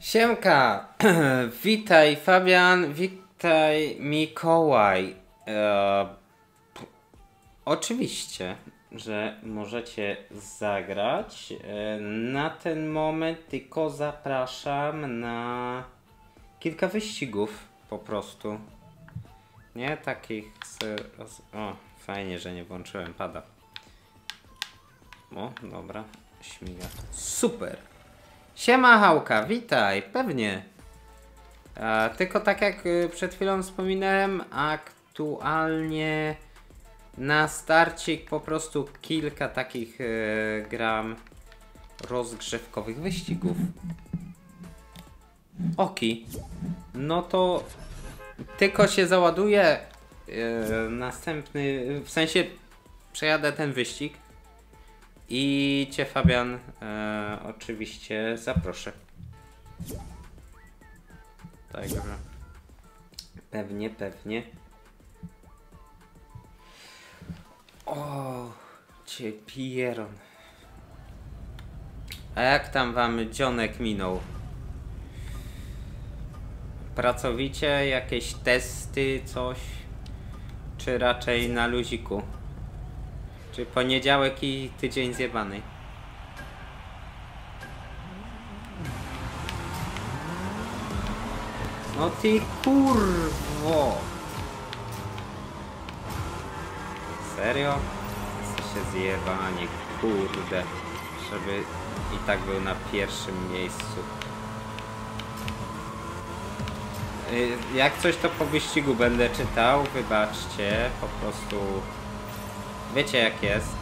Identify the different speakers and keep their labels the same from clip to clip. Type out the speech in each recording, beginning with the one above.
Speaker 1: Siemka, witaj Fabian, witaj Mikołaj. E, p- oczywiście, że możecie zagrać. E, na ten moment tylko zapraszam na kilka wyścigów po prostu. Nie takich O, fajnie, że nie włączyłem pada. O, dobra, śmiga. Super. Siema Hałka, witaj, pewnie. E, tylko tak jak y, przed chwilą wspominałem, aktualnie na starcik po prostu kilka takich y, gram rozgrzewkowych wyścigów. Oki. No to tylko się załaduje y, następny, w sensie przejadę ten wyścig i Cię Fabian e, oczywiście zaproszę. Także pewnie, pewnie. O, Cię Pieron. A jak tam Wam dzionek minął? Pracowicie? Jakieś testy, coś? Czy raczej na luziku? Czy poniedziałek i tydzień zjebany? No ty kurwo! Serio? Jesteście zjebani, kurde. Żeby i tak był na pierwszym miejscu. Y, Jak coś to po wyścigu będę czytał, wybaczcie, po prostu Wiecie jak jest.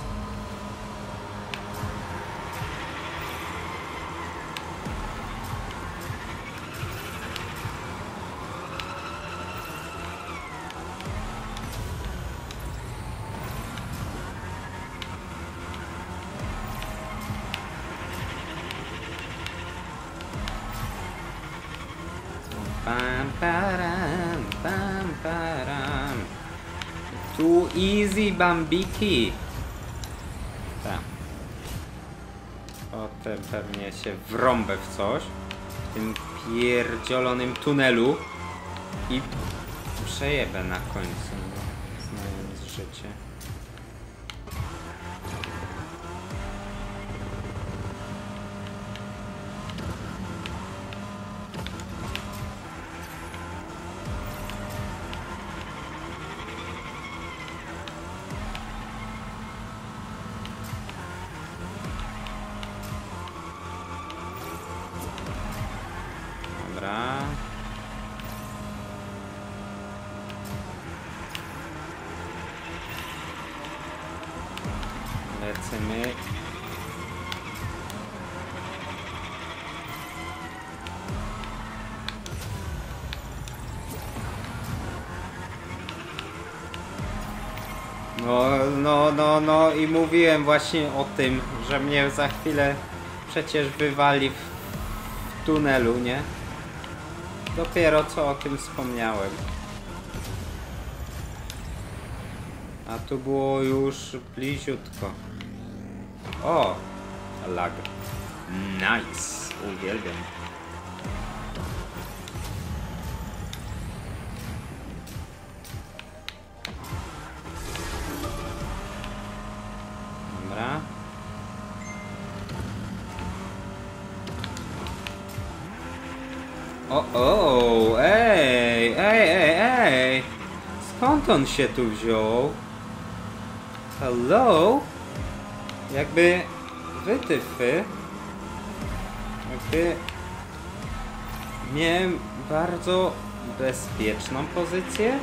Speaker 1: Easy, Bambiki. Tak. Potem pewnie się wrąbę w coś. W tym pierdzielonym tunelu. I przejebę na końcu. I mówiłem właśnie o tym, że mnie za chwilę przecież wywali w, w tunelu, nie? Dopiero co o tym wspomniałem. A tu było już bliziutko. O! Lag. Nice. Uwielbiam. On się tu wziął? Hello? Jakby wytyfy. Jakby miałem bardzo bezpieczną pozycję.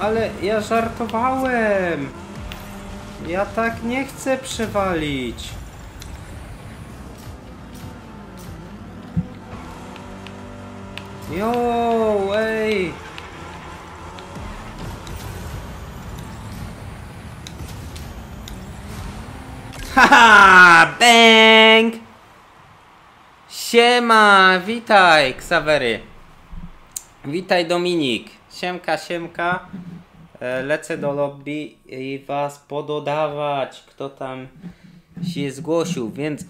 Speaker 1: Ale ja żartowałem. Ja tak nie chcę przewalić. Jo, ej. Haha, bang! Siema, witaj, Ksawery. Witaj, Dominik. Siemka, siemka. E, Lecę do lobby i was pododawać, kto tam się zgłosił, więc...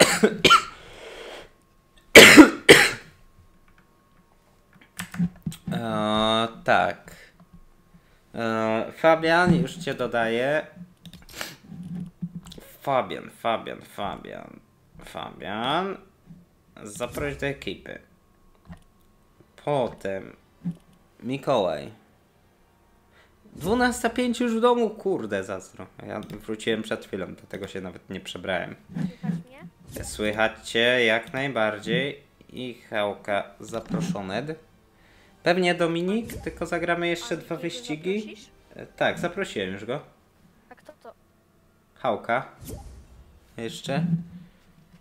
Speaker 1: e, tak. E, Fabian, już cię dodaję. Fabian, Fabian, Fabian, Fabian. Zaproś do ekipy. Potem Mikołaj. 12.05 już w domu, kurde, zazdro. Ja wróciłem przed chwilą, dlatego się nawet nie przebrałem.
Speaker 2: Słychać mnie?
Speaker 1: Słychać cię jak najbardziej. I Hałka zaproszony. Pewnie Dominik, tylko zagramy jeszcze dwa wyścigi.
Speaker 2: zaprosisz?
Speaker 1: E, Tak, zaprosiłem już go.
Speaker 2: A kto to?
Speaker 1: Hałka. Jeszcze.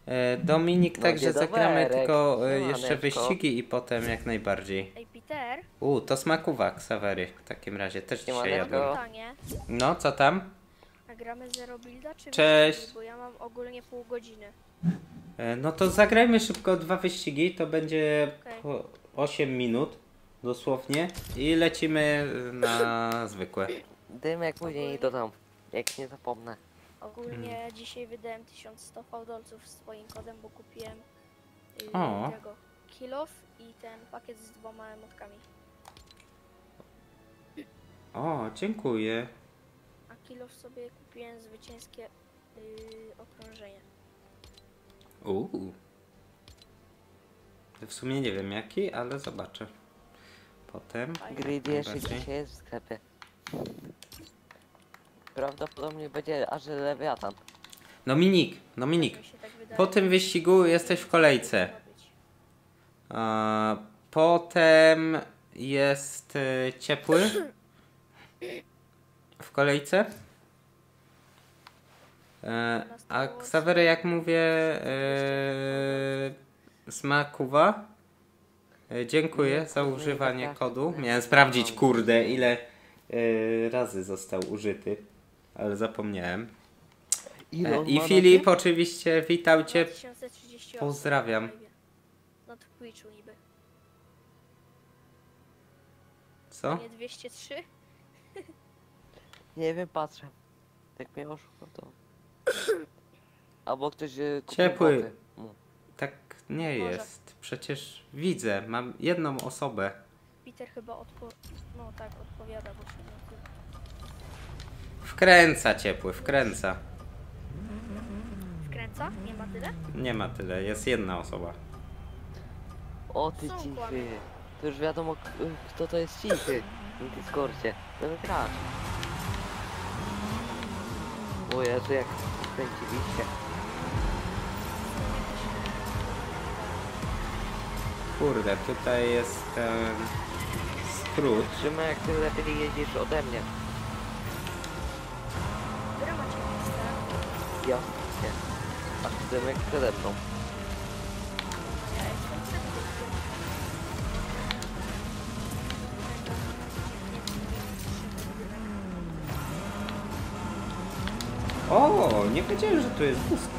Speaker 1: E, Dominik,
Speaker 3: No,
Speaker 1: także zagramy tylko e, jeszcze wyścigi i potem jak najbardziej.
Speaker 2: Peter,
Speaker 1: U, to smakuwa, Ksawery. W takim razie też dzisiaj jadłem.
Speaker 2: pytanie.
Speaker 1: No, co tam?
Speaker 2: A gramy zero builda czy
Speaker 1: Cześć.
Speaker 2: wyścigi? Bo ja mam ogólnie pół godziny.
Speaker 1: E, No to zagrajmy szybko dwa wyścigi, to będzie po 8 minut dosłownie i lecimy na zwykłe.
Speaker 3: Dymek później dodam, jak nie zapomnę.
Speaker 2: Ogólnie
Speaker 1: Mm.
Speaker 2: dzisiaj wydałem 1100 fałdolców swoim kodem, bo kupiłem yy,
Speaker 1: O.
Speaker 2: tego kilof i ten pakiet z dwoma emotkami.
Speaker 1: O, dziękuję.
Speaker 2: A kilof sobie kupiłem zwycięskie yy, okrążenie.
Speaker 1: Uuu. W sumie nie wiem jaki, ale zobaczę. Potem.
Speaker 2: Fajnie.
Speaker 3: Grid jeszcze dzisiaj jest w sklepie. Prawdopodobnie będzie aż lewiatan.
Speaker 1: Dominik, Dominik.
Speaker 2: Mi się tak wydaje.
Speaker 1: Po tym wyścigu jesteś w kolejce. Potem jest y, ciepły w kolejce. E, a Ksawery, jak mówię, e, smakuwa. E, dziękuję za używanie kodu. Miałem sprawdzić, kurde, ile e, razy został użyty, ale zapomniałem. E, I Filip, oczywiście, witam cię.
Speaker 2: 2038
Speaker 1: pozdrawiam.
Speaker 2: Twitchu niby.
Speaker 1: Co?
Speaker 2: Nie 203?
Speaker 3: tym? Nie wiem, patrzę. Jak mnie oszukał to... Albo ktoś e, kupił
Speaker 1: Ciepły.
Speaker 3: boty. No.
Speaker 1: Tak nie
Speaker 2: Może.
Speaker 1: jest. Przecież widzę, mam jedną osobę.
Speaker 2: Peter chyba odpo... No tak, odpowiada, bo się nie...
Speaker 1: Wkręca ciepły, wkręca.
Speaker 2: Wkręca? Nie ma tyle?
Speaker 1: Nie ma tyle, jest jedna osoba.
Speaker 3: O ty
Speaker 2: Są
Speaker 3: cichy.
Speaker 2: kłamie.
Speaker 3: To już wiadomo k- kto to jest cichy. Na Discordzie. To jest gracz. O Jezu, jak kręciliście.
Speaker 1: Kurde, tutaj jest ten skrót.
Speaker 3: Trzyma jak ty lepiej jedziesz ode mnie.
Speaker 2: Które macie miejsce?
Speaker 3: Ja nie. A ty Dymek przede mną.
Speaker 1: Nie wiedziałem, że tu jest boost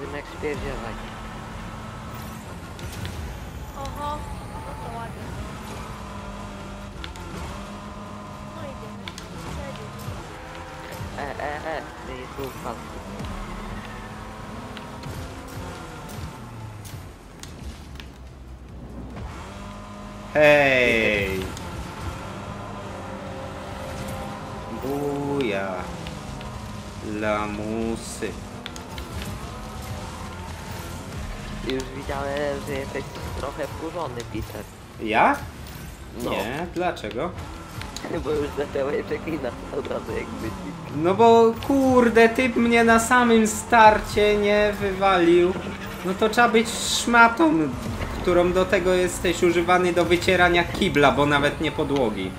Speaker 3: Dymek spierdzielaj.
Speaker 2: Oho, no to ładnie. No i dymy. Przejedzie.
Speaker 3: E, e, e, ty jest tu Peter.
Speaker 1: Ja?
Speaker 3: No.
Speaker 1: Nie, dlaczego?
Speaker 3: Bo już zacząłeś przeklinać od razu jak.
Speaker 1: No bo kurde, typ mnie na samym starcie nie wywalił. No to trzeba być szmatą, którą do tego jesteś używany do wycierania kibla, bo nawet nie podłogi.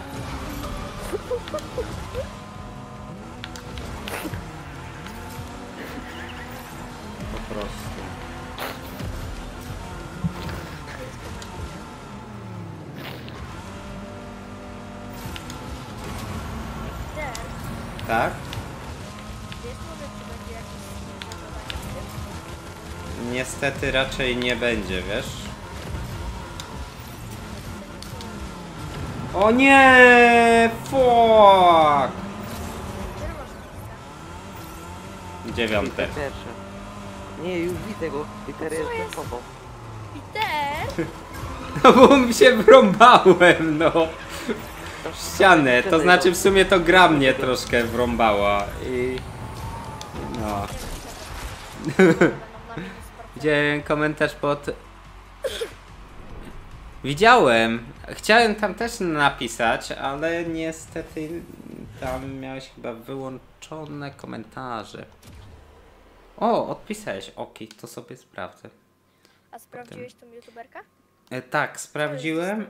Speaker 1: Raczej nie będzie, wiesz? O nie! Fuck! Dziewiąte.
Speaker 3: Pierwsze. Nie, już widzę go.
Speaker 2: Co
Speaker 3: jest
Speaker 2: jest?
Speaker 3: za sobą.
Speaker 2: Peter!
Speaker 1: No bo mi się wrąbałem, no. W ścianę, to znaczy w sumie to gra mnie troszkę wrąbała i... No.
Speaker 2: Będą na minus portfel.
Speaker 1: Widziałem komentarz pod... Widziałem. Chciałem tam też napisać, ale niestety tam miałeś chyba wyłączone komentarze. O, odpisałeś. Oki, to sobie sprawdzę.
Speaker 2: A sprawdziłeś tą youtuberkę?
Speaker 1: E, tak, sprawdziłem,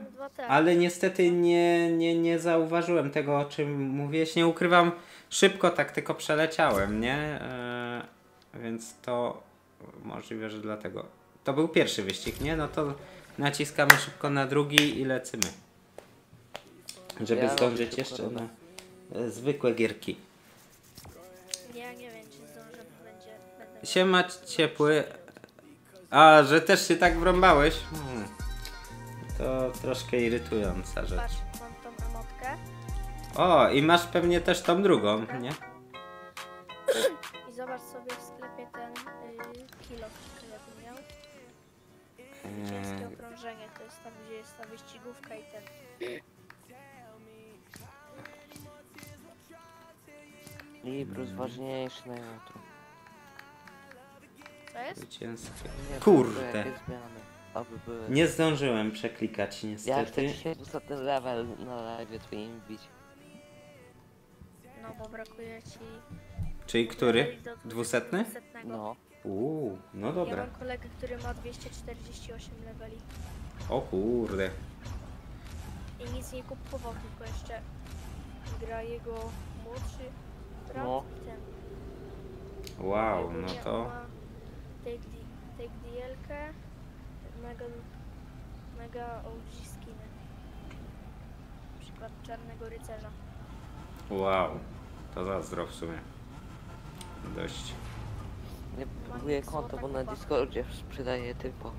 Speaker 1: ale niestety nie, nie, nie zauważyłem tego, o czym mówiłeś. Nie ukrywam, szybko tak tylko przeleciałem, nie? E, więc to możliwe, że dlatego. To był pierwszy wyścig, nie? No to naciskamy szybko na drugi i lecimy. Żeby
Speaker 3: Ja
Speaker 1: zdążyć
Speaker 3: szybko
Speaker 1: jeszcze
Speaker 3: robię.
Speaker 1: na e, zwykłe gierki.
Speaker 2: Ja nie wiem, czy zdążę, bo będzie... Będę...
Speaker 1: Siema ciepły. A, że też się tak wrąbałeś? Hmm. To troszkę irytująca rzecz.
Speaker 2: Patrz, mam tą emotkę
Speaker 1: O, i masz pewnie też tą drugą, nie?
Speaker 2: i zobacz sobie w Ciężkie
Speaker 1: Eee,
Speaker 2: okrążenie, to jest tam, gdzie jest ta wyścigówka i ten...
Speaker 3: I plus ważniejszy na jutro.
Speaker 2: Co jest?
Speaker 1: zwycięskie.
Speaker 3: Nie,
Speaker 1: Kurde.
Speaker 3: to Jakieś zmiany. Aby były.
Speaker 1: Nie zdążyłem przeklikać
Speaker 3: Ja chcę
Speaker 1: niestety.
Speaker 3: dzisiaj ostatni level na live twoim wbić.
Speaker 2: No bo brakuje ci...
Speaker 1: Czyli który?
Speaker 2: do
Speaker 1: Dwusetny?
Speaker 2: dwusetnego.
Speaker 3: No.
Speaker 1: Uuu, no
Speaker 2: Ja
Speaker 1: dobra.
Speaker 2: mam kolegę, który ma 248 leveli
Speaker 1: O kurde.
Speaker 2: i nic nie kupował, tylko jeszcze gra jego młodszy brat
Speaker 3: No.
Speaker 2: i ten.
Speaker 1: Wow, no to...
Speaker 2: ma Take, DL-kę, mega, mega OG skiny. Na przykład Czarnego Rycerza.
Speaker 1: Wow. To zazdro w sumie. Dość.
Speaker 3: Nie
Speaker 2: złota
Speaker 3: konto, bo na. Discordzie sprzedaję typo.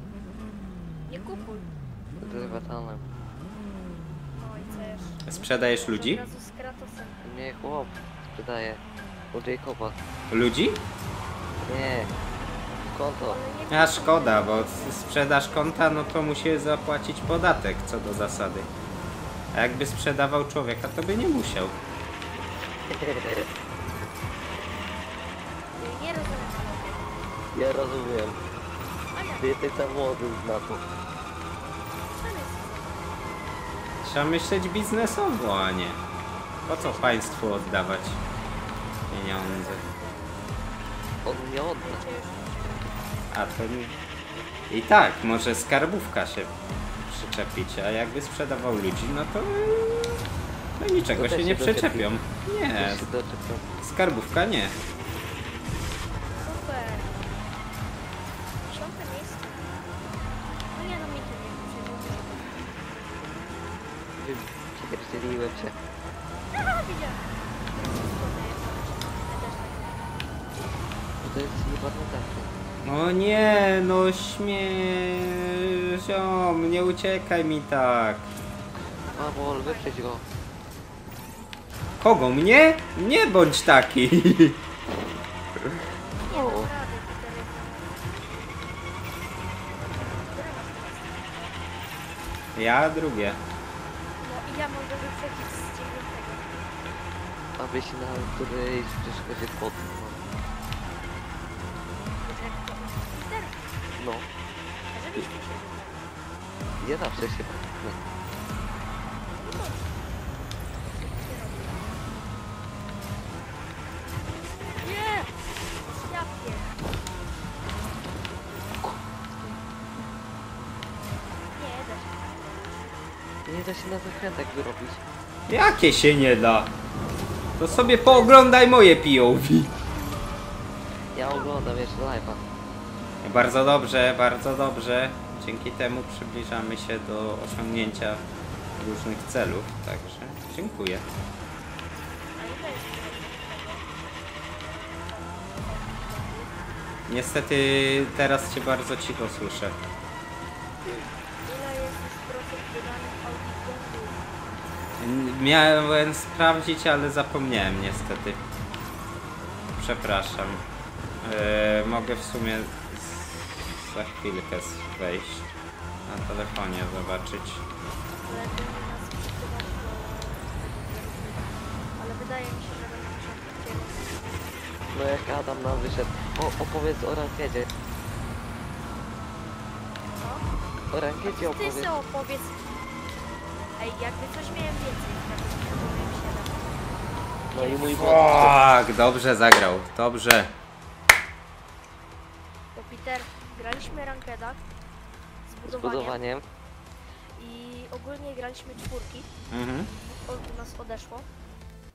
Speaker 2: Nie kupuj!
Speaker 3: Z Watanem.
Speaker 2: No i co jeszcze?
Speaker 1: Sprzedajesz ludzi?
Speaker 2: Od razu z Kratosem.
Speaker 3: Nie chłop, sprzedaję. U Jacoba.
Speaker 1: Ludzi?
Speaker 3: Nie. Konto.
Speaker 1: A szkoda, bo s- sprzedaż konta, no to musi zapłacić podatek co do zasady. A jakby sprzedawał człowieka, to by nie musiał.
Speaker 3: Ja rozumiem. Ty jesteś za młody na to.
Speaker 1: Trzeba myśleć biznesowo, a nie. Po co państwu oddawać pieniądze?
Speaker 3: On nie odda.
Speaker 1: A to nie... I tak, może skarbówka się przyczepić, a jakby sprzedawał ludzi, no to... No niczego się
Speaker 3: też
Speaker 1: nie
Speaker 3: się doczepi.
Speaker 1: przyczepią. Nie,
Speaker 3: się
Speaker 1: skarbówka nie.
Speaker 3: Pierdzieliłem się. To jest jebany taki.
Speaker 1: O nie, no śmieziom, nie uciekaj mi tak.
Speaker 3: Mabol, wyprzedź go.
Speaker 1: Kogo, mnie? Nie bądź taki.
Speaker 3: O.
Speaker 1: Ja drugie.
Speaker 2: Ja mogę wyprzedzić z dziewiątego.
Speaker 3: Aby się na którejś przeszkodzie
Speaker 2: Peter,
Speaker 3: No,
Speaker 2: a żebyśmy się wybrali.
Speaker 3: ja zawsze się potknę.
Speaker 2: się
Speaker 3: zakrętek wyrobić.
Speaker 1: Jakie się nie da? To sobie pooglądaj moje POV.
Speaker 3: Ja oglądam jeszcze live'a.
Speaker 1: Bardzo dobrze, bardzo dobrze. Dzięki temu przybliżamy się do osiągnięcia różnych celów, także dziękuję. Niestety teraz cię bardzo cicho słyszę. Miałem sprawdzić, ale zapomniałem niestety. Przepraszam. E, mogę w sumie za chwilkę wejść na telefonie, zobaczyć.
Speaker 2: Ale wydaje mi się, że będę.
Speaker 3: No jak Adam nam wyszedł. O, opowiedz o rankedzie.
Speaker 2: Co?
Speaker 3: O rankedzie
Speaker 2: Ty
Speaker 3: opowiedz.
Speaker 2: se opowiedz. Ej, jakby coś miałem więcej, jakby nie powiem się na
Speaker 3: No i mój bot.
Speaker 1: Tak, dobrze zagrał, dobrze.
Speaker 2: Bo Peter, graliśmy rankeda z
Speaker 3: Z
Speaker 2: budowaniem
Speaker 3: budowaniem.
Speaker 2: i ogólnie graliśmy czwórki.
Speaker 1: Mhm.
Speaker 2: Od nas odeszło.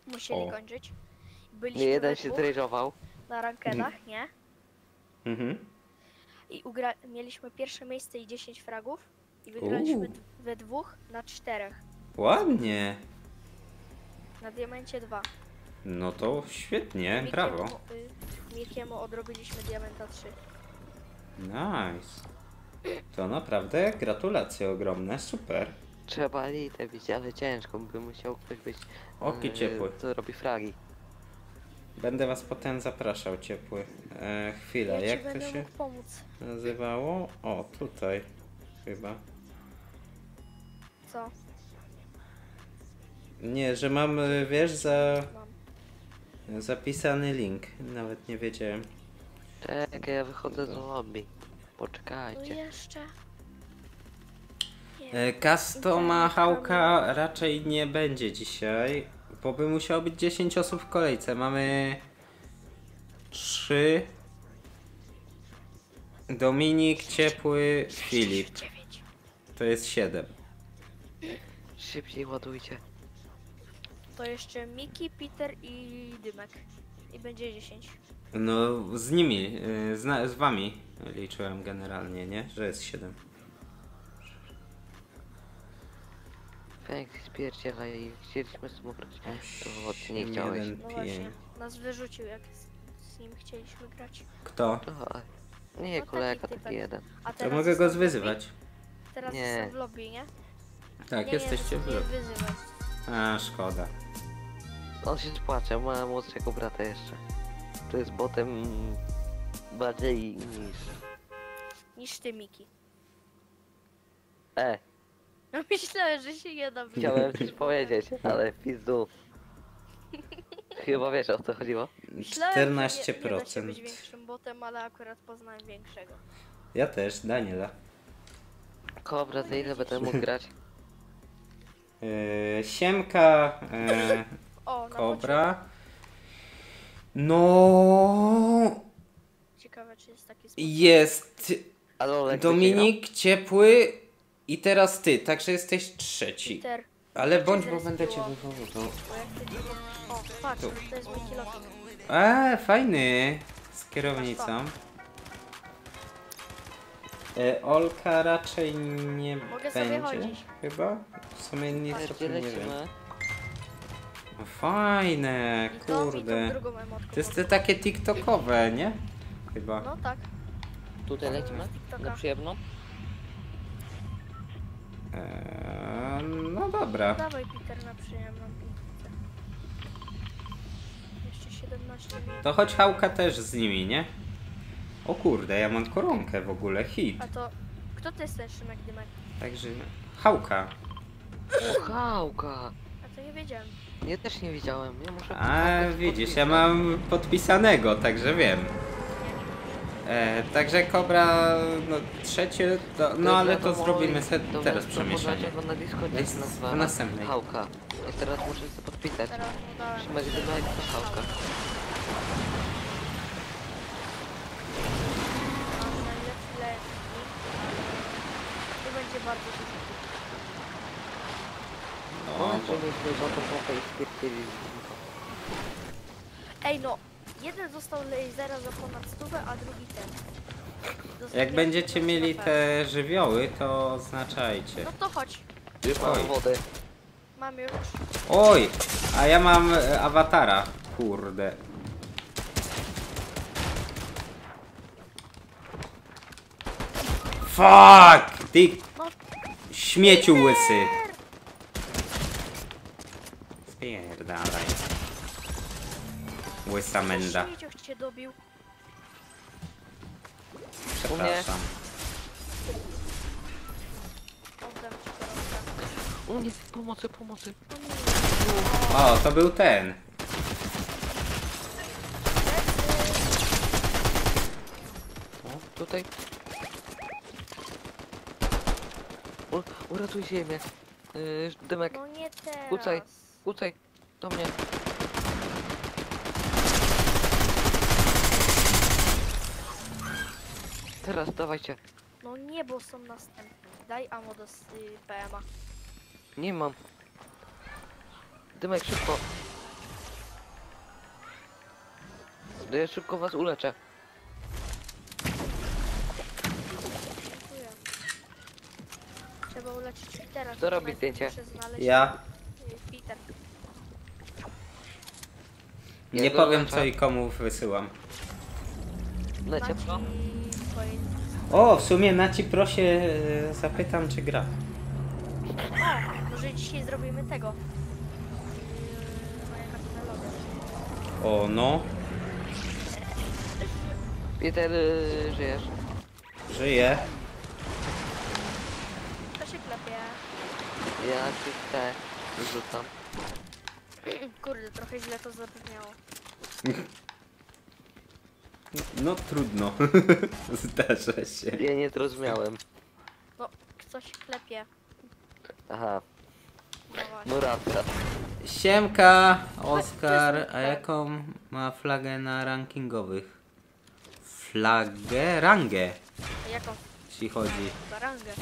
Speaker 2: Musieli
Speaker 1: O.
Speaker 2: kończyć. Byliśmy
Speaker 3: Nie jeden
Speaker 2: we
Speaker 3: się
Speaker 2: dwóch
Speaker 3: zrejował.
Speaker 2: na rankedach, nie?
Speaker 1: Mhm.
Speaker 2: I ugra... mieliśmy pierwsze miejsce i 10 fragów. I wygraliśmy
Speaker 1: Uuu.
Speaker 2: we dwóch na czterech.
Speaker 1: Ładnie.
Speaker 2: Na diamencie 2.
Speaker 1: No to świetnie, brawo.
Speaker 2: Y, Mikiemu odrobiliśmy diamenta 3.
Speaker 1: Nice. To naprawdę gratulacje ogromne, super.
Speaker 3: Trzeba elitę bić, ale ciężko, by musiał ktoś być.
Speaker 1: Oki
Speaker 3: e,
Speaker 1: ciepły.
Speaker 3: Co robi fragi.
Speaker 1: Będę was potem zapraszał, ciepły. E, chwila,
Speaker 2: Ja ci
Speaker 1: jak to
Speaker 2: będę
Speaker 1: się
Speaker 2: mógł pomóc.
Speaker 1: nazywało? O, tutaj chyba.
Speaker 2: Co?
Speaker 1: Nie, że mam, y, wiesz, za zapisany link. Nawet nie wiedziałem.
Speaker 3: Czekaj, ja wychodzę z lobby.
Speaker 2: No
Speaker 3: Poczekajcie.
Speaker 2: jeszcze. Nie.
Speaker 1: E, Customa Hałka raczej nie będzie dzisiaj, bo by musiało być 10 osób w kolejce. Mamy 3. Dominik, Ciepły, Filip.
Speaker 2: 9.
Speaker 1: To jest 7.
Speaker 3: Szybciej ładujcie.
Speaker 2: To jeszcze Miki, Peter i Dymek. I będzie 10.
Speaker 1: No z nimi, y, z, na, z wami liczyłem generalnie, nie? Że jest 7.
Speaker 3: Fęk spierdziela i chcieliśmy smugrać. To od nie chciałeś.
Speaker 1: 1,
Speaker 2: No
Speaker 1: 5.
Speaker 2: właśnie. Nas wyrzucił jak z, z nim chcieliśmy grać.
Speaker 1: Kto?
Speaker 3: No, a- nie,
Speaker 2: No
Speaker 3: kolega
Speaker 2: taki
Speaker 3: taki
Speaker 2: typek.
Speaker 3: jeden.
Speaker 2: A
Speaker 1: To
Speaker 2: teraz
Speaker 1: mogę go zwyzywać.
Speaker 2: Teraz
Speaker 3: Nie.
Speaker 2: jestem w lobby, nie?
Speaker 1: Tak,
Speaker 2: nie,
Speaker 1: jesteście
Speaker 2: nie,
Speaker 1: w. A, szkoda.
Speaker 3: On się spłacze, ma młodszego brata jeszcze. To jest botem bardziej niż...
Speaker 2: Niż ty, Miki.
Speaker 3: E,
Speaker 2: No myślałem, że się nie da
Speaker 3: chciałem coś powiedzieć, ale w pizdu. Chyba wiesz o co chodziło?
Speaker 2: Myślałem, że nie, nie da się
Speaker 1: 14%.
Speaker 2: być większym botem, ale akurat poznałem większego.
Speaker 1: Ja też, Daniela.
Speaker 3: Kobra, za ile będę mógł grać?
Speaker 1: Yy, Siemka, yy,
Speaker 2: O,
Speaker 1: Kobra. No.
Speaker 2: Ciekawe, czy jest taki sposób.
Speaker 1: Jest
Speaker 3: Ale
Speaker 1: Dominik, Ciepły i teraz ty, także jesteś trzeci.
Speaker 2: Peter,
Speaker 1: Ale bądź, bo będę cię wywoływał.
Speaker 2: bo jak ty nie... O, patrz,
Speaker 1: Tu.
Speaker 2: to jest.
Speaker 1: A, fajny. Z kierownicą. E, Olka raczej nie
Speaker 2: Mogę sobie
Speaker 1: będzie.
Speaker 2: chodzić.
Speaker 1: Chyba? W sumie nic
Speaker 3: Gdzie
Speaker 1: o tym nie wiem.
Speaker 3: lecimy?
Speaker 1: No Fajne,
Speaker 2: I tą, i tą
Speaker 1: kurde.
Speaker 2: drugą emotką.
Speaker 1: To jest te takie tiktokowe, nie? Chyba.
Speaker 2: No tak.
Speaker 3: Tutaj lecimy?
Speaker 2: TikToka.
Speaker 3: Na przyjemną?
Speaker 1: Eee, no dobra.
Speaker 2: Dawaj Peter na przyjemną pizzę. Jeszcze 17 minut.
Speaker 1: To choć Hałka też z nimi, nie? O kurde, ja mam koronkę w ogóle, hit.
Speaker 2: A to... Kto to jest ten Szymek Dymek?
Speaker 1: Także Hałka.
Speaker 3: O, Hałka!
Speaker 2: A to nie wiedziałem.
Speaker 3: Ja też nie widziałem, ja muszę...
Speaker 1: A widzisz, ja mam podpisanego, także wiem. E, także Kobra, no trzecie, to, no ale to zrobimy se
Speaker 3: to
Speaker 1: teraz
Speaker 3: go na Discordzie,
Speaker 1: Jest następnej.
Speaker 3: Hałka. I teraz muszę sobie podpisać. Szymek Dymek to Hałka.
Speaker 2: Mam najlepszy letni. To będzie bardzo dużo.
Speaker 3: No, żebyśmy za to popę i stwierdzili.
Speaker 2: Ej no, jeden został lasera za ponad stówę, a drugi ten. Dostał
Speaker 1: Jak będziecie mieli te żywioły, to oznaczajcie.
Speaker 2: No to chodź,
Speaker 3: Już mam
Speaker 1: Oj.
Speaker 3: wodę.
Speaker 2: mam już.
Speaker 1: Oj, a ja mam e, awatara, kurde. Fuck! Ty śmieciu łysy. Spierdalaj. Łysa menda.
Speaker 2: Cię dobił.
Speaker 1: Przepraszam.
Speaker 2: Oddam ci koronkę.
Speaker 3: O nie, pomocy, pomocy.
Speaker 1: O, to był ten.
Speaker 3: O, tutaj. U, uratuj ziemię. Yy, dymek,
Speaker 2: No nie teraz.
Speaker 3: Kucaj. kucaj. Do mnie. Teraz, dawajcie.
Speaker 2: No nie, bo są następne. Daj ammo do s- y, PMA.
Speaker 3: Nie mam. Dymek, szybko. Ja szybko was uleczę.
Speaker 2: Trzeba uleczyć Petera.
Speaker 3: Kto robi
Speaker 2: najpierw
Speaker 3: zdjęcie?
Speaker 2: muszę znaleźć,
Speaker 1: Ja
Speaker 2: y, Peter.
Speaker 1: nie powiem co i komu wysyłam.
Speaker 2: Twoje...
Speaker 1: O, w sumie na ci prosie e, zapytam czy gra.
Speaker 2: O, może dzisiaj zrobimy tego. Yy, kapitalowe.
Speaker 1: O no,
Speaker 3: Peter, yy, żyjesz?
Speaker 1: żyje.
Speaker 3: Ja ci te wyrzucam.
Speaker 2: Kurde, trochę źle to zabrzmiało.
Speaker 1: No trudno. Zdarza się.
Speaker 3: Ja nie zrozumiałem.
Speaker 2: No, coś klepie.
Speaker 3: Aha,
Speaker 2: No właśnie.
Speaker 3: no racja.
Speaker 1: Siemka, Oskar, a jaką ma flagę na rankingowych? Flagę? Rangę,
Speaker 2: A Jaką?
Speaker 1: jeśli chodzi.
Speaker 2: Barangę.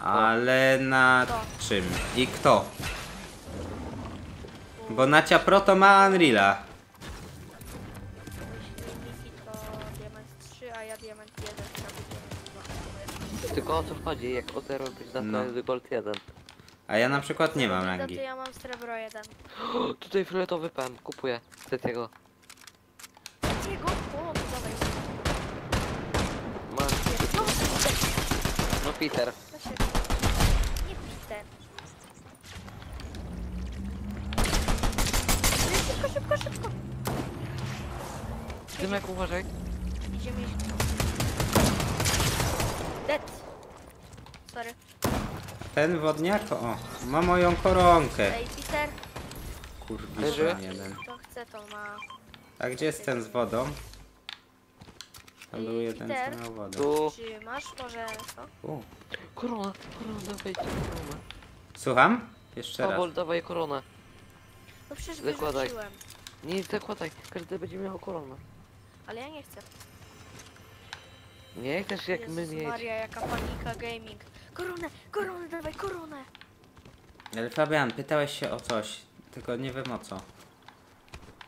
Speaker 1: Ale na
Speaker 2: Kto?
Speaker 1: czym? I kto? Bo Nacia Pro to ma Unreala.
Speaker 2: Jeśli Miki to diament 3, a ja diament 1. prawie diament 2.
Speaker 3: Tylko o co chodzi, jak o zero być na
Speaker 1: No.
Speaker 3: no. Gold 1.
Speaker 1: A ja na przykład nie mam
Speaker 2: No
Speaker 1: rangi.
Speaker 2: to ja mam srebro 1.
Speaker 3: O, tutaj fioletowy PM, kupuję. Chcę tego.
Speaker 2: Jego? O, to dawaj.
Speaker 3: Mam.
Speaker 2: No,
Speaker 3: No Peter.
Speaker 2: Nie Peter. Szybko, szybko, szybko.
Speaker 3: Dymek uważaj.
Speaker 2: Idziemy iść. Dead. Sorry.
Speaker 1: Ten wodniak? O, ma moją koronkę.
Speaker 2: Ej, Peter,
Speaker 1: Kurwiszon jeden.
Speaker 2: to chce to ma.
Speaker 1: A gdzie jest ten z wodą? Tam był jeden
Speaker 2: Peter?
Speaker 1: co miał wodę.
Speaker 3: Tu.
Speaker 2: Czy masz może?
Speaker 1: U.
Speaker 3: Korona, korona, dawajcie koronę.
Speaker 1: Słucham? Jeszcze raz.
Speaker 3: Pawol, dawaj koronę.
Speaker 2: No przecież
Speaker 3: Zakładaj.
Speaker 2: wyrzuciłem.
Speaker 3: Nie zakładaj, każdy będzie miał koronę.
Speaker 2: Ale ja nie chcę.
Speaker 3: Nie chcesz jak my
Speaker 2: Jezus
Speaker 3: mieć.
Speaker 2: Maria, jaka panika gaming. Koronę, koronę, dawaj koronę.
Speaker 1: Ale Fabian, pytałeś się o coś, tylko nie wiem o co.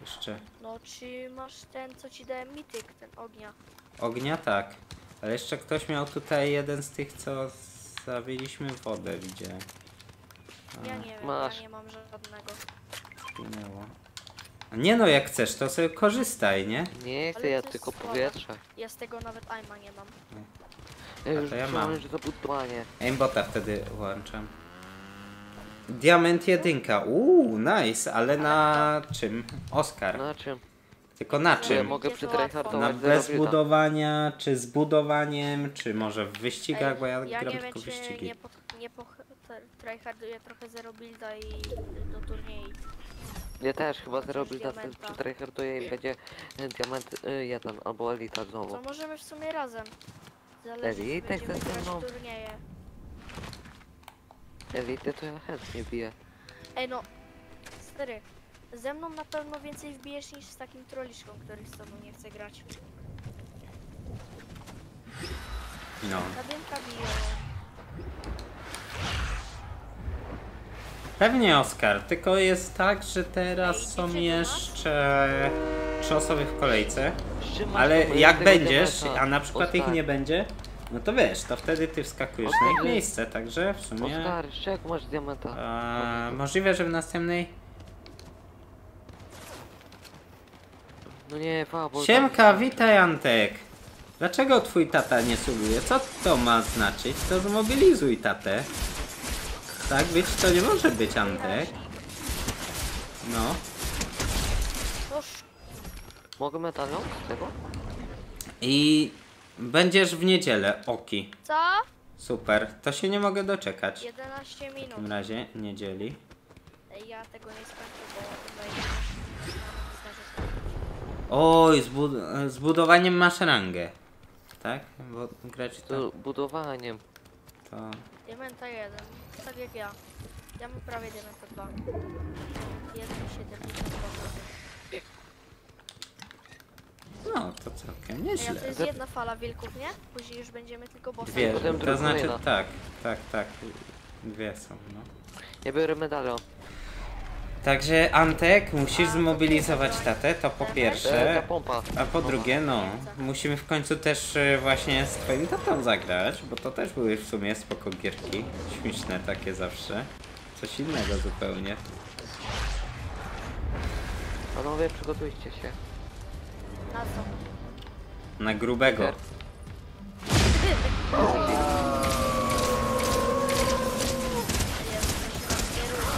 Speaker 1: Jeszcze.
Speaker 2: No czy masz ten, co ci dałem mityk, ten ognia?
Speaker 1: Ognia tak. Ale jeszcze ktoś miał tutaj jeden z tych, co zawiliśmy wodę, widziałem.
Speaker 2: Ja
Speaker 1: A,
Speaker 2: nie wiem,
Speaker 3: masz.
Speaker 2: ja nie mam żadnego.
Speaker 1: zginęło. Nie no, jak chcesz, to sobie korzystaj, nie?
Speaker 3: Nie chcę,
Speaker 2: Ale
Speaker 3: ja
Speaker 2: to jest
Speaker 3: tylko
Speaker 2: słabe.
Speaker 3: powietrze.
Speaker 2: Ja z tego nawet aima nie mam.
Speaker 3: Ja
Speaker 1: A
Speaker 3: już
Speaker 1: to ja
Speaker 3: myślałem,
Speaker 1: mam.
Speaker 3: że zabudowanie.
Speaker 1: Aimbota wtedy włączam. Diament jedynka. Uuu, nice, ale na czym? Oscar.
Speaker 3: Na czym?
Speaker 1: Tylko na
Speaker 3: Czy ja
Speaker 1: czym?
Speaker 3: mogę
Speaker 1: Na
Speaker 2: łatwo.
Speaker 3: zero
Speaker 1: bez
Speaker 3: builda?
Speaker 1: budowania, czy z budowaniem, czy może w wyścigach, bo ja,
Speaker 2: ja
Speaker 1: gram
Speaker 2: nie wiem,
Speaker 1: tylko
Speaker 2: czy
Speaker 1: wyścigi.
Speaker 2: nie, pod, nie po, tryharduję trochę zero builda i do turniej.
Speaker 3: Ja też chyba zero builda przytryharduję i będzie e, diament y, jeden albo elita znowu.
Speaker 2: To możemy w sumie razem. Zależy, będziemy
Speaker 3: chce ze mną? Elity to ja chętnie biję.
Speaker 2: Ej no, stary, ze mną na pewno więcej wbijesz niż z takim troliszką, który z tobą nie chce grać.
Speaker 1: No.
Speaker 2: Kabinka bije.
Speaker 1: Pewnie Oskar, tylko jest tak, że teraz są jeszcze trzy osoby w kolejce, ale jak będziesz, a na przykład ich
Speaker 3: Oskar,
Speaker 1: nie będzie, no to wiesz, to wtedy ty wskakujesz na ich
Speaker 3: Oskar,
Speaker 1: miejsce, także w sumie
Speaker 3: Oskar, jeszcze jak masz diamenta?
Speaker 1: możliwe, że w następnej...
Speaker 3: No nie, Fabol.
Speaker 1: Siemka, witaj Antek! Dlaczego twój tata nie subuje? Co to ma znaczyć? To zmobilizuj tatę. Tak być to nie może być, Antek. No.
Speaker 3: Mogę medalion z tego?
Speaker 1: I będziesz w niedzielę, Oki.
Speaker 2: co?
Speaker 1: Super. To się nie mogę doczekać.
Speaker 2: 11
Speaker 1: W
Speaker 2: minut.
Speaker 1: tym razie niedzieli.
Speaker 2: Ej, Ja tego nie skończę, bo
Speaker 1: Oj, zbud zbudowaniem masz rangę. Tak? Bo grać to...
Speaker 3: To budowaniem.
Speaker 1: to...
Speaker 2: Diamenta 1, tak jak ja. Ja mam prawie Diamenta 2. 1,72.
Speaker 1: No, to całkiem nieźle.
Speaker 2: to jest jedna fala wilków, nie? Później już będziemy tylko bossem.
Speaker 1: Dwie, to znaczy
Speaker 3: kolejna.
Speaker 1: tak, tak, tak. Dwie są, no.
Speaker 3: Ja biorę medalion.
Speaker 1: Także Antek, musisz zmobilizować tatę, to po
Speaker 3: E,
Speaker 1: pierwsze.
Speaker 3: pompa.
Speaker 1: A po drugie, no, musimy w końcu też e, właśnie z twoim tatą zagrać, bo to też były w sumie spoko gierki. Śmieszne takie zawsze. Coś innego zupełnie.
Speaker 3: Panowie, przygotujcie się.
Speaker 2: Na co?
Speaker 1: Na grubego.
Speaker 3: Super.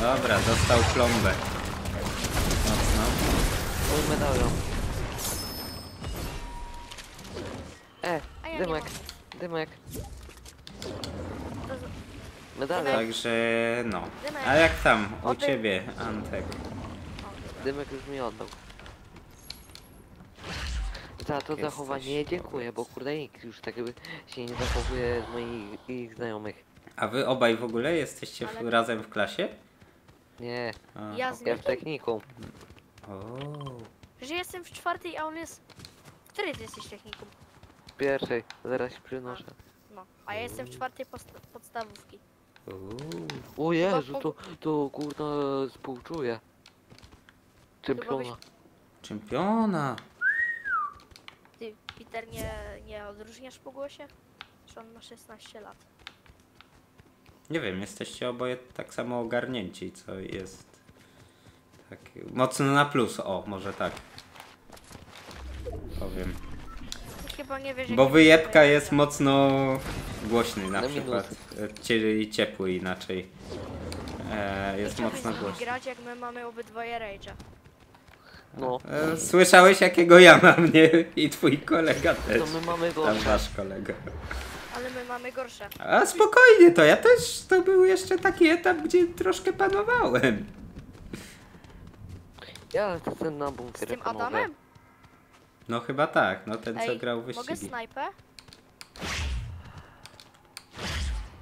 Speaker 1: Dobra, dostał plombę. Mocno.
Speaker 3: Mój medalion. E,
Speaker 2: A ja nie
Speaker 3: dymek, dymek.
Speaker 2: To z-.
Speaker 1: Także no. A jak tam u
Speaker 2: Oby-
Speaker 1: ciebie, Antek?
Speaker 3: Dymek już mi oddał. Za to
Speaker 1: Jesteś
Speaker 3: zachowanie dziękuję, bo kurde nikt już tak jakby się nie zachowuje z moich ich znajomych.
Speaker 1: A wy obaj w ogóle jesteście w, razem w klasie?
Speaker 3: Nie,
Speaker 1: A,
Speaker 2: Ja z
Speaker 3: ja w technikum.
Speaker 1: O,
Speaker 2: Że jestem w czwartej, a on jest... W której ty jesteś technikum?
Speaker 3: W pierwszej, zaraz się przynoszę.
Speaker 2: No, a ja jestem w czwartej podstawówki.
Speaker 1: o.
Speaker 3: O Jezu, to, to kurde współczuję. Czempiona.
Speaker 1: Czempiona.
Speaker 2: Ty, Peter, nie, nie odróżniasz po głosie? Że on ma 16 lat.
Speaker 1: Nie wiem, jesteście oboje tak samo ogarnięci, co jest tak mocno na plus, o, może tak. Powiem.
Speaker 2: Chyba nie wiesz,
Speaker 1: Bo wyjebka jest mocno głośny na
Speaker 3: Na
Speaker 1: przykład, czyli ciepły inaczej. E, jest mocno głośny.
Speaker 2: grać, jak my mamy obydwoje rage'a.
Speaker 3: No,
Speaker 1: E, słyszałeś jakiego ja mam, nie? I twój kolega też.
Speaker 3: to my mamy
Speaker 1: Tam
Speaker 3: gorsze.
Speaker 1: wasz kolega.
Speaker 2: Mamy gorsze.
Speaker 1: A spokojnie, to ja też, to był jeszcze taki etap, gdzie troszkę panowałem.
Speaker 3: Ja ten na
Speaker 2: Z
Speaker 3: bunkier
Speaker 2: tym
Speaker 3: panowie.
Speaker 2: Adamem?
Speaker 1: No chyba tak, no ten co
Speaker 2: Ej,
Speaker 1: grał w
Speaker 2: mogę
Speaker 1: wyścigi.
Speaker 2: snajpę?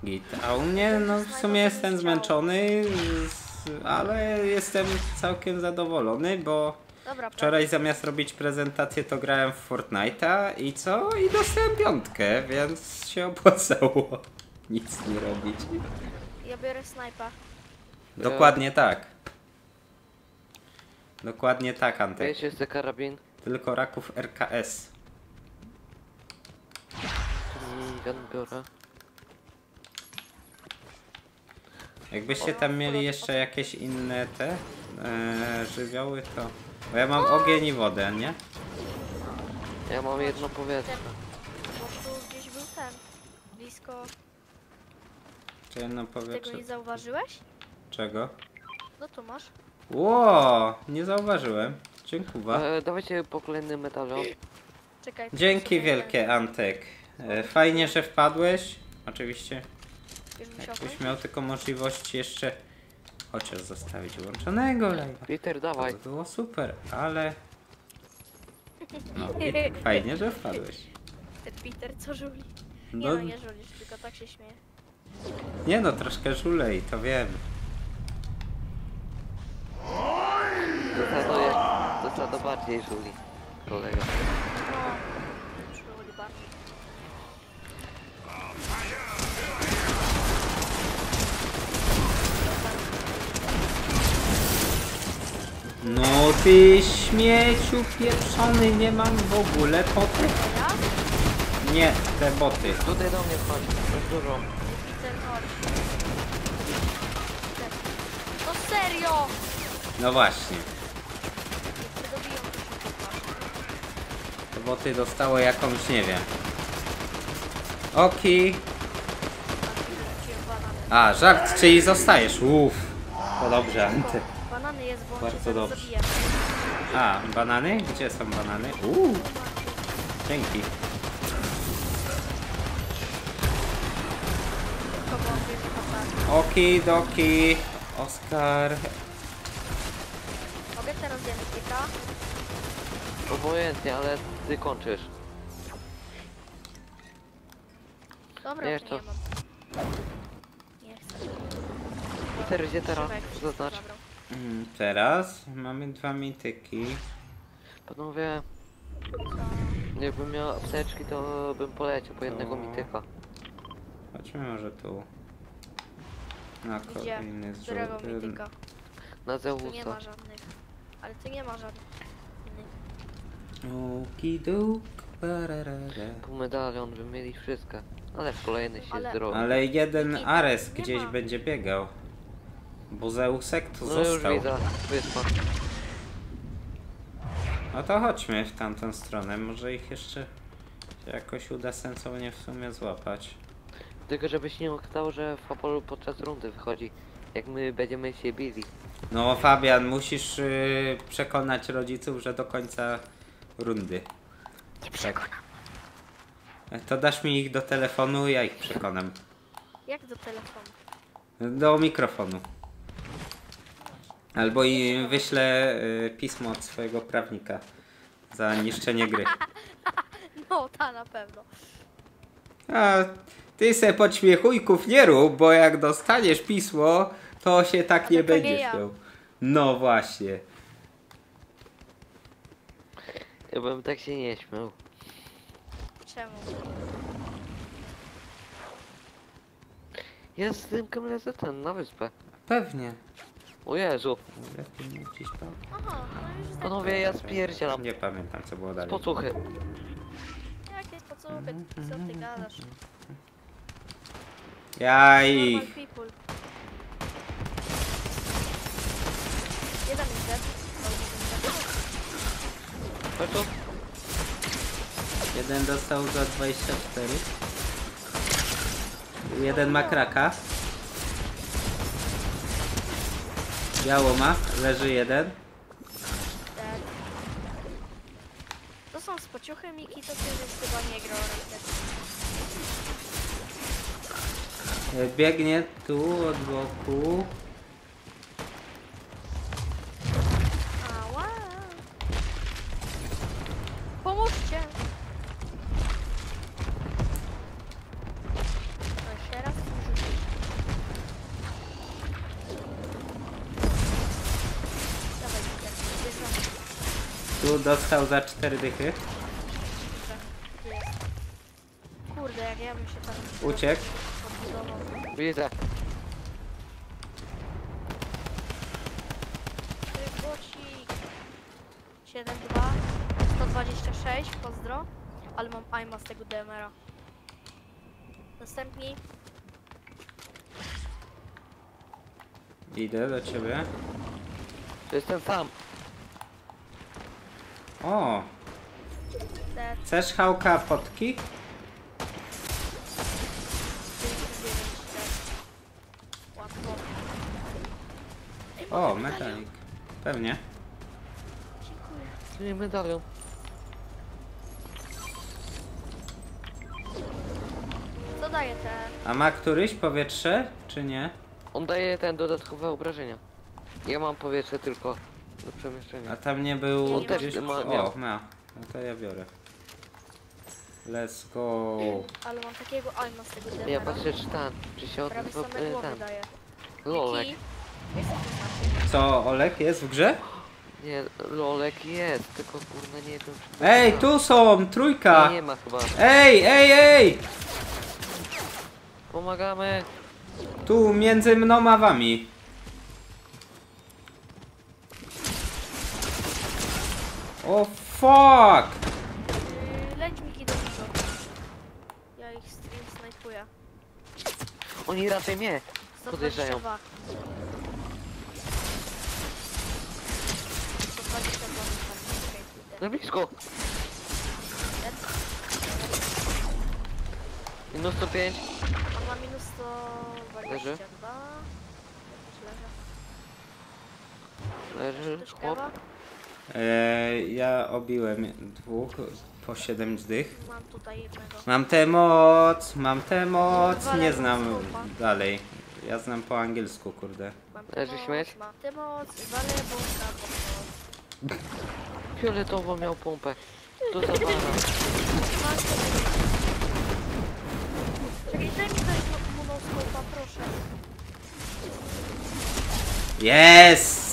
Speaker 1: Git. A u mnie, no w sumie jestem zmęczony, z- ale jestem całkiem zadowolony, bo
Speaker 2: Dobra,
Speaker 1: wczoraj zamiast robić prezentację to grałem w Fortnite'a i co? I dostałem piątkę, więc się opłacało nic nie robić.
Speaker 2: Ja biorę snajpa.
Speaker 1: Dokładnie tak. Dokładnie tak, Antek.
Speaker 3: Wiecie, z karabin?
Speaker 1: Tylko raków RKS.
Speaker 3: Minigun biorę.
Speaker 1: Jakbyście tam mieli jeszcze jakieś inne te e, żywioły, to... Bo ja mam ogień i wodę, nie?
Speaker 3: Ja mam jedno powietrze.
Speaker 2: Bo tu gdzieś był ten. Blisko.
Speaker 1: Czy jedno
Speaker 2: Tego
Speaker 1: powietrze?
Speaker 2: nie zauważyłeś?
Speaker 1: Czego?
Speaker 2: No to masz.
Speaker 1: Ło, nie zauważyłem. Dziękuję.
Speaker 3: E, dawajcie po kolejny medalion.
Speaker 2: Czekaj.
Speaker 1: Dzięki wielkie, Antek. E, Fajnie, że wpadłeś. Oczywiście,
Speaker 2: Już musiał
Speaker 1: jakbyś miał tylko możliwości jeszcze chociaż zostawić włączonego live'a.
Speaker 3: Peter,
Speaker 1: To
Speaker 3: dawaj.
Speaker 1: by było super, ale... No, i fajnie, że wpadłeś.
Speaker 2: Peter co żuli? Nie
Speaker 1: No,
Speaker 2: no, nie żulisz, tylko tak się śmieje.
Speaker 1: nie no, troszkę żulej, to wiem.
Speaker 3: Zasado jest, zasado bardziej żuli. Kolega.
Speaker 2: No, żuli bardzo.
Speaker 1: No ty śmieciu pieprzony, nie mam w ogóle.
Speaker 2: Ja?
Speaker 1: Nie, te boty.
Speaker 3: Tutaj do mnie chodź, jest dużo.
Speaker 2: Chodź. Peter. No serio!
Speaker 1: No właśnie.
Speaker 2: To.
Speaker 1: Te boty dostało jakąś, nie wiem. Oki. A, żart, czyli zostajesz. Uff. To dobrze, Anty.
Speaker 2: Banany jest, bo on
Speaker 1: Bardzo dobrze. A, banany? Gdzie są banany? Uuu. Dzięki.
Speaker 2: Tylko bo on bierze HP.
Speaker 1: Oki, doki. Oskar.
Speaker 2: Mogę teraz diamentyka?
Speaker 3: Obojętnie, ale ty kończysz.
Speaker 2: Dobra,
Speaker 3: Nie,
Speaker 2: nie,
Speaker 3: to-
Speaker 2: nie mam. Nie chcę.
Speaker 3: Peter, gdzie teraz? Zaznacz.
Speaker 2: zabrał.
Speaker 1: Mm, Teraz mamy dwa mityki.
Speaker 3: Panowie, jakbym miał apteczki, to bym poleciał po jednego
Speaker 1: No.
Speaker 3: mityka.
Speaker 1: Chodźmy może tu. Na
Speaker 2: Gdzie?
Speaker 1: kolejny zrzut.
Speaker 2: Którego mityka?
Speaker 3: Na
Speaker 2: Tu nie
Speaker 3: Zeusa.
Speaker 2: ma żadnych. Ale tu nie ma żadnych.
Speaker 1: Okiduk. bararara.
Speaker 3: Pół medalion, by mieli wszystko. Ale w kolejny się
Speaker 2: Ale-
Speaker 3: zrobi.
Speaker 1: Ale jeden Ares
Speaker 2: nie
Speaker 1: gdzieś
Speaker 2: ma.
Speaker 1: będzie biegał. Bo Zeusek tu
Speaker 3: No już
Speaker 1: został.
Speaker 3: widzę, wyspa.
Speaker 1: No to chodźmy w tamtą stronę. Może ich jeszcze się jakoś uda sensownie w sumie złapać.
Speaker 3: Tylko żeby się nie okazało, że w Apollo podczas rundy wychodzi. Jak my będziemy się bili.
Speaker 1: No Fabian, musisz yy, przekonać rodziców, że do końca rundy. Nie przekonam. To dasz mi ich do telefonu, ja ich przekonam.
Speaker 2: Jak do telefonu?
Speaker 1: Do mikrofonu. Albo i wyślę y, pismo od swojego prawnika za niszczenie gry.
Speaker 2: No, ta na pewno.
Speaker 1: A ty se podśmiechujków nie rób, bo jak dostaniesz pismo, to się tak
Speaker 2: Ale
Speaker 1: nie
Speaker 2: to nie
Speaker 1: będziesz
Speaker 2: ja.
Speaker 1: miał. No właśnie.
Speaker 3: Ja bym tak się nie śmiał.
Speaker 2: Czemu?
Speaker 3: Jest z tym kamelezetem na wyspę.
Speaker 1: Pewnie.
Speaker 3: O Jezu,
Speaker 1: gdzieś tam.
Speaker 2: Aha, no już tak.
Speaker 3: panowie, ja spierdzielam.
Speaker 1: Nie pamiętam co było dalej.
Speaker 3: Pocuchy.
Speaker 2: Jakie pocuchy? Co ty gadasz? Normal people. Jeden dead.
Speaker 3: tu.
Speaker 1: Jeden dostał za 24. Jeden ma kraka. Biało ma, leży jeden.
Speaker 2: Dead. To są spociuchy Miki, to ty już chyba nie grał.
Speaker 1: E, Biegnie tu od boku.
Speaker 2: Ała! Pomóżcie!
Speaker 1: Tu dostał za 4 dychy.
Speaker 2: Dobrze, tu jest. Kurde, jak ja bym się tam
Speaker 1: Uciekł.
Speaker 3: Widzę.
Speaker 2: Bocik. 7-2, 126, pozdro. Ale mam aima z tego DMR-a. Następni.
Speaker 1: Idę do ciebie.
Speaker 3: To jestem sam.
Speaker 1: O,
Speaker 2: Dead.
Speaker 1: chcesz hałka potki?
Speaker 2: 99 dead. Łatwo. Ej,
Speaker 1: O,
Speaker 2: mogę
Speaker 1: metalik. Pewnie.
Speaker 2: Dziękuję.
Speaker 3: Nie medalion.
Speaker 2: Co daje ten?
Speaker 1: A ma któryś powietrze, czy nie?
Speaker 3: On daje ten dodatkowe obrażenia. Ja mam powietrze tylko do przemieszczenia.
Speaker 1: A tam nie był
Speaker 2: On też
Speaker 1: gdzieś...
Speaker 3: ma-
Speaker 1: O,
Speaker 3: miał.
Speaker 1: ma. No to ja biorę. Let's go.
Speaker 2: Ale mam takiego aima z tego.
Speaker 3: Ja patrzę czy ten, czy się od...
Speaker 2: Prawie same głowy
Speaker 3: ten.
Speaker 2: daje.
Speaker 3: Lolek.
Speaker 1: Co, Olek jest w grze?
Speaker 3: Nie, Lolek jest, tylko kurde nie wiem czy...
Speaker 1: Ej, tu są! Trójka!
Speaker 3: Nie, nie ma chyba.
Speaker 1: Ej, ej, ej!
Speaker 3: Pomagamy.
Speaker 1: Tu między mną a wami. O fuck!
Speaker 2: Leć Miki do niego. Ja ich stream snajpuję.
Speaker 3: Oni raczej mnie. Podejrzeją.
Speaker 2: 122. 122
Speaker 3: Na blisko.
Speaker 2: Dead.
Speaker 3: Minus 105.
Speaker 2: On ma minus 122.
Speaker 3: Leży?
Speaker 2: Leży.
Speaker 3: Leży
Speaker 2: Ktoś
Speaker 3: chłop.
Speaker 2: kawa?
Speaker 1: E, ja obiłem dwóch po 7 zdych.
Speaker 2: Mam tutaj jednego.
Speaker 1: Mam tę moc, mam tę moc, nie znam dalej. Ja znam po angielsku, kurde.
Speaker 2: Mam
Speaker 3: Leży
Speaker 2: moc,
Speaker 3: śmieć?
Speaker 2: Mam tę moc, walę.
Speaker 3: Fioletowo miał pompę. To
Speaker 2: tę- Czekaj, daj mi dać mu monoskopa, proszę.
Speaker 1: Jest!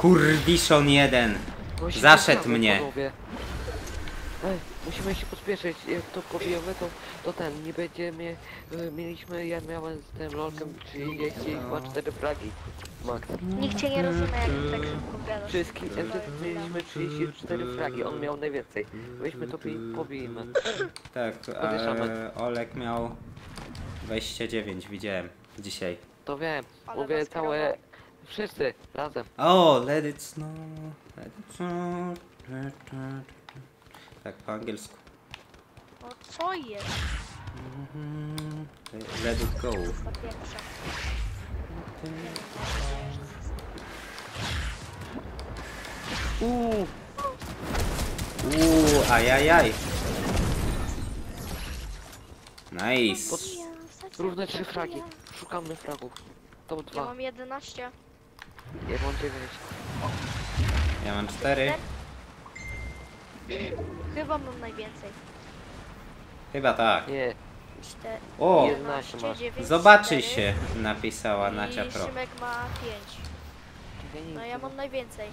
Speaker 1: Kurwiszon jeden.
Speaker 3: Musimy
Speaker 1: Zaszedł
Speaker 3: prawo,
Speaker 1: mnie.
Speaker 3: panowie. Ej, musimy się pospieszyć. Jak to pobijemy, to, to ten, nie będziemy... y, Mieliśmy, ja miałem z tym lolkiem 32 fragi. Max.
Speaker 2: Nikt cię nie rozumie, jak tak szybko gadasz.
Speaker 3: Wszystkim
Speaker 2: jest
Speaker 3: mieliśmy 34 fragi, on miał najwięcej. Weźmy to i pobijmy.
Speaker 1: Tak,
Speaker 3: Podjeżdżamy.
Speaker 1: a Olek miał 29, widziałem dzisiaj.
Speaker 3: To wiem,
Speaker 2: Ale
Speaker 3: mówię
Speaker 2: was
Speaker 3: całe... Wszyscy, razem.
Speaker 1: O, let it snow, let it snow. Tak, po angielsku.
Speaker 2: No co jest?
Speaker 1: Mhm. Let it go.
Speaker 2: Ta pierwsza.
Speaker 3: Uuu,
Speaker 1: Uuu, ajajaj. Nice.
Speaker 3: Pod- równe trzy fragi. Szukamy fragów. To
Speaker 2: Ja
Speaker 3: dwa,
Speaker 2: mam 11.
Speaker 3: ja mam dziewięć.
Speaker 1: Ja mam 4.
Speaker 2: Chyba mam najwięcej.
Speaker 1: Chyba tak.
Speaker 3: Nie,
Speaker 2: 4.
Speaker 1: O,
Speaker 3: 11 masz.
Speaker 1: zobaczy się, napisała Nacia
Speaker 2: I
Speaker 1: Pro.
Speaker 2: Szymek ma 5. No ja mam najwięcej.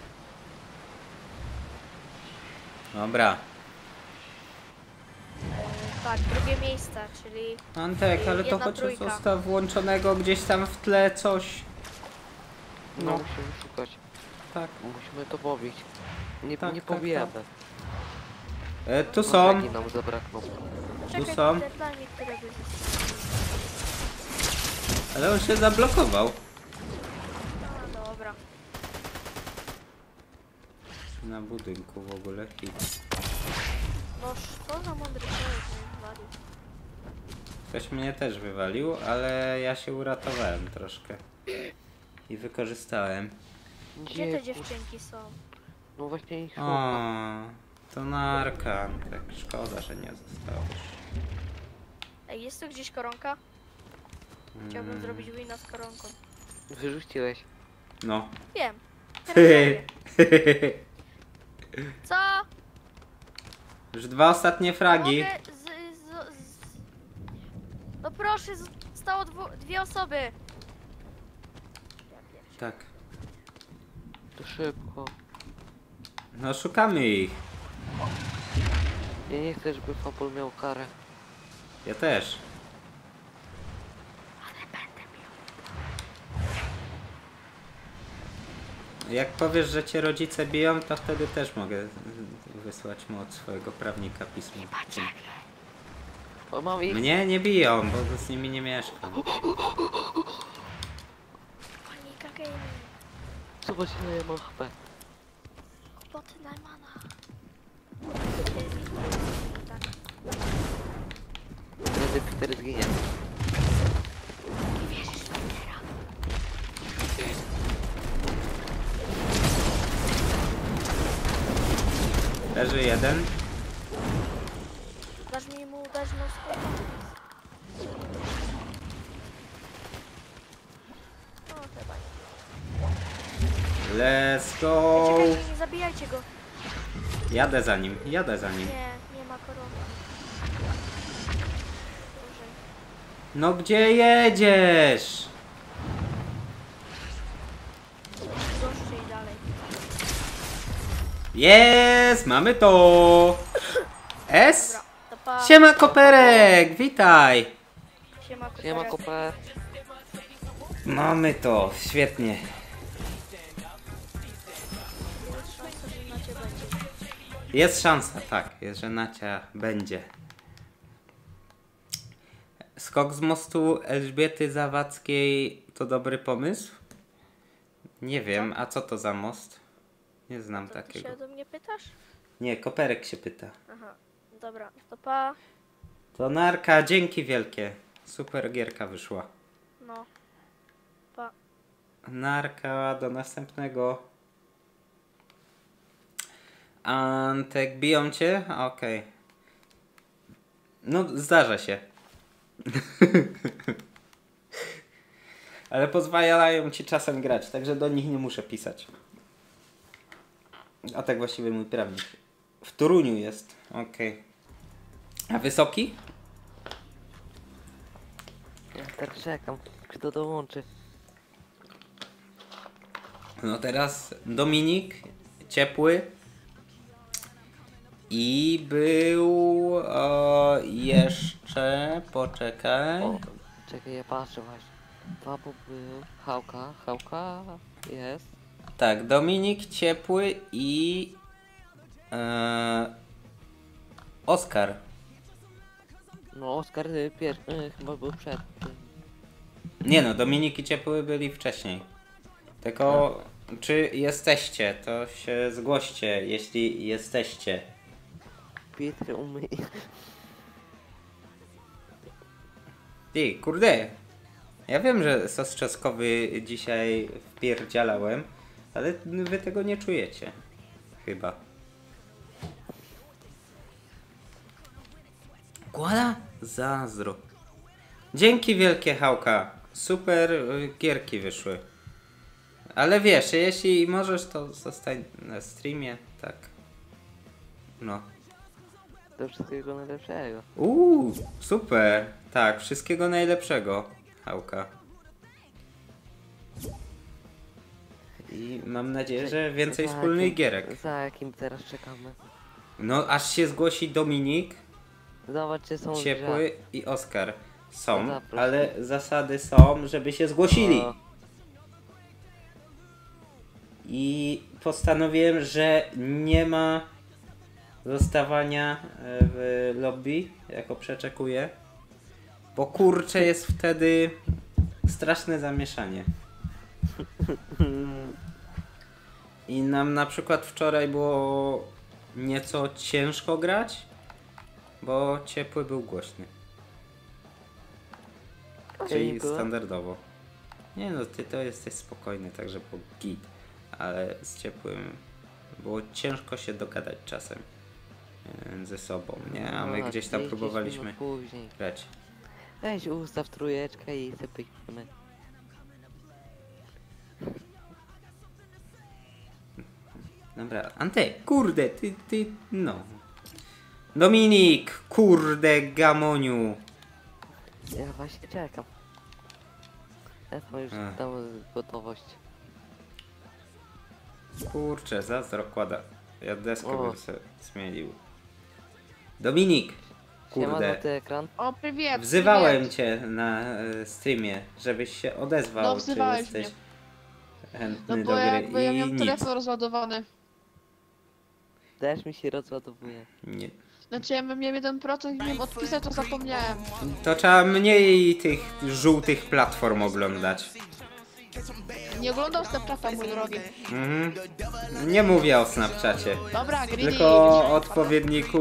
Speaker 1: Dobra.
Speaker 2: E, tak, drugie miejsce, czyli
Speaker 1: Antek, ale to
Speaker 2: Jedna
Speaker 1: chociaż
Speaker 2: trójka.
Speaker 1: zostaw włączonego gdzieś tam w tle coś.
Speaker 3: No,
Speaker 1: No.
Speaker 3: musimy szukać.
Speaker 1: Tak.
Speaker 3: Musimy to pobić. Nie,
Speaker 1: Tak,
Speaker 3: nie
Speaker 1: tak,
Speaker 3: pobijamy.
Speaker 1: E, tu są.
Speaker 3: nam zabrakną.
Speaker 2: czekaj,
Speaker 1: są. Ale on się zablokował.
Speaker 2: No dobra.
Speaker 1: Na budynku w ogóle. Hit.
Speaker 2: No co za mądry człowiek mnie walił.
Speaker 1: Ktoś mnie też wywalił, ale ja się uratowałem troszkę. I wykorzystałem.
Speaker 2: Gdzie te dziewczynki są?
Speaker 3: No właśnie ich
Speaker 1: O,
Speaker 3: szukam.
Speaker 1: to narka. Antek, szkoda, że nie zostałeś.
Speaker 2: Ej, jest tu gdzieś koronka? Chciałbym
Speaker 1: Mm,
Speaker 2: zrobić wina z koronką.
Speaker 3: Wyrzuciłeś.
Speaker 1: No.
Speaker 2: Wiem. Teraz robię. Co?
Speaker 1: Już dwa ostatnie fragi.
Speaker 2: Mogę z, z, z... No proszę, zostało dwu, dwie osoby.
Speaker 1: Tak.
Speaker 3: To szybko.
Speaker 1: No szukamy ich.
Speaker 3: Ja nie chcę, żeby Fabul miał karę.
Speaker 1: Ja też. Jak powiesz, że cię rodzice biją, to wtedy też mogę wysłać mu od swojego prawnika pismo.
Speaker 3: O, mam ich.
Speaker 1: Mnie nie biją, bo z nimi nie mieszkam.
Speaker 2: Gaming.
Speaker 3: Zobacz ile ja mam HP.
Speaker 2: Kłopoty Najmana. Tak.
Speaker 3: Wtedy Peter zginie.
Speaker 2: Nie wierzysz Petera.
Speaker 1: Leży jeden.
Speaker 2: Dasz mi mu no skoro. No chyba nie.
Speaker 1: Let's go!
Speaker 2: Czekajcie, nie zabijajcie go.
Speaker 1: Jadę za nim, jadę za nim.
Speaker 2: Nie, nie ma korona. Boże.
Speaker 1: No gdzie jedziesz?
Speaker 2: Dalej.
Speaker 1: Jest, mamy to! S?
Speaker 2: Dobra, to pa.
Speaker 1: Siema Koperek, witaj!
Speaker 2: Siema,
Speaker 3: kopę.
Speaker 1: Mamy to, świetnie.
Speaker 2: Jest szansa,
Speaker 1: tak, że Nacia będzie. Skok z mostu Elżbiety Zawadzkiej to dobry pomysł? Nie wiem, a co to za most? Nie znam
Speaker 2: To ty
Speaker 1: takiego.
Speaker 2: się do mnie pytasz?
Speaker 1: Nie, Koperek się pyta.
Speaker 2: Aha, dobra, to pa.
Speaker 1: To narka, dzięki wielkie. Super gierka wyszła.
Speaker 2: No. Pa.
Speaker 1: Narka, do następnego. Antek, biją cię? Okej. No, zdarza się. Ale pozwalają ci czasem grać, także do nich nie muszę pisać. A tak właściwie mój prawnik. W Toruniu jest, okej. A wysoki?
Speaker 3: Ja tak czekam, kto dołączy.
Speaker 1: No teraz Dominik, ciepły. I był o, jeszcze, poczekaj.
Speaker 3: O, czekaj, ja patrzę właśnie. Babo był, Hałka, Hałka, jest.
Speaker 1: Tak, Dominik, ciepły i e, Oskar.
Speaker 3: No, Oskar y, pier... y, chyba był przed. y.
Speaker 1: Nie no, Dominik i ciepły byli wcześniej. Tylko czy jesteście, to się zgłoście, jeśli jesteście.
Speaker 3: Pietr umyj.
Speaker 1: Ty, kurde. Ja wiem, że sos czeskowy dzisiaj wpierdzialałem, ale wy tego nie czujecie. Chyba. Kłada? Zazdro. Dzięki wielkie Hałka. Super y, gierki wyszły. Ale wiesz, jeśli możesz, to zostań na streamie, tak. No.
Speaker 3: Do wszystkiego najlepszego.
Speaker 1: Uuu, super. Tak, wszystkiego najlepszego, Hałka. I mam nadzieję, że więcej
Speaker 3: Za
Speaker 1: wspólnych
Speaker 3: jakim-
Speaker 1: gierek.
Speaker 3: Za jakim teraz czekamy?
Speaker 1: No, aż się zgłosi Dominik,
Speaker 3: Zobaczcie, są
Speaker 1: Ciepły i Oskar. Są,
Speaker 3: Zaproś.
Speaker 1: ale zasady są, żeby się zgłosili.
Speaker 3: O.
Speaker 1: I postanowiłem, że nie ma zostawania e, w lobby, jako przeczekuję. Bo kurczę jest wtedy straszne zamieszanie. I nam na przykład wczoraj było nieco ciężko grać, bo ciepły był głośny. Czyli standardowo. Nie no, ty to jesteś spokojny, także był git. Ale z ciepłym było ciężko się dogadać czasem ze sobą, nie? A my
Speaker 3: No,
Speaker 1: gdzieś tam
Speaker 3: 30
Speaker 1: próbowaliśmy
Speaker 3: Później.
Speaker 1: grać.
Speaker 3: Weź ustaw trójeczkę i sypyjmy.
Speaker 1: Dobra, Antek, kurde, ty, ty, no. Dominik, kurde, gamoniu.
Speaker 3: Ja właśnie czekam. Ja tam już
Speaker 1: Ech.
Speaker 3: dam gotowość.
Speaker 1: Kurczę, zazdro kłada. Ja deskę
Speaker 3: O.
Speaker 1: bym sobie zmienił. Dominik, kurde.
Speaker 3: ekran.
Speaker 4: O, prywiet.
Speaker 1: Wzywałem
Speaker 4: prywiet.
Speaker 1: cię na e, streamie, żebyś się odezwał,
Speaker 4: No,
Speaker 1: czy
Speaker 4: wzywałeś
Speaker 1: jesteś
Speaker 4: mnie.
Speaker 1: chętny
Speaker 4: No
Speaker 1: do
Speaker 4: bo
Speaker 1: gry
Speaker 4: jakby ja
Speaker 1: i
Speaker 4: miałem
Speaker 1: nic.
Speaker 4: telefon rozładowany.
Speaker 3: Też mi się rozładowuje.
Speaker 1: Nie.
Speaker 4: Znaczy ja miałem 1% i miałem odpisać, to zapomniałem.
Speaker 1: To trzeba mniej tych żółtych platform oglądać.
Speaker 4: Nie oglądał Snapchata, mój drogi.
Speaker 1: Mhm. Nie mówię o Snapchacie,
Speaker 4: Dobra, Greedy.
Speaker 1: tylko o odpowiedniku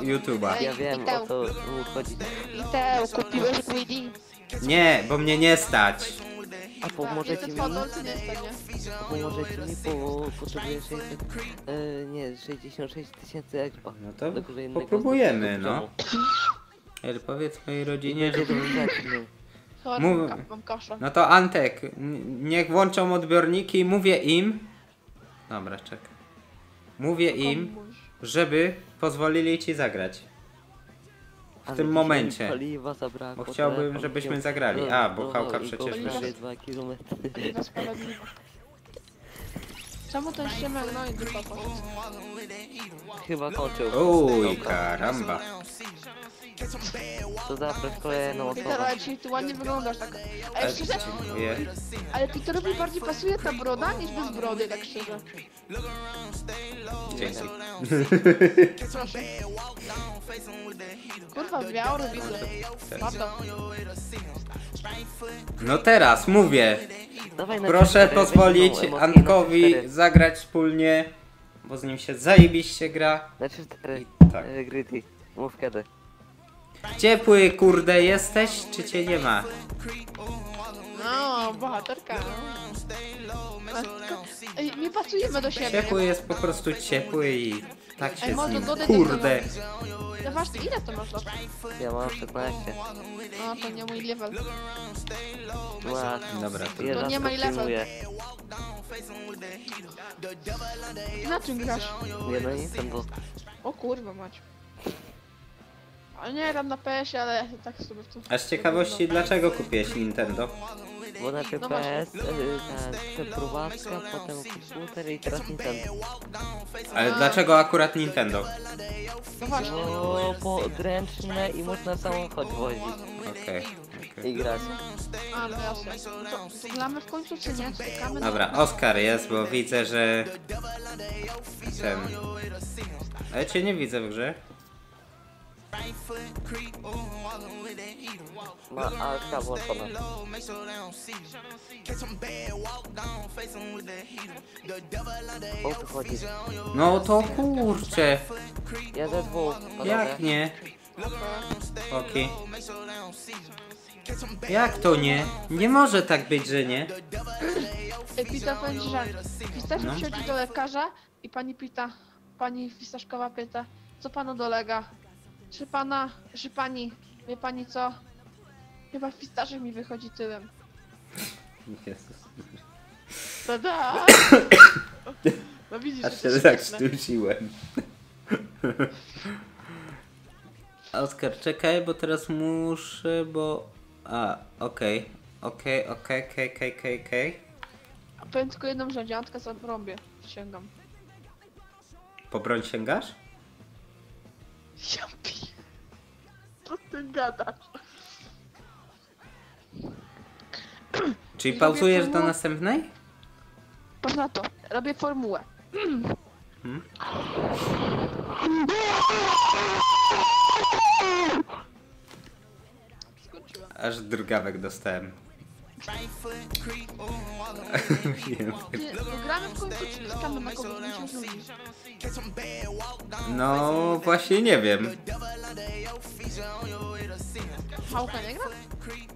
Speaker 1: YouTube'a.
Speaker 3: Ja wiem o co mi chodzi.
Speaker 4: I te, kupiłeś Greedy.
Speaker 1: Nie, bo mnie nie stać.
Speaker 3: A pomożecie mi? pomożecie mi, bo potrzebuję 600... E, nie, 66 tysięcy expa.
Speaker 1: No to
Speaker 3: Do
Speaker 1: popróbujemy, no. Ale powiedz mojej rodzinie, że...
Speaker 4: Sorry,
Speaker 1: Mów-
Speaker 4: ka- mam kasza.
Speaker 1: No to Antek, niech włączą odbiorniki i mówię im... Dobra, czekaj. Mówię im,
Speaker 4: Komu mówisz?
Speaker 1: żeby pozwolili ci zagrać. W tym
Speaker 3: mi
Speaker 1: momencie.
Speaker 3: Paliwa zabrakło.
Speaker 1: Bo chciałbym,
Speaker 3: telefon
Speaker 1: żebyśmy
Speaker 3: się
Speaker 1: zagrali. A, bo
Speaker 3: rozładował
Speaker 1: Hałka przecież
Speaker 4: wyszedł.
Speaker 3: prawie 2 kilometry.
Speaker 4: Oliwa sprawiedliwa. Czemu ten ściemek no i dupa poszedł?
Speaker 3: Chyba kończył.
Speaker 1: Uj, karamba.
Speaker 3: To zaproś kolejną
Speaker 4: Peter,
Speaker 3: osobę.
Speaker 4: ale dzisiaj ty ładnie wyglądasz tak. Ale
Speaker 1: E,
Speaker 4: szczerze,
Speaker 1: Dziękuję.
Speaker 4: ale Peterowi bardziej pasuje ta broda niż bez brody, tak szczerze.
Speaker 1: Dzięki.
Speaker 4: Proszę. Kurwa, wiaur widzę. Bardzo.
Speaker 1: No teraz mówię.
Speaker 3: Dawaj na
Speaker 1: Proszę
Speaker 3: cztery,
Speaker 1: pozwolić
Speaker 3: na
Speaker 1: Antkowi
Speaker 3: cztery.
Speaker 1: zagrać wspólnie, bo z nim się zajebiście gra.
Speaker 3: Na cztery.
Speaker 1: I tak.
Speaker 3: E, Gritty. Mów kiedy.
Speaker 1: Ciepły, kurde, jesteś, czy cię nie ma?
Speaker 4: No, bohaterka. No. Ej, nie pasujemy do siebie.
Speaker 1: Ciepły jest po prostu ciepły i tak się
Speaker 4: Ej,
Speaker 1: z
Speaker 4: może
Speaker 1: nim,
Speaker 4: dodaj do
Speaker 1: kurde.
Speaker 4: No właśnie, ile to masz lat?
Speaker 3: Ja mam 16.
Speaker 4: No, to nie mój level.
Speaker 3: Ładnie.
Speaker 1: Dobra, to
Speaker 4: To nie ma ile
Speaker 3: pilnuję.
Speaker 4: Na czym grasz?
Speaker 3: Nie no Nintendo.
Speaker 4: O kurwa mać. Ale nie, gram na PS, ale tak sobie w to...
Speaker 1: A z ciekawości, dlaczego kupiłeś Nintendo?
Speaker 3: Bo najpierw
Speaker 4: No.
Speaker 3: PS, y, ten przeprowadzka, potem komputer i teraz Nintendo.
Speaker 1: Ale dlaczego akurat Nintendo?
Speaker 4: No właśnie.
Speaker 3: Bo podręczne i można samochód wozić
Speaker 1: Okej. okej.
Speaker 3: i grać.
Speaker 4: A, no jasne. To, to gramy w końcu, czy nie? Czekamy na...
Speaker 1: Dobra, Oskar jest, bo widzę, że ten... Ale cię nie widzę w grze.
Speaker 3: Ma. O co chodzi?
Speaker 1: No to kurczę,
Speaker 3: Jadę dwóch,
Speaker 1: jak nie? Okej. Jak to nie? Nie może tak być, że nie.
Speaker 4: Pita będzie żart. Pistaszek
Speaker 1: No.
Speaker 4: przychodzi do lekarza i pani Pita, pani Fistaszkowa pyta, co panu dolega? Czy pana, czy pani, wie pani co? Chyba Fistaszek mi wychodzi tyłem.
Speaker 1: Jezus.
Speaker 4: Tada! No widzisz,
Speaker 1: Aż się tak sztuciłem. Oskar, czekaj, bo teraz muszę, bo... A, okej. Okej, okej, okej, okej, okej, okej.
Speaker 4: A powiem tylko jedną rzecz, ja rąbię. Sięgam.
Speaker 1: Po broń sięgasz?
Speaker 4: Ja. Co ty gadasz?
Speaker 1: Czyli pauzujesz do następnej?
Speaker 4: Patrz na to, robię formułę.
Speaker 1: Hmm? Aż drgawek dostałem. Wiem.
Speaker 4: Nie, no gramy w końcu, czy czekamy na kogoś, musimy ludzi.
Speaker 1: No właśnie nie wiem.
Speaker 4: Małka nie gra?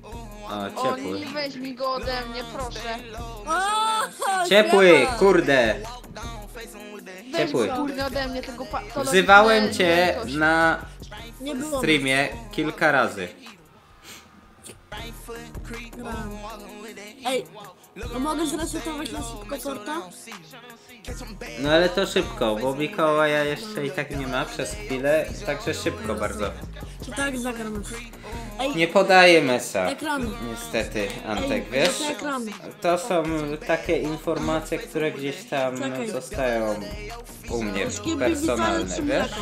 Speaker 1: O,
Speaker 4: O
Speaker 1: ciepły.
Speaker 4: nie, weź mi go ode mnie, proszę.
Speaker 1: Ciepły, kurde.
Speaker 4: Weź
Speaker 1: Ciepły.
Speaker 4: go kurde ode mnie, tego pa... to
Speaker 1: Wzywałem cię na
Speaker 5: Nie było.
Speaker 1: streamie kilka razy.
Speaker 5: Ej, a mogę zresetować na szybko torta?
Speaker 1: No ale to szybko, bo Mikołaja jeszcze i tak nie ma przez chwilę, także szybko bardzo.
Speaker 5: Czy tak zagram? Ej,
Speaker 1: Nie podaję mesa. Niestety, Antek,
Speaker 5: Ej,
Speaker 1: wiesz?
Speaker 5: to.
Speaker 1: To są takie informacje, które gdzieś tam
Speaker 5: Czekaj.
Speaker 1: zostają u mnie
Speaker 5: Skibidi
Speaker 1: personalne, wiesz?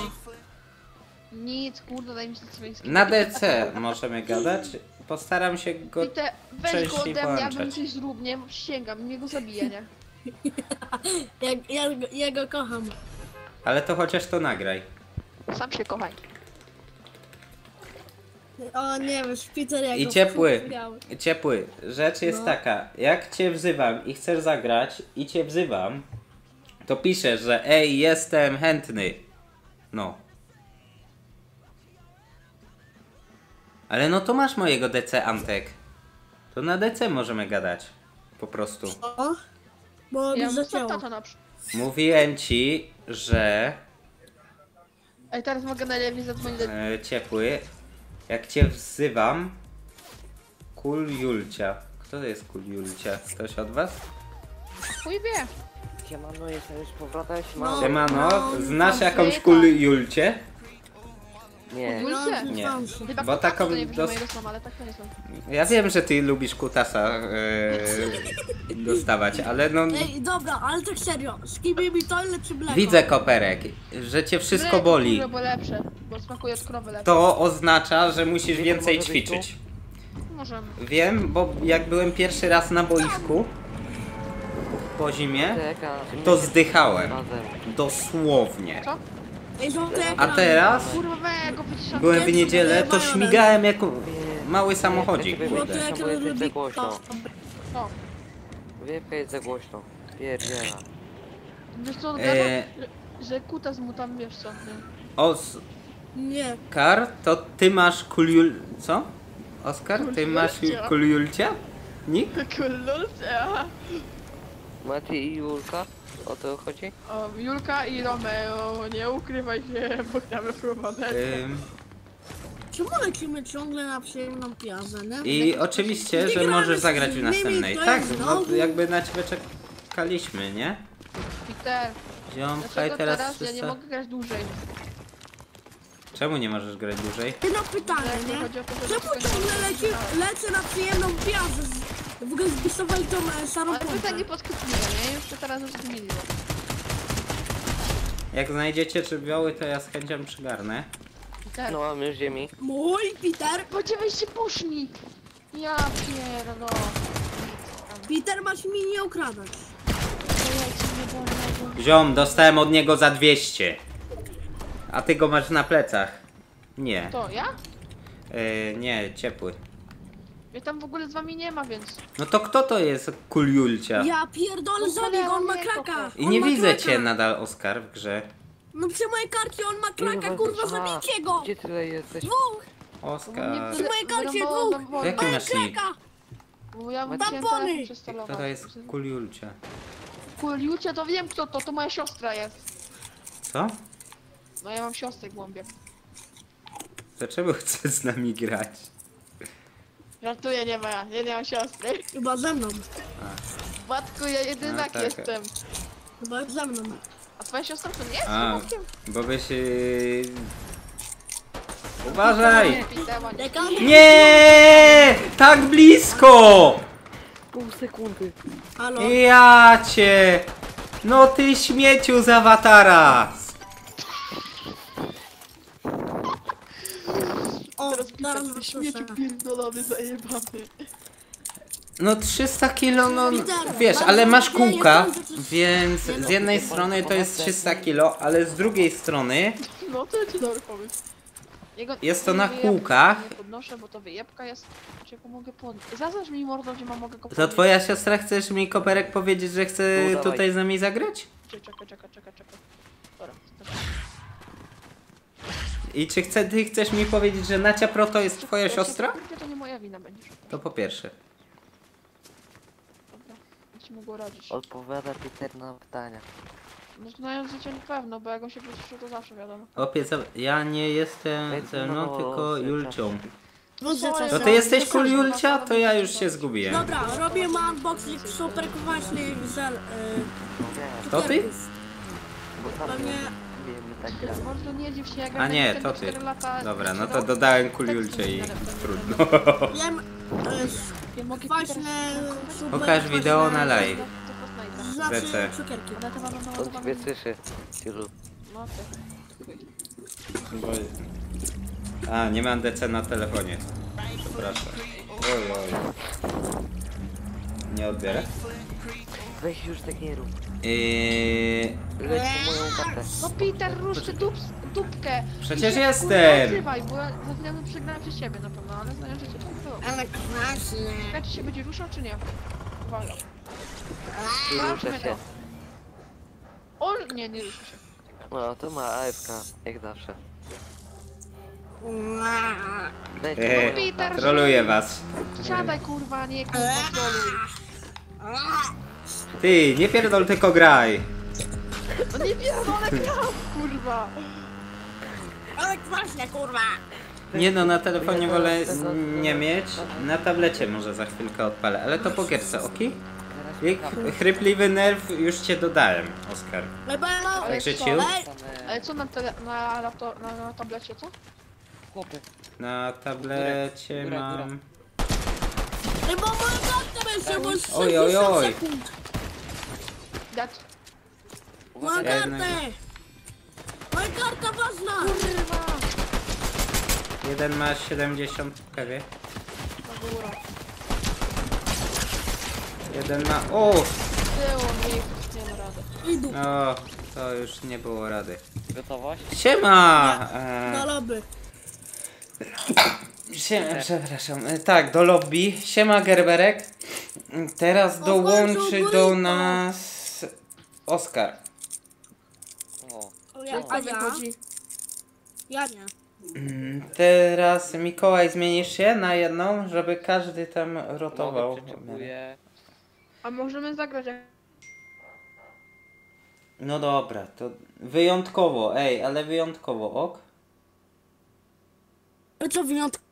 Speaker 4: Nic, kurde, daj mi się słoński.
Speaker 1: Na DC możemy gadać. Postaram się go.
Speaker 4: I te, weź go
Speaker 1: częściej
Speaker 4: ode mnie, ja bym
Speaker 1: włączać.
Speaker 4: coś zrób, nie? Przysięgam, mnie go zabije, nie?
Speaker 5: Ja, ja, go- ja go kocham.
Speaker 1: Ale to chociaż to nagraj.
Speaker 4: Sam się kochaj.
Speaker 5: O nie wiem, szpicer jak
Speaker 1: I ciepły. Ciepły. Rzecz jest
Speaker 5: No.
Speaker 1: taka, jak cię wzywam i chcesz zagrać i cię wzywam, to piszesz, że ej, jestem chętny. No. Ale no to masz mojego DC Antek. To na DC możemy gadać. Po prostu.
Speaker 5: O, bo
Speaker 4: Ja
Speaker 5: zacięło.
Speaker 4: tata na przykład.
Speaker 1: Mówiłem ci, że
Speaker 4: Ej, teraz mogę najlepiej zadzwonić do...
Speaker 1: e, ciepły, jak cię wzywam, kul Julcia. Kto to jest kul Julcia? Ktoś od was?
Speaker 4: Chuj wie.
Speaker 3: Siemano, jestem już z powrotem,
Speaker 5: No.
Speaker 3: siemano.
Speaker 1: Siemano,
Speaker 5: no,
Speaker 1: znasz
Speaker 5: no,
Speaker 1: jakąś
Speaker 4: tak.
Speaker 1: kul Julcie?
Speaker 3: Nie?
Speaker 5: No,
Speaker 1: Nie.
Speaker 4: Chyba
Speaker 1: Bo taką
Speaker 4: taką... to nie
Speaker 1: dos-
Speaker 4: mojego są, ale tak to nie są.
Speaker 1: Ja wiem, że ty lubisz kutasa e, dostawać, ale no
Speaker 5: Ej, dobra, ale tak serio. Skibidi mi to lepszy mleko.
Speaker 1: widzę koperek, że cię wszystko
Speaker 4: Mleko,
Speaker 1: boli.
Speaker 4: Kurwa, bo lepsze, bo smakuje od krowy lepiej.
Speaker 1: To oznacza, że musisz więcej ćwiczyć.
Speaker 4: Możemy.
Speaker 1: Wiem, bo jak byłem pierwszy raz na boisku po zimie,
Speaker 3: czeka.
Speaker 1: to zdychałem. Dosłownie.
Speaker 4: Co?
Speaker 5: Ej, żółty
Speaker 1: A
Speaker 5: ekran.
Speaker 1: teraz
Speaker 4: Kurwa, we, ja go wyciszam.
Speaker 1: byłem w niedzielę, to śmigałem jak mały samochodzik.
Speaker 5: Żółty
Speaker 3: Czekaj,
Speaker 5: ekran
Speaker 3: jest za
Speaker 5: lubi
Speaker 3: głośno.
Speaker 4: O,
Speaker 3: Wypka jest za głośno. Pierdziela.
Speaker 4: wiesz co,
Speaker 1: E,
Speaker 4: że, że kuta z mu tam, wiesz co, nie?
Speaker 1: Os
Speaker 5: Nie.
Speaker 1: Kar, to ty masz kuliul... Co? Oskar, ty masz
Speaker 4: Kuliulcia.
Speaker 1: kuliulcia?
Speaker 4: Kululce.
Speaker 3: Macie i Julka? O to chodzi?
Speaker 4: O, Julka i Romeo, nie ukrywaj się, bo gramy w.
Speaker 1: Ym,
Speaker 5: Czemu lecimy ciągle na przyjemną piazę, nie?
Speaker 1: I oczywiście, że możesz zagrać w następnej. Tak, no jakby na ciebie czekaliśmy, nie?
Speaker 4: Peter,
Speaker 1: Ziom, haj
Speaker 4: dlaczego
Speaker 1: teraz
Speaker 4: teraz ja nie mogę grać dłużej?
Speaker 1: Czemu nie możesz grać dłużej?
Speaker 5: Jedno pytanie, nie?
Speaker 4: chodzi o to, że
Speaker 5: Czemu ciągle leci, lecę na przyjemną piazę? Z- W ogóle zbisowali tą e, szarą
Speaker 4: Ale
Speaker 5: pompę.
Speaker 4: pytań nie podkreśliłem, nie? Już to teraz już zmieniło.
Speaker 1: Jak znajdziecie żywioły, to ja z chęcią przygarnę.
Speaker 4: Peter,
Speaker 3: No mam już ziemi.
Speaker 5: Mój Peter!
Speaker 4: Podziewaj pusznik! Ja pierdolę.
Speaker 5: Peter masz mi nie okradać.
Speaker 1: Ziom, dostałem od niego za 200. A ty go masz na plecach. Nie.
Speaker 4: To ja?
Speaker 1: Yy, nie, ciepły.
Speaker 4: Mnie tam w ogóle z wami nie ma, więc...
Speaker 1: No to kto to jest kuliulcia?
Speaker 5: Ja pierdolę
Speaker 4: No
Speaker 5: go, on ma kraka!
Speaker 1: I
Speaker 5: on
Speaker 1: nie
Speaker 5: ma
Speaker 1: widzę
Speaker 5: kraka.
Speaker 1: cię nadal, Oskar, w grze.
Speaker 5: No przy mojej karcie on ma kraka, kurwa, zabijcie go!
Speaker 3: Gdzie tyle jesteś?
Speaker 5: Dwóch!
Speaker 1: Oskar.
Speaker 5: Przy mojej karcie
Speaker 4: wyrąbało
Speaker 5: dwóch!
Speaker 4: tam wolę.
Speaker 1: Jaki masz nick?
Speaker 5: Kraka!
Speaker 4: Bo ja bym
Speaker 5: Tampony!
Speaker 4: chciałem telefon.
Speaker 1: Kto to jest kuliulcia?
Speaker 4: Kuliucia to wiem kto to, to moja siostra jest.
Speaker 1: Co?
Speaker 4: No ja mam siostrę głąbię.
Speaker 1: Dlaczego chcesz z nami grać?
Speaker 4: Żartuję, nie ma ja, nie, nie mam siostry.
Speaker 5: Chyba ze mną.
Speaker 4: Matku, ja jedynak
Speaker 1: tak.
Speaker 4: jestem.
Speaker 5: Chyba ze mną.
Speaker 4: A twoja siostra to nie jest
Speaker 1: A, bo byś... Yy... Uważaj! Nie! Tak blisko!
Speaker 3: Pół sekundy.
Speaker 5: Halo?
Speaker 1: Ja cię! No ty śmieciu z awatara!
Speaker 5: O,
Speaker 4: Teraz
Speaker 5: teraz
Speaker 4: Peter, ty śmieci
Speaker 5: słyszę.
Speaker 4: pierdolony, zajebany.
Speaker 1: No 300 kilo, no wiesz, ale masz kółka, więc
Speaker 5: no,
Speaker 1: z jednej strony to jest 300 kilo, ale z drugiej strony
Speaker 4: No to ci dobry pomysł. Jego
Speaker 1: Jest to na
Speaker 4: wyjeb-
Speaker 1: kółkach.
Speaker 4: Nie podnoszę, bo to wyjebka jest. Czy ja go mogę podnieść? Zaznacz mi mordo, gdzie mam mogę go
Speaker 1: to
Speaker 4: podnieść.
Speaker 1: twoja siostra chcesz mi koperek powiedzieć, że chce
Speaker 3: No, dawaj.
Speaker 1: tutaj z nami zagrać?
Speaker 4: Czekaj, czekaj, czekaj, czekaj, czekaj. Dobra, dobra.
Speaker 1: I czy chce, ty chcesz mi powiedzieć, że Nacia Pro to jest twoja siostra?
Speaker 4: kurde, to nie moja wina będziesz.
Speaker 1: To po pierwsze.
Speaker 4: Dobra, ci mogło radzić.
Speaker 3: Odpowiada Peter na pytania.
Speaker 4: No znając życie na pewno, bo jak on się wyciszył, to zawsze wiadomo.
Speaker 1: Opiec, ja nie jestem mną,
Speaker 3: no,
Speaker 1: tylko Julcią.
Speaker 4: To
Speaker 5: czasem.
Speaker 1: ty jesteś kul Julcia? To ja już się zgubiłem.
Speaker 5: Dobra, robię unboxing super kwaśnych żel... y,
Speaker 3: No
Speaker 1: To ty?
Speaker 5: cukierków.
Speaker 3: bo tam
Speaker 5: Pewnie-
Speaker 3: tak.
Speaker 4: Mordo nie dziw się, jak
Speaker 1: A nie, to ty.
Speaker 4: 4 Lata,
Speaker 1: Dobra, no to dodałem kul
Speaker 4: tak
Speaker 1: i trudno.
Speaker 4: Ja mogę
Speaker 5: kwaśne... super
Speaker 1: Pokaż wideo na live.
Speaker 5: Znaczy
Speaker 1: Lecę.
Speaker 5: cukierki.
Speaker 3: On ciebie słyszy. Ciulu.
Speaker 4: No ty.
Speaker 1: A, nie mam DC na telefonie. Przepraszam. Oj, oj. Nie odbierę?
Speaker 3: Weź już tak nie rób.
Speaker 1: Yy...
Speaker 3: Leć po moją kartę.
Speaker 4: No Peter, rusz dup, dupkę!
Speaker 1: Przecież jestem.
Speaker 4: Kurwa, odzywaj, bo ja za chwilę przegrałem przez ciebie na pewno, ale znając życie to było.
Speaker 5: Ale.
Speaker 4: Ja ci się będzie ruszał czy nie? Uwaga. Sprawdźmy
Speaker 3: się.
Speaker 4: to. O, nie, nie rusza się.
Speaker 3: No, to ma AFK, jak zawsze. Leć po
Speaker 1: Eee,
Speaker 3: moją
Speaker 4: Peter,
Speaker 3: kartę.
Speaker 1: Troluję was.
Speaker 4: Siadaj kurwa, nie kurwa, doluj.
Speaker 1: Ty, nie pierdol, tylko graj.
Speaker 4: No nie pierdolę gram, kurwa.
Speaker 5: Ale kwaśne, kurwa.
Speaker 1: Nie no, na telefonie wolę nie mieć. Na tablecie może za chwilkę odpalę, ale to po gierce, ok? Jak chrypliwy nerw już cię dodałem, Oskar. Także
Speaker 4: co?
Speaker 1: cię
Speaker 5: Ej,
Speaker 4: Ale co na, tele, na, lapto, na, na tablecie, co?
Speaker 3: Chłopy.
Speaker 1: Na tablecie
Speaker 3: Góra, góra.
Speaker 1: mam...
Speaker 5: Bo moja karta będzie, bo jest
Speaker 1: Oj, oj,
Speaker 5: 60
Speaker 1: oj.
Speaker 5: sekund.
Speaker 4: Dać.
Speaker 5: Moja
Speaker 1: Ja
Speaker 5: kartę.
Speaker 1: jednak-
Speaker 5: Moja karta ważna.
Speaker 4: Kurwa.
Speaker 1: Jeden ma 70 kewie.
Speaker 4: Na górę.
Speaker 1: Jeden ma... O!
Speaker 4: Było.
Speaker 5: Idu.
Speaker 1: No, to już nie było rady.
Speaker 3: Gotowość?
Speaker 1: Siema!
Speaker 5: Na
Speaker 1: E,
Speaker 5: lobby.
Speaker 1: Siema przepraszam. E, tak, do lobby. Siema Gerberek. Teraz dołączy do nas... Oskar.
Speaker 3: O.
Speaker 5: O, ja,
Speaker 4: Co
Speaker 5: a
Speaker 4: to
Speaker 5: ja? nie.
Speaker 1: Mm, Teraz Mikołaj zmienisz się na jedną, żeby każdy tam rotował.
Speaker 3: Przyczepuję.
Speaker 4: A możemy zagrać jak...
Speaker 1: No dobra, to wyjątkowo, ej, ale wyjątkowo, ok?
Speaker 5: Ale co wyjątkowo?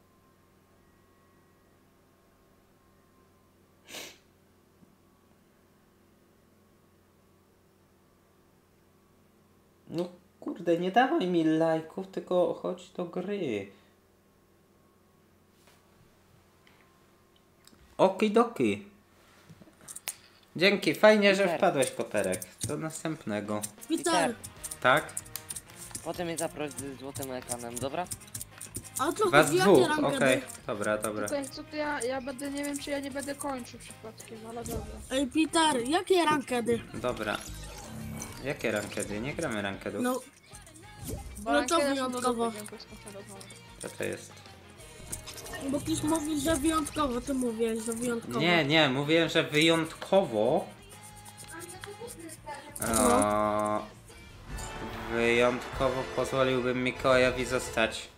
Speaker 1: No kurde, nie dawaj mi lajków, tylko chodź do gry. Okidoki. Dzięki, fajnie, że wpadłeś Koterek. Do następnego.
Speaker 5: Peter,
Speaker 1: Tak?
Speaker 3: Potem mnie zaproś z złotym ekranem, dobra?
Speaker 5: a co
Speaker 1: Was dwóch,
Speaker 5: rankedy?
Speaker 1: okej. Dobra, dobra.
Speaker 4: Co, co to ja, ja będę, nie wiem czy ja nie będę kończył przypadkiem, ale dobra.
Speaker 5: Ej, Peter, jakie rankedy?
Speaker 1: Dobra. Jakie rankedy? Nie gramy rankedów.
Speaker 5: No,
Speaker 4: Bo
Speaker 5: No to
Speaker 4: rankery są
Speaker 5: wyjątkowo.
Speaker 4: do dupy, więc skończę rozmowę.
Speaker 1: Co to jest?
Speaker 5: bo ty mówisz, że wyjątkowo, ty mówisz, że wyjątkowo.
Speaker 1: Nie, nie, mówiłem, że wyjątkowo. O, wyjątkowo pozwoliłbym Mikołajowi zostać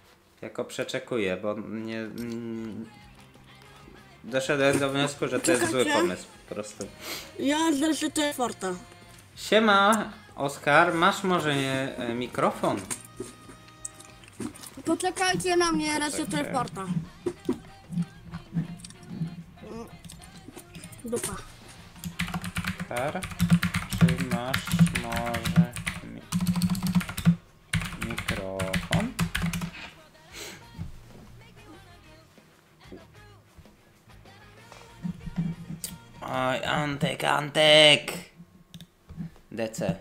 Speaker 1: jako przeczekuję, bo nie. Mm, doszedłem do wniosku, że to jest zły
Speaker 5: Czekajcie.
Speaker 1: pomysł po prostu.
Speaker 5: Ja zresetuję Forta.
Speaker 1: Siema, Oskar, masz może nie, e, mikrofon?
Speaker 5: Poczekajcie na mnie. Forta. Mm. Dupa.
Speaker 1: Oskar, czy masz może mi mikrofon? Oj, Antek, Antek! DC.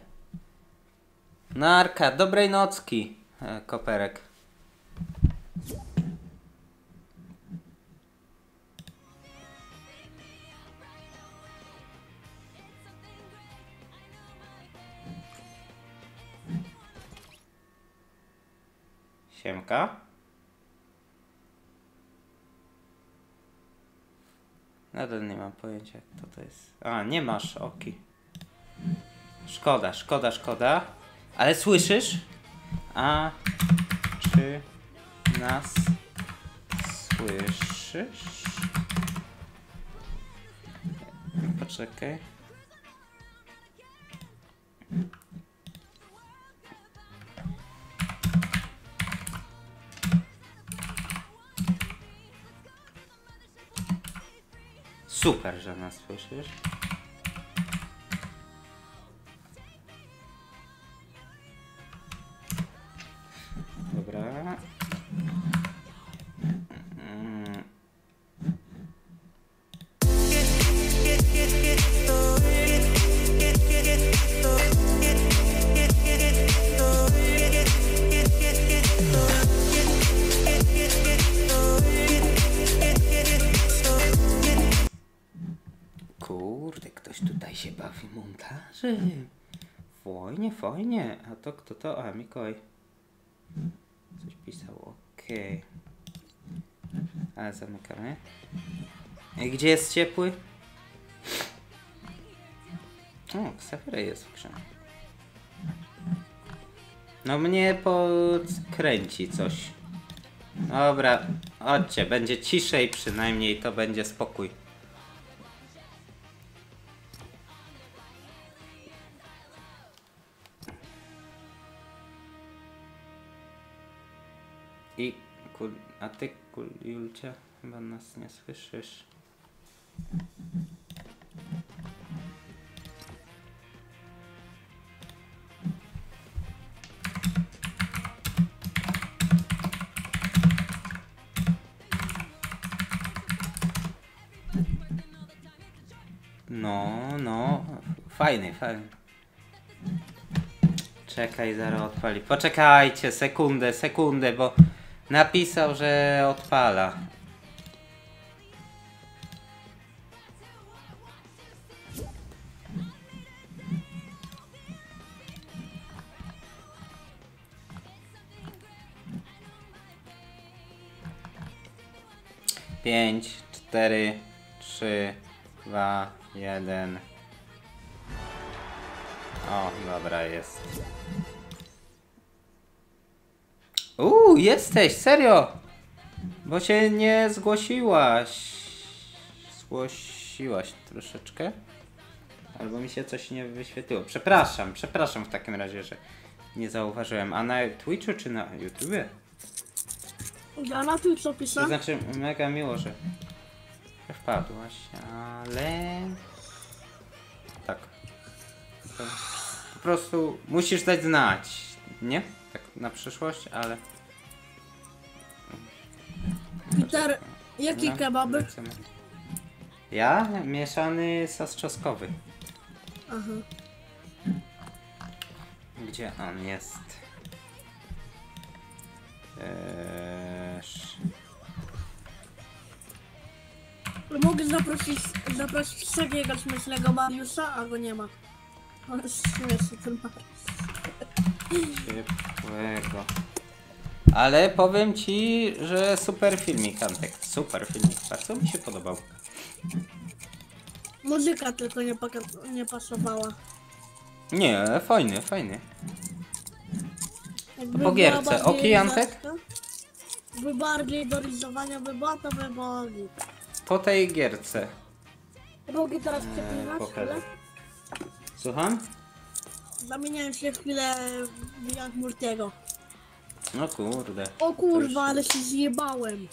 Speaker 1: Narka, dobrej nocki, e, koperek. Siemka. Nadal nie mam pojęcia, kto to jest. A, nie masz oki. Szkoda, szkoda, szkoda. Ale słyszysz? A czy nas słyszysz? Poczekaj. Super, że nas słyszysz. Mikołaj. Coś pisał, okej. Ale zamykamy. I gdzie jest ciepły? O, Xavier jest w grze. No mnie podkręci coś. Dobra, chodźcie, będzie ciszej przynajmniej, to będzie spokój. Kul, a ty kul, Julcia chyba nas nie słyszysz. No, no, fajny, fajny. Czekaj, zaraz odpali. Poczekajcie, sekundę, sekundę, bo napisał, że odpala. Pięć, cztery, trzy, dwa, jeden. O, dobra, jest. Uuu, jesteś, serio! Bo się nie zgłosiłaś. Zgłosiłaś troszeczkę. Albo mi się coś nie wyświetliło. Przepraszam, przepraszam w takim razie, że nie zauważyłem. A na Twitchu czy na YouTubie?
Speaker 5: Ja na tym co
Speaker 1: To znaczy, mega miło, że że wpadłaś, ale... Tak. To po prostu musisz dać znać, nie? Na przyszłość, ale...
Speaker 5: Peter, jaki
Speaker 1: No,
Speaker 5: kebaby?
Speaker 1: lecimy. Ja? Mieszany sos czosnkowy.
Speaker 5: Aha.
Speaker 1: Gdzie on jest? Sz-
Speaker 5: Mogę zaprosić, zaprosić takiego śmiesznego Mariusza, a go nie ma. On jest śmieszny ten Mariusz.
Speaker 1: Ciepłego. Ale powiem ci, że super filmik, Antek. Super filmik. Bardzo mi się podobał.
Speaker 5: Muzyka tylko nie, paka- nie pasowała.
Speaker 1: Nie, fajny, fajny.
Speaker 5: Jakby
Speaker 1: Po
Speaker 5: była
Speaker 1: gierce.
Speaker 5: bardziej
Speaker 1: Oki, Antek?
Speaker 5: By bardziej do rizowania by była, to by było git.
Speaker 1: Po tej gierce.
Speaker 5: Mogę teraz
Speaker 1: Eee,
Speaker 5: przeklinać, ale
Speaker 1: Słucham?
Speaker 5: Zamieniałem się chwilę w jak Multiego.
Speaker 1: No kurde.
Speaker 5: O kurwa, ale się zjebałem.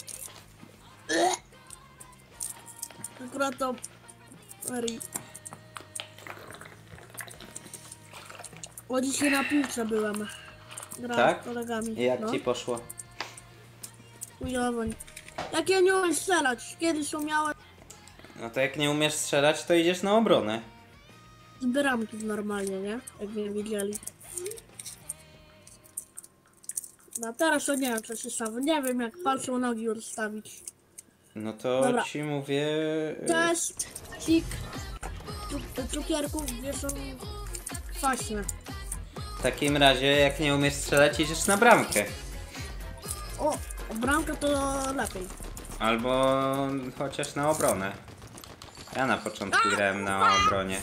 Speaker 5: Akurat to... Eri. O dzisiaj na piłce byłem. Grałem
Speaker 1: Tak?
Speaker 5: z kolegami.
Speaker 1: I jak
Speaker 5: no.
Speaker 1: ci poszło?
Speaker 5: Chujowo. Jak ja nie umiem strzelać. Kiedyś umiałem
Speaker 1: No to jak nie umiesz strzelać, to idziesz na obronę.
Speaker 5: Z bramki normalnie, nie? Jak mnie widzieli. No teraz to nie wiem co się stało. Nie wiem jak palcą nogi rozstawić.
Speaker 1: No to
Speaker 5: Dobra.
Speaker 1: ci mówię... y,
Speaker 5: To jest cik cuk- cukierków, gdzie są kwaśne.
Speaker 1: W takim razie, jak nie umiesz strzelać, idziesz na bramkę.
Speaker 5: O, bramka to lepiej.
Speaker 1: Albo chociaż na obronę. Ja na początku grałem na obronie.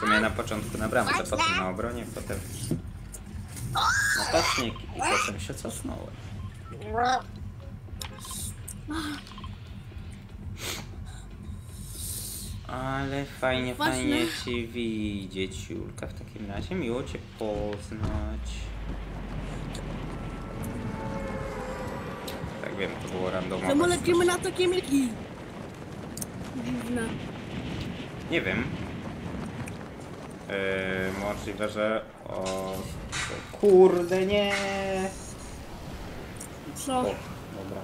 Speaker 1: W sumie na początku na bramce, potem na obronie, potem napastnik i potem się cofnąłem. Ale fajnie,
Speaker 5: Właśnie.
Speaker 1: fajnie Cię widzieć, Julka, w takim razie. Miło Cię poznać. Tak wiem, to było randomowe.
Speaker 5: Czemu lecimy na takie myki? Dziwne.
Speaker 1: Nie wiem. Yy, możliwe, że. O. Kurde, nie!
Speaker 5: Co?
Speaker 1: O, dobra.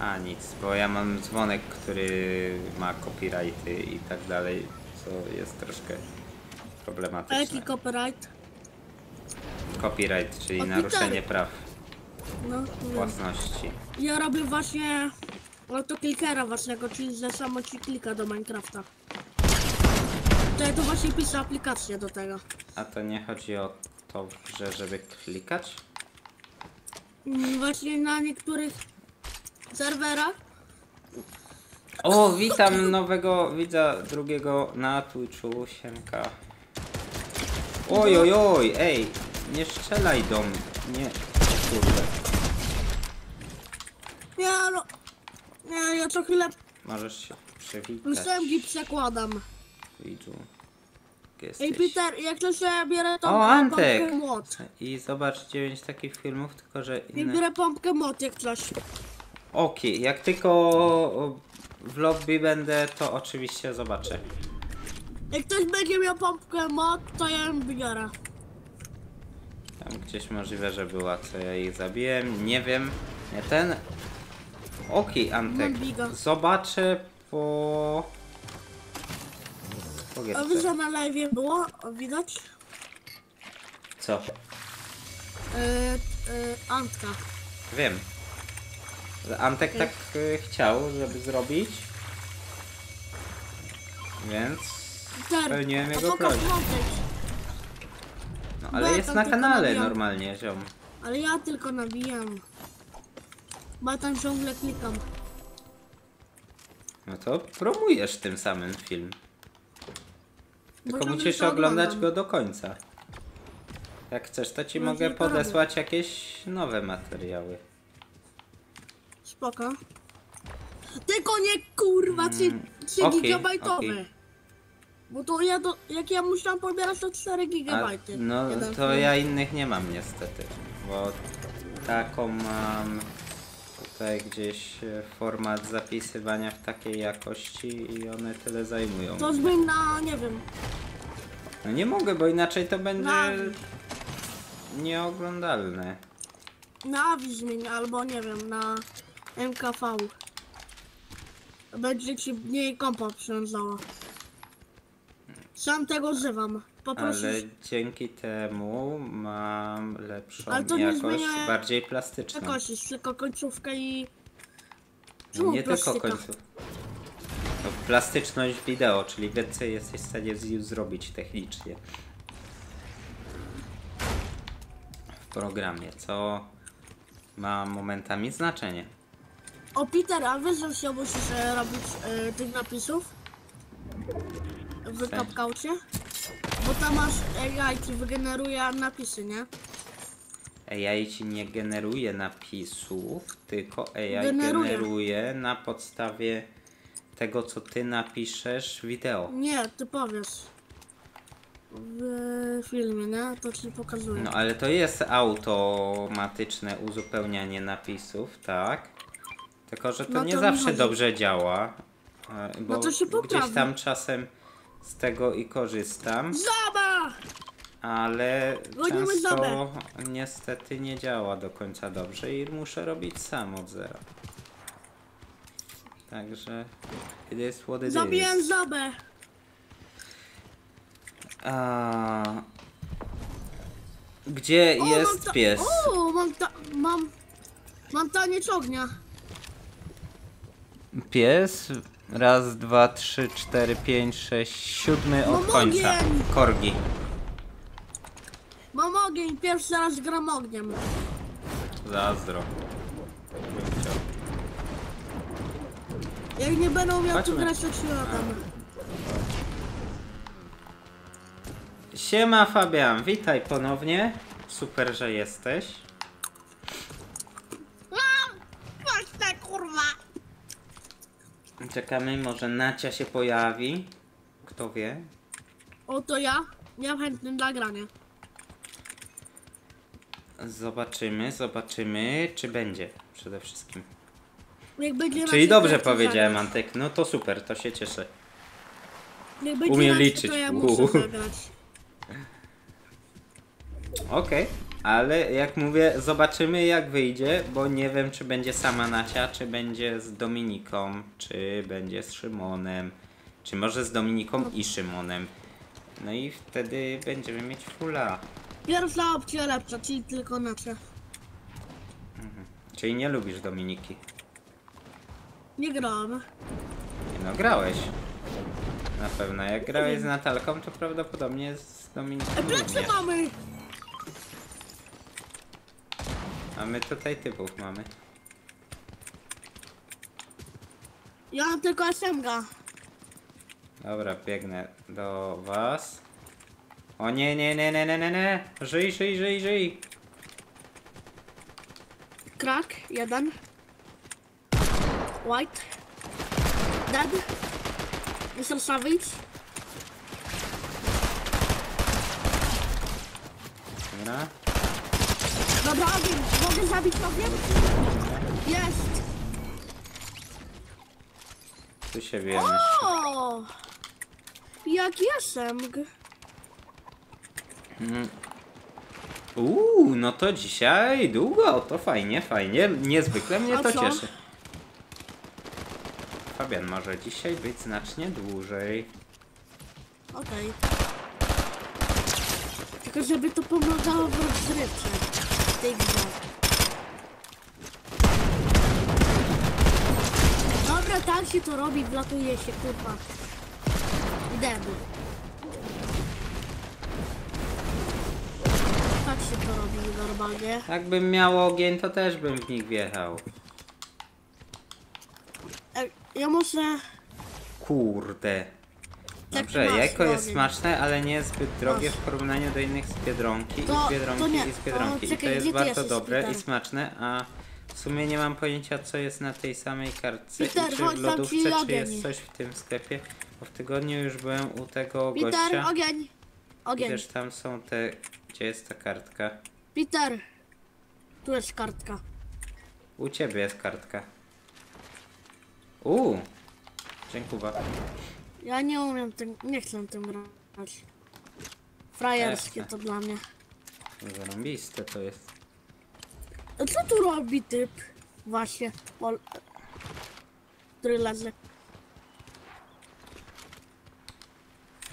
Speaker 1: A nic, bo ja mam dzwonek, który ma copyrighty i tak dalej, co jest troszkę
Speaker 5: A jaki
Speaker 1: problematyczne.
Speaker 5: copyright?
Speaker 1: Copyright, czyli
Speaker 5: O,
Speaker 1: naruszenie praw
Speaker 5: No,
Speaker 1: własności.
Speaker 5: Ja robię właśnie autoklikera waszego, czyli że samo ci klika do Minecrafta. To ja to właśnie piszę aplikację do tego.
Speaker 1: A to nie chodzi o to, że żeby klikać?
Speaker 5: Mm, Właśnie na niektórych serwerach
Speaker 1: O, witam nowego widza drugiego na Twitchu, siemka. Oj, oj, oj, ej, nie strzelaj do mnie, nie, kurde,
Speaker 5: Ja no... Nie, ja co chwilę
Speaker 1: możesz się przywitać,
Speaker 5: występki przekładam.
Speaker 1: Widzu.
Speaker 5: Ej
Speaker 1: Jesteś.
Speaker 5: Peter, jak to się bierę tą
Speaker 1: O, Antek!
Speaker 5: pompkę młot.
Speaker 1: I zobacz 9 takich filmów, tylko że inne.
Speaker 5: biorę pompkę młot jak coś.
Speaker 1: Okej, jak tylko w lobby będę, to oczywiście zobaczę.
Speaker 5: Jak ktoś będzie miał pompkę młot, to ja ją biorę.
Speaker 1: Tam gdzieś możliwe, że była, co ja ich zabiłem. Nie wiem. Nie ten. Okej, Antek.
Speaker 5: Mam biga.
Speaker 1: Zobaczę po. Po
Speaker 5: A że na live było? O, widać?
Speaker 1: Co?
Speaker 5: Yy, yy, Antka.
Speaker 1: Wiem. Antek tak y, chciał, żeby zrobić. Więc.
Speaker 5: Peter,
Speaker 1: Spełniłem jego
Speaker 5: pokaż
Speaker 1: prośbę. No ale jest
Speaker 5: tam
Speaker 1: na
Speaker 5: tylko
Speaker 1: kanale
Speaker 5: nabijam.
Speaker 1: normalnie, ziom.
Speaker 5: Ale ja tylko nabijam. Bo ja tam ciągle klikam.
Speaker 1: No to promujesz tym samym film. Tylko musisz oglądać go do końca. Jak chcesz, to ci
Speaker 5: No,
Speaker 1: mogę podesłać jakieś nowe materiały.
Speaker 5: Spoko. Tylko nie kurwa 3,
Speaker 1: Mm,
Speaker 5: 3
Speaker 1: okej,
Speaker 5: gigabajtowe.
Speaker 1: okej.
Speaker 5: Bo to ja do, jak ja musiałam pobierać to 4
Speaker 1: A,
Speaker 5: gigabajty.
Speaker 1: no to ja innych nie mam niestety, bo taką mam tutaj gdzieś e, format zapisywania w takiej jakości i one tyle zajmują.
Speaker 5: To zmień na, nie wiem,
Speaker 1: No nie mogę, bo inaczej to będzie
Speaker 5: na,
Speaker 1: nieoglądalne.
Speaker 5: na AVI zmień, albo nie wiem, na MKV. Będzie ci mniej kompa przywiązało. Sam tego używam.
Speaker 1: Ale
Speaker 5: Poprosisz.
Speaker 1: dzięki temu mam lepszą
Speaker 5: Ale to nie
Speaker 1: jakość,
Speaker 5: zmienia
Speaker 1: bardziej plastyczną.
Speaker 5: Jakość, tylko końcówkę i... Czemu
Speaker 1: nie tylko
Speaker 5: plastyka?
Speaker 1: końców. No, plastyczność wideo, czyli więcej jesteś w stanie z zrobić technicznie. W programie, co ma momentami znaczenie.
Speaker 5: O Peter, a wiesz, że się musisz e, robić e, tych napisów? W
Speaker 1: sensie?
Speaker 5: CapCutie? Bo tam masz AI ci wygeneruje napisy, nie?
Speaker 1: AI ci nie generuje napisów, tylko AI
Speaker 5: Generuje.
Speaker 1: generuje na podstawie tego, co ty napiszesz wideo.
Speaker 5: Nie, ty powiesz. W filmie, nie? To ci pokazuje.
Speaker 1: No ale to jest automatyczne uzupełnianie napisów, tak? Tylko, że to
Speaker 5: No
Speaker 1: nie
Speaker 5: to mi
Speaker 1: zawsze
Speaker 5: chodzi.
Speaker 1: dobrze działa. e, Bo
Speaker 5: to się
Speaker 1: gdzieś
Speaker 5: poprawi.
Speaker 1: tam czasem z tego i korzystam,
Speaker 5: Zaba!
Speaker 1: ale
Speaker 5: Gonimy
Speaker 1: często niestety nie działa do końca dobrze i muszę robić sam od zera. Także it is what it
Speaker 5: Zabiłem
Speaker 1: is.
Speaker 5: zabę!
Speaker 1: A... Gdzie
Speaker 5: O,
Speaker 1: jest
Speaker 5: mam
Speaker 1: pies?
Speaker 5: O, mam ta... mam... Mam taniec ognia.
Speaker 1: Pies. Raz, dwa, trzy, cztery, pięć, sześć, siódmy
Speaker 5: No
Speaker 1: od końca. Korgi.
Speaker 5: Mam ogień, pierwszy raz gram ogniem.
Speaker 1: Zazdro. Bym chciał.
Speaker 5: Jak nie będą miał tu
Speaker 1: Chodźmy.
Speaker 5: grać, to ci latam.
Speaker 1: Siema Fabian, witaj ponownie. Super, że jesteś.
Speaker 5: Właśnie, kurwa!
Speaker 1: Czekamy, może Nacia się pojawi. Kto wie?
Speaker 5: Oto ja. Ja chętny dla grania.
Speaker 1: Zobaczymy, zobaczymy, czy będzie przede wszystkim.
Speaker 5: Jak będzie
Speaker 1: Czyli dobrze
Speaker 5: to
Speaker 1: powiedziałem,
Speaker 5: zagrać.
Speaker 1: Antek. No to super, to się cieszę.
Speaker 5: Jak będzie
Speaker 1: Umiem liczyć.
Speaker 5: To ja
Speaker 1: Uhu.
Speaker 5: muszę zagrać.
Speaker 1: Okej, ale jak mówię, zobaczymy jak wyjdzie, bo nie wiem czy będzie sama Nacia, czy będzie z Dominiką, czy będzie z Szymonem, czy może z Dominiką i Szymonem. No i wtedy będziemy mieć fulla.
Speaker 5: Pierwsza opcja lepsza, czyli tylko nasze.
Speaker 1: Czyli nie lubisz Dominiki.
Speaker 5: Nie grałem.
Speaker 1: Nie no, grałeś. Na pewno. Jak grałeś z Natalką, to prawdopodobnie z Dominiką
Speaker 5: E, plecy mamy!
Speaker 1: A my tutaj typów mamy.
Speaker 5: Ja mam tylko SMG.
Speaker 1: Dobra, biegnę do was. O nie, nie, nie, nie, nie, nie, nie. Żyj, żyj, żyj, żyj.
Speaker 5: Krak, jeden. White. Dead. Mr. Savage.
Speaker 1: Dobra.
Speaker 5: Dobra, ogień. Mogę zabić ogień? Jest!
Speaker 1: Tu się wiemy.
Speaker 5: O! Jak SMG.
Speaker 1: Uuu, no to dzisiaj długo, to fajnie, fajnie. Niezwykle mnie
Speaker 5: A
Speaker 1: to
Speaker 5: co?
Speaker 1: cieszy. Fabian, może dzisiaj być znacznie dłużej.
Speaker 5: Okej. Tylko żeby to pomagało w rozgrywce tej grze. Dobra, tak się to robi, wlatuje się, kurwa. Dead. Tak się to robi normalnie.
Speaker 1: Jakbym miał ogień, to też bym w nich wjechał.
Speaker 5: E, ja muszę...
Speaker 1: Kurde. Dobrze,
Speaker 5: masz
Speaker 1: jajko jest smaczne, ale nie jest zbyt drogie
Speaker 5: Masz.
Speaker 1: w porównaniu do innych z Biedronki,
Speaker 5: To-
Speaker 1: i z Biedronki,
Speaker 5: to nie.
Speaker 1: i z Biedronki.
Speaker 5: O,
Speaker 1: I
Speaker 5: czekaj,
Speaker 1: to jest bardzo dobre i smaczne, a w sumie nie mam pojęcia co jest na tej samej kartce
Speaker 5: Peter,
Speaker 1: i czy w lodówce, czy
Speaker 5: ogień.
Speaker 1: jest coś w tym sklepie. Bo w tygodniu już byłem u tego
Speaker 5: Peter,
Speaker 1: gościa
Speaker 5: ogień!
Speaker 1: i
Speaker 5: Ogień.
Speaker 1: też tam są te... Gdzie jest ta kartka?
Speaker 5: Peter! Tu jest kartka.
Speaker 1: U ciebie jest kartka. Uuu! Dziękuję.
Speaker 5: Ja nie umiem tym, nie chcę tym grać. Frajerskie to dla mnie.
Speaker 1: Zarąbiste to jest.
Speaker 5: A co tu robi typ? Właśnie, pol... który leży.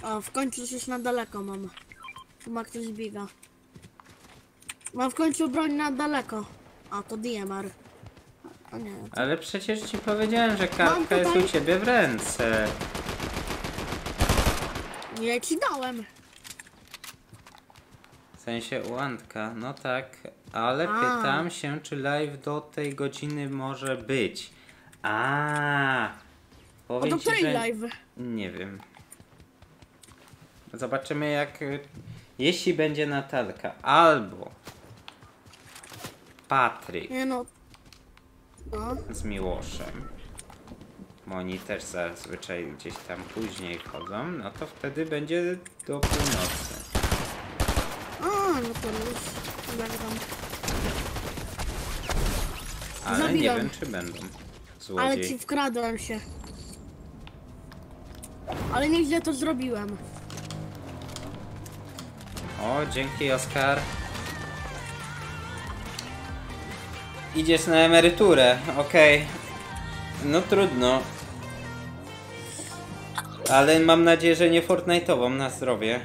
Speaker 5: O, w końcu już na daleko mam. Chyba ktoś biega. Mam w końcu broń na daleko. A, to DMR. A nie,
Speaker 1: Ale przecież ci powiedziałem, że kartka jest
Speaker 5: tutaj-
Speaker 1: u ciebie w ręce.
Speaker 5: Nie ci dałem.
Speaker 1: W sensie u Antka, no tak, ale
Speaker 5: A.
Speaker 1: pytam się, czy live do tej godziny może być. A,
Speaker 5: O,
Speaker 1: powiem
Speaker 5: do
Speaker 1: ci,
Speaker 5: której
Speaker 1: że
Speaker 5: live?
Speaker 1: nie wiem. Zobaczymy jak, y, jeśli będzie Natalka albo Patryk
Speaker 5: Nie no. No,
Speaker 1: z Miłoszem, bo oni też zazwyczaj gdzieś tam później wchodzą, no to wtedy będzie do północy.
Speaker 5: a, no to już zagram.
Speaker 1: Ale nie
Speaker 5: Zabiłem.
Speaker 1: wiem, czy będą
Speaker 5: Ale
Speaker 1: złodziej.
Speaker 5: ci wkradłem się. Ale nieźle to zrobiłem.
Speaker 1: O, dzięki Oskar. Idziesz na emeryturę, okej. No trudno. Ale mam nadzieję, że nie Fortnite'ową na zdrowie.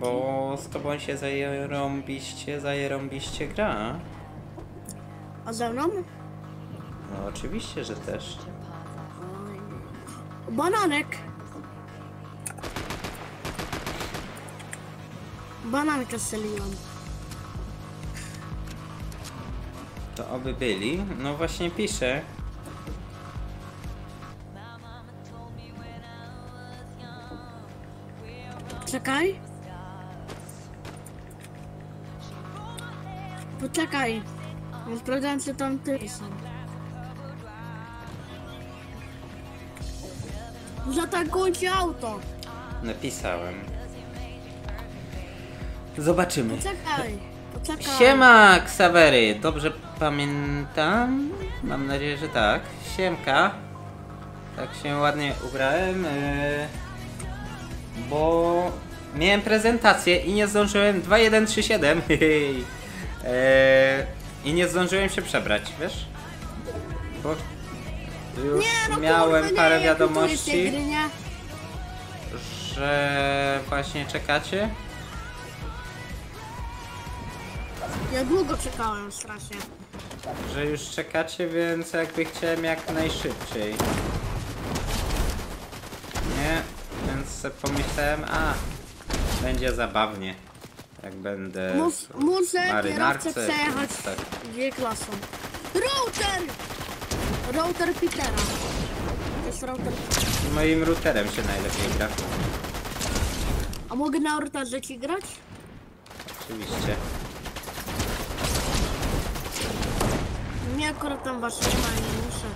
Speaker 1: Bo z tobą się zajerąbiście, zajerąbiście gra.
Speaker 5: A ze mną?
Speaker 1: No oczywiście, że też.
Speaker 5: Bananek. Banankę strzeliłam.
Speaker 1: To oby byli. No właśnie piszę.
Speaker 5: Czekaj. Poczekaj. Sprawdzam, czy tam ty są. Auto.
Speaker 1: Napisałem. Zobaczymy.
Speaker 5: Poczekaj. Poczekaj.
Speaker 1: Siema, Ksawery. Dobrze pamiętam? Mam nadzieję, że tak. Siemka. Tak się ładnie ubrałem, yy, bo miałem prezentację i nie zdążyłem 2137 yy, i nie zdążyłem się przebrać, wiesz? Bo już
Speaker 5: Nie, no
Speaker 1: miałem
Speaker 5: kurwa,
Speaker 1: parę
Speaker 5: nie,
Speaker 1: wiadomości,
Speaker 5: Gry,
Speaker 1: że właśnie czekacie.
Speaker 5: Ja długo czekałem strasznie.
Speaker 1: że już czekacie, więc jakby chciałem jak najszybciej. Nie, więc sobie pomyślałem, a będzie zabawnie. Jak będę
Speaker 5: Mus,
Speaker 1: w
Speaker 5: muszę kierowcę przejechać
Speaker 1: tak.
Speaker 5: G klasą. Router! Router Petera. To jest router.
Speaker 1: Moim routerem się najlepiej gra.
Speaker 5: A mogę na routerze ci grać?
Speaker 1: Oczywiście.
Speaker 5: Nie akurat tam was nie ma, nie muszę.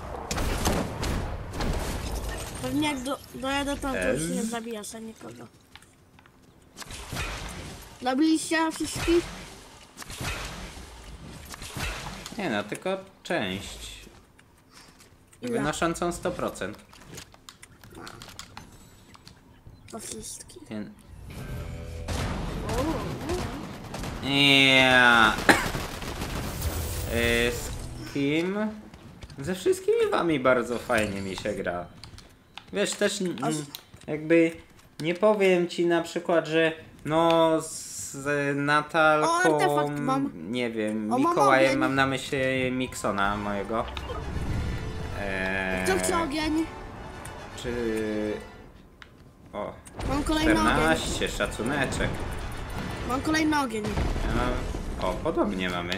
Speaker 5: Pewnie jak do, dojadę tam, to już nie zabijasz a nikogo. Zabiliście wszystkich?
Speaker 1: Nie no, tylko część.
Speaker 5: Ile?
Speaker 1: Wynoszącą 100%.
Speaker 5: To wszystkich.
Speaker 1: Ten... Yeah. Y, Z kim? Ze wszystkimi wami bardzo fajnie mi się gra. Wiesz, też jakby nie powiem ci na przykład, że no z Natalką,
Speaker 5: O, artefakt mam.
Speaker 1: nie wiem,
Speaker 5: O,
Speaker 1: Mikołajem
Speaker 5: ogień.
Speaker 1: mam na myśli Miksona mojego. Eee,
Speaker 5: Kto chce ogień?
Speaker 1: czy... O,
Speaker 5: Mam kolejny ogień.
Speaker 1: 14, szacuneczek.
Speaker 5: Mam kolejny ogień.
Speaker 1: O, podobnie mamy.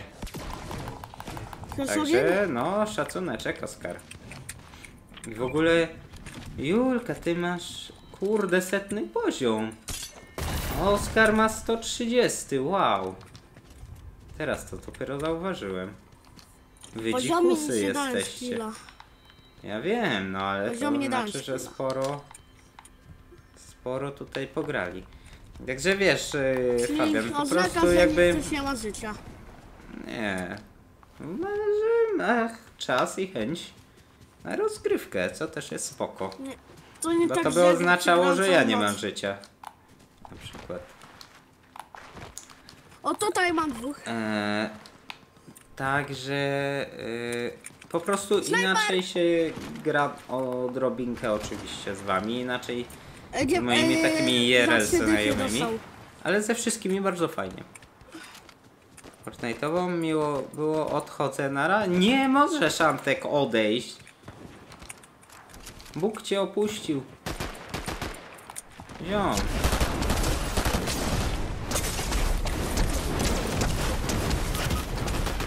Speaker 5: Chcesz ogień?
Speaker 1: Także, no, szacuneczek, Oskar. I w ogóle, Julka, ty masz... Kurde, setny poziom. Oskar ma 130, wow. Teraz to dopiero zauważyłem. Wy
Speaker 5: Poziomy nic
Speaker 1: dzikusy
Speaker 5: nie
Speaker 1: jesteście.
Speaker 5: skilla.
Speaker 1: Ja wiem, no ale
Speaker 5: Poziomy
Speaker 1: to
Speaker 5: nie
Speaker 1: znaczy, że
Speaker 5: skilla.
Speaker 1: sporo sporo tutaj pograli. Także wiesz, yy,
Speaker 5: Czyli
Speaker 1: Fabian, po prostu
Speaker 5: że
Speaker 1: jakby...
Speaker 5: ktoś nie ma życia.
Speaker 1: Nie. Należy ma czas i chęć rozgrywkę, co też jest spoko.
Speaker 5: To nie
Speaker 1: Bo
Speaker 5: tak,
Speaker 1: to by oznaczało, że ja nie mam życia. Na przykład.
Speaker 5: O, tutaj mam dwóch.
Speaker 1: Eee, także e, po prostu inaczej się gra odrobinkę oczywiście z wami, inaczej
Speaker 5: E, gdzie-
Speaker 1: moimi
Speaker 5: e,
Speaker 1: takimi IRL znajomymi. Ale ze wszystkimi bardzo fajnie. Fortnite'ową miło było odchodzę na ra... Nie możesz Antek odejść. Bóg cię opuścił. Ziom.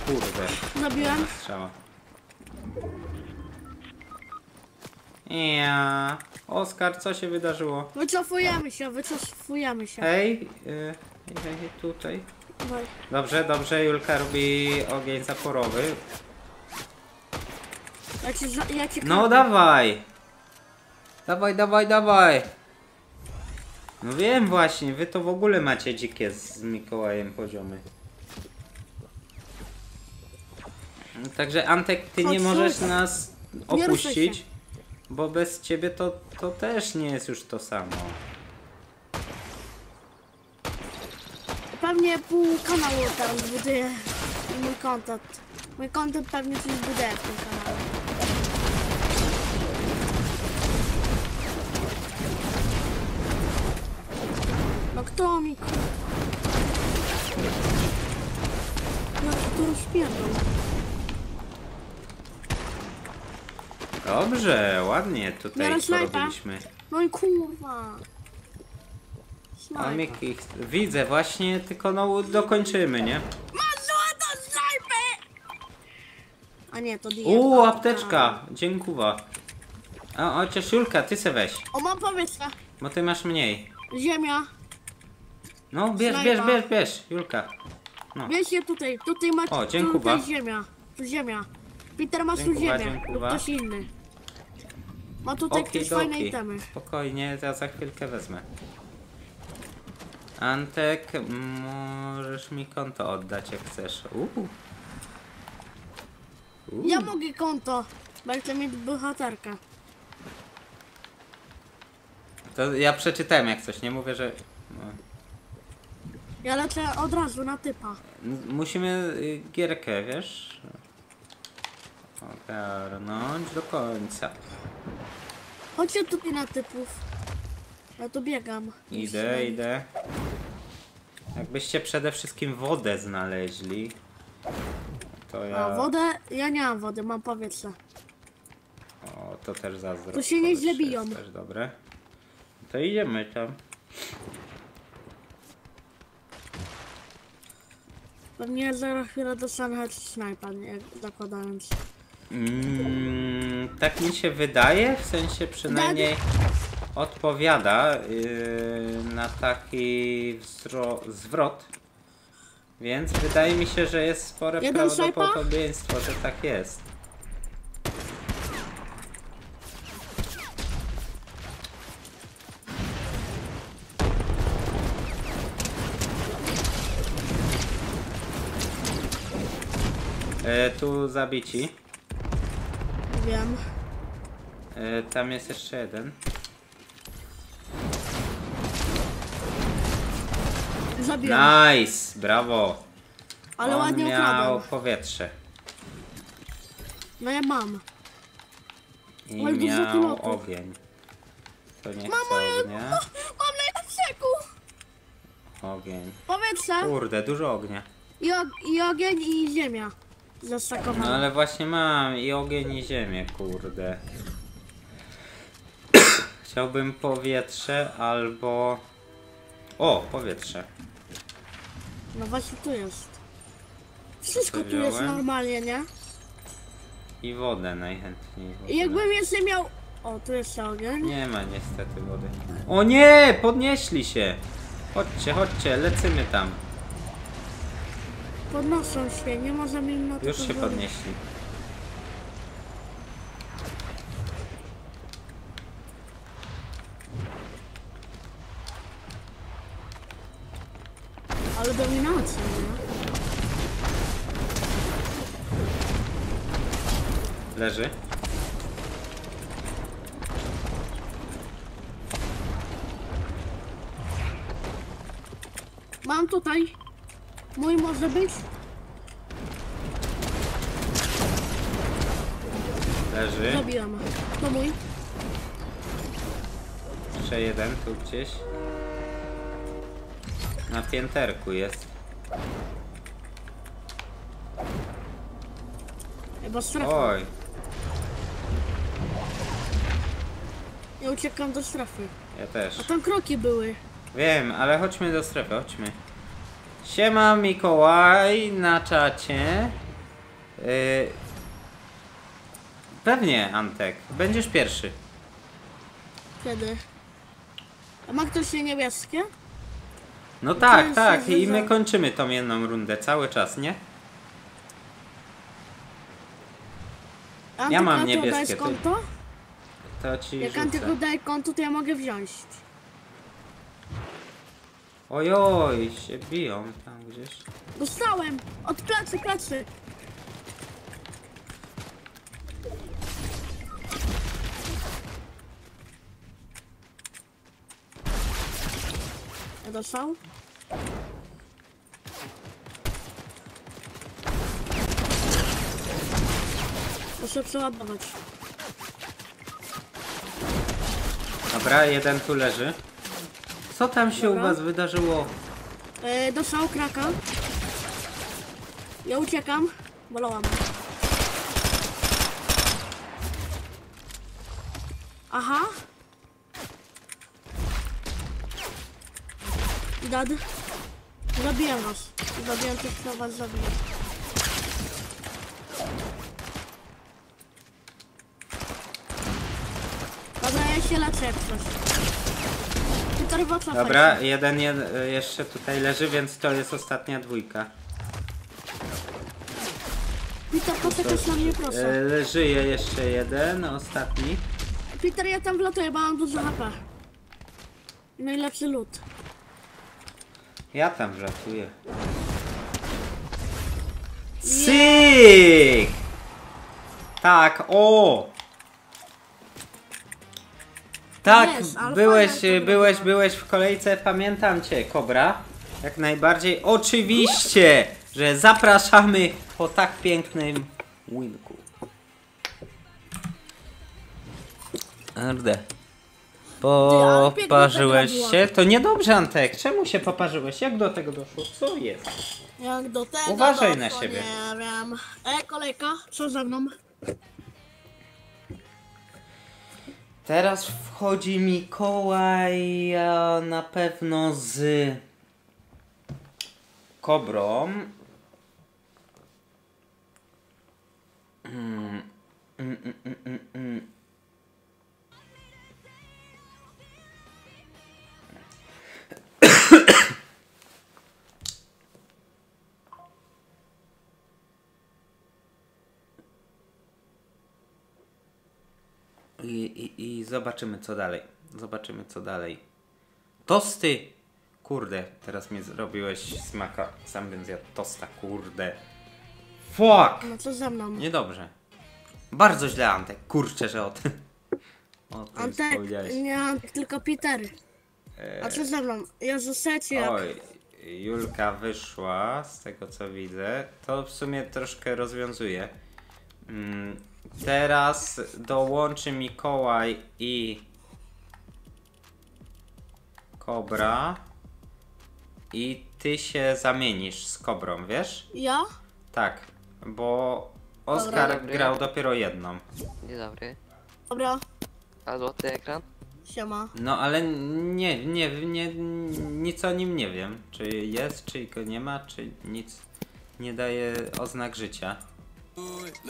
Speaker 1: Kurde,
Speaker 5: Zabiłem.
Speaker 1: strzała. Ja. Oskar, co się wydarzyło?
Speaker 5: Wycofujemy się, wycofujemy się.
Speaker 1: Hej, y, hej, tutaj.
Speaker 5: Dawaj.
Speaker 1: Dobrze, dobrze, Julka robi ogień zaporowy.
Speaker 5: Ja cię, za- ja cię
Speaker 1: No
Speaker 5: kradnę.
Speaker 1: dawaj! Dawaj, dawaj, dawaj! No wiem właśnie, wy to w ogóle macie dzikie z Mikołajem poziomy. No, Także Antek, ty nie możesz nas opuścić, bo bez ciebie to, to też nie jest już to samo.
Speaker 5: Pewnie pół kanału teraz buduje i mój content. Mój content pewnie coś buduje w tym kanale. No kto mi... No to rozpierdol.
Speaker 1: Dobrze, ładnie tutaj
Speaker 5: Biorę snajpa.
Speaker 1: porobiliśmy.
Speaker 5: No i kurwa.
Speaker 1: A
Speaker 5: Snajpa.
Speaker 1: Miki, widzę właśnie, tylko no dokończymy, nie?
Speaker 5: Masz złoto snajpy! A nie, to DM.
Speaker 1: Uuu, apteczka! Dziękuwa. A chociaż Julka, ty se weź,
Speaker 5: O, mam powietrze.
Speaker 1: bo ty masz mniej.
Speaker 5: Ziemia.
Speaker 1: No, bierz, bierz, bierz, bierz, Julka.
Speaker 5: Wiesz je tutaj, tutaj macie,
Speaker 1: O, dziękuwa.
Speaker 5: tutaj ziemia. Tu ziemia. Peter masz tu
Speaker 1: Dziękuwa,
Speaker 5: ziemię.
Speaker 1: dziękuwa.
Speaker 5: Lub ktoś inny. Ma tutaj ktoś fajne itemy.
Speaker 1: Spokojnie, ja za chwilkę wezmę. Antek, możesz mi konto oddać jak chcesz. Uuu. Uuu.
Speaker 5: Ja mogę konto, bo chcę mieć bohaterkę.
Speaker 1: To ja przeczytałem jak coś, nie mówię, że... No.
Speaker 5: Ja lecę od razu na typa.
Speaker 1: Musimy y, gierkę, wiesz? Ogarnąć do końca.
Speaker 5: Chodźcie tutaj na typów. Ja tu biegam.
Speaker 1: Idę, idę. Jakbyście przede wszystkim wodę znaleźli, to ja...
Speaker 5: A wodę? Ja nie mam wody, mam powietrze.
Speaker 1: O, to też zazdro.
Speaker 5: To się nieźle biją.
Speaker 1: jest Też dobre. To idziemy tam.
Speaker 5: Pewnie za chwilę dostanę choć snajpa, nie zakładając.
Speaker 1: Mm, tak mi się wydaje, w sensie przynajmniej odpowiada yy, na taki zwrot. Więc wydaje mi się, że jest spore
Speaker 5: Jeden
Speaker 1: prawdopodobieństwo, że tak jest. E, tu zabici.
Speaker 5: Wiem.
Speaker 1: E, tam jest jeszcze jeden.
Speaker 5: Zabiłem.
Speaker 1: Nice! Brawo!
Speaker 5: Ale
Speaker 1: On
Speaker 5: ładnie
Speaker 1: miał
Speaker 5: ukradłem.
Speaker 1: powietrze.
Speaker 5: No ja mam.
Speaker 1: I
Speaker 5: Ale dużo
Speaker 1: miał
Speaker 5: pilotów.
Speaker 1: ogień. To nie
Speaker 5: Mamo,
Speaker 1: chce
Speaker 5: ja
Speaker 1: ognia.
Speaker 5: mam najlepszego.
Speaker 1: Ogień.
Speaker 5: Powietrze
Speaker 1: Kurde, dużo ognia.
Speaker 5: i, og i ogień i ziemia.
Speaker 1: No
Speaker 5: Zastakowana.
Speaker 1: ale właśnie mam i ogień i ziemię, kurde. Chciałbym powietrze albo... O, powietrze.
Speaker 5: No właśnie tu jest. Wszystko tu jest normalnie, nie?
Speaker 1: I wodę najchętniej.
Speaker 5: I jakbym jeszcze miał O, tu jest ogień.
Speaker 1: Nie ma niestety wody. O nie! Podnieśli się! Chodźcie, chodźcie, lecymy tam.
Speaker 5: Podnoszą się, nie możemy im na to
Speaker 1: Już się
Speaker 5: pozwolić.
Speaker 1: podnieśli.
Speaker 5: Ale dominacja, nie?
Speaker 1: Leży.
Speaker 5: Mam tutaj. Mój może być?
Speaker 1: Leży.
Speaker 5: Zabiłam. To mój.
Speaker 1: Jeszcze jeden tu gdzieś. Na pięterku jest.
Speaker 5: Chyba strefa.
Speaker 1: Oj,
Speaker 5: Ja uciekam do strefy.
Speaker 1: ja też.
Speaker 5: A tam kroki były.
Speaker 1: Wiem, ale chodźmy do strefy, chodźmy. Siema Mikołaj na czacie. Yy... Pewnie, Antek. Będziesz pierwszy.
Speaker 5: Kiedy? A ma ktoś się niebieskie?
Speaker 1: No tak, tak. I my kończymy tą jedną rundę cały czas, nie?
Speaker 5: Antyk,
Speaker 1: mam
Speaker 5: a ty
Speaker 1: niebieskie,
Speaker 5: konto?
Speaker 1: To ci
Speaker 5: Jak
Speaker 1: rzucę.
Speaker 5: oddaje konto, to ja mogę wziąć.
Speaker 1: Ojoj, się biją tam gdzieś.
Speaker 5: Dostałem! Od plecy, plecy! Ja dostał? Muszę przeładować.
Speaker 1: Dobra, jeden tu leży. Co tam się
Speaker 5: Dobra.
Speaker 1: u was wydarzyło?
Speaker 5: E, dostał kraka. Ja uciekam. Bolałam. Aha. Dad. Zabiję was. Zabiję tych, kto was zabije. Dobra, ja się leczę jak coś.
Speaker 1: Dobra, jeden, jed, jeszcze tutaj leży, więc to jest ostatnia dwójka.
Speaker 5: Peter, poczekasz na mnie, proszę.
Speaker 1: E, żyje jeszcze jeden, ostatni.
Speaker 5: Peter, ja tam wlatuję, bo mam dużo HP. Najlepszy lód.
Speaker 1: Ja tam żartuję. Syk! Tak, o! Tak,
Speaker 5: ale
Speaker 1: byłeś,
Speaker 5: fajna to
Speaker 1: byłeś,
Speaker 5: była.
Speaker 1: byłeś w kolejce, pamiętam cię, Kobra. Jak najbardziej. Oczywiście, że zapraszamy po tak pięknym winku.
Speaker 5: Piękna
Speaker 1: Poparzyłeś się? To niedobrze, Antek. Czemu się poparzyłeś? Jak do tego doszło? Co jest?
Speaker 5: Jak do tego
Speaker 1: Uważaj na
Speaker 5: doszło,
Speaker 1: siebie.
Speaker 5: Nie wiem. E, kolejka, co ze mną?
Speaker 1: Teraz wchodzi Mikołaj a na pewno z Kobrą. Mm, mm, mm, I, i, I zobaczymy co dalej. Zobaczymy co dalej. Tosty! Kurde, teraz mi zrobiłeś smaka. Sam bym zjadł tosta, kurde. Fuck!
Speaker 5: No co ze mną?
Speaker 1: Niedobrze. Bardzo źle, Antek. Kurczę, że o tym. O tym
Speaker 5: Antek, nie Antek, tylko Peter. A co ze mną? Ja zostaję jak?
Speaker 1: Oj, Julka wyszła z tego co widzę. To w sumie troszkę rozwiązuje. Mm, teraz dołączy Mikołaj i Kobra. I ty się zamienisz z Kobrą, wiesz?
Speaker 5: Ja?
Speaker 1: Tak, bo Oskar
Speaker 3: Dobra.
Speaker 1: grał dopiero jedną.
Speaker 3: Dzień dobry.
Speaker 5: Dobra,
Speaker 3: A złoty ekran?
Speaker 5: siema.
Speaker 1: No ale nie, nie, nie, nic o nim nie wiem. Czy jest, czy go nie ma, czy nic nie daje oznak życia.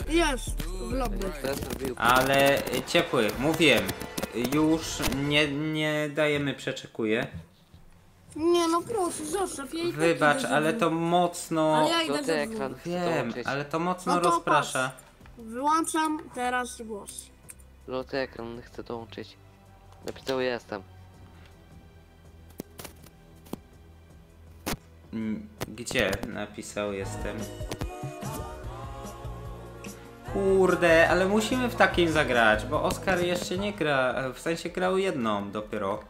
Speaker 5: Jest, w lobby.
Speaker 1: Ale y, ciepły, mówiłem. Już nie, nie dajemy przeczekuję.
Speaker 5: Nie no proszę, zostaw, i tak
Speaker 1: Wybacz, ale to mocno.
Speaker 5: Ale ja idę
Speaker 3: Żółty
Speaker 5: ze
Speaker 3: ekran
Speaker 5: dwóch.
Speaker 1: Wiem,
Speaker 3: dołączyć.
Speaker 1: ale to mocno
Speaker 5: No to
Speaker 1: rozprasza.
Speaker 5: Wyłączam teraz głos.
Speaker 3: Żółty ekran chcę dołączyć. Napisał jestem.
Speaker 1: Mm, Gdzie napisał jestem? Kurde, ale musimy w takim zagrać, bo Oskar jeszcze nie gra, w sensie grał jedną dopiero.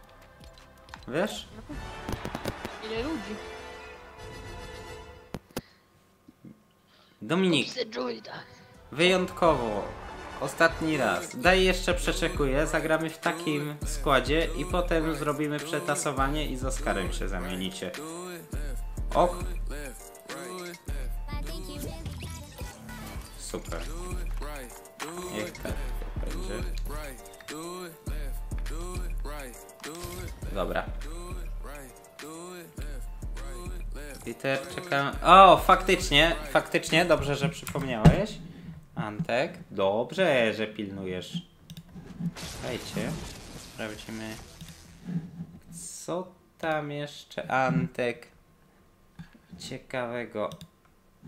Speaker 1: Wiesz?
Speaker 4: Ile ludzi?
Speaker 1: Dominik, wyjątkowo, ostatni raz. Daj jeszcze przeczekuję, zagramy w takim składzie i potem zrobimy przetasowanie i z Oskarem się zamienicie. Ok. Super. Niech tak będzie. Dobra. Peter, czekam. O, faktycznie, faktycznie, dobrze, że przypomniałeś. Antek, dobrze, że pilnujesz. Słuchajcie, sprawdzimy. Co tam jeszcze Antek ciekawego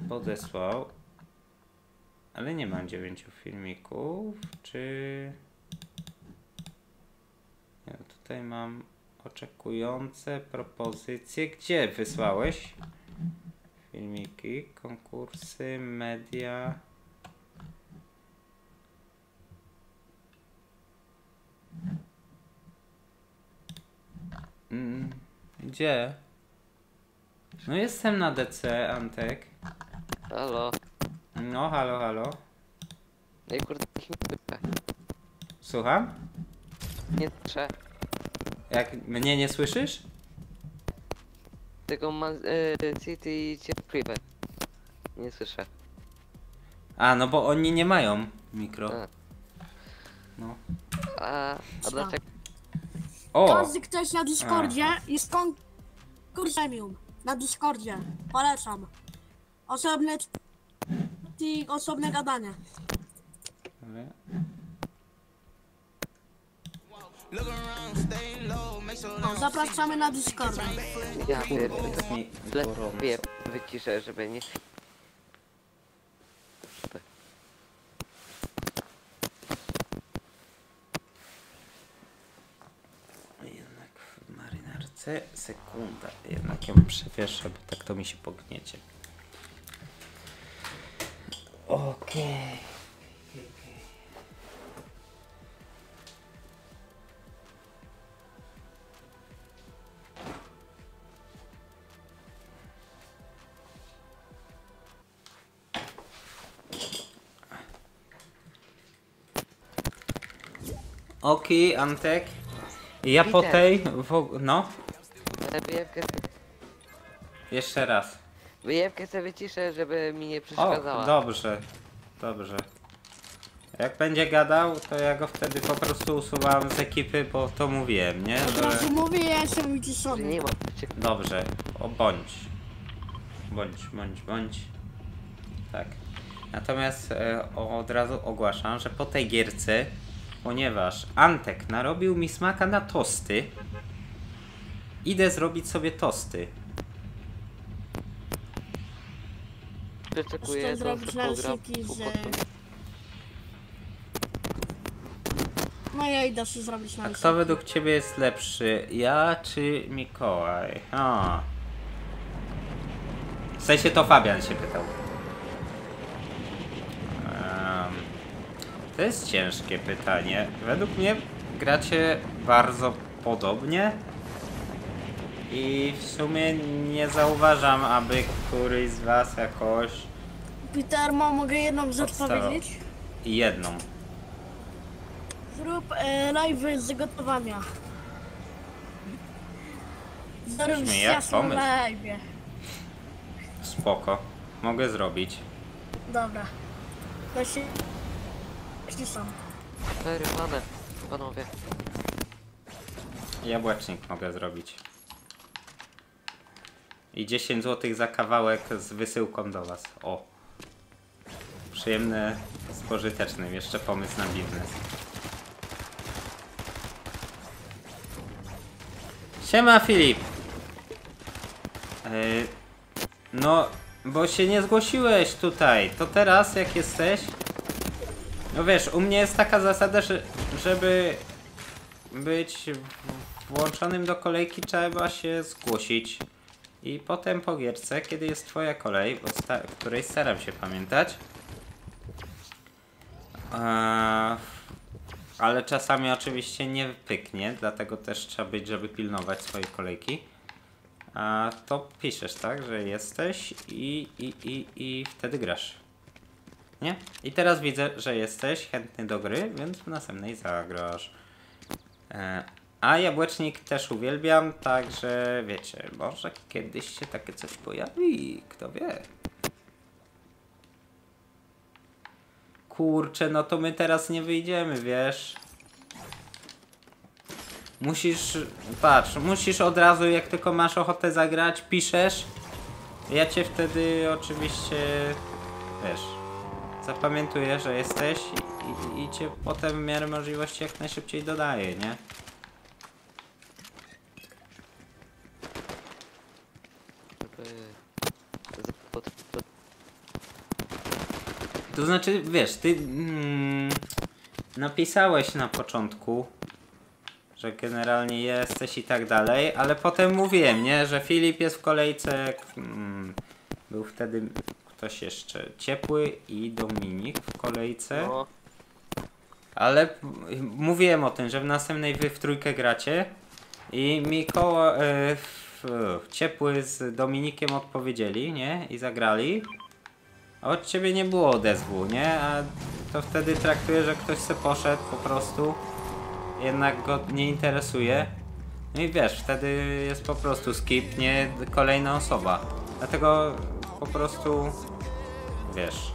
Speaker 1: podesłał. Ale nie mam dziewięciu filmików, czy... Nie, tutaj mam oczekujące propozycje. Gdzie wysłałeś? Filmiki, konkursy, media. Mm, gdzie? No jestem na DC, Antek.
Speaker 3: Halo.
Speaker 1: No, halo, halo.
Speaker 3: Ej kurde, pyta.
Speaker 1: Słucham?
Speaker 3: Nie trzeba.
Speaker 1: Jak mnie nie słyszysz?
Speaker 3: Tylko ma y, City i Privé. Nie słyszę.
Speaker 1: A, no bo oni nie mają mikro.
Speaker 3: A.
Speaker 1: No.
Speaker 3: A, a dlaczego?
Speaker 1: O!
Speaker 5: Każdy ktoś na Discordzie jest konkurs premium. Na Discordzie. Polecam. Osobne i osobne gadanie. No, zapraszamy na Discorda.
Speaker 3: Ja pierdolę.
Speaker 1: mi.
Speaker 3: Lepiej wyciszę, żeby nie...
Speaker 1: Jednak w marynarce sekunda. Jednak ją przewieszę, bo tak to mi się pogniecie. Okej. Okej, Antek. Ja po
Speaker 3: Widzę.
Speaker 1: tej. W... No, jeszcze raz.
Speaker 3: Wyjewkę sobie wyciszę, żeby mi nie
Speaker 1: O,
Speaker 3: przeszkadzała.
Speaker 1: dobrze, dobrze. Jak będzie gadał, to ja go wtedy po prostu usuwam z ekipy, bo to mówiłem, nie?
Speaker 5: Od
Speaker 1: Że...
Speaker 5: razu mówię, ja jestem
Speaker 3: Że
Speaker 5: wyciszony.
Speaker 3: nie ma.
Speaker 1: Dobrze, o bądź. Bądź, bądź, bądź. Tak. Natomiast e, od razu ogłaszam, że po tej gierce, ponieważ Antek narobił mi smaka na tosty, idę zrobić sobie tosty.
Speaker 3: Program
Speaker 5: nasyki z-
Speaker 3: upodobnia.
Speaker 5: No ja idę sobie zrobić na
Speaker 1: A kto według ciebie jest lepszy? Ja czy Mikołaj? A. W sensie to Fabian się pytał. Em, to jest ciężkie pytanie. Według mnie gracie bardzo podobnie. I w sumie nie zauważam, aby któryś z was jakoś
Speaker 5: Peter, ma, mogę jedną rzecz powiedzieć?
Speaker 1: jedną.
Speaker 5: Zrób e, live z gotowania. Zrób
Speaker 1: Brzmi jak
Speaker 5: jasno
Speaker 1: pomysł.
Speaker 5: live.
Speaker 1: Spoko. Mogę zrobić.
Speaker 5: Dobra. To się... Ściszam.
Speaker 3: Cztery mamy, panowie.
Speaker 1: Jabłecznik mogę zrobić. I 10 zł za kawałek z wysyłką do was. O. przyjemne z pożytecznym. Jeszcze pomysł na biznes. Siema Filip. Yy, no, bo się nie zgłosiłeś tutaj. To teraz jak jesteś? No wiesz, u mnie jest taka zasada, że żeby być włączonym do kolejki trzeba się zgłosić. I potem po gierce, kiedy jest twoja kolej, bo sta- której staram się pamiętać. Eee, ale czasami oczywiście nie pyknie, dlatego też trzeba być, żeby pilnować swojej kolejki. A to piszesz, tak, że jesteś i, i, i, i wtedy grasz. Nie? I teraz widzę, że jesteś chętny do gry, więc w następnej zagrasz. E, a jabłecznik też uwielbiam, także wiecie, może kiedyś się takie coś pojawi, kto wie. Kurczę, no to my teraz nie wyjdziemy, wiesz. Musisz, patrz, musisz od razu, jak tylko masz ochotę zagrać, piszesz. Ja cię wtedy oczywiście, wiesz, zapamiętuję, że jesteś i, i, i cię potem w miarę możliwości jak najszybciej dodaję, nie?
Speaker 3: Żeby... z- Pod,
Speaker 1: To znaczy, wiesz, ty mm, napisałeś na początku, że generalnie jesteś i tak dalej, ale potem mówiłem, nie, że Filip jest w kolejce, mm, był wtedy ktoś jeszcze, Ciepły i Dominik w kolejce,
Speaker 3: no,
Speaker 1: ale mówiłem o tym, że w następnej wy w trójkę gracie i Mikoła, e, f, Ciepły z Dominikiem odpowiedzieli, nie, i zagrali. A od ciebie nie było odezwu, nie? A to wtedy traktuję, że ktoś se poszedł po prostu. Jednak go nie interesuje. No i wiesz, wtedy jest po prostu skip, nie kolejna osoba. Dlatego po prostu wiesz.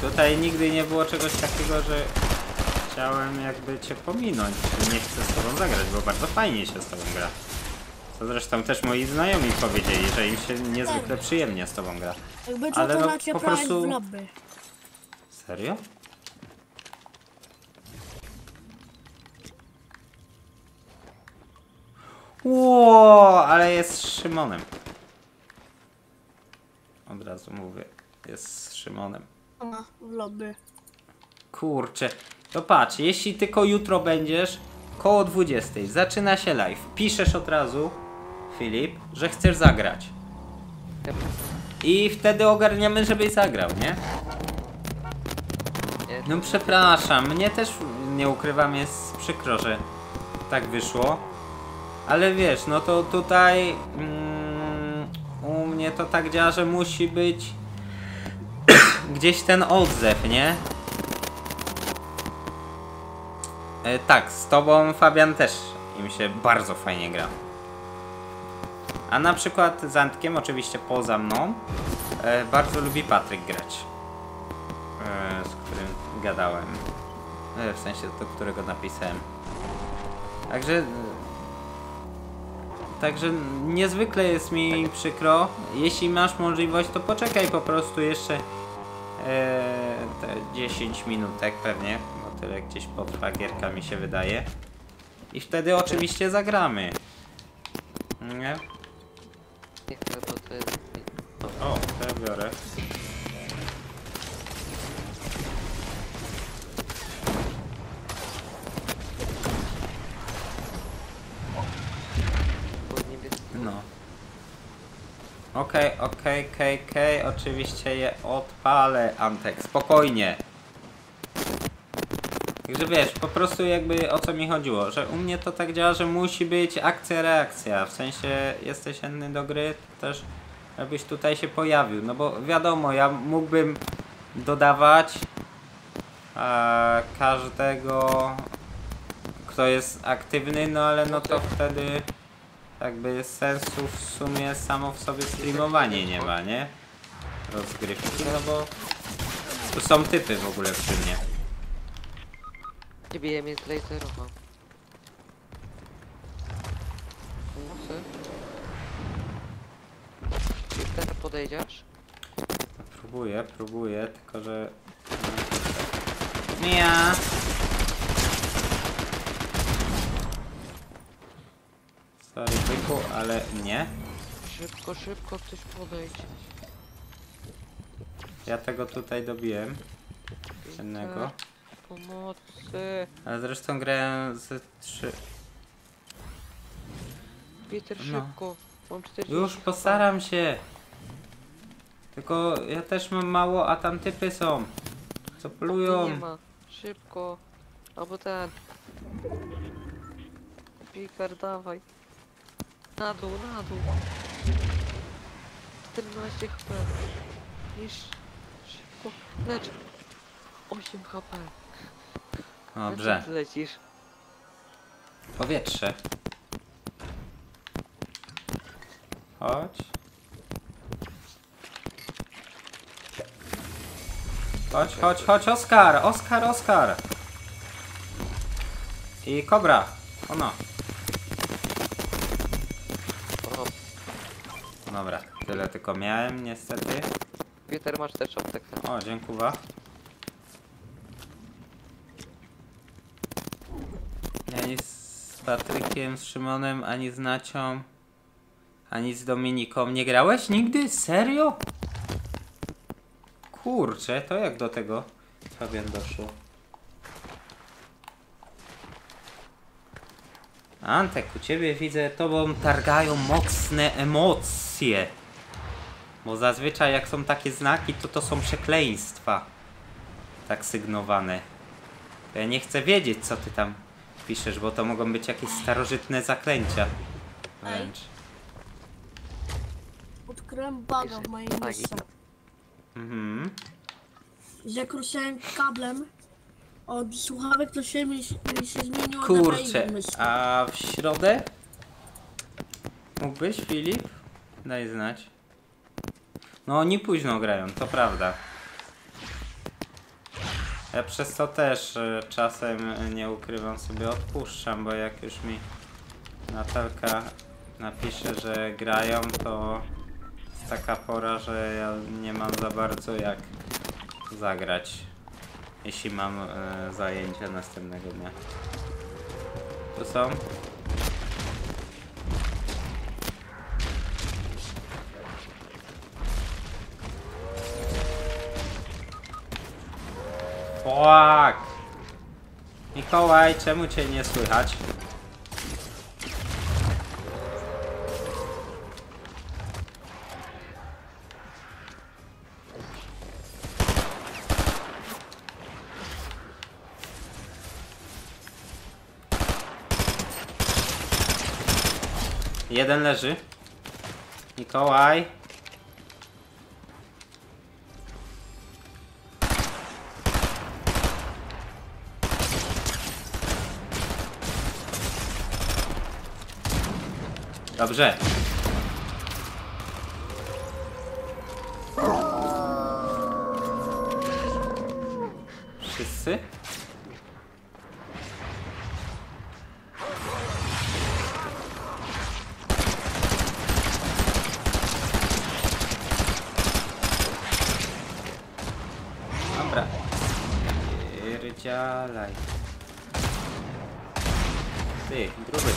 Speaker 1: Tutaj nigdy nie było czegoś takiego, że chciałem jakby cię pominąć. Nie chcę z tobą zagrać, bo bardzo fajnie się z tobą gra. Co zresztą też moi znajomi powiedzieli, że im się niezwykle przyjemnie z tobą gra.
Speaker 5: Jakby co
Speaker 1: Ale
Speaker 5: to
Speaker 1: no,
Speaker 5: macie
Speaker 1: po prostu-
Speaker 5: w lobby.
Speaker 1: Serio? Ło, ale jest z Szymonem. Od razu mówię, jest z Szymonem.
Speaker 5: Ona w lobby.
Speaker 1: Kurczę, to patrz, jeśli tylko jutro będziesz koło 20, zaczyna się live, piszesz od razu, Filip, że chcesz zagrać. I wtedy ogarniamy, żebyś zagrał, nie? No przepraszam, mnie też nie ukrywam, jest przykro, że tak wyszło. Ale wiesz, no to tutaj mm, u mnie to tak działa, że musi być gdzieś ten odzew, nie? E, tak, z tobą Fabian też im się bardzo fajnie gra. A na przykład z Antkiem, oczywiście poza mną, e, bardzo lubi Patryk grać e, z którym gadałem. E, W sensie do którego napisałem. Także. e, Także niezwykle jest mi przykro. Jeśli masz możliwość, to poczekaj po prostu jeszcze e, te 10 minutek pewnie, tyle gdzieś potrwa gierka mi się wydaje. I wtedy oczywiście zagramy. Nie? O, to ja biorę. No. Okej, okej, okej, okej, oczywiście je odpalę, Antek, spokojnie. Także wiesz, po prostu jakby o co mi chodziło, że u mnie to tak działa, że musi być akcja, reakcja, w sensie jesteś chętny do gry, też żebyś tutaj się pojawił, no bo wiadomo, ja mógłbym dodawać e, każdego, kto jest aktywny, no ale no to wtedy jakby sensu w sumie samo w sobie streamowanie nie ma, nie? Rozgrywki, no bo tu są typy w ogóle przy mnie.
Speaker 3: Ciebie jem jest laserowa. Pomocy? Czy teraz podejdziesz?
Speaker 1: Próbuję próbuję, tylko że... Mia! Sorry, byku, ale nie.
Speaker 3: Szybko, szybko, ktoś podejdź.
Speaker 1: Ja tego tutaj dobiłem. Jednego.
Speaker 3: Pomocy.
Speaker 1: Ale zresztą grałem z trzy.
Speaker 3: Peter,
Speaker 1: No.
Speaker 3: szybko. Mam 40
Speaker 1: Już
Speaker 3: HP.
Speaker 1: postaram się. Tylko ja też mam mało, a tam typy są. Co
Speaker 3: Nie
Speaker 1: plują.
Speaker 3: ma. Szybko. Albo ten. Peter, dawaj. Na dół, na dół. 14 HP. Niż. Szybko. Lecz. 8 HP. Na
Speaker 1: Dobrze.
Speaker 3: ty lecisz?
Speaker 1: Powietrze. Chodź. Chodź, chodź, chodź, Oskar! Oskar, Oskar! I kobra. Ono.
Speaker 3: O,
Speaker 1: Dobra, tyle tylko miałem niestety.
Speaker 3: Peter, masz też aptekę.
Speaker 1: O, dziękuję. Ani z Patrykiem, z Szymonem, ani z Nacią, ani z Dominiką nie grałeś nigdy? Serio? Kurczę, to jak do tego Fabian doszło? Antek, u ciebie widzę, tobą targają mocne emocje. Bo zazwyczaj jak są takie znaki, to to są przekleństwa. Tak sygnowane. Ja nie chcę wiedzieć, co ty tam piszesz, bo to mogą być jakieś starożytne zaklęcia. Wręcz.
Speaker 5: Odkryłem baga w mojej misce.
Speaker 1: Mhm.
Speaker 5: Że jak ruszałem kablem od słuchawek, to się mi, mi się zmieniło
Speaker 1: Kurczę, a w środę? Mógłbyś, Filip? Daj znać. No oni późno grają, to prawda. Ja przez to też e, czasem e, nie ukrywam sobie, odpuszczam, bo jak już mi Natalka napisze, że grają, to jest taka pora, że ja nie mam za bardzo jak zagrać, jeśli mam e, zajęcia następnego dnia. Tu są? Fuck! Mikołaj, czemu cię nie słychać? Jeden leży. Mikołaj. Dobrze. Wszyscy? Dobra. Ty, gruby.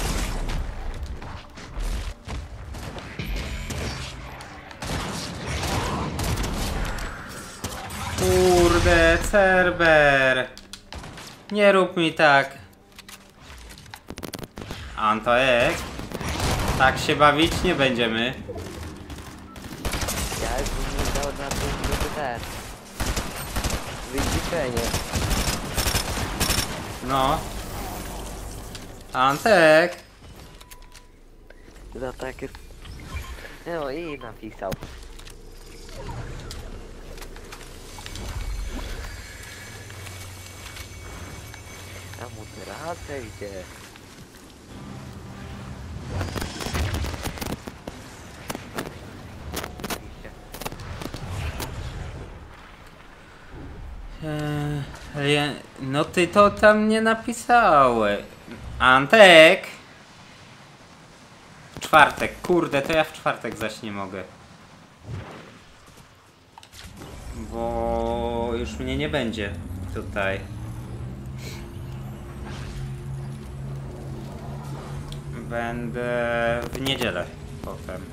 Speaker 1: Cerber. Nie rób mi tak. Antoek. Tak się bawić nie będziemy.
Speaker 3: Ja już bym nie dał na ten. Wyćwiczenie.
Speaker 1: No. Antek.
Speaker 3: Za takie... No i napisał. A mu idzie.
Speaker 1: Eee, no ty to tam nie napisałeś. Antek. W czwartek, kurde, to ja w czwartek zaś nie mogę. bo już mnie nie będzie tutaj. Będę w niedzielę potem.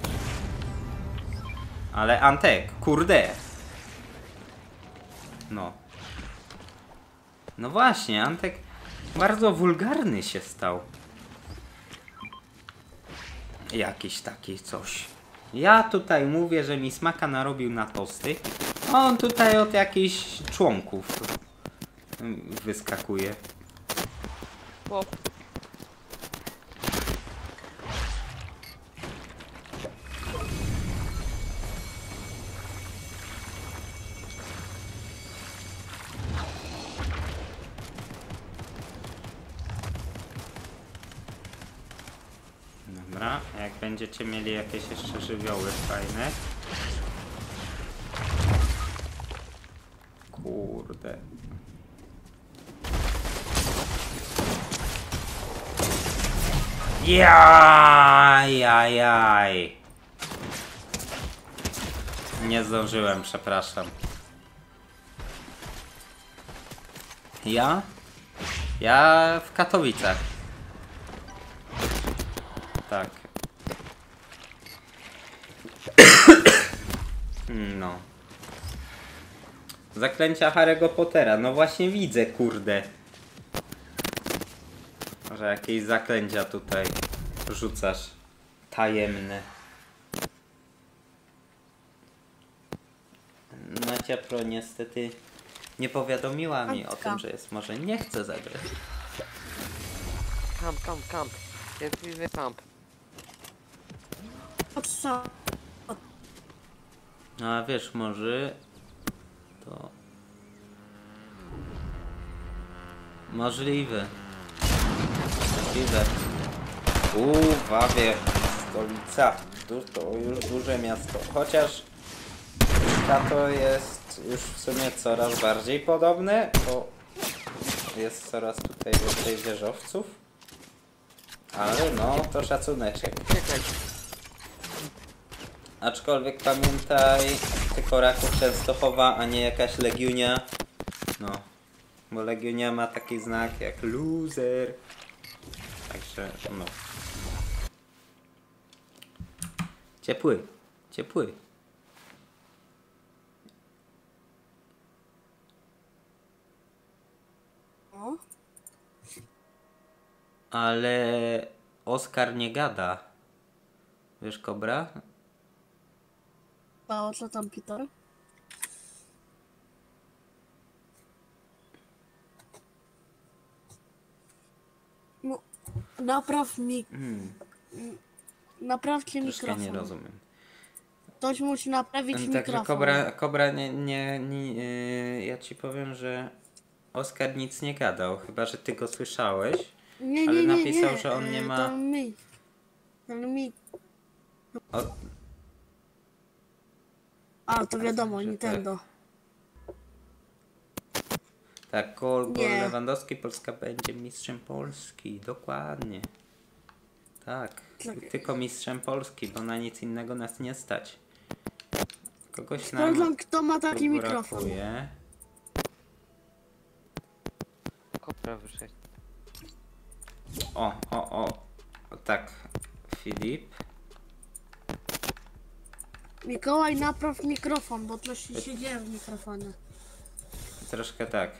Speaker 1: Ale Antek, kurde. No. No właśnie, Antek bardzo wulgarny się stał. Jakiś taki coś. Ja tutaj mówię, że mi smaka narobił na tosty, a on tutaj od jakichś członków wyskakuje.
Speaker 3: Pop.
Speaker 1: Będziecie mieli jakieś jeszcze żywioły fajne. Kurde. Jaj, jaj, jaj. Nie zdążyłem, przepraszam. Ja? Ja w Katowicach. Tak. No. Zaklęcia Harry'ego Pottera. No właśnie widzę, kurde. Może jakieś zaklęcia tutaj rzucasz. Tajemne. Nacia Pro niestety nie powiadomiła mi o tym, że jest może nie chce zagrać.
Speaker 3: Kamp, kamp, kamp. Jest widzę kamp.
Speaker 5: Po co?
Speaker 1: No a wiesz, może to możliwe. Możliwe. Uuu, Wawie, stolica. Du- To już duże miasto. Chociaż to jest już w sumie coraz bardziej podobne, bo jest coraz tutaj więcej wieżowców. Ale no, to szacuneczek.
Speaker 3: Czekaj.
Speaker 1: Aczkolwiek pamiętaj, tylko Raków Częstochowa, a nie jakaś Legiunia. No, bo Legiunia ma taki znak jak loser. Także, no. Ciepły, ciepły. Ale Oskar nie gada. Wiesz, Kobra?
Speaker 5: A o co tam, Peter? No, napraw mi...
Speaker 1: Hmm,
Speaker 5: Naprawcie
Speaker 1: troszkę
Speaker 5: mikrofon.
Speaker 1: nie rozumiem.
Speaker 5: Ktoś musi naprawić
Speaker 1: Także
Speaker 5: mikrofon.
Speaker 1: Kobra, Kobra nie, nie, nie yy, ja ci powiem, że Oskar nic nie gadał, chyba że ty go słyszałeś.
Speaker 5: Nie, nie,
Speaker 1: ale
Speaker 5: nie,
Speaker 1: napisał,
Speaker 5: nie.
Speaker 1: że on nie
Speaker 5: e,
Speaker 1: ma-
Speaker 5: To mi. To mi.
Speaker 1: O,
Speaker 5: A, to wiadomo,
Speaker 1: że
Speaker 5: Nintendo.
Speaker 1: tak,
Speaker 5: Nie.
Speaker 1: Lewandowski, Polska będzie mistrzem Polski, dokładnie. Tak,
Speaker 5: Tak.
Speaker 1: tylko mistrzem Polski, bo na nic innego nas nie stać. Kogoś
Speaker 5: Sprawdzam,
Speaker 1: nam
Speaker 5: kto ma taki
Speaker 1: tu
Speaker 5: mikrofon.
Speaker 1: brakuje.
Speaker 3: Kopra wyszedł.
Speaker 1: O, o, o, o, tak, Filip.
Speaker 5: Mikołaj, napraw mikrofon, bo coś się dzieje w mikrofonie.
Speaker 1: Troszkę tak.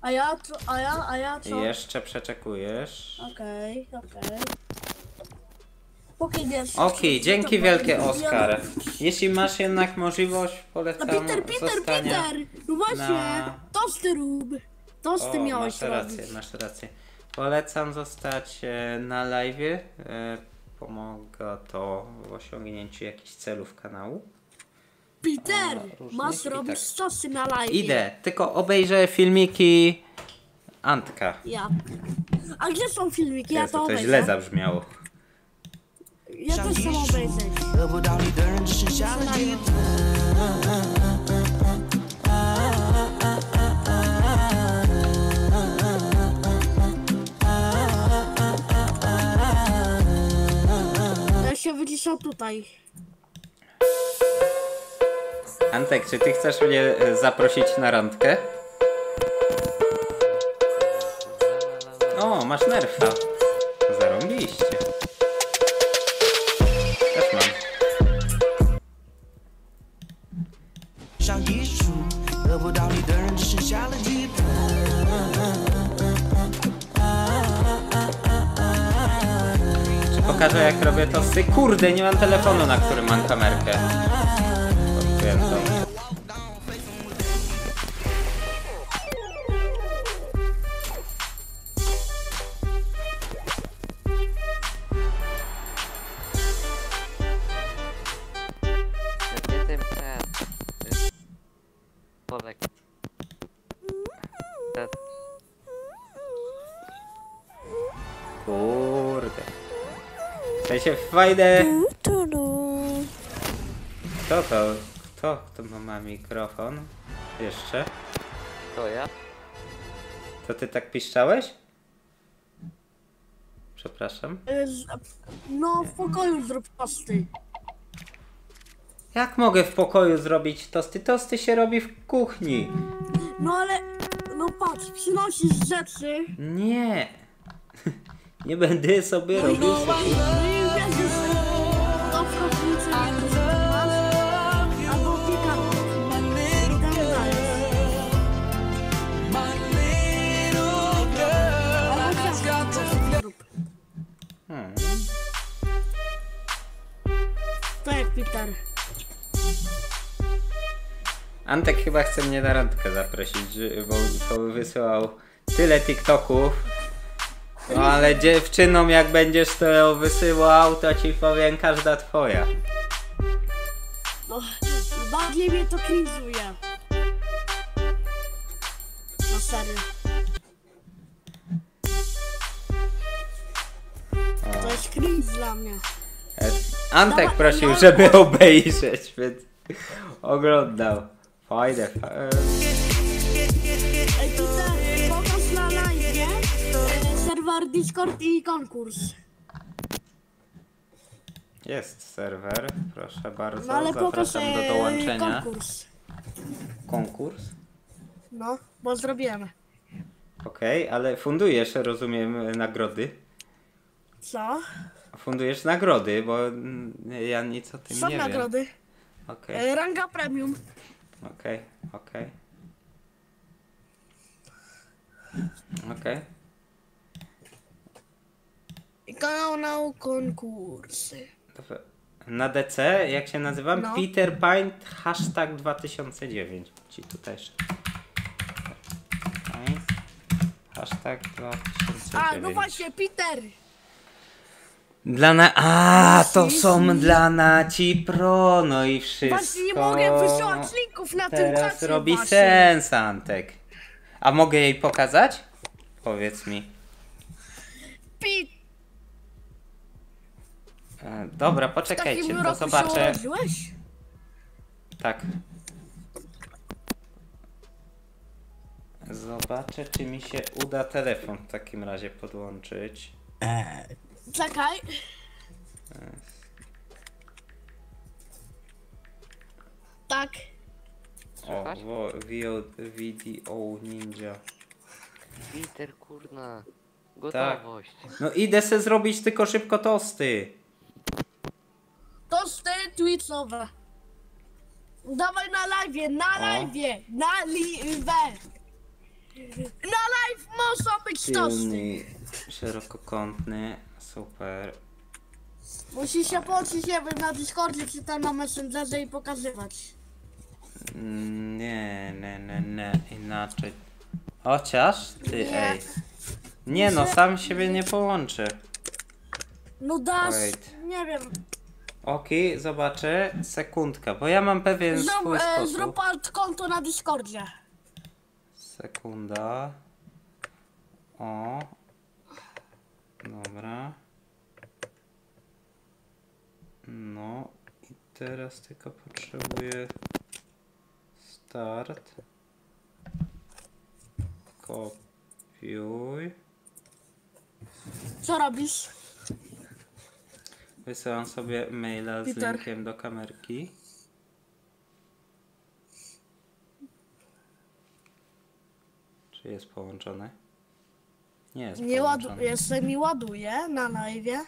Speaker 5: A ja, co? A ja, a ja co?
Speaker 1: Jeszcze przeczekujesz.
Speaker 5: Okej, okej. Okej, wiesz.
Speaker 1: Okej, dzięki wielkie Oskar. Jeśli masz jednak możliwość,
Speaker 5: A
Speaker 1: polecam
Speaker 5: Peter, Peter,
Speaker 1: zostania
Speaker 5: Peter! No właśnie,
Speaker 1: na-
Speaker 5: tosty rób. Tosty
Speaker 1: O,
Speaker 5: miałeś
Speaker 1: masz
Speaker 5: robić.
Speaker 1: rację, masz rację. Polecam zostać e, na live. Pomaga to w osiągnięciu jakichś celów kanału.
Speaker 5: Peter, masz robić
Speaker 1: tak.
Speaker 5: na live.
Speaker 1: Idę, tylko obejrzę filmiki Antka.
Speaker 5: Ja. A gdzie są filmiki? Ja
Speaker 1: Jezu,
Speaker 5: to
Speaker 1: to
Speaker 5: obejrzę.
Speaker 1: źle zabrzmiało.
Speaker 5: Ja też chcę obejrzeć. Się wyciszał tutaj.
Speaker 1: Antek, czy ty chcesz mnie e, zaprosić na randkę? O, masz nerfa. Zarąbiście. Pokażę jak robię tosty. Kurde, nie mam telefonu, na którym mam kamerkę. W sensie fajne. Kto to? Kto? Kto ma, ma mikrofon? Jeszcze?
Speaker 3: To ja?
Speaker 1: To ty tak piszczałeś? Przepraszam.
Speaker 5: No, w pokoju zrób tosty.
Speaker 1: Jak mogę w pokoju zrobić tosty? Tosty się robi w kuchni.
Speaker 5: No ale, no patrz, przynosisz rzeczy.
Speaker 1: Nie. Nie będę sobie
Speaker 5: No
Speaker 1: robił
Speaker 5: tak.
Speaker 1: Hmm.
Speaker 5: To jak Peter.
Speaker 1: Antek chyba chce mnie na randkę zaprosić, bo wysyłał tyle TikToków. No ale dziewczynom jak będziesz to wysyłał, to ci powiem każda twoja.
Speaker 5: No, bardziej mnie to cringe'uje. No serio. To jest cringe dla mnie.
Speaker 1: E, Antek
Speaker 5: Dawaj,
Speaker 1: prosił,
Speaker 5: no.
Speaker 1: żeby obejrzeć, więc oglądał. Fajne, fajne.
Speaker 5: Ej, Peter, Serwer Discord i konkurs.
Speaker 1: Jest serwer, proszę bardzo,
Speaker 5: No ale pokaż
Speaker 1: zapraszam do
Speaker 5: e,
Speaker 1: dołączenia.
Speaker 5: konkurs.
Speaker 1: Konkurs?
Speaker 5: No, bo zrobiłem.
Speaker 1: Okej, ale fundujesz, rozumiem, nagrody.
Speaker 5: Co?
Speaker 1: Fundujesz nagrody, bo mm, ja nic o tym
Speaker 5: Są
Speaker 1: nie
Speaker 5: nagrody.
Speaker 1: wiem. Okej,
Speaker 5: E, Ranga premium.
Speaker 1: okej, okej. Okej.
Speaker 5: Kanał konkursy.
Speaker 1: Na DC, jak się nazywam?
Speaker 5: No.
Speaker 1: Peter Paint hashtag 2009. Ci tutaj jeszcze. Paint, Hashtag 2009.
Speaker 5: A, no właśnie, Peter.
Speaker 1: Dla na... A, to są dla Naci Pro, no i wszystko.
Speaker 5: Właśnie nie mogę wysyłać linków na tym
Speaker 1: Teraz
Speaker 5: czacie
Speaker 1: robi
Speaker 5: właśnie.
Speaker 1: sens, Antek. A mogę jej pokazać? Powiedz mi.
Speaker 5: Pete,
Speaker 1: E, Dobra,
Speaker 5: w
Speaker 1: poczekajcie,
Speaker 5: takim roku się
Speaker 1: zobaczę.
Speaker 5: urodziłeś?
Speaker 1: Tak. Zobaczę, czy mi się uda telefon w takim razie podłączyć.
Speaker 5: Czekaj. Tak.
Speaker 1: O,
Speaker 3: Słychać?
Speaker 1: wo, VO, VDO Ninja.
Speaker 3: Peter, kurna. Gotowość.
Speaker 1: No idę se zrobić tylko szybko tosty.
Speaker 5: Tosty Twitchowe. Dawaj na live, na live, na live. Na live muszą być tosty.
Speaker 1: Tylny, szerokokątny, super.
Speaker 5: Musi się połączyć, nie wiem, na Discordzie czy tam na Messengerze i pokazywać.
Speaker 1: Mm, Nie, nie, nie, nie, inaczej. Chociaż, ty,
Speaker 5: Nie.
Speaker 1: ej. Nie no, sam siebie nie połączę.
Speaker 5: No dasz,
Speaker 1: Wait.
Speaker 5: nie wiem.
Speaker 1: Okej, zobaczę. Sekundka, bo ja mam pewien
Speaker 5: Zrób,
Speaker 1: swój
Speaker 5: e,
Speaker 1: sposób.
Speaker 5: zrób alt konto na Discordzie.
Speaker 1: Sekunda. O. Dobra. No i teraz tylko potrzebuję start. Kopiuj.
Speaker 5: Co robisz?
Speaker 1: Wysyłam sobie maila z
Speaker 5: Peter.
Speaker 1: linkiem do kamerki. Czy jest połączony? Nie jest
Speaker 5: Nie
Speaker 1: połączony.
Speaker 5: ładuje, jeszcze mi ładuje na live.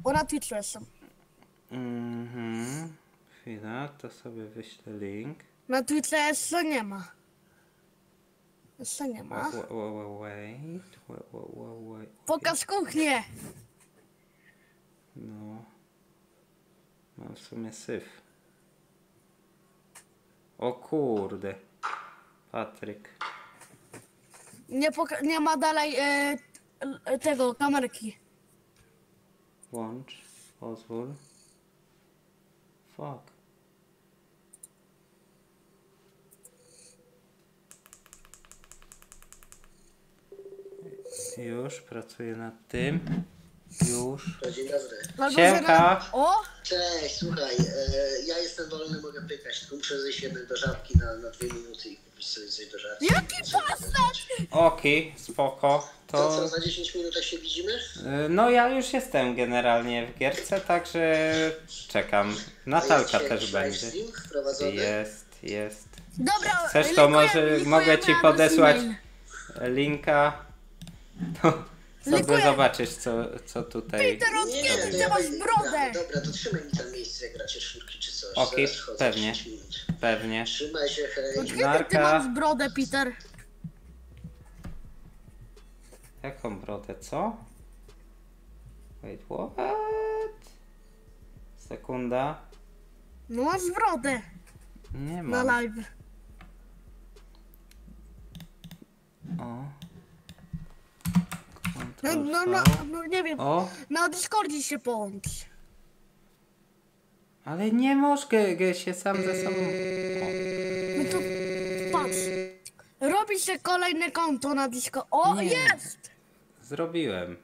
Speaker 5: Bo na Twitchu jestem.
Speaker 1: Mhm. Chwila, to sobie wyślę link.
Speaker 5: Na Twitchu jeszcze nie ma. Jeszcze nie ma.
Speaker 1: Wa- wa- wa- Wait, wait.
Speaker 5: Pokaż kuchnię!
Speaker 1: No. Mam w sumie syf. O kurde. Patryk.
Speaker 5: Nie, poka- nie ma dalej e, e, tego kamerki.
Speaker 1: Łącz. Pozwól. Fuck. Już pracuję nad tym. Już.
Speaker 6: Dzień dobry.
Speaker 5: Albo,
Speaker 1: Siemka.
Speaker 5: O!
Speaker 6: Cześć, słuchaj, e, ja jestem wolny, mogę pykać, tylko muszę zejść jednak do żabki na, na dwie minuty i kupić sobie coś do żabki.
Speaker 5: Jaki postać!
Speaker 1: Oki, spoko.
Speaker 6: To co,
Speaker 1: To.
Speaker 6: za 10 minut się widzimy?
Speaker 1: y, No ja już jestem generalnie w gierce, także czekam.
Speaker 6: A
Speaker 1: Natalka
Speaker 6: jest
Speaker 1: też
Speaker 6: jakiś
Speaker 1: będzie.
Speaker 6: livestream wprowadzony?
Speaker 1: Jest, jest.
Speaker 5: Dobra,
Speaker 1: Chcesz, to
Speaker 5: likujemy,
Speaker 1: może mogę ci
Speaker 5: adres
Speaker 1: podesłać
Speaker 5: e-mail.
Speaker 1: linka. To sobie
Speaker 5: Likuję.
Speaker 1: zobaczysz, co, co tutaj.
Speaker 5: Peter, od
Speaker 6: Nie,
Speaker 5: kiedy
Speaker 6: to
Speaker 5: ty
Speaker 6: ja
Speaker 5: masz brodę?
Speaker 6: Dobra, to trzymaj mi tam miejsce, jak gracie czwórki czy coś.
Speaker 1: Okej,
Speaker 6: Zaraz wchodzę,
Speaker 1: pewnie.
Speaker 6: 10 minut.
Speaker 1: Pewnie.
Speaker 6: Trzymaj się, hej.
Speaker 5: Od kiedy ty
Speaker 1: Narka.
Speaker 5: masz brodę, Peter?
Speaker 1: Jaką brodę, co? Wait, what? Sekunda.
Speaker 5: No masz brodę
Speaker 1: Nie
Speaker 5: na
Speaker 1: mam.
Speaker 5: live.
Speaker 1: O.
Speaker 5: No, no, no,
Speaker 1: V.
Speaker 5: no nie wiem,
Speaker 1: O,
Speaker 5: na Discordzie się połącz.
Speaker 1: ale nie mogę ge się sam ze sobą.
Speaker 5: No to patrz. Robi się kolejne konto na Discord. O,
Speaker 1: Nie.
Speaker 5: jest!
Speaker 1: Zrobiłem.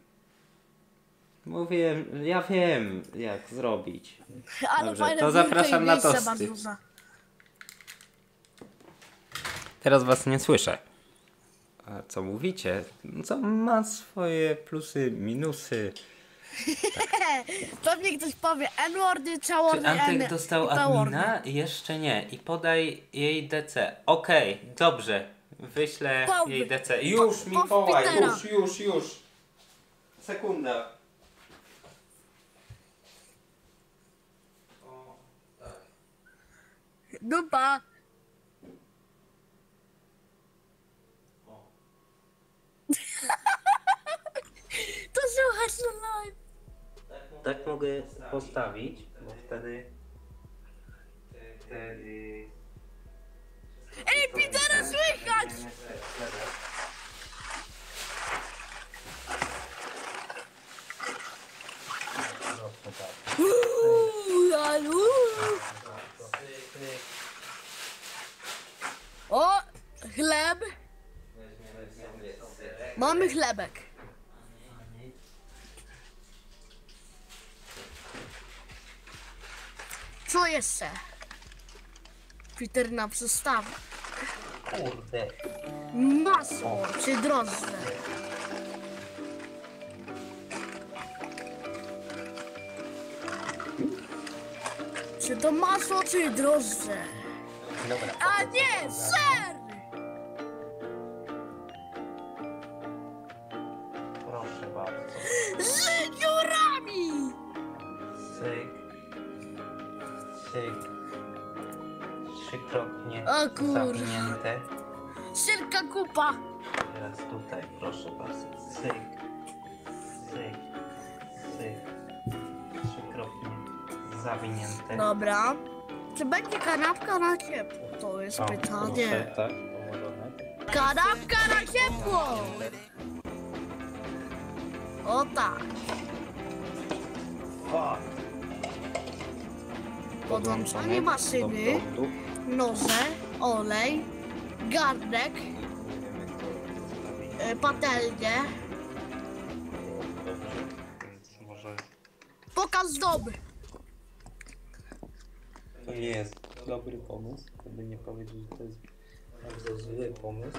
Speaker 1: Mówiłem, ja wiem jak zrobić.
Speaker 5: Ale
Speaker 1: Dobrze,
Speaker 5: fajne
Speaker 1: to
Speaker 5: biurko
Speaker 1: zapraszam na
Speaker 5: miejsce
Speaker 1: tosty. Teraz was nie słyszę. A co mówicie? No Co ma swoje plusy, minusy.
Speaker 5: Pewnie ktoś powie N-wordy,
Speaker 7: Czy Antek dostał admina? Jeszcze nie. I podaj jej DC. Okej, dobrze. Wyślę
Speaker 5: Pow-
Speaker 7: jej DC.
Speaker 1: Już,
Speaker 5: Pow
Speaker 1: Mikołaj,
Speaker 5: Petera.
Speaker 1: już, już, już. Sekunda.
Speaker 5: Dupa. To live.
Speaker 7: Tak mogę postawić, bo wtedy... Wtedy...
Speaker 5: Ej, Petera słychać! Uuu. O, chleb. Mamy chlebek. Co jeszcze? Peter na przystawę.
Speaker 7: Kurde.
Speaker 5: Masło czy drożdże? Czy to masło czy drożdże?
Speaker 7: Dobra.
Speaker 5: A nie, ser!
Speaker 7: Syk. Trzykrotnie
Speaker 5: O kur-
Speaker 7: zawinięte.
Speaker 5: Szylka kupa!
Speaker 7: Teraz tutaj, proszę bardzo. Syk. Syk. Syk. Trzykrotnie zawinięte.
Speaker 5: Dobra. Czy będzie kanapka na ciepło? To jest
Speaker 7: O,
Speaker 5: pytanie.
Speaker 7: proszę, tak, położone.
Speaker 5: Kanapka na ciepło! O tak.
Speaker 7: O!
Speaker 5: Podłączanie maszyny, noże, olej, garnek, e,
Speaker 7: może
Speaker 5: Pokaz doby.
Speaker 7: to nie jest dobry pomysł, żeby nie powiedzieć, że to jest bardzo zły pomysł.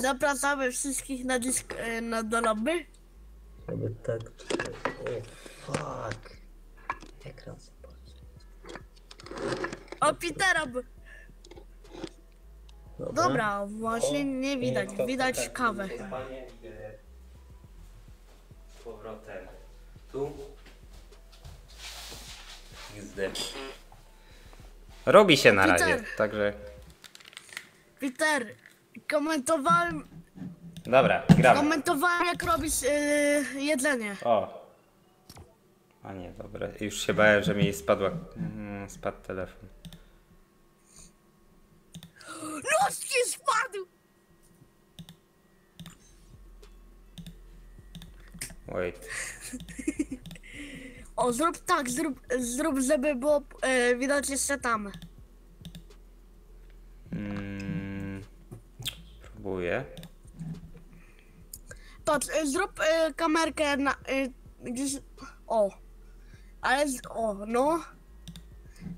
Speaker 5: Zapraszamy wszystkich na, dysk, e, na do lobby.
Speaker 7: Żeby tak... O, fuck. Ekran.
Speaker 5: O Petera, b- Dobra, właśnie nie widać.
Speaker 7: to-
Speaker 5: Widać
Speaker 7: tak,
Speaker 5: kawę.
Speaker 1: Panie, idę z powrotem tu. XD. Robi się na razie,
Speaker 5: Peter.
Speaker 1: także...
Speaker 5: Peter, komentowałem,
Speaker 1: Dobra, gramy.
Speaker 5: komentowałem jak robisz yy, jedzenie.
Speaker 1: O. A nie, dobra. Już się bałem, że mi spadła, mm, spadł telefon.
Speaker 5: Nóż ci spadł!
Speaker 1: Wait.
Speaker 5: O, zrób tak, zrób, zrób żeby było yy, widać jeszcze tam.
Speaker 1: Mm, próbuję.
Speaker 5: Patrz, y, zrób y, kamerkę na. Y, gdzieś. O. Ale. z- O, no.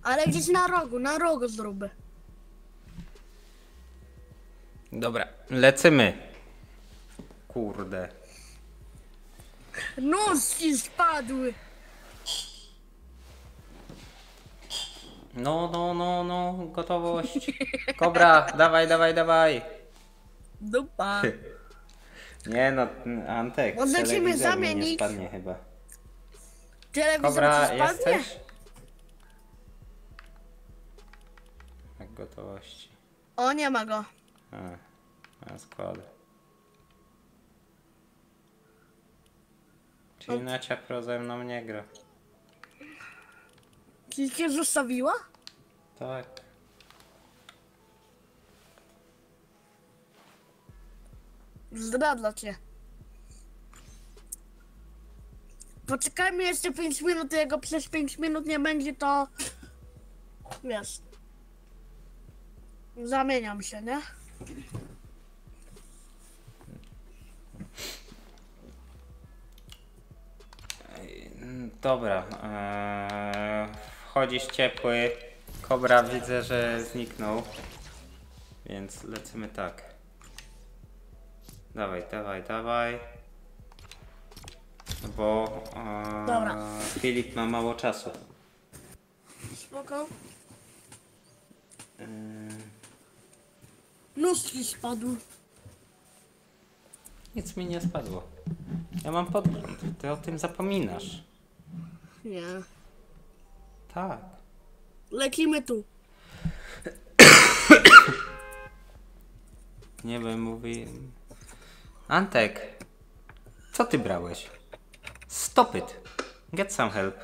Speaker 5: Ale gdzieś na rogu, na rogu zrób.
Speaker 1: Dobra, lecymy. Kurde.
Speaker 5: Nóż ci spadły.
Speaker 1: No, no, no, no, gotowość. Kobra, dawaj, dawaj, dawaj.
Speaker 5: Dupa.
Speaker 1: Nie no, Antek, telewizor mi nie
Speaker 5: zamienić.
Speaker 1: spadnie chyba.
Speaker 5: Telewizor
Speaker 1: Kobra,
Speaker 5: ci spadnie?
Speaker 1: jesteś? Tak, gotowości.
Speaker 5: O, nie ma go.
Speaker 1: A, a skład. Czyli Nacia Pro ze mną nie gra.
Speaker 5: Czy cię zostawiła?
Speaker 1: Tak.
Speaker 5: Zdradla cię. Poczekajmy jeszcze 5 minut, jego przez 5 minut nie będzie, to... Wiesz. Zamieniam się, nie?
Speaker 1: Dobra. Eee, wchodzisz ciepły. Kobra widzę, że zniknął. Więc lecimy tak. Dawaj, dawaj, dawaj. Bo eee,
Speaker 5: Dobra.
Speaker 1: Filip ma mało czasu.
Speaker 5: Spoko.
Speaker 1: Eee,
Speaker 5: Nóż ci spadł.
Speaker 1: nic mi nie spadło. Ja mam podgląd. Ty o tym zapominasz.
Speaker 5: Nie.
Speaker 1: Tak.
Speaker 5: Lecimy tu.
Speaker 1: Nie wiem, mówi. Antek, co ty brałeś? Stop it. Get some help.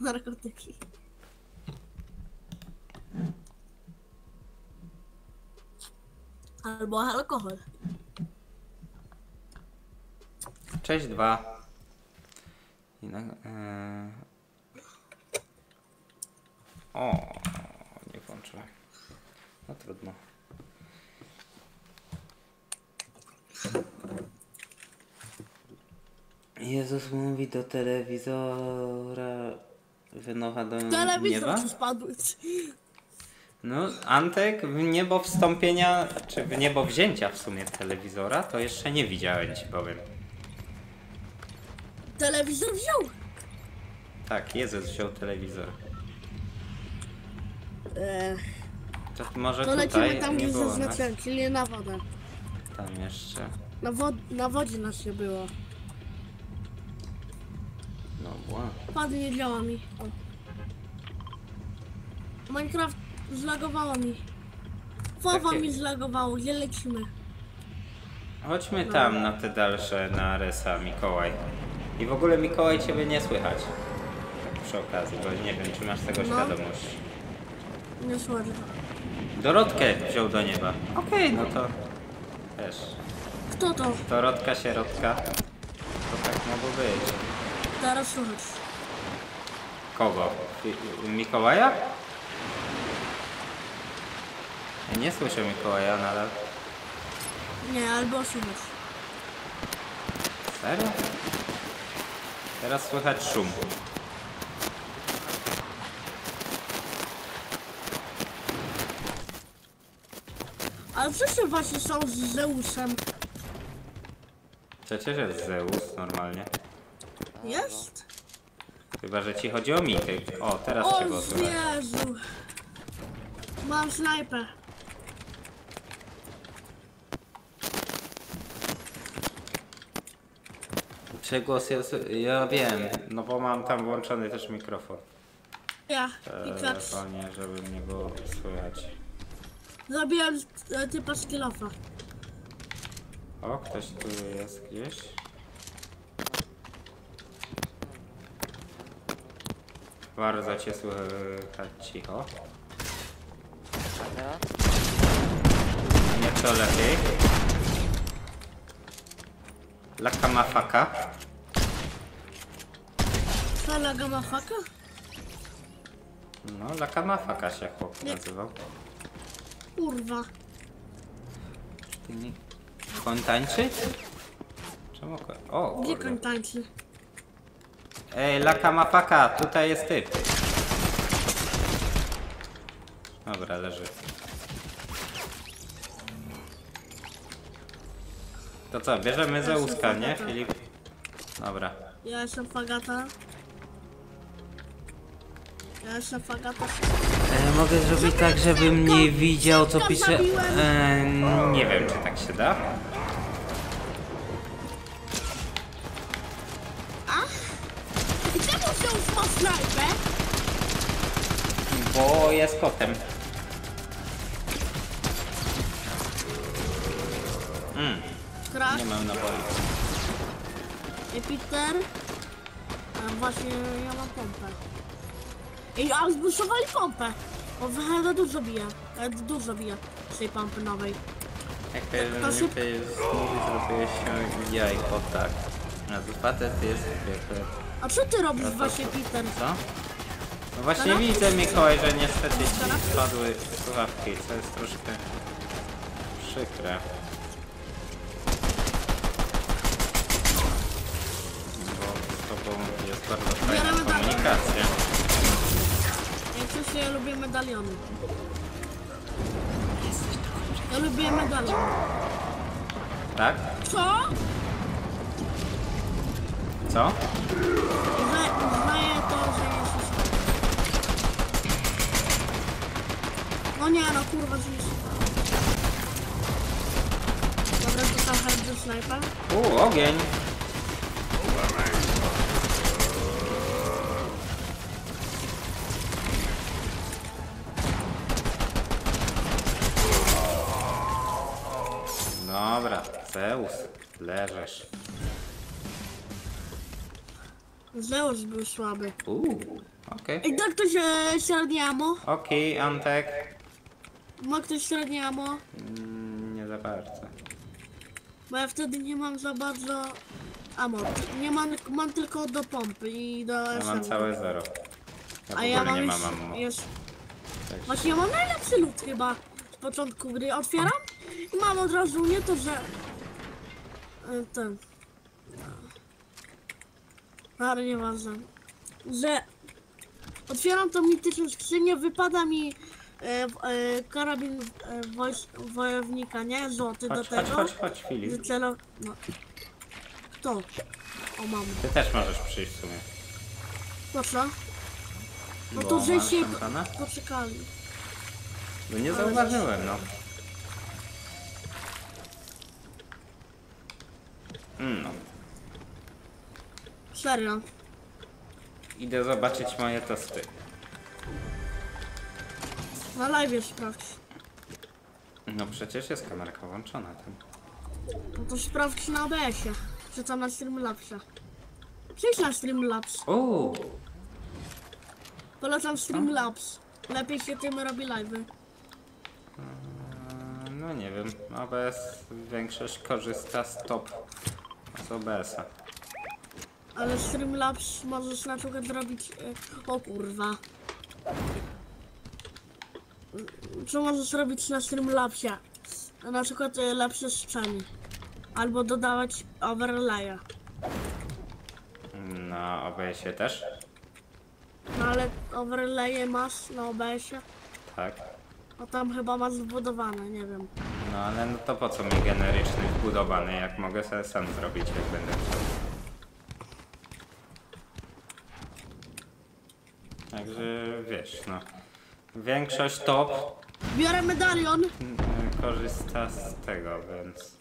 Speaker 5: Narkotyki. Albo alkohol.
Speaker 1: Cześć dwa. I na, e... O, nie włączyłem. No trudno. Jezus mówi do telewizora. Wynocha do
Speaker 5: Telewizor
Speaker 1: nieba?
Speaker 5: ci spadł.
Speaker 1: No, Antek w niebo wstąpienia, czy w niebo wzięcia w sumie telewizora, to jeszcze nie widziałem ci powiem.
Speaker 5: Telewizor wziął.
Speaker 1: Tak, Jezus wziął telewizor.
Speaker 5: Eee,
Speaker 1: To może
Speaker 5: to
Speaker 1: tutaj
Speaker 5: lecimy tam,
Speaker 1: nie
Speaker 5: gdzie
Speaker 1: było nas.
Speaker 5: zaznaczyłem, czyli na wodę.
Speaker 1: Tam jeszcze.
Speaker 5: Na, wod na wodzie nas nie było.
Speaker 1: No.
Speaker 5: Pady nie działa mi. Minecraft zlagowało mi. Fowa
Speaker 1: Takie-
Speaker 5: mi zlagowało, gdzie lecimy?
Speaker 1: Chodźmy tam na te dalsze, na Resa, Mikołaj. I w ogóle Mikołaj ciebie nie słychać. Tak przy okazji, bo nie wiem czy masz tego
Speaker 5: No.
Speaker 1: świadomość.
Speaker 5: Nie słyszę.
Speaker 1: Dorotkę wziął do nieba. Okej, no to też.
Speaker 5: Kto to?
Speaker 1: Dorotka, sierotka. To tak mogło być.
Speaker 5: Teraz słychać.
Speaker 1: Kogo? Mikołaja? Ja nie słyszę Mikołaja nadal.
Speaker 5: Nie, albo słychać.
Speaker 1: Serio? Teraz słychać szum.
Speaker 5: Ale co się właśnie są z Zeusem?
Speaker 1: Przecież jest Zeus normalnie.
Speaker 5: Jest?
Speaker 1: Chyba, że ci chodzi o mityk. O, teraz
Speaker 5: o,
Speaker 1: cię go.
Speaker 5: Jezu. Mam
Speaker 1: snajper. Przegłos jest... Ja wiem, no bo mam tam włączony też mikrofon.
Speaker 5: Ja, i eee,
Speaker 1: klacz. Żeby mnie było słychać.
Speaker 5: Zrobiłem e, typa z.
Speaker 1: O, ktoś tu jest gdzieś. Bardzo cię słychać cicho. Nieco lepiej. Laka mafaka.
Speaker 5: Fala gamma faka?
Speaker 1: No, laka mafaka się chłop nazywał.
Speaker 5: Kurwa.
Speaker 1: Ty nie... Koń tańczy? Czemu? O,
Speaker 5: Gdzie
Speaker 1: kurde.
Speaker 5: koń tańczy?
Speaker 1: Ej, laka mafaka, tutaj jest typ. Dobra, leży. To co, bierzemy Zeuska, nie Filip? Dobra.
Speaker 5: Ja jestem fagata. Ja jestem fagata.
Speaker 1: E, mogę zrobić tak, żebym nie widział co pisze. E, nie wiem czy tak się da. Bo jest kotem. Mm, nie mam naboju.
Speaker 5: I Peter. A właśnie ja mam pompę. Ej, a zbuszowali pompę. O, wychada dużo bije. E, Dużo bije z tej pompy nowej.
Speaker 1: Jak to jest,
Speaker 5: To
Speaker 1: że
Speaker 5: szyb-
Speaker 1: ty znowu zrobiłeś się jajko, tak. A to facet jest zwykły.
Speaker 5: A co ty robisz właśnie, Peter?
Speaker 1: Co? No właśnie
Speaker 5: Dobra.
Speaker 1: widzę Mikołaj, że niestety ci spadły słuchawki, co jest troszkę przykre. Bo z tobą jest bardzo fajna komunikacja.
Speaker 5: Jak coś ja lubię medaliony. Ja lubię medalion.
Speaker 1: Tak?
Speaker 5: Co?
Speaker 1: Co?
Speaker 5: Że No nie, no kurwa, zniszczy. Dobra, to trochę do snajpa.
Speaker 1: U, ogień! Dobra, Zeus, leżysz.
Speaker 5: Zeus był słaby.
Speaker 1: Uuu, okej.
Speaker 5: Ej, da ktoś e, średnie amo?
Speaker 1: Okej, Antek.
Speaker 5: Ma ktoś średnie amo?
Speaker 1: Mm, nie za bardzo.
Speaker 5: Bo ja wtedy nie mam za bardzo amo. Nie mam, mam tylko do pompy i do
Speaker 1: Ja mam całe zero. Ja w
Speaker 5: A ja
Speaker 1: ogóle
Speaker 5: mam
Speaker 1: nie
Speaker 5: już,
Speaker 1: mam ammo.
Speaker 5: już...
Speaker 1: Tak.
Speaker 5: Właśnie ja mam najlepszy lód chyba z początku gry. Otwieram i mam od razu nie to, że... e, Ten... Ale nieważne. Że... Otwieram tą mityczną skrzynię, wypada mi karabin e, wojs, wojownika, nie? Złoty do
Speaker 1: Chodź, chodź,
Speaker 5: tego.
Speaker 1: chodź, chodź, Filip.
Speaker 5: Wycelo... No. Kto? O, mam.
Speaker 1: Ty też możesz przyjść w sumie.
Speaker 5: Co? No
Speaker 1: Bo
Speaker 5: to żeście
Speaker 1: szampana?
Speaker 5: poczekali.
Speaker 1: No nie zauważyłem, no. Mm, No.
Speaker 5: Serio.
Speaker 1: Idę zobaczyć moje tosty.
Speaker 5: Na live sprawdź.
Speaker 1: No przecież jest kamerka włączona tam.
Speaker 5: No to sprawdź na OBS-ie. Czy tam na Streamlabsie. Przyjdź na Streamlabs.
Speaker 1: Uuu,
Speaker 5: Polecam Streamlabs. Lepiej się tym robi live'y.
Speaker 1: e, no nie wiem, OBS większość korzysta z top z OBS-a.
Speaker 5: Ale Streamlabs możesz na przykład zrobić... e, O kurwa. Co możesz robić na Streamlabsie? Na przykład e, lepsze strzenie. Albo dodawać overlaya.
Speaker 1: Na OBS-ie też?
Speaker 5: No ale overlaye masz na OBS-ie?
Speaker 1: Tak.
Speaker 5: No tam chyba masz wbudowane, nie wiem.
Speaker 1: No ale no to po co mi generyczny wbudowany, jak mogę sobie sam zrobić, jak będę chciał. Także wiesz, no. Większość top
Speaker 5: Biorę medalion.
Speaker 1: korzysta z tego, więc...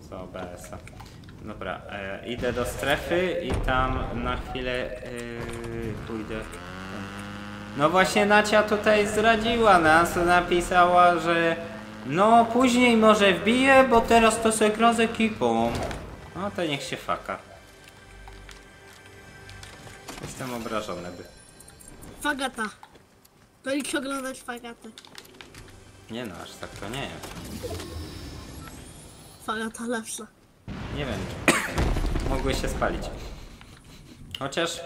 Speaker 1: z OBS-a. Dobra, e, idę do strefy i tam na chwilę e, pójdę. No właśnie Nacia tutaj zdradziła nas, napisała, że no później może wbije, bo teraz to se gra z ekipą. No to niech się faka. Jestem obrażony by.
Speaker 5: Fagata. To idź oglądać fagatę.
Speaker 1: Nie no, aż tak to nie wiem.
Speaker 5: Fagata lepsza.
Speaker 1: Nie wiem, czy mogły się spalić. Chociaż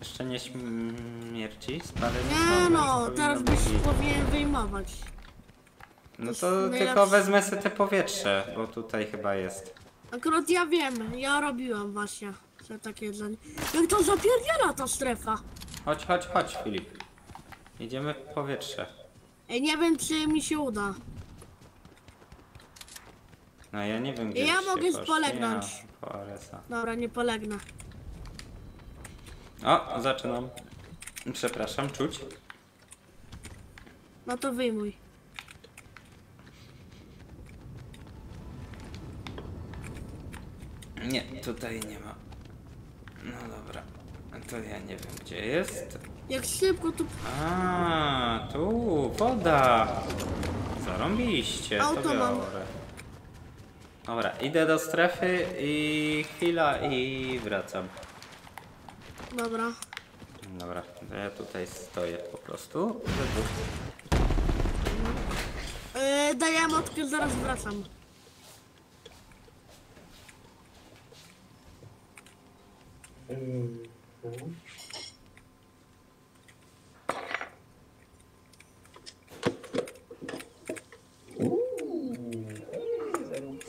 Speaker 1: jeszcze nie śmierci, spalenie.
Speaker 5: Nie no, teraz byś powinien wyjmować.
Speaker 1: No
Speaker 5: to
Speaker 1: to
Speaker 5: jest
Speaker 1: tylko wezmę sobie te powietrze, bo tutaj chyba jest.
Speaker 5: Akurat ja wiem, ja robiłam właśnie że takie jedzenie. Jak to zapierdziela ta strefa?
Speaker 1: Chodź, chodź, chodź Filip. Idziemy w powietrze.
Speaker 5: Ej, nie wiem czy mi się uda.
Speaker 1: No ja nie wiem gdzie
Speaker 5: Ja
Speaker 1: się
Speaker 5: mogę
Speaker 1: poszli,
Speaker 5: polegnąć. Dobra, nie polegnę.
Speaker 1: O, zaczynam. Przepraszam, czuć.
Speaker 5: No to wyjmuj.
Speaker 1: Nie, tutaj nie ma. No dobra. To ja nie wiem gdzie jest.
Speaker 5: Jak szybko tu...
Speaker 1: A, tu, woda. Zarąbiście, to
Speaker 5: Auto mam.
Speaker 1: biorę. Dobra, idę do strefy i chwila i wracam.
Speaker 5: Dobra.
Speaker 1: Dobra, to ja tutaj stoję po prostu. żeby-
Speaker 5: Yy, daję emotkę, zaraz wracam.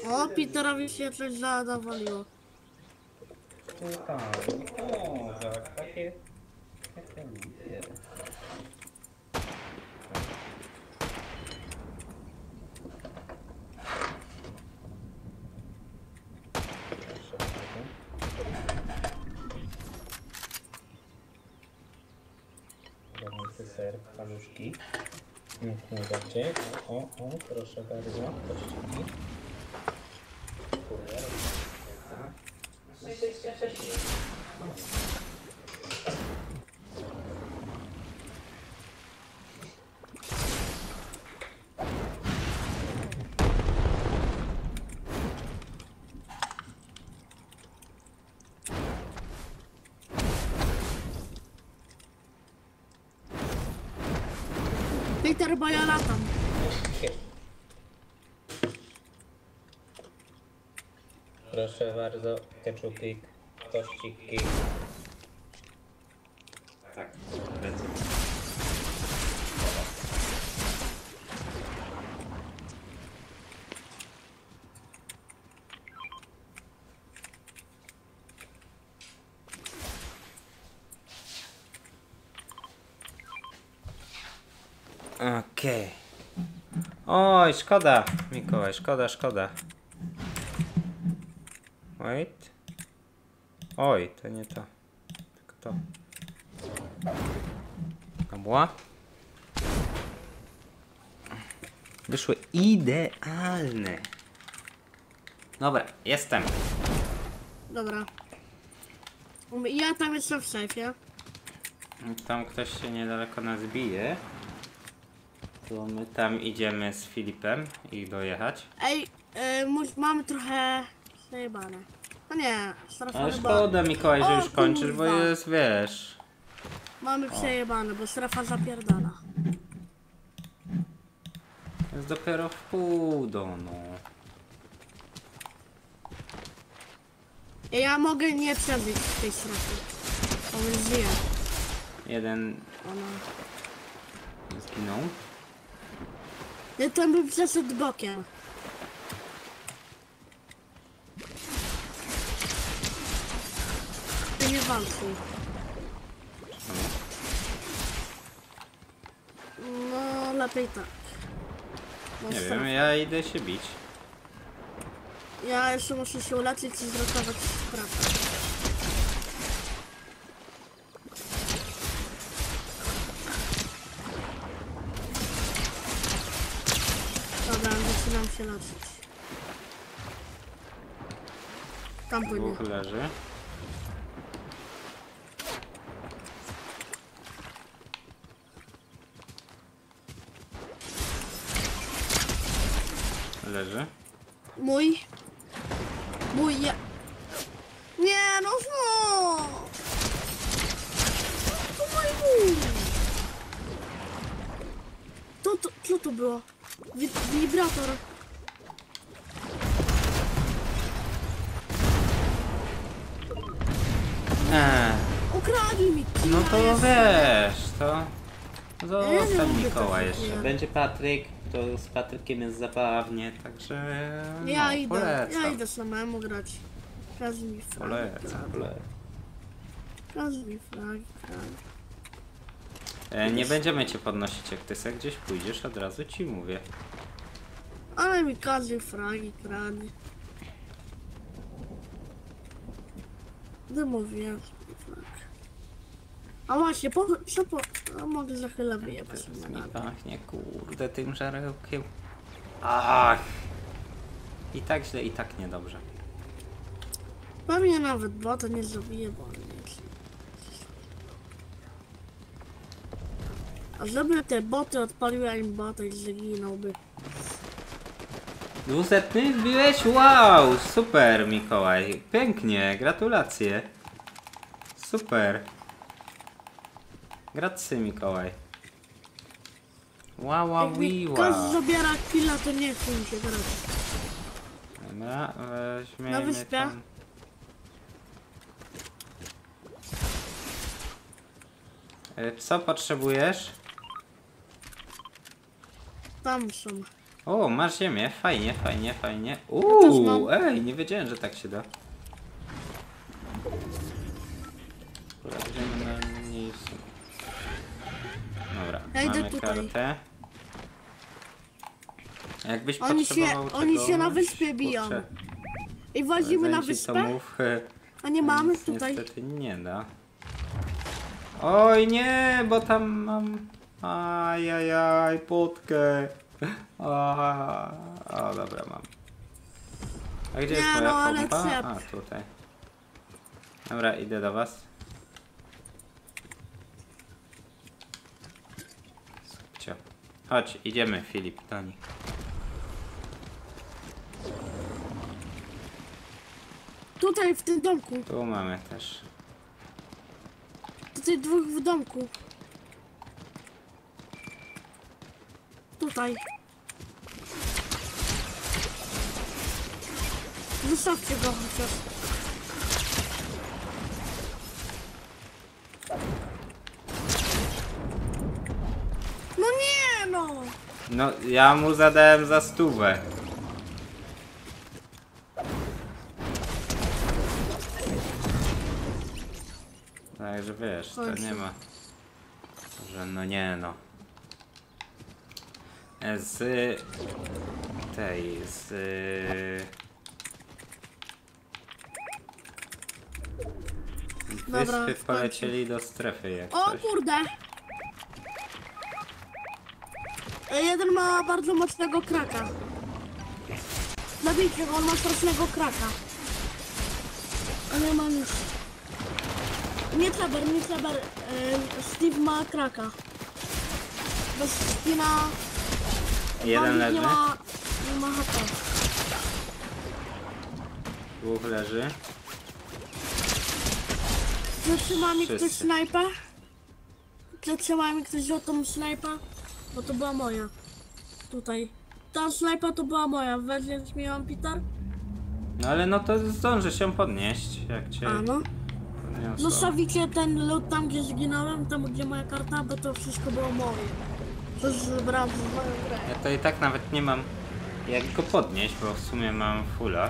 Speaker 5: O, Peterowi się coś zadowoliło.
Speaker 7: Tak, o, tak, takie paluszki. Jak najbardziej. O, o, o, proszę bardzo, kościki. Kurde,
Speaker 5: 66. chyba ja latam.
Speaker 7: Proszę bardzo, keczupik,
Speaker 1: kościk, kick. Tak. Oj, szkoda, Mikołaj, szkoda, szkoda. Wait. Oj, to nie to. Tylko to. Kabła. Wyszły idealne. Dobra, jestem.
Speaker 5: Dobra. Ja tam jestem w szefie.
Speaker 1: Tam ktoś się niedaleko nas bije. To my tam idziemy z Filipem ich dojechać.
Speaker 5: Ej, y, mus- mamy trochę zajebane. No nie, strefa
Speaker 1: Ale szkoda Mikołaj, że
Speaker 5: O,
Speaker 1: już kończysz, bo jest, wiesz...
Speaker 5: Mamy przejebane, bo strefa zapierdala.
Speaker 1: Jest dopiero w pół do, no.
Speaker 5: Ja mogę nie przeżyć w tej strefie. Bo już żyję.
Speaker 1: Jeden
Speaker 5: Ona...
Speaker 1: zginął.
Speaker 5: Ja tam bym przeszedł bokiem. Ty nie walczył. No, lepiej tak.
Speaker 1: Nie wiem, ja idę się bić.
Speaker 5: Ja jeszcze muszę się uleczyć i zratować strefę. Się leczyć. Tam płynie.
Speaker 1: Dwóch leży. Leży.
Speaker 5: Mój. Mój, ja... Nie, no co? To mój mój. To, to, co to było? Wi wibrator.
Speaker 1: Eee,
Speaker 5: Ukradli mi.
Speaker 1: no to wiesz, to...
Speaker 5: Ja
Speaker 1: Zostań Mikołaj jeszcze. Będzie Patryk, to z Patrykiem jest zabawnie, także...
Speaker 5: Ja
Speaker 1: no,
Speaker 5: idę,
Speaker 1: polecam.
Speaker 5: ja idę samemu grać. Każ mi frag.
Speaker 1: Polecam, polecam.
Speaker 5: Każ mi frag. frag.
Speaker 1: E, nie będziemy cię podnosić, jak ty se gdzieś pójdziesz, od razu ci mówię.
Speaker 5: Ale mi każdy fragi kradnie. No frag. A właśnie, po, co po... A mogę za chwilę wyjebać.
Speaker 1: Teraz mi pachnie, kurde, tym żarełkiem. Ach! I tak źle, i tak niedobrze.
Speaker 5: Pewnie nawet bota nie zabiję, bo on jest. A żeby te boty odpaliły im bota i zaginąłby.
Speaker 1: Dwusetny wbiłeś? Wow! Super, Mikołaj. Pięknie, gratulacje. Super. Gracy, Mikołaj. Wow, wow, wow.
Speaker 5: każdy zabiera killa, to nie chce mi się grać.
Speaker 1: Dobra, weźmiemy
Speaker 5: Na
Speaker 1: tam. E, Co potrzebujesz?
Speaker 5: Tam są.
Speaker 1: O, masz ziemię, fajnie, fajnie, fajnie. Uuu, ej, nie wiedziałem, że tak się da. Na mniejszym. Dobra,
Speaker 5: Ja idę
Speaker 1: mamy
Speaker 5: tutaj.
Speaker 1: kartę.
Speaker 5: Oni
Speaker 1: Jakbyś
Speaker 5: się-
Speaker 1: potrzebował
Speaker 5: oni się na wyspie biją.
Speaker 1: kurczę,
Speaker 5: I włazimy na wyspę?
Speaker 1: e,
Speaker 5: A nie mamy
Speaker 1: nic
Speaker 5: tutaj.
Speaker 1: Niestety nie da. Oj nie, bo tam mam... Ajajaj, potkę. A, o, dobra, mam. A gdzie
Speaker 5: Nie,
Speaker 1: jest moja
Speaker 5: no, ale
Speaker 1: pompa? A, tutaj. Dobra, idę do was. Subcio. Chodź, idziemy, Filip, do nich.
Speaker 5: Tutaj w tym domku.
Speaker 1: Tu mamy też.
Speaker 5: Tutaj dwóch w domku. Tutaj. Zostawcie go chociaż. No nie no!
Speaker 1: No, ja mu zadałem za stówę. Także wiesz, to nie ma. Że no nie no. Z tej, z
Speaker 5: Dobra, w
Speaker 1: wyspy
Speaker 5: końcu.
Speaker 1: polecieli do strefy jak
Speaker 5: O
Speaker 1: coś.
Speaker 5: kurde! Jeden ma bardzo mocnego kraka. Zabijcie go, on ma strasznego kraka. A nie ma nic. Nie Kleber, nie Kleber. E, Steve ma kraka. Bez spina...
Speaker 1: Jeden leży,
Speaker 5: Nie ma, nie ma HP.
Speaker 1: dwóch leży.
Speaker 5: Zatrzyma mi ktoś
Speaker 1: Wszyscy.
Speaker 5: snajpę? Zatrzyma mi ktoś złotą snajpę? Bo to była moja. Tutaj. Ta snajpa to była moja. Weźmiesz mi ją, Peter?
Speaker 1: No ale no to zdąży się podnieść, jak cię
Speaker 5: A no. Zostawicie ten lód tam, gdzie zginąłem, tam gdzie moja karta, bo to wszystko było moje. To zebrałam z moją grę.
Speaker 1: Ja to i tak nawet nie mam jak go podnieść, bo w sumie mam fulla.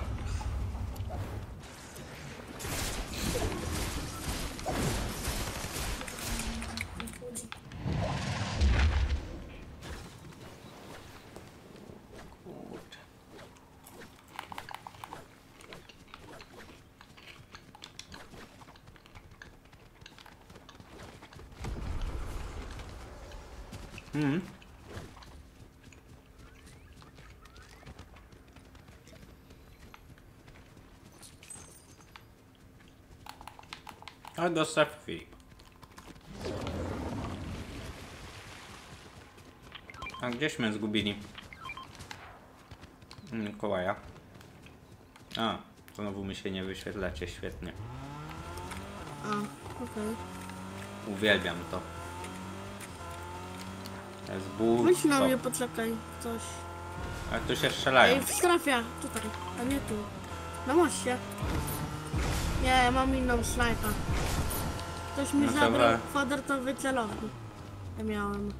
Speaker 1: Mhm. A dostaw Filip. A gdzieśmy zgubili? Mikołaja. A, znowu mi się nie wyświetlacie, świetnie.
Speaker 5: A, okej.
Speaker 1: Uwielbiam to. Jest.
Speaker 5: Weź na mnie, poczekaj, ktoś.
Speaker 1: A tu się strzelają.
Speaker 5: Ej, w strefie, tutaj, a nie tu. Na moście. Nie, mam inną snajpę. Ktoś mi
Speaker 1: No to
Speaker 5: zabrał kwadratowy celownik. Ja miałem.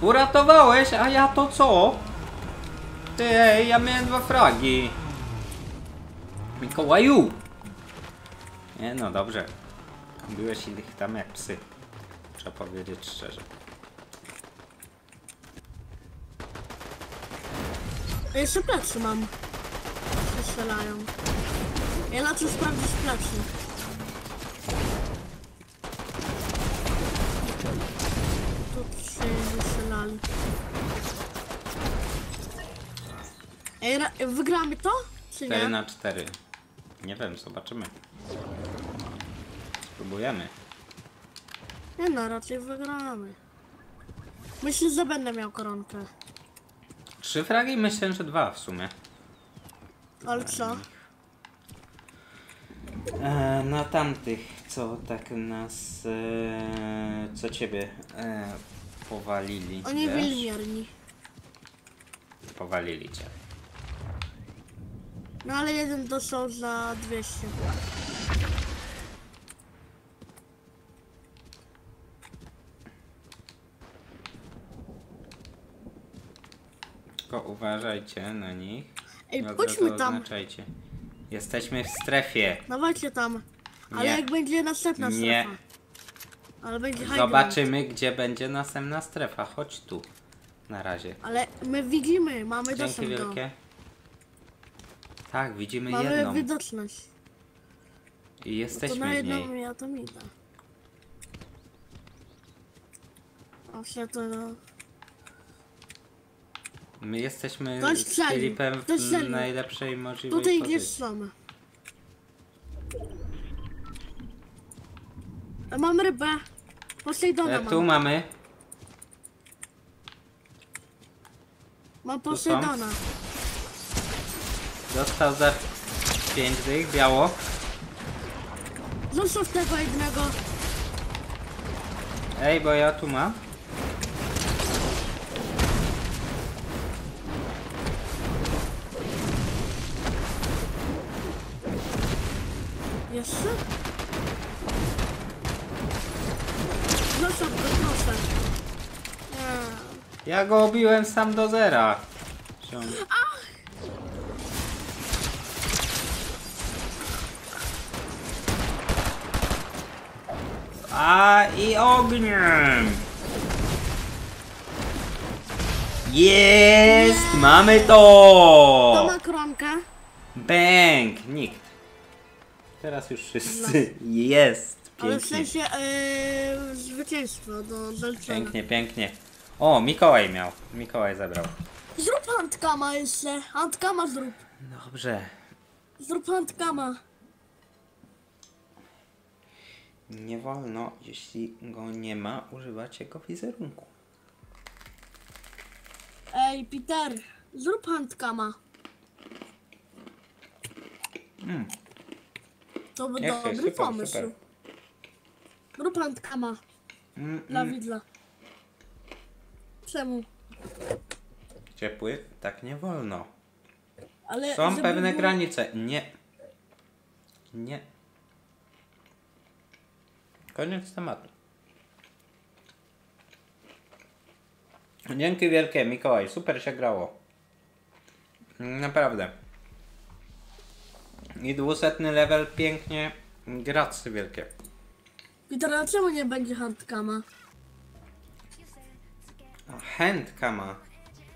Speaker 1: Uratowałeś, a ja to co? Ty, ej, ja miałem dwa fragi. Mikołaju! Nie, no dobrze. Byłeś ich tam jak psy. Trzeba powiedzieć szczerze.
Speaker 5: A jeszcze plecy mam. Się strzelają. Ja lecę sprawdzić plecy. Tu się wystrzelali. Ej, ra- wygramy to? Czy
Speaker 1: 4
Speaker 5: nie?
Speaker 1: na 4. Nie wiem, zobaczymy. Spróbujemy.
Speaker 5: Nie no, raczej wygramy. Myślę, że będę miał koronkę.
Speaker 1: Trzy fragi? Myślę, że dwa w sumie.
Speaker 5: Ale co?
Speaker 1: E, na tamtych, co tak nas... E, co ciebie e, powalili.
Speaker 5: Oni
Speaker 1: wiesz? Powalili cię.
Speaker 5: No ale jeden dostał za 200.
Speaker 1: Tylko uważajcie na nich.
Speaker 5: Ej,
Speaker 1: od razu
Speaker 5: tam.
Speaker 1: Oznaczajcie. Jesteśmy w strefie.
Speaker 5: Dawajcie tam. Ale
Speaker 1: Nie.
Speaker 5: jak będzie następna
Speaker 1: Nie.
Speaker 5: strefa. Ale będzie high ground.
Speaker 1: Zobaczymy, gdzie będzie następna strefa. Chodź tu. Na razie.
Speaker 5: Ale my widzimy, mamy
Speaker 1: Dzięki
Speaker 5: dostęp do...
Speaker 1: wielkie. Tak, widzimy
Speaker 5: Mamy
Speaker 1: jedną.
Speaker 5: widoczność.
Speaker 1: I
Speaker 5: To
Speaker 1: jesteśmy
Speaker 5: na
Speaker 1: w
Speaker 5: jedną
Speaker 1: niej.
Speaker 5: ja tam idę. Owszem, to no.
Speaker 1: My jesteśmy
Speaker 5: Ktoś
Speaker 1: z. Filipem w najlepszej możliwej
Speaker 5: Tutaj
Speaker 1: pozycji.
Speaker 5: gdzieś są. A Mam rybę. Posejdona
Speaker 1: E,
Speaker 5: mam.
Speaker 1: tu mamy.
Speaker 5: Mam? Posejdona.
Speaker 1: Dostał za 5 dych, biało.
Speaker 5: Zostaw tego jednego.
Speaker 1: Ej, bo ja tu mam. Ja go obiłem sam do zera. Ciąg. A i ogniem! Jest! Mamy
Speaker 5: Kto
Speaker 1: to!
Speaker 5: ma koronkę?
Speaker 1: Bang! Nikt. Teraz już wszyscy. Jest!
Speaker 5: Ale w
Speaker 1: Pięknie.
Speaker 5: sensie yy, zwycięstwo do zaliczenia.
Speaker 1: Pięknie, pięknie. O, Mikołaj miał. Mikołaj zabrał.
Speaker 5: Zrób handkama jeszcze. Handkama zrób.
Speaker 1: Dobrze.
Speaker 5: Zrób handkama.
Speaker 1: Nie wolno, jeśli go nie ma, używać jego wizerunku.
Speaker 5: Ej, Peter, zrób handkama.
Speaker 1: Mm.
Speaker 5: To był
Speaker 1: Jeszcze,
Speaker 5: dobry
Speaker 1: super,
Speaker 5: pomysł.
Speaker 1: super.
Speaker 5: Zrób handkama
Speaker 1: Mm,
Speaker 5: dla
Speaker 1: mm.
Speaker 5: widla. Czemu?
Speaker 1: Ciepły, tak nie wolno.
Speaker 5: Ale
Speaker 1: Są
Speaker 5: żeby
Speaker 1: pewne
Speaker 5: było-
Speaker 1: granice. Nie. Nie. Koniec tematu. Dzięki wielkie, Mikołaj. Super się grało. Naprawdę. I dwusetny level pięknie. Gracy wielkie.
Speaker 5: Peter, a czemu nie będzie handkama?
Speaker 1: Chętka ma.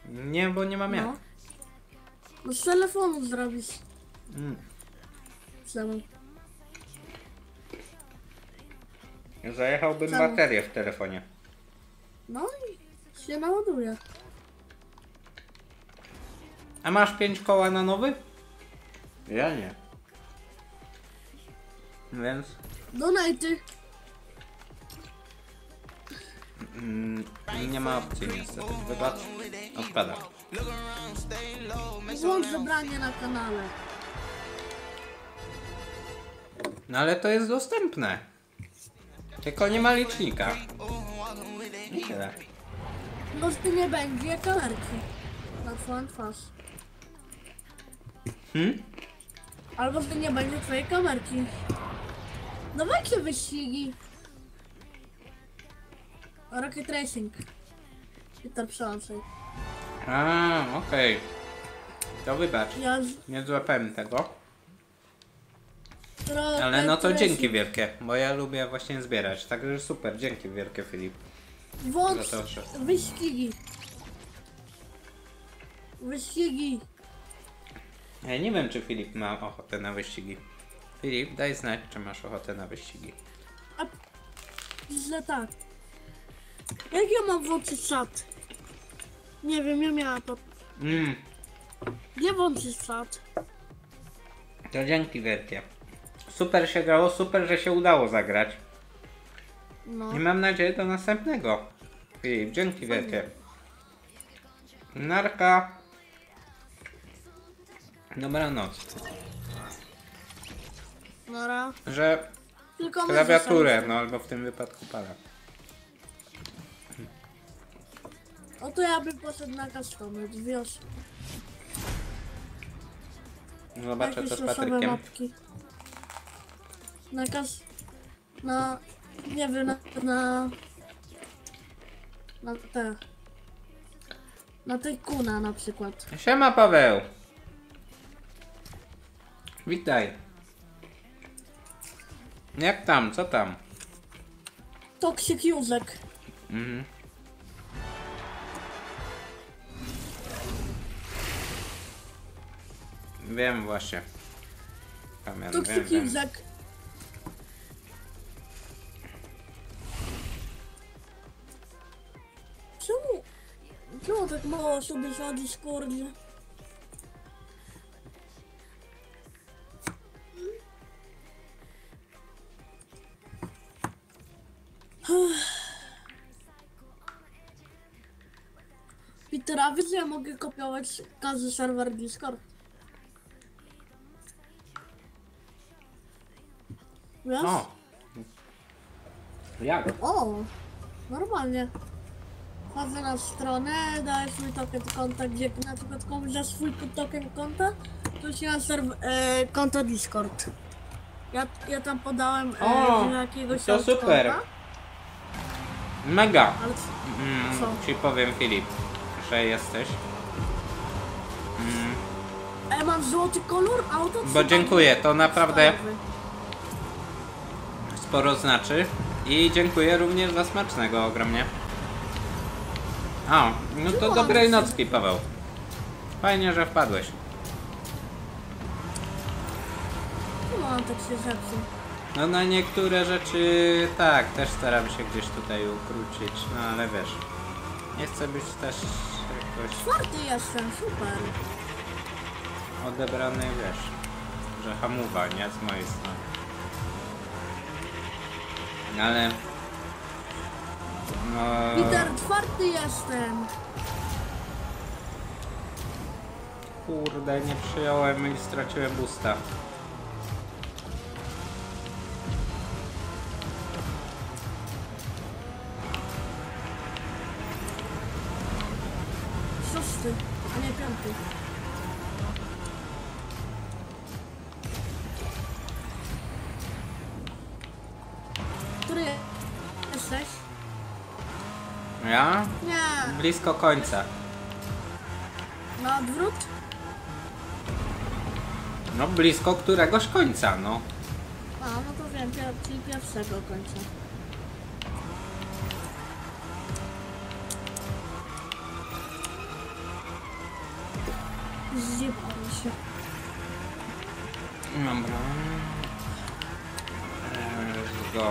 Speaker 1: Nie, bo nie mam jak.
Speaker 5: No. No z telefonu zrobić.
Speaker 1: Mm. Zajechałbym
Speaker 5: Czemu?
Speaker 1: baterię w telefonie.
Speaker 5: No i się naładuje.
Speaker 1: A masz pięć koła na nowy? Ja nie. Więc
Speaker 5: Donaty.
Speaker 1: Mm, nie ma opcji niestety. Wybacz, odpada.
Speaker 5: Włącz zebranie na kanale.
Speaker 1: No ale to jest dostępne. Tylko nie ma licznika. I tyle.
Speaker 5: Po prostu nie będzie kamerki. Na twoją twarz.
Speaker 1: Hmm?
Speaker 5: Albo że nie będzie twojej kamerki. No jakie wyścigi? Rocket Racing. Peter przełączaj.
Speaker 1: A, okej. To wybacz.
Speaker 5: Ja.
Speaker 1: Nie złapałem tego.
Speaker 5: Rocket
Speaker 1: Ale no to
Speaker 5: Racing.
Speaker 1: dzięki wielkie, bo ja lubię właśnie zbierać. Także super, dzięki wielkie Filip.
Speaker 5: Włącz
Speaker 1: za to, że-
Speaker 5: wyścigi. Wyścigi.
Speaker 1: Ja nie wiem, czy Filip ma ochotę na wyścigi. Filip, daj znać, czy masz ochotę na wyścigi.
Speaker 5: Źle tak. Jak ja mam włączyć czat? Nie wiem, ja miałam to.
Speaker 1: Mm,
Speaker 5: Nie włączyć czat.
Speaker 1: to dzięki wielkie. Super się grało, super, że się udało zagrać.
Speaker 5: No.
Speaker 1: I mam nadzieję do następnego. Filip, dzięki wielkie. Narka. Dobranoc.
Speaker 5: Nora.
Speaker 1: Że
Speaker 5: Tylko my
Speaker 1: klawiaturę, no albo w tym wypadku pada.
Speaker 5: O to ja bym poszedł na customer, wiesz.
Speaker 1: Zobaczę
Speaker 5: Jakieś
Speaker 1: co z
Speaker 5: losowe
Speaker 1: Patrykiem.
Speaker 5: mapki. Na kas... Na... Nie wiem, na... Na, na te... Na tej kuna na przykład.
Speaker 1: Siema Paweł. Witaj. Jak tam? Co tam?
Speaker 5: Toxic Józek.
Speaker 1: Mhm. Wiem właśnie. Pamiętam, wiem,
Speaker 5: Toxic
Speaker 1: wiem.
Speaker 5: Józek. Czemu... Czemu tak mało osób jest na Discordzie? Peter, a wiesz, że ja mogę kopiować każdy serwer Discord? Wiesz?
Speaker 1: O! Jak?
Speaker 5: O, normalnie. Wchodzę na stronę, daję swój token konta, gdzie na przykład komuś da swój token konta, to się na serw- e, konto Discord. Ja, ja tam podałem e,
Speaker 1: O,
Speaker 5: jakiegoś
Speaker 1: to
Speaker 5: tam
Speaker 1: super.
Speaker 5: Konta,
Speaker 1: Mega!
Speaker 5: ale
Speaker 1: Mm,
Speaker 5: Co?
Speaker 1: ci powiem Filip, że jesteś. Mm,
Speaker 5: e, mam złoty kolor, auto
Speaker 1: Bo dziękuję, to naprawdę sporo znaczy. I dziękuję również za smacznego ogromnie. O, no to dobrej nocki Paweł. Fajnie, że wpadłeś.
Speaker 5: No, tak się zepsuł.
Speaker 1: No na niektóre rzeczy tak, też staram się gdzieś tutaj ukrócić, no ale wiesz. Nie chcę być też jakoś
Speaker 5: Czwarty jestem, super.
Speaker 1: odebrany, wiesz, że hamuwa, nie? Z mojej strony. No Ale... No...
Speaker 5: Peter, czwarty jestem.
Speaker 1: Kurde, nie przyjąłem i straciłem busta. Ja?
Speaker 5: Nie,
Speaker 1: Blisko końca.
Speaker 5: na odwrót?
Speaker 1: No blisko któregoś końca, no.
Speaker 5: A, no to wiem, pier- czyli pierwszego końca. Zjebałem się.
Speaker 1: Dobra. Let's go.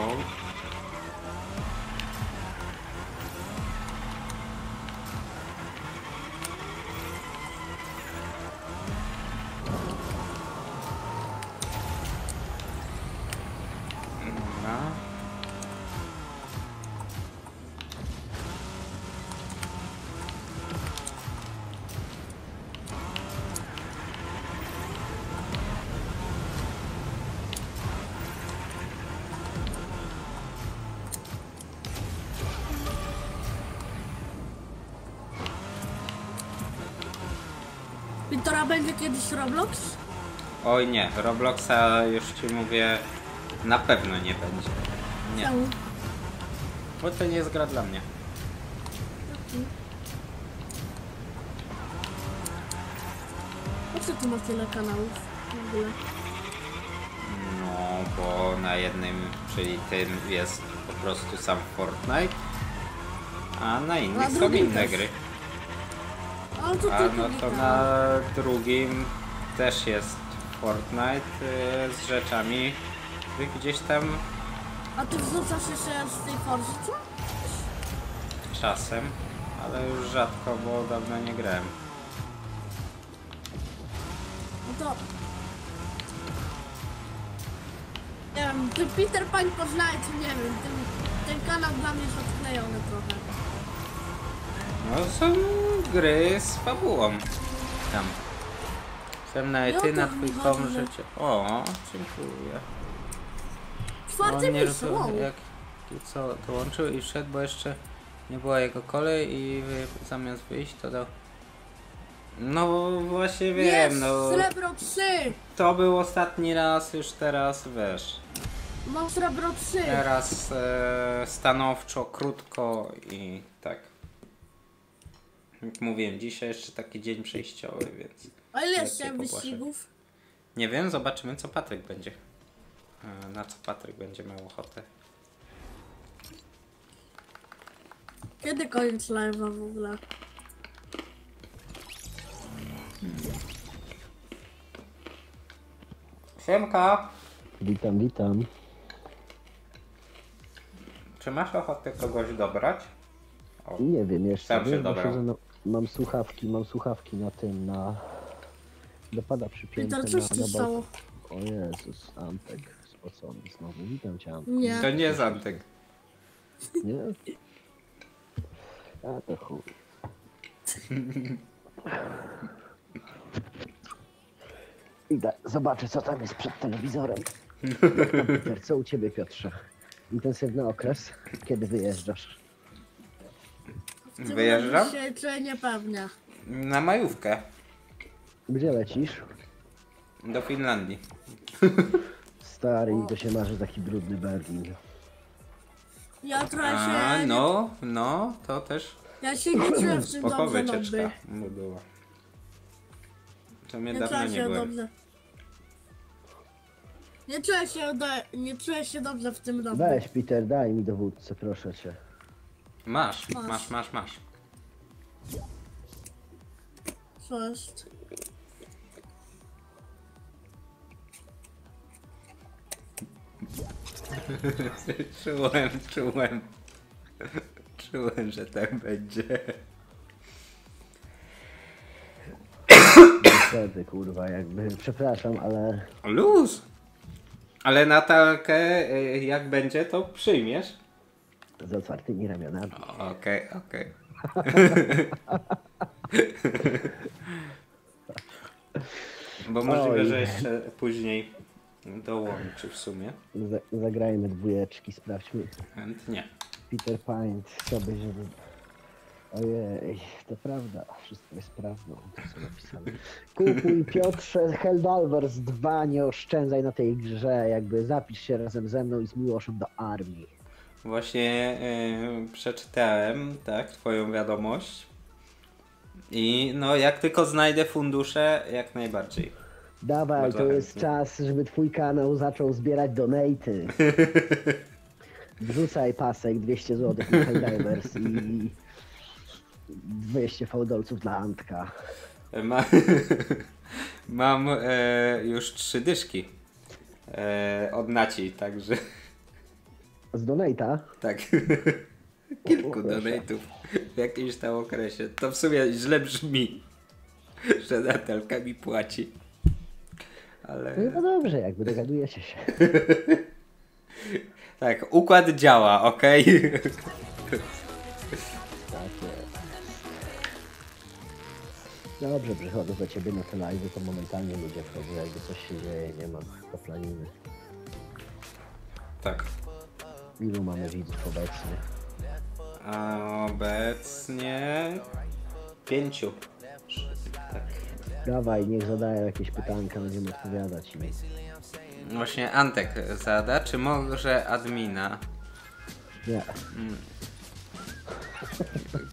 Speaker 5: Wiktora będzie kiedyś Roblox?
Speaker 1: Oj nie, Robloxa już ci mówię, na pewno nie będzie. Nie,
Speaker 5: Czemu?
Speaker 1: bo to nie jest gra dla mnie.
Speaker 5: Po co tu masz tyle kanałów w ogóle?
Speaker 1: No, bo na jednym, czyli tym jest po prostu sam Fortnite, a na innych są
Speaker 5: drugim
Speaker 1: inne
Speaker 5: też.
Speaker 1: gry. A no to na drugim też jest Fortnite y, z rzeczami gdzieś tam
Speaker 5: A ty wrzucasz jeszcze z tej Forzy, co?
Speaker 1: czasem, ale już rzadko, bo dawno nie grałem.
Speaker 5: No to... Nie wiem, ty Peter Pan poznaje, czy nie wiem, ten, ten kanał dla mnie jest odklejony trochę.
Speaker 1: No są gry z fabułą tam. Nawet
Speaker 5: No
Speaker 1: ty na twój kom życie. O, dziękuję.
Speaker 5: Czwarte
Speaker 1: nie
Speaker 5: miejsce,
Speaker 1: rozu-
Speaker 5: wow.
Speaker 1: jak co dołączył i wszedł, bo jeszcze nie była jego kolej i zamiast wyjść to dał. No właśnie wiem,
Speaker 5: Jest,
Speaker 1: no.
Speaker 5: srebro 3!
Speaker 1: To był ostatni raz, już teraz wiesz.
Speaker 5: Mam srebro 3!
Speaker 1: Teraz e, stanowczo, krótko i. Jak mówiłem, dzisiaj jeszcze taki dzień przejściowy, więc
Speaker 5: A ile jeszcze wyścigów?
Speaker 1: nie wiem, zobaczymy co Patryk będzie. E, na co Patryk będzie miał ochotę.
Speaker 5: Kiedy koniec live'a w ogóle?
Speaker 1: Siemka!
Speaker 8: Witam, witam.
Speaker 1: Czy masz ochotę kogoś dobrać? O,
Speaker 8: Nie wiem jeszcze,
Speaker 1: Sam się dobrał.
Speaker 8: Na, mam słuchawki, mam słuchawki na tym, na... Dopada przypięte
Speaker 5: Peter,
Speaker 8: na...
Speaker 5: coś ci
Speaker 8: na
Speaker 5: stało?
Speaker 8: O Jezus, Antek spocony znowu. Witam cię, Antek.
Speaker 5: Nie.
Speaker 1: to nie jest Antek.
Speaker 8: Nie? A to chuj. Idę, zobaczę co tam jest przed telewizorem. Jak tam, Peter, co u ciebie Piotrze? Intensywny okres? Kiedy wyjeżdżasz?
Speaker 1: Wyjeżdżam?
Speaker 5: Się czuję niepewnie.
Speaker 1: Na majówkę
Speaker 8: Gdzie lecisz?
Speaker 1: do Finlandii.
Speaker 8: Stary, to się marzy taki brudny Berlin.
Speaker 5: Ja trochę
Speaker 1: A,
Speaker 5: się...
Speaker 1: no, no, to też
Speaker 5: Ja się nie czuję w tym
Speaker 1: spoko
Speaker 5: dobrze,
Speaker 1: wycieczka
Speaker 5: lobby.
Speaker 1: by była. To mnie
Speaker 5: Nie
Speaker 1: dawno
Speaker 5: czuję
Speaker 1: nie
Speaker 5: się
Speaker 1: byłem.
Speaker 5: dobrze. Nie czuję się, do... nie czuję się dobrze w tym domu.
Speaker 8: Weź Peter, daj mi dowódcę, proszę cię.
Speaker 1: Masz,
Speaker 5: Masz.
Speaker 1: masz, masz, masz.
Speaker 5: Co jest?
Speaker 1: czułem, czułem. Czułem, że tak będzie.
Speaker 8: Niestety, kurwa, jakby, przepraszam, ale
Speaker 1: Luz! Ale Natalkę, y, jak będzie, to przyjmiesz?
Speaker 8: Z otwartymi ramionami.
Speaker 1: Okej, okej. Bo możliwe,
Speaker 8: Oj.
Speaker 1: że jeszcze później dołączy w sumie.
Speaker 8: Za- Zagrajmy dwójeczki, sprawdźmy.
Speaker 1: Chętnie.
Speaker 8: Peter Pint, chciałbyś, żeby... Ojej, to prawda, wszystko jest prawdą, to co napisane. Kupuj Piotrze Helldivers 2, nie oszczędzaj na tej grze, jakby zapisz się razem ze mną i z Miłoszem do armii.
Speaker 1: Właśnie y, przeczytałem, tak, twoją wiadomość. I no, jak tylko znajdę fundusze, jak najbardziej.
Speaker 8: Dawaj,
Speaker 1: Bardzo
Speaker 8: to jest
Speaker 1: chętnie.
Speaker 8: czas, żeby twój kanał zaczął zbierać donaty. Wrzucaj pasek 200 zł na Helldivers i 200 fałdolców dla Antka.
Speaker 1: Ma, mam e, już trzy dyszki e, od Naci, także
Speaker 8: Z donata?
Speaker 1: tak. Kilku donate'ów w jakimś tam okresie. To w sumie źle brzmi, że Natalka mi płaci. Ale
Speaker 8: No dobrze, jakby dogadujecie się.
Speaker 1: tak, układ działa, ok?
Speaker 8: Tak. Dobrze, przychodzę do ciebie na te live, to momentalnie ludzie wchodzą, jakby coś się dzieje, nie mam poplaniny.
Speaker 1: tak.
Speaker 8: Ilu mamy widzów obecnie?
Speaker 1: A obecnie pięciu. Tak.
Speaker 8: Dawaj, niech zadają jakieś pytanka, będziemy odpowiadać im.
Speaker 1: Właśnie Antek zada, czy może admina?
Speaker 8: Nie.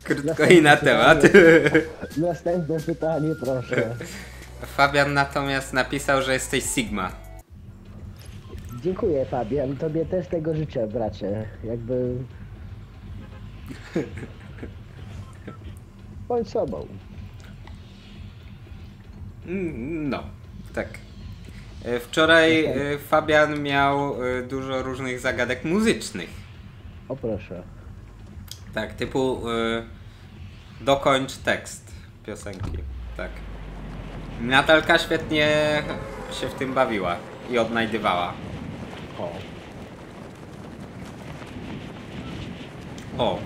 Speaker 1: Krótko i na temat.
Speaker 8: Następne pytanie, proszę.
Speaker 1: Fabian natomiast napisał, że jesteś Sigma.
Speaker 8: Dziękuję Fabian, tobie też tego życzę, bracie. Jakby... Bądź sobą.
Speaker 1: Mm, No, tak. E, Wczoraj e, Fabian miał e, dużo różnych zagadek muzycznych.
Speaker 8: O proszę.
Speaker 1: Tak, typu e, dokończ tekst piosenki. Tak. Natalka świetnie się w tym bawiła i odnajdywała.
Speaker 8: O.
Speaker 1: O.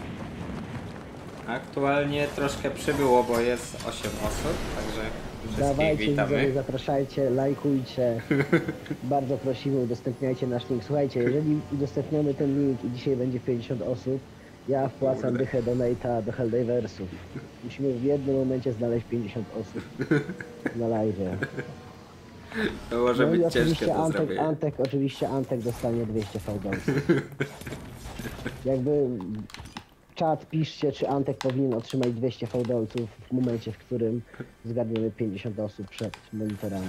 Speaker 1: Aktualnie troszkę przybyło, bo jest 8 osób, także wszystkich
Speaker 8: Dawajcie widzowie,
Speaker 1: witamy.
Speaker 8: zapraszajcie, lajkujcie. Bardzo prosimy, udostępniajcie nasz link. Słuchajcie, jeżeli udostępniamy ten link i dzisiaj będzie 50 osób, ja wpłacam dychę donate'a do Helldiversów. Musimy w jednym momencie znaleźć 50 osób na live.
Speaker 1: To może
Speaker 8: No i
Speaker 1: być ciężkie
Speaker 8: oczywiście
Speaker 1: do
Speaker 8: Antek,
Speaker 1: zrobienia.
Speaker 8: Antek, oczywiście Antek dostanie 200 fałdolców. Jakby czat piszcie, czy Antek powinien otrzymać 200 fałdolców w momencie, w którym zgarniemy 50 osób przed monitorami.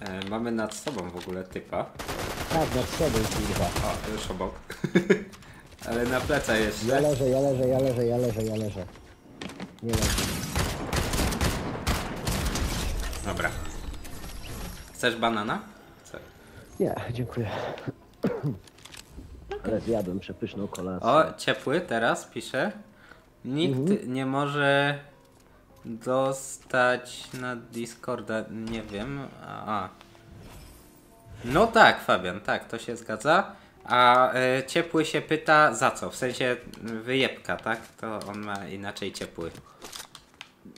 Speaker 1: E, mamy nad sobą w ogóle typa.
Speaker 8: Tak, nad sobą kurwa.
Speaker 1: O, już obok. Ale na plecach
Speaker 8: Ja
Speaker 1: jeszcze.
Speaker 8: leżę, ja leżę, ja leżę, ja leżę, ja leżę. Nie leżę.
Speaker 1: Dobra. Chcesz banana? Chcę.
Speaker 8: Nie, dziękuję. Ale zjadłem przepyszną kolację.
Speaker 1: O, ciepły teraz pisze. Nikt
Speaker 8: Mhm.
Speaker 1: nie może dostać na Discorda, nie wiem. A. No tak, Fabian, tak, to się zgadza. A e, ciepły się pyta za co? W sensie wyjebka, tak? To on ma inaczej ciepły.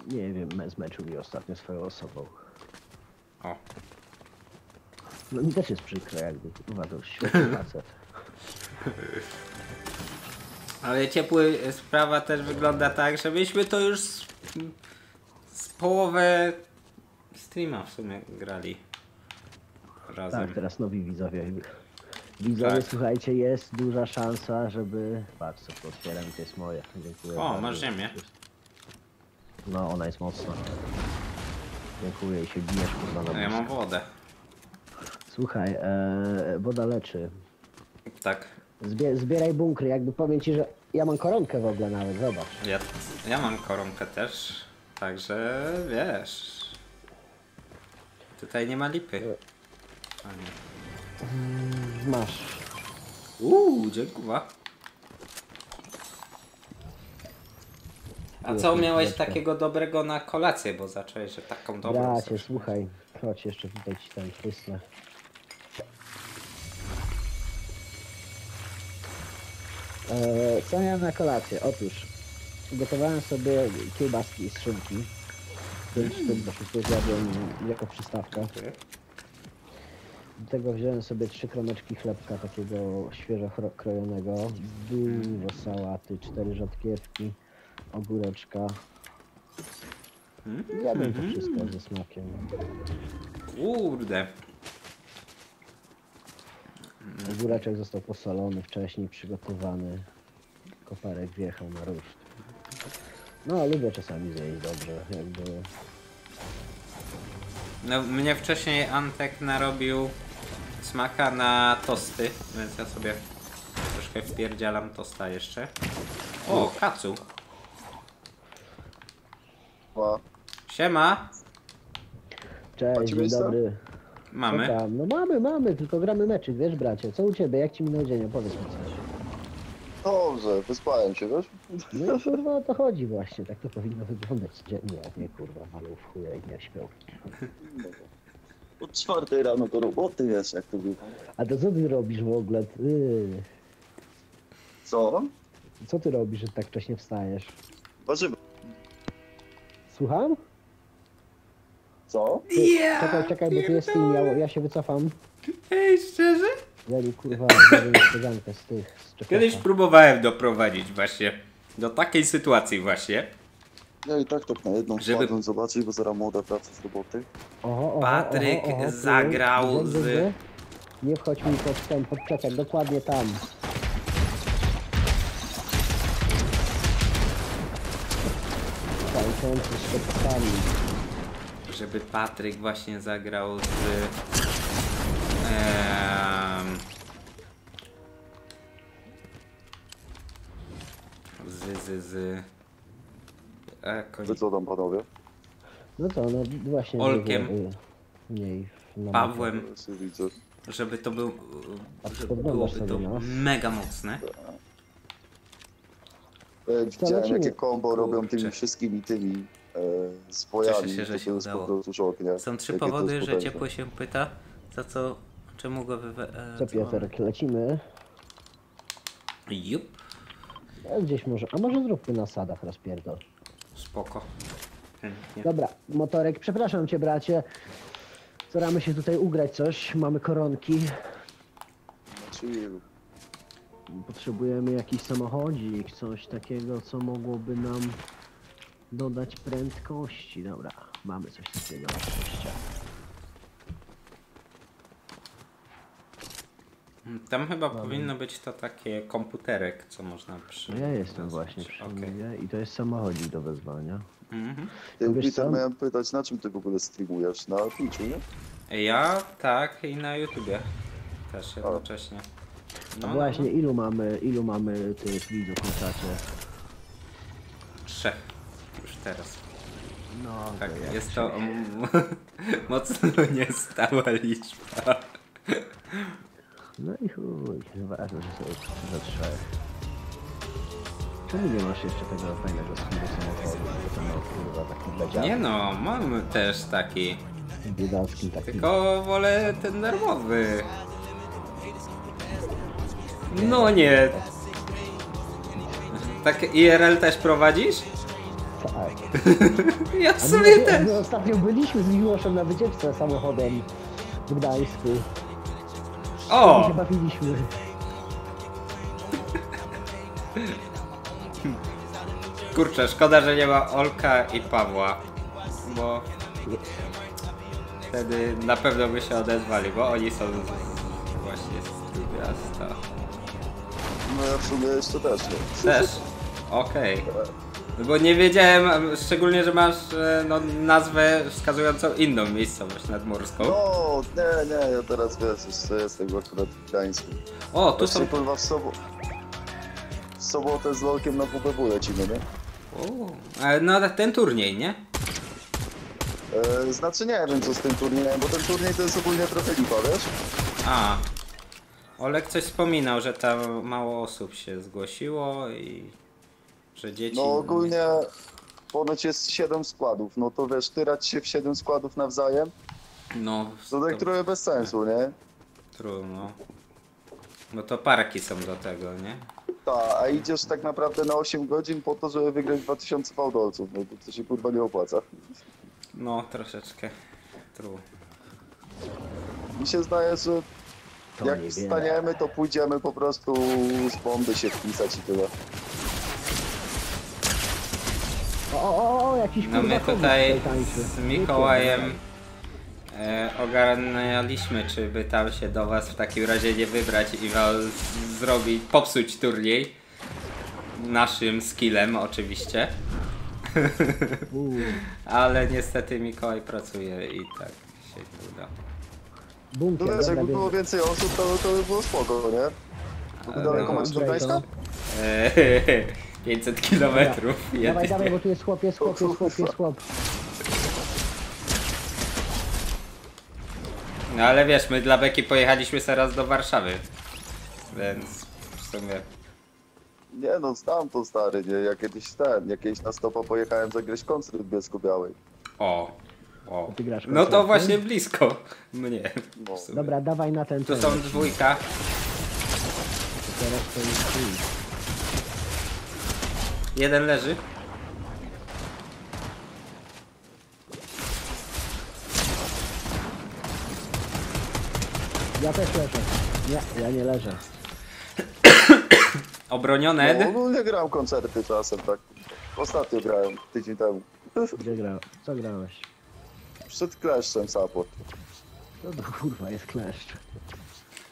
Speaker 8: Nie wiem, zmęczył mnie ostatnio swoją osobą.
Speaker 1: O.
Speaker 8: No mi też jest przykro, jakby. Uważał, świetny facet.
Speaker 1: Ale ciepły e, sprawa też wygląda tak, że myśmy to już z, z połowę streama w sumie grali. Razem.
Speaker 8: Tak, teraz nowi widzowie. Widzowie,
Speaker 1: Tak.
Speaker 8: słuchajcie, jest duża szansa, żeby... Patrz, co tu otwieram i to jest moje. Dziękuję
Speaker 1: O,
Speaker 8: bardzo.
Speaker 1: masz ziemię.
Speaker 8: No, ona jest mocna. Dziękuję i się bijesz, kurwa, na
Speaker 1: No ja mam wodę.
Speaker 8: Słuchaj, e, woda leczy.
Speaker 1: Tak.
Speaker 8: Zbie, zbieraj bunkry, jakby powiem ci, że ja mam koronkę w ogóle nawet, zobacz.
Speaker 1: Ja, ja mam koronkę też. Także wiesz. Tutaj nie ma lipy. Fajnie.
Speaker 8: Masz.
Speaker 1: Uuu, dziękuję. A co miałeś takiego dobrego na kolację, bo zacząłeś, że taką dobrą
Speaker 8: Bracie,
Speaker 1: coś-
Speaker 8: słuchaj, chodź jeszcze tutaj ci tam wysnę. Eee, co miałem na kolację? Otóż gotowałem sobie kiełbaski z szynki. Pięć sztuk, bo wszystko zjadłem jako przystawka. Do tego wziąłem sobie trzy kromeczki chlebka takiego świeżo krojonego, dużo sałaty, cztery rzodkiewki, ogóreczka. Zjadłem to wszystko ze smakiem.
Speaker 1: Kurde.
Speaker 8: Ogóreczek został posolony wcześniej, przygotowany. Koparek wjechał na ruszt. No, lubię czasami zjeść dobrze, jakby...
Speaker 1: No, mnie wcześniej Antek narobił smaka na tosty, więc ja sobie troszkę wpierdzielam tosta jeszcze. O, kacu. Siema.
Speaker 8: Cześć, dzień dobry.
Speaker 1: Mamy.
Speaker 8: No mamy, mamy, tylko gramy meczyk, wiesz bracie. Co u ciebie? Jak ci minął dzień? Opowiedz mi coś.
Speaker 9: Dobrze, wyspałem się, wiesz?
Speaker 8: No kurwa o to chodzi właśnie, tak to powinno wyglądać dziennie, a nie kurwa, walą w chuja i nie śpią.
Speaker 9: Od czwartej rano do roboty wiesz, jak to było.
Speaker 8: A to co ty robisz w ogóle? Ty?
Speaker 9: Co?
Speaker 8: Co ty robisz, że tak wcześnie wstajesz?
Speaker 9: Warzywa.
Speaker 8: Słucham?
Speaker 9: Co?
Speaker 8: Ty, czekaj, czekaj, bo tu jest ja, ja się wycofam.
Speaker 1: Ej, szczerze?
Speaker 8: Dali kurwa zrobię niespodziankę z tych, z.
Speaker 1: Kiedyś próbowałem doprowadzić właśnie do takiej sytuacji właśnie.
Speaker 9: Ja i tak tak na jedną
Speaker 1: Żeby-
Speaker 9: wpadłem zobaczyć, bo zaraz młoda praca z roboty.
Speaker 8: Oho, oho,
Speaker 1: Patryk
Speaker 8: oho, oho,
Speaker 1: zagrał
Speaker 8: gdzie, gdzie,
Speaker 1: z-
Speaker 8: gdzie? Nie wchodź mi pod ten, pod czekak, dokładnie tam. Tańczący z szeptami.
Speaker 1: Żeby Patryk właśnie zagrał z... z, z, z... Oni-
Speaker 9: Wy co tam panowie?
Speaker 8: No to, no właśnie.
Speaker 1: Olkiem.
Speaker 8: y, Mniej.
Speaker 1: Pawłem,
Speaker 9: Ja sobie widzę.
Speaker 1: żeby to był...
Speaker 8: A
Speaker 1: Żeby
Speaker 8: podglądasz
Speaker 1: byłoby to
Speaker 8: no.
Speaker 1: mega mocne.
Speaker 9: E, Widziałem
Speaker 8: lecimy.
Speaker 9: jakie combo robią
Speaker 1: Kurczę.
Speaker 9: tymi wszystkimi tymi e.
Speaker 1: Cieszę się, że się udało.
Speaker 9: po prostu szok, nie?
Speaker 1: Są trzy
Speaker 9: Jakie to
Speaker 1: powody,
Speaker 9: jest
Speaker 1: że
Speaker 9: potężne.
Speaker 1: ciepło się pyta, za co... Czemu go wywe... e,
Speaker 8: Co
Speaker 1: co-
Speaker 8: Piotrek, lecimy.
Speaker 1: Jup,
Speaker 8: A gdzieś może, a może zróbmy na sadach rozpierdol.
Speaker 1: spoko. Chętnie.
Speaker 8: Dobra, motorek, przepraszam cię bracie. Staramy się tutaj ugrać coś, mamy koronki. Potrzebujemy jakiś samochodzik, coś takiego, co mogłoby nam dodać prędkości. Dobra, mamy coś takiego na szczęście.
Speaker 1: Tam chyba powinno być to takie komputerek, co można przy...
Speaker 8: No ja jestem właśnie przy okay. i to jest samochodzik do wezwania.
Speaker 1: Mhm.
Speaker 9: Ja Peter, miałem pytać, na czym ty w ogóle streamujesz? Na Twitchu, nie?
Speaker 1: Ja tak i na YouTubie też jednocześnie.
Speaker 8: No
Speaker 1: No,
Speaker 8: właśnie,
Speaker 1: no,
Speaker 8: ilu mamy, ilu mamy tych widzów na czacie?
Speaker 1: Trzech już teraz.
Speaker 8: No,
Speaker 1: Tak,
Speaker 8: to
Speaker 1: jest to mocno niestała liczba.
Speaker 8: No i chuj, ważne, że są za trzech. Czemu nie masz jeszcze tego fajnego skinu samochodu? Bo to ma kurwa taki dla.
Speaker 1: Nie no, mam też taki.
Speaker 8: Biedackim takim.
Speaker 1: Tylko wolę ten darmowy. No nie. Tak IRL też prowadzisz?
Speaker 8: Tak.
Speaker 1: Ja w
Speaker 8: my,
Speaker 1: sumie też.
Speaker 8: my ostatnio byliśmy z Miłoszem na wycieczce samochodem w Gdańsku. I
Speaker 1: O!
Speaker 8: się bawiliśmy.
Speaker 1: Kurczę, szkoda, że nie ma Olka i Pawła. Bo wtedy na pewno by się odezwali, bo oni są z, właśnie z Trójmiasta.
Speaker 9: No ja w sumie jeszcze też nie.
Speaker 1: Też? Okej. No Bo nie wiedziałem, szczególnie, że masz e, no, nazwę wskazującą inną miejscowość nadmorską.
Speaker 9: No, nie, nie, ja teraz wiesz, jeszcze jestem akurat w Gdańsku.
Speaker 1: O, tu
Speaker 9: Właśnie
Speaker 1: są...
Speaker 9: kurwa w, sobo... w sobotę z Lolkiem na WBW lecimy, nie?
Speaker 1: O, no ten turniej, nie?
Speaker 9: E, znaczy nie wiem co z tym turniejem, bo ten turniej to jest ogólnie trochę lipa, wiesz?
Speaker 1: A. Olek coś wspominał, że tam mało osób się zgłosiło i że dzieci...
Speaker 9: No ogólnie ponoć jest 7 składów, no to wiesz, tyrać się w 7 składów nawzajem,
Speaker 1: No,
Speaker 9: to tak trochę bez sensu, nie?
Speaker 1: Trudno. No to parki są do tego, nie?
Speaker 9: Ta, a idziesz tak naprawdę na 8 godzin po to, żeby wygrać 2000 fałdolców, no to, to się kurwa nie opłaca.
Speaker 1: No, troszeczkę. True.
Speaker 9: Mi się zdaje, że
Speaker 8: To
Speaker 9: jak
Speaker 8: niewiele.
Speaker 9: wstaniemy, to pójdziemy po prostu z bomby się wpisać i tyle.
Speaker 8: O, o, o, jakiś
Speaker 1: No
Speaker 8: kurwa
Speaker 1: my tutaj
Speaker 8: tańczy.
Speaker 1: z Mikołajem e, ogarnialiśmy, czy by tam się do was w takim razie nie wybrać i wam z- zrobić, popsuć turniej. Naszym skillem oczywiście.
Speaker 8: Uuu,
Speaker 1: Ale niestety Mikołaj pracuje i tak się nie uda.
Speaker 9: No
Speaker 8: bunkier,
Speaker 9: wiesz,
Speaker 8: dobra,
Speaker 9: jakby było więcej osób, to, to by było spoko, nie? Daleko
Speaker 1: no,
Speaker 9: masz do Gdańska?
Speaker 1: E, 500 kilometrów.
Speaker 8: Dawaj,
Speaker 1: jedynie.
Speaker 8: dawaj, bo tu jest chłop, jest chłop, jest chłop, jest chłop.
Speaker 1: No ale wiesz, my dla Beki pojechaliśmy teraz do Warszawy. Więc w sumie.
Speaker 9: Nie no, znam to stary, nie? Ja kiedyś ten, ja kiedyś na stopa pojechałem zagrać koncert w Bielsku-Białej.
Speaker 1: O. o.
Speaker 8: Ty grasz
Speaker 1: No to właśnie blisko mnie.
Speaker 9: No.
Speaker 8: Dobra, dawaj na ten
Speaker 1: Tu są dwójka.
Speaker 8: Teraz to jest.
Speaker 1: Jeden leży.
Speaker 8: Ja też lecę. Nie, ja nie leżę.
Speaker 1: Obroniony
Speaker 9: No,
Speaker 1: Ed?
Speaker 9: ogólnie gram koncerty czasem, tak. Ostatnio grałem, tydzień temu.
Speaker 8: Gdzie grał? Co grałeś?
Speaker 9: Przed kleszczem support.
Speaker 8: Co to kurwa jest kleszcz?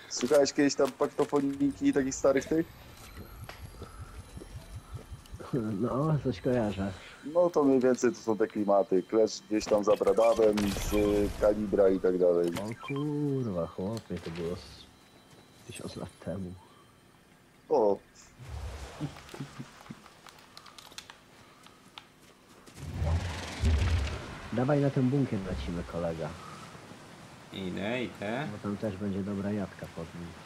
Speaker 9: Słuchałeś kiedyś tam paktofoniki i takich starych tych?
Speaker 8: No, coś kojarzę.
Speaker 9: No to mniej więcej to są te klimaty. Kleszcz gdzieś tam za Bradawem, z y, kalibra i tak dalej.
Speaker 8: O kurwa, chłopie, to było z tysiąc lat temu.
Speaker 9: O,
Speaker 8: Dawaj na ten bunkier lecimy, kolega.
Speaker 1: Idę, idę.
Speaker 8: Bo tam też będzie dobra jadka pod nim.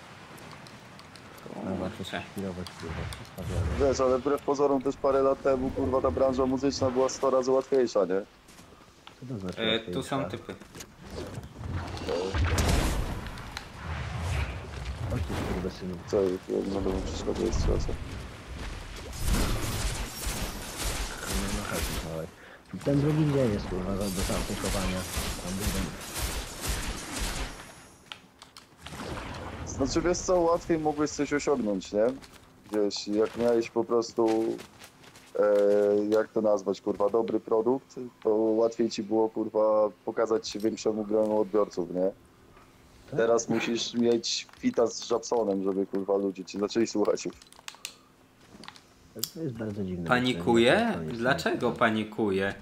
Speaker 1: Kurczę.
Speaker 8: świrować kurwa przedstawione.
Speaker 9: wiesz, ale wbrew pozorom też parę lat temu, kurwa, ta branża muzyczna była 100 razy łatwiejsza, nie?
Speaker 8: Co to znaczy?
Speaker 1: E, tu są typy.
Speaker 8: Kurwa, synu.
Speaker 9: Co, ja nie będę mu przeszkadzać czasem.
Speaker 8: Nie ma chodzi, dawaj. Ten drugi dzień jest kurwa do, do zaopiekowania. Tam.
Speaker 9: Znaczy wiesz co, łatwiej mogłeś coś osiągnąć, nie? Wiesz, jak miałeś po prostu, e, jak to nazwać, kurwa, dobry produkt, to łatwiej ci było, kurwa, pokazać się większemu gronu odbiorców, nie? Teraz musisz mieć fita z Japsonem, żeby, kurwa, ludzie ci zaczęli słuchać.
Speaker 8: To jest bardzo dziwne.
Speaker 1: Panikuje? Dlaczego panikuje?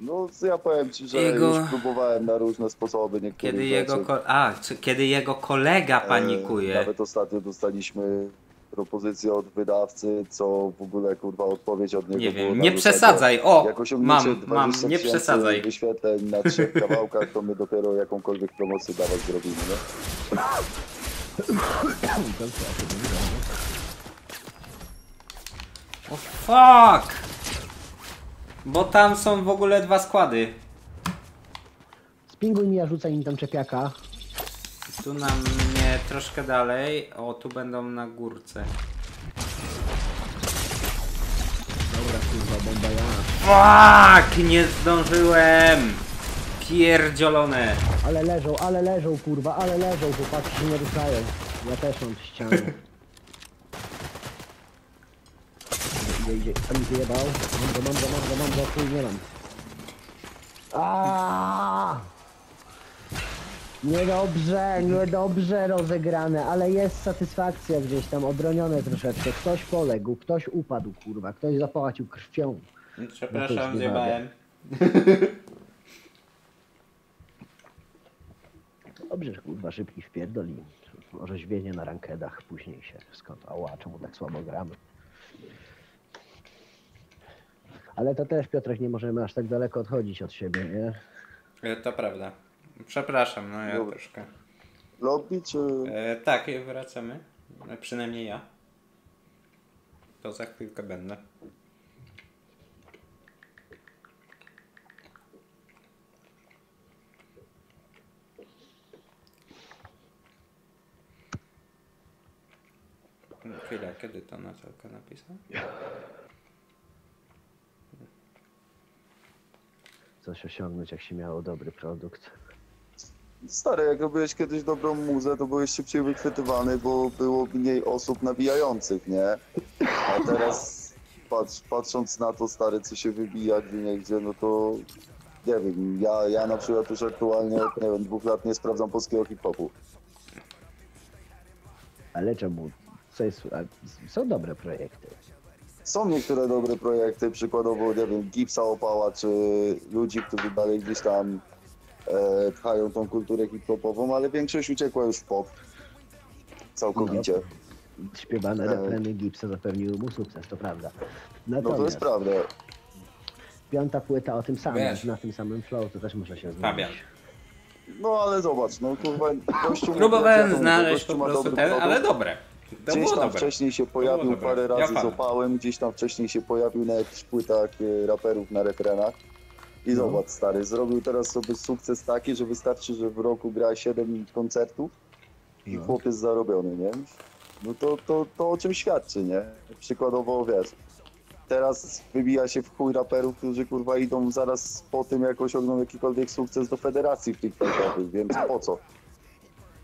Speaker 9: No, ja powiem ci, że
Speaker 1: Jego-
Speaker 9: już próbowałem na różne sposoby
Speaker 1: Kiedy
Speaker 9: rzeczy.
Speaker 1: jego, ko- a, czy, kiedy jego kolega
Speaker 9: E,
Speaker 1: panikuje.
Speaker 9: Nawet ostatnio dostaliśmy propozycję od wydawcy, co w ogóle kurwa odpowiedź od niego
Speaker 1: Nie wiem, nie przesadzaj. O, mam, mam,
Speaker 9: 20
Speaker 1: nie przesadzaj.
Speaker 9: wyświetleń na trzech kawałkach, to my dopiero jakąkolwiek promocję dawać zrobimy, nie?
Speaker 1: O fuck! Bo tam są w ogóle dwa składy.
Speaker 8: Spinguj mi, ja rzucę im tam czepiaka.
Speaker 1: Tu na mnie troszkę dalej. O, tu będą na górce.
Speaker 8: Dobra, kurwa, bomba ja.
Speaker 1: Fuck! Nie zdążyłem! Pierdzielone.
Speaker 8: Ale leżą, ale leżą, kurwa, ale leżą, chłopaki się nie ruszają. Ja też mam ścianę. Idzie, idzie, a mi wyjebał. Mam go, mam go, mam go, mam go, chuj, nie mam. Aaaa! Niedobrze, niedobrze rozegrane, ale jest satysfakcja gdzieś tam, obronione troszeczkę. Ktoś poległ, ktoś upadł, kurwa, ktoś zapłacił krwią.
Speaker 1: Przepraszam,
Speaker 8: nie
Speaker 1: zjebałem.
Speaker 8: Dobrze, że kurwa szybki wpierdoli. Orzeźwienie na rankedach później się skąd. Ała, czemu tak słabo gramy? Ale to też, Piotrek, nie możemy aż tak daleko odchodzić od siebie, nie?
Speaker 1: E, To prawda. Przepraszam, no ja
Speaker 9: Dobra.
Speaker 1: troszkę.
Speaker 9: Lobby czy...
Speaker 1: E, tak, wracamy. E, Przynajmniej ja. To za chwilkę będę. Chwila, kiedy to Natalka napisała?
Speaker 8: Coś osiągnąć, jak się miało dobry produkt.
Speaker 9: Stary, jak robiłeś kiedyś dobrą muzę, to byłeś szybciej wychwytywany, bo było mniej osób nawijających, nie? A teraz patrz, patrząc na to, stary, co się wybija gdzie nie gdzie, no to nie wiem, ja, ja na przykład już aktualnie od, nie wiem, dwóch lat nie sprawdzam polskiego hip-hopu.
Speaker 8: Ale czemu? Są dobre projekty.
Speaker 9: Są niektóre dobre projekty, przykładowo, nie wiem, Gipsa Opała, czy ludzi, którzy dalej gdzieś tam e, pchają tą kulturę hip-hopową, ale większość uciekła już w pop. Całkowicie.
Speaker 8: Śpiewane
Speaker 9: E.
Speaker 8: refreny Gipsa zapewniły mu sukces, to prawda.
Speaker 9: No to
Speaker 8: Natomiast
Speaker 9: jest prawda.
Speaker 8: piąta płyta o tym samym,
Speaker 1: Wiesz.
Speaker 8: na tym samym flow, to też może się zmienić.
Speaker 1: Fabian.
Speaker 9: No ale zobacz, no kurwa, gościu
Speaker 1: Próbowałem znaleźć po prostu ten, ale dobre. To
Speaker 9: Gdzieś tam
Speaker 1: dobre.
Speaker 9: wcześniej się pojawił
Speaker 1: dobre.
Speaker 9: parę
Speaker 1: Ja
Speaker 9: razy z
Speaker 1: fanem.
Speaker 9: opałem, gdzieś tam wcześniej się pojawił na jakichś płytach e, raperów na refrenach. I
Speaker 1: No.
Speaker 9: zobacz stary, zrobił teraz sobie sukces taki, że wystarczy, że w roku gra 7 koncertów i
Speaker 8: No.
Speaker 9: chłopiec zarobiony, nie? No to, to, to o czym świadczy, nie? Przykładowo, wiesz, teraz wybija się w chuj raperów, którzy kurwa idą zaraz po tym, jak osiągną jakikolwiek sukces do federacji w tych fajtowych, więc po co?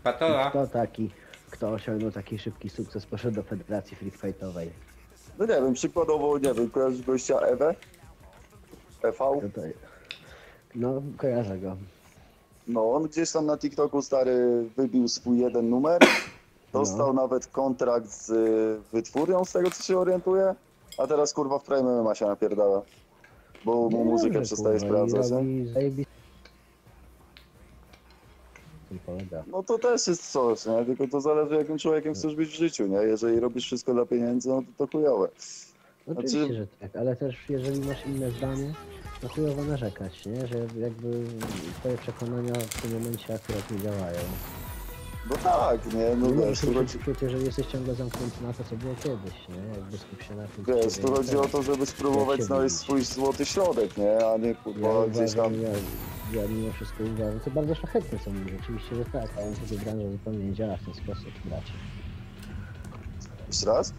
Speaker 1: Patola.
Speaker 8: Kto taki, kto osiągnął taki szybki sukces, poszedł do Federacji Free Fightowej.
Speaker 9: No nie wiem, przykładowo, nie wiem, kojarzysz gościa Ewę? EV?
Speaker 8: Tutaj. No, kojarzę go.
Speaker 9: No, on gdzieś tam na TikToku stary wybił swój jeden numer. Dostał nawet kontrakt z y, wytwórnią, z tego co się orientuje. A teraz kurwa w Prime MMA się napierdala. Bo mu muzykę
Speaker 8: Dobrze,
Speaker 9: przestaje
Speaker 8: kurwa,
Speaker 9: sprawdzać.
Speaker 8: robi Tym polega.
Speaker 9: No to też jest coś, nie? Tylko to zależy jakim człowiekiem chcesz być w życiu, nie? Jeżeli robisz wszystko dla pieniędzy, no to to chujowe.
Speaker 8: Oczywiście,
Speaker 9: Znaczy-
Speaker 8: że tak, ale też jeżeli masz inne zdanie, to chujowo narzekać, nie? Że jakby twoje przekonania w tym momencie akurat nie działają.
Speaker 9: No tak, nie? No
Speaker 8: nie
Speaker 9: wiesz, tu chodzi,
Speaker 8: uczucia, że jesteś ciągle zamknięty na to, co było kiedyś, nie? Jakby skup się na tym,
Speaker 9: wiesz, tu chodzi o to, żeby spróbować znaleźć swój złoty środek, nie? A nie
Speaker 8: Ja
Speaker 9: kurwa gdzieś tam...
Speaker 8: ja, ja mimo wszystko uważam, to bardzo szlachetne co mówisz, oczywiście, że tak, ale tutaj branża zupełnie nie działa w ten sposób, bracie.
Speaker 9: Jeszcze raz?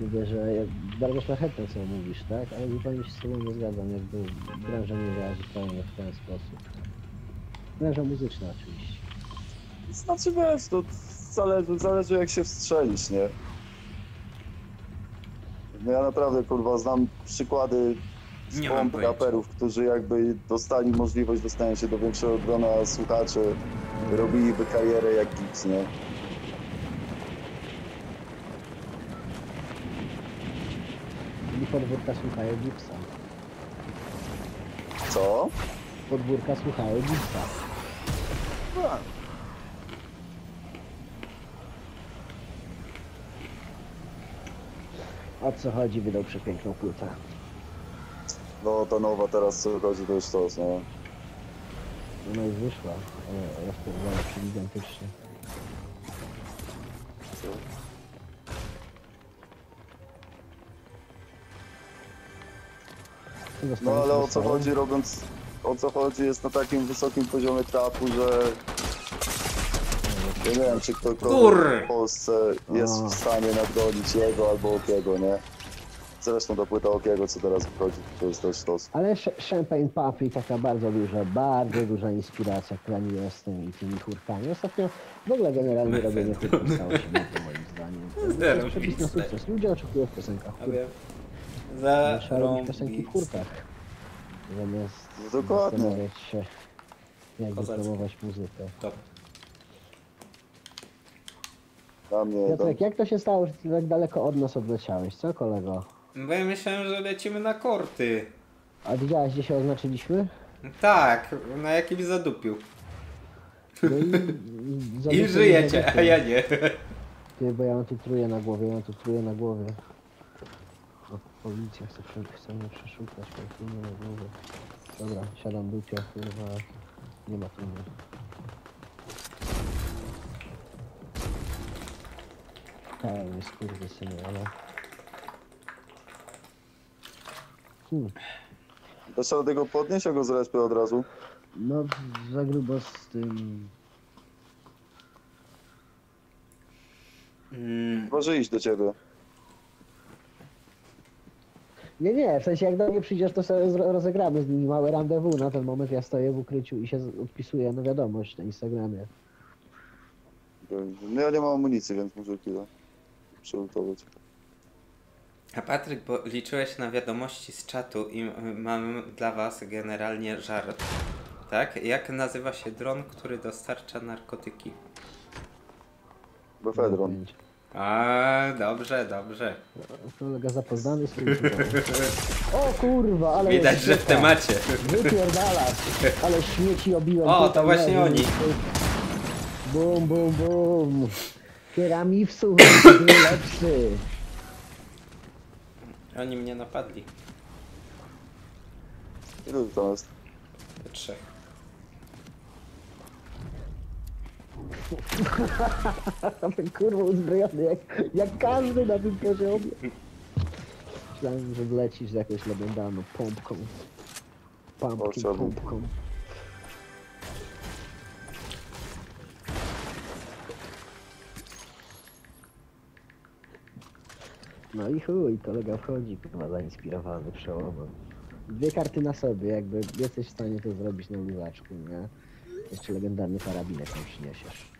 Speaker 8: Mówię, że jak, bardzo szlachetne co mówisz, tak? Ale zupełnie się z tobą nie zgadzam, jakby branża nie działa zupełnie w ten sposób. Branża muzyczna oczywiście.
Speaker 9: Znaczy wiesz, to zależy, zależy jak się wstrzelisz, nie? No ja naprawdę kurwa znam przykłady
Speaker 1: Nie mam
Speaker 9: raperów, którzy jakby dostali możliwość dostania się do większego grona słuchaczy, robiliby karierę jak Gibbs, nie?
Speaker 8: I podwórka słuchają Gipsa.
Speaker 9: Co?
Speaker 8: Podwórka słuchają Gipsa.
Speaker 9: A,
Speaker 8: O co chodzi, wydał przepiękną płytę.
Speaker 9: No ta nowa teraz co chodzi to już coś, nie?
Speaker 8: Ona już wyszła, ale rozpoznana przy gigantycznie.
Speaker 9: No ale o co chodzi robiąc, o co chodzi jest na takim wysokim poziomie trapu, że nie wiem czy ktokolwiek
Speaker 1: Kur!
Speaker 9: w Polsce jest w stanie nadgonić jego albo Okiego, nie? Zresztą ta płyta Okiego, co teraz wychodzi, to jest też sztos.
Speaker 8: Ale Sz- Champagne Papi taka bardzo duża, bardzo duża inspiracja Westem i tymi chórkami. Ostatnio w ogóle generalnie robienie chórków stało się modne moim zdaniem. To jest
Speaker 1: Zero
Speaker 8: przepis na
Speaker 1: pizdy.
Speaker 8: sukces. Ludzie oczekują w piosenkach
Speaker 1: A
Speaker 8: chórków.
Speaker 1: wiem.
Speaker 8: Ale Trzeba robić piosenki w chórkach. Zamiast
Speaker 9: No dokładnie.
Speaker 8: zastanawiać się, jak
Speaker 1: Kozacko.
Speaker 8: wypromować muzykę.
Speaker 1: Top.
Speaker 9: Dla mnie,
Speaker 8: Piotrek, jak to się stało, że ty tak daleko od nas odleciałeś, co kolego?
Speaker 1: Bo ja myślałem, że lecimy na korty.
Speaker 8: A widziałeś, gdzie się oznaczyliśmy?
Speaker 1: Tak, na jakimś zadupił.
Speaker 8: No i,
Speaker 1: I żyjecie, a ja nie.
Speaker 8: Ty, bo ja mam tu truję na głowie, ja mam tu truję na głowie. O, policja chce, chce mnie przeszukać, mam truję na głowie. Dobra, siadam dupio, kurwa. Nie ma tu mnie. Tak, jest kurde syny, ale... Hmm,
Speaker 9: to trzeba tego podnieść, a go zrespię od razu.
Speaker 8: no za grubo z tym...
Speaker 1: Mm,
Speaker 9: Może iść do ciebie.
Speaker 8: Nie, nie, w sensie jak do mnie przyjdziesz, to sobie rozegramy z nimi małe rendezvous. Na ten moment ja stoję w ukryciu i się odpisuję na wiadomość na Instagramie.
Speaker 9: No ja nie mam amunicji, więc muszę chwilę
Speaker 1: A Patryk, bo liczyłeś na wiadomości z czatu i mam dla was generalnie żart. Tak? Jak nazywa się dron, który dostarcza narkotyki?
Speaker 9: Befedron.
Speaker 1: A, dobrze, dobrze.
Speaker 8: Kolega zapoznany z tym. O kurwa, ale
Speaker 1: Widać,
Speaker 8: jest
Speaker 1: że w temacie.
Speaker 8: Wypierdalać, ale śmieci obiłem.
Speaker 1: O, to właśnie
Speaker 8: nie,
Speaker 1: oni.
Speaker 8: Bum, bum, bum. Kierami w słuchaj, lepszy.
Speaker 1: Oni mnie napadli.
Speaker 9: Ile to jest?
Speaker 1: We trzech.
Speaker 8: Ten kurwa uzbrojony jak, jak każdy na tym poziomie. Myślałem, że wlecisz z jakąś legendarną pompką.
Speaker 9: Chciałbym.
Speaker 8: pompką. No i chuj, kolega wchodzi, kurwa, zainspirowany przełomem. Dwie karty na sobie, jakby jesteś w stanie to zrobić na luzaczku, nie? Jeszcze legendarny parabinek tam przyniesiesz.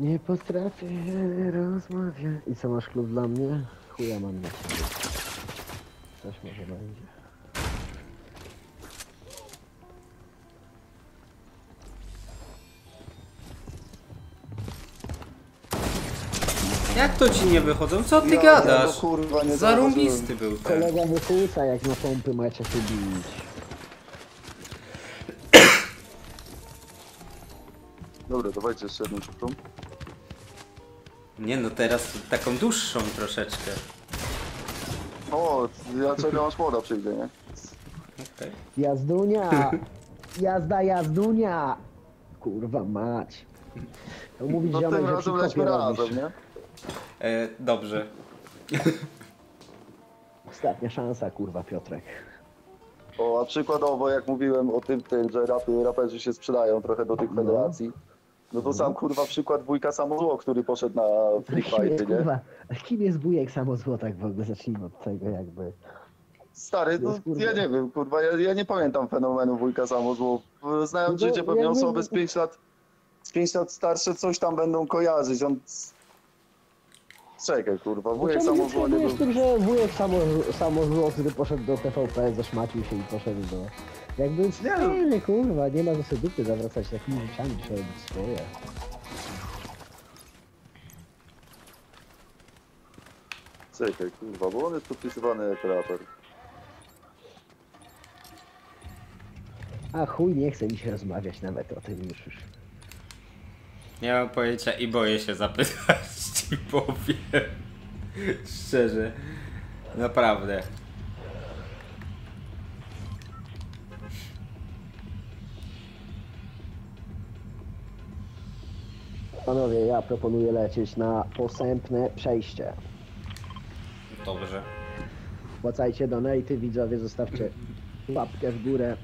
Speaker 8: Nie potrafię rozmawiać. I co masz klub dla mnie? Chuja mam na ciebie. Coś może będzie.
Speaker 1: Jak to ci nie wychodzą? Co ty
Speaker 9: Ja,
Speaker 1: gadasz?
Speaker 9: no kurwa, nie
Speaker 1: był ten.
Speaker 8: Kolega wykłóca, jak na pompy macie się bić.
Speaker 9: Dobra, dawajcie jeszcze jedną szybką.
Speaker 1: Nie no, teraz taką dłuższą troszeczkę.
Speaker 9: O, ja czekam aż woda przyjdzie, nie?
Speaker 1: Okej.
Speaker 8: Jazdunia! Jazda jazdunia! Kurwa mać. To mówić
Speaker 9: To
Speaker 8: ziomek,
Speaker 9: tym
Speaker 8: że
Speaker 9: razem lećmy razem,
Speaker 8: robisz.
Speaker 9: nie?
Speaker 1: E, dobrze.
Speaker 8: Ostatnia szansa, kurwa Piotrek.
Speaker 9: O, a przykładowo, jak mówiłem o tym, tym że rapy, raperzy się sprzedają trochę do tych
Speaker 8: No.
Speaker 9: federacji, no to sam kurwa przykład wujka Samozło, który poszedł na free fighty, nie?
Speaker 8: kurwa, kim jest wujek samozłotak w ogóle? Zacznijmy od tego jakby.
Speaker 9: Stary, no, ja nie wiem, kurwa, ja, ja nie pamiętam fenomenu wujka Samozło. Znając
Speaker 8: No
Speaker 9: życie, pewnie
Speaker 8: jakby-
Speaker 9: osoby z 5 lat, z 5 lat starsze coś tam będą kojarzyć, on... Czekaj, kurwa, wujek
Speaker 8: Czemu
Speaker 9: Samozło nie był...
Speaker 8: tym, że wujek samo, samozło, który poszedł do TVP, zaszmacił się i poszedł do... Jakby, nie, nie kurwa, nie ma co sobie dupy zawracać takimi rzeczami, trzeba robić swoje.
Speaker 9: Czekaj, kurwa, bo on jest podpisywany jako raper.
Speaker 8: A chuj, nie chce mi się rozmawiać nawet o tym już. już.
Speaker 1: Nie mam pojęcia i boję się zapytać, ci powiem. Szczerze. Naprawdę.
Speaker 8: Panowie, ja proponuję lecieć na posępne przejście.
Speaker 1: Dobrze.
Speaker 8: Płacajcie donaty, widzowie, zostawcie łapkę w górę.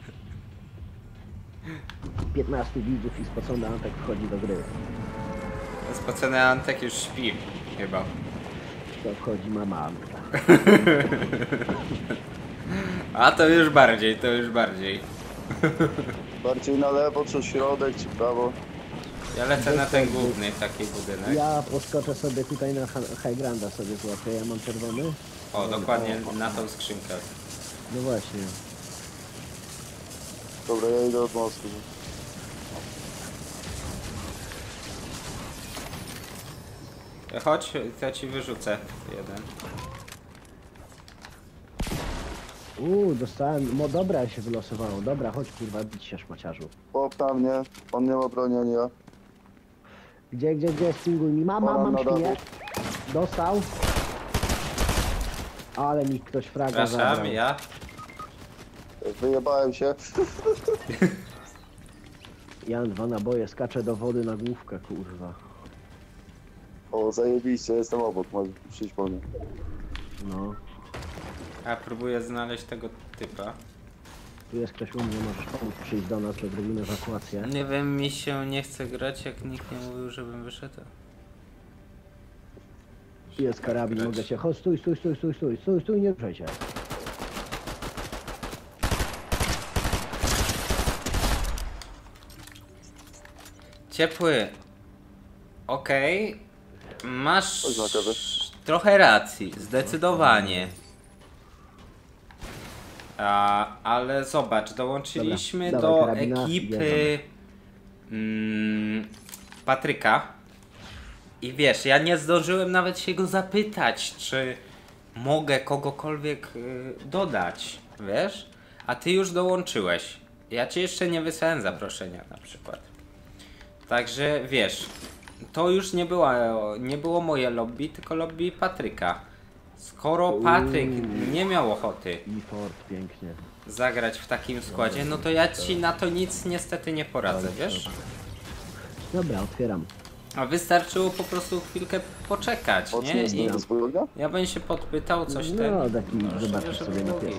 Speaker 8: 15 widzów i spocony Antek wchodzi do gry.
Speaker 1: Spocony Antek już śpi. Chyba.
Speaker 8: To wchodzi mama Antka.
Speaker 1: A to już bardziej, to już bardziej.
Speaker 9: Bardziej na lewo, czy środek, czy prawo.
Speaker 1: Ja lecę na ten główny taki budynek.
Speaker 8: Ja poskoczę sobie tutaj na ha- High Granda sobie złapię, ja mam czerwony.
Speaker 1: O, dokładnie na tą skrzynkę.
Speaker 8: No właśnie.
Speaker 9: Dobra, ja idę od mostu.
Speaker 1: Chodź, to ci wyrzucę jeden.
Speaker 8: Uuu, dostałem, no dobra się wylosowało. Dobra, chodź kurwa, bić się szmaciarzu.
Speaker 9: Chłop na mnie, on nie ma broni, ani ja.
Speaker 8: Gdzie, gdzie, gdzie, spinguj mi. Mam, mam,
Speaker 9: Mam
Speaker 8: mam świnię. Dostał. Ale mi ktoś fraga
Speaker 1: Przepraszam,
Speaker 8: zabrał.
Speaker 1: ja.
Speaker 9: Wyjebałem się.
Speaker 8: Jan, dwa naboje, skaczę do wody na główkę, kurwa.
Speaker 9: O, zajebiście, jestem obok, możesz przyjść po mnie.
Speaker 8: No.
Speaker 1: A próbuję znaleźć tego typa.
Speaker 8: Tu jest ktoś u mnie, możesz pomóc przyjść do nas, to zrobimy ewakuację.
Speaker 1: Nie wiem, mi się nie chce grać, jak nikt nie mówił, żebym wyszedł.
Speaker 8: Tu jest karabin,
Speaker 1: grać.
Speaker 8: mogę cię... Chodź, stój, stój, stój, stój, stój, stój, stój, nie ruszaj się.
Speaker 1: Ciepły. Okej. Masz trochę racji, zdecydowanie. A, ale zobacz, dołączyliśmy
Speaker 8: Dobra, dawaj
Speaker 1: do
Speaker 8: karabina,
Speaker 1: ekipy mm, Patryka. I wiesz, ja nie zdążyłem nawet się go zapytać, czy mogę kogokolwiek y, dodać, wiesz? A ty już dołączyłeś. Ja ci jeszcze nie wysłałem zaproszenia na przykład. Także wiesz, to już nie, była, nie było moje lobby, tylko lobby Patryka. Skoro Patryk nie miał ochoty
Speaker 8: I fort, pięknie.
Speaker 1: zagrać w takim składzie, no to ja ci na to nic niestety nie poradzę, wiesz?
Speaker 8: Dobra, otwieram.
Speaker 1: A wystarczyło po prostu chwilkę poczekać, nie? I ja bym się podpytał coś
Speaker 8: No,
Speaker 1: ten.
Speaker 8: taki
Speaker 1: no,
Speaker 8: zobaczysz
Speaker 1: żeby
Speaker 8: sobie na
Speaker 1: było.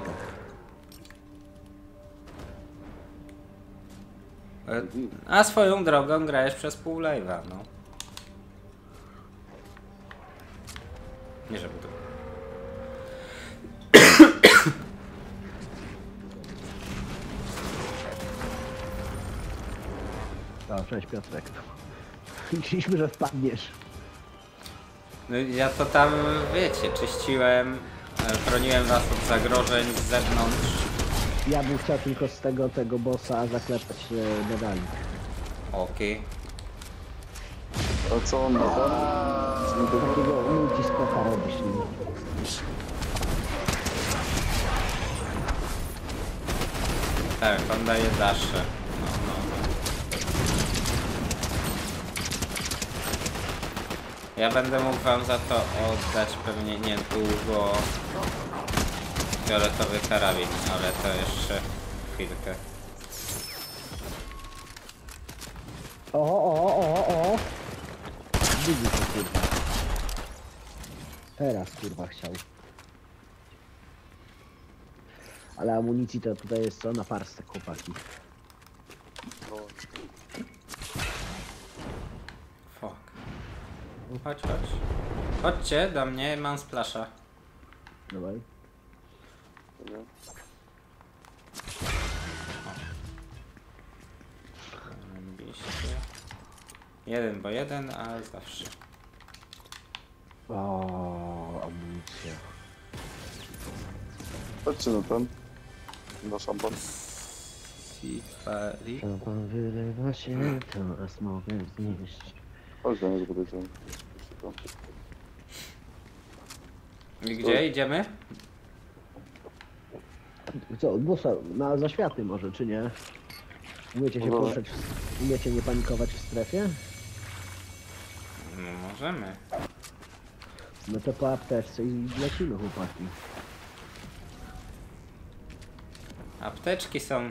Speaker 1: E, A swoją drogą grałeś przez pół live'a, no. Nie żeby to...
Speaker 8: O, cześć Piotrek. Liczyliśmy, że wpadniesz.
Speaker 1: No ja to tam, wiecie, czyściłem, e, broniłem was od zagrożeń z zewnątrz.
Speaker 8: Ja bym chciał tylko z tego, tego bossa zaklepać e, medali.
Speaker 1: Okej.
Speaker 9: A co on ma tam?
Speaker 8: Takiego robisz. nim.
Speaker 1: Tak, on daje dasze. No, no. Ja będę mógł wam za to oddać pewnie niedługo fioletowy karabin, ale to jeszcze chwilkę.
Speaker 8: Oho, oho, oho, oho. Widzisz kurwa. Teraz kurwa chciał. Ale amunicji to tutaj jest co? Na parstek chłopaki.
Speaker 1: Fuck. Chodź, chodź. Chodźcie do mnie, mam splasza.
Speaker 8: Dawaj.
Speaker 1: Jeden bo jeden, a zawsze.
Speaker 8: O, amunicja.
Speaker 9: Chodźcie no tam. Na szampan.
Speaker 1: Sifari.
Speaker 8: Szampan wylewa się, to aż mogę znieść.
Speaker 9: Chodź do niego podejdziemy.
Speaker 1: I gdzie idziemy?
Speaker 8: Co, bossa, na zaświaty może, czy nie? Umiecie się
Speaker 9: Dobra.
Speaker 8: poruszać, w- umiecie nie panikować w strefie?
Speaker 1: No możemy.
Speaker 8: No to po apteczce i lecimy chłopaki.
Speaker 1: Apteczki są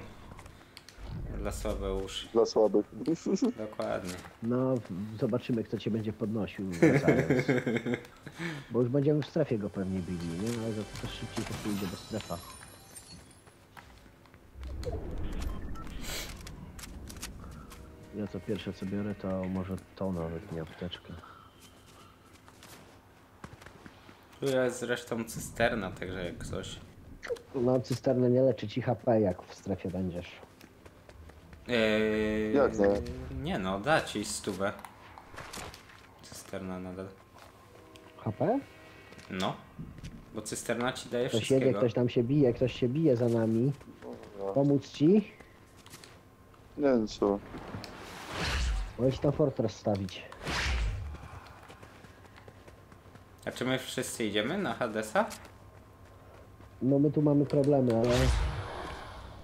Speaker 1: dla słabeuszy.
Speaker 9: Dla słabych.
Speaker 1: Dokładnie.
Speaker 8: No, zobaczymy kto cię będzie podnosił wracając. Bo już będziemy w strefie go pewnie bili, nie? Ale za to też szybciej to pójdzie do strefa. Ja co pierwsze co biorę to może to nawet nie apteczkę.
Speaker 1: Tu jest zresztą cysterna, także jak coś.
Speaker 8: No cysternę nie leczy ci HP jak w strefie będziesz.
Speaker 1: Eee,
Speaker 9: Jak nie?
Speaker 1: Nie no, da ci stówę. Cysterna nadal.
Speaker 8: HP?
Speaker 1: No. Bo cysterna ci daje
Speaker 8: Ktoś jedzie,
Speaker 1: wszystkiego.
Speaker 8: ktoś tam się bije, ktoś się bije za nami. Pomóc ci?
Speaker 9: Nie wiem co.
Speaker 8: Możesz tam fortress stawić.
Speaker 1: A czy my wszyscy idziemy na Hadesa?
Speaker 8: No my tu mamy problemy, ale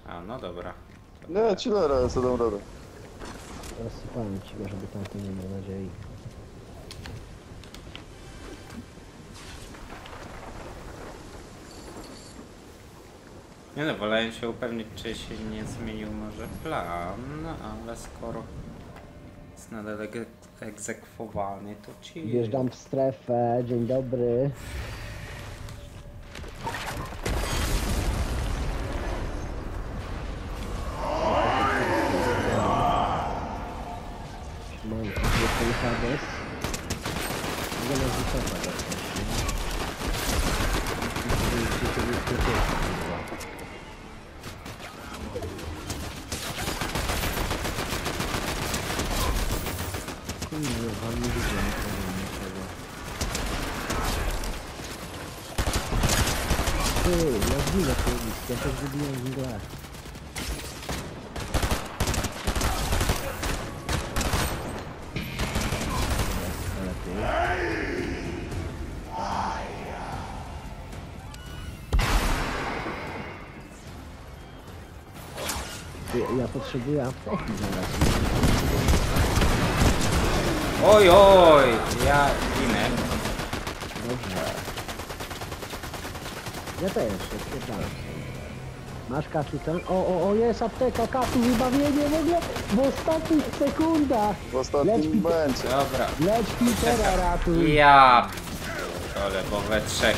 Speaker 1: A, no dobra.
Speaker 9: Nie, chillera, ja sobie dam radę.
Speaker 8: rozsypałem ci go, żeby tam to nie miał nadziei.
Speaker 1: Nie no, wolałem się upewnić, czy się nie zmienił może plan, ale skoro jest nadal eg- egzekwowany, to ci...
Speaker 8: Wjeżdżam w strefę, dzień dobry. Potrzebuję apteki zaraz.
Speaker 1: Oj, oj, ja ginę.
Speaker 8: Dobrze. Ja też, odpierdalam. Masz Katu ten? O, o, o, jest apteka, Katu, wybawienie w ogóle w ostatnich sekundach.
Speaker 9: W ostatnim
Speaker 8: Leć, Peter,
Speaker 9: momencie.
Speaker 1: Dobra.
Speaker 8: leć Petera ratuj.
Speaker 1: Ja... Ale bo we trzech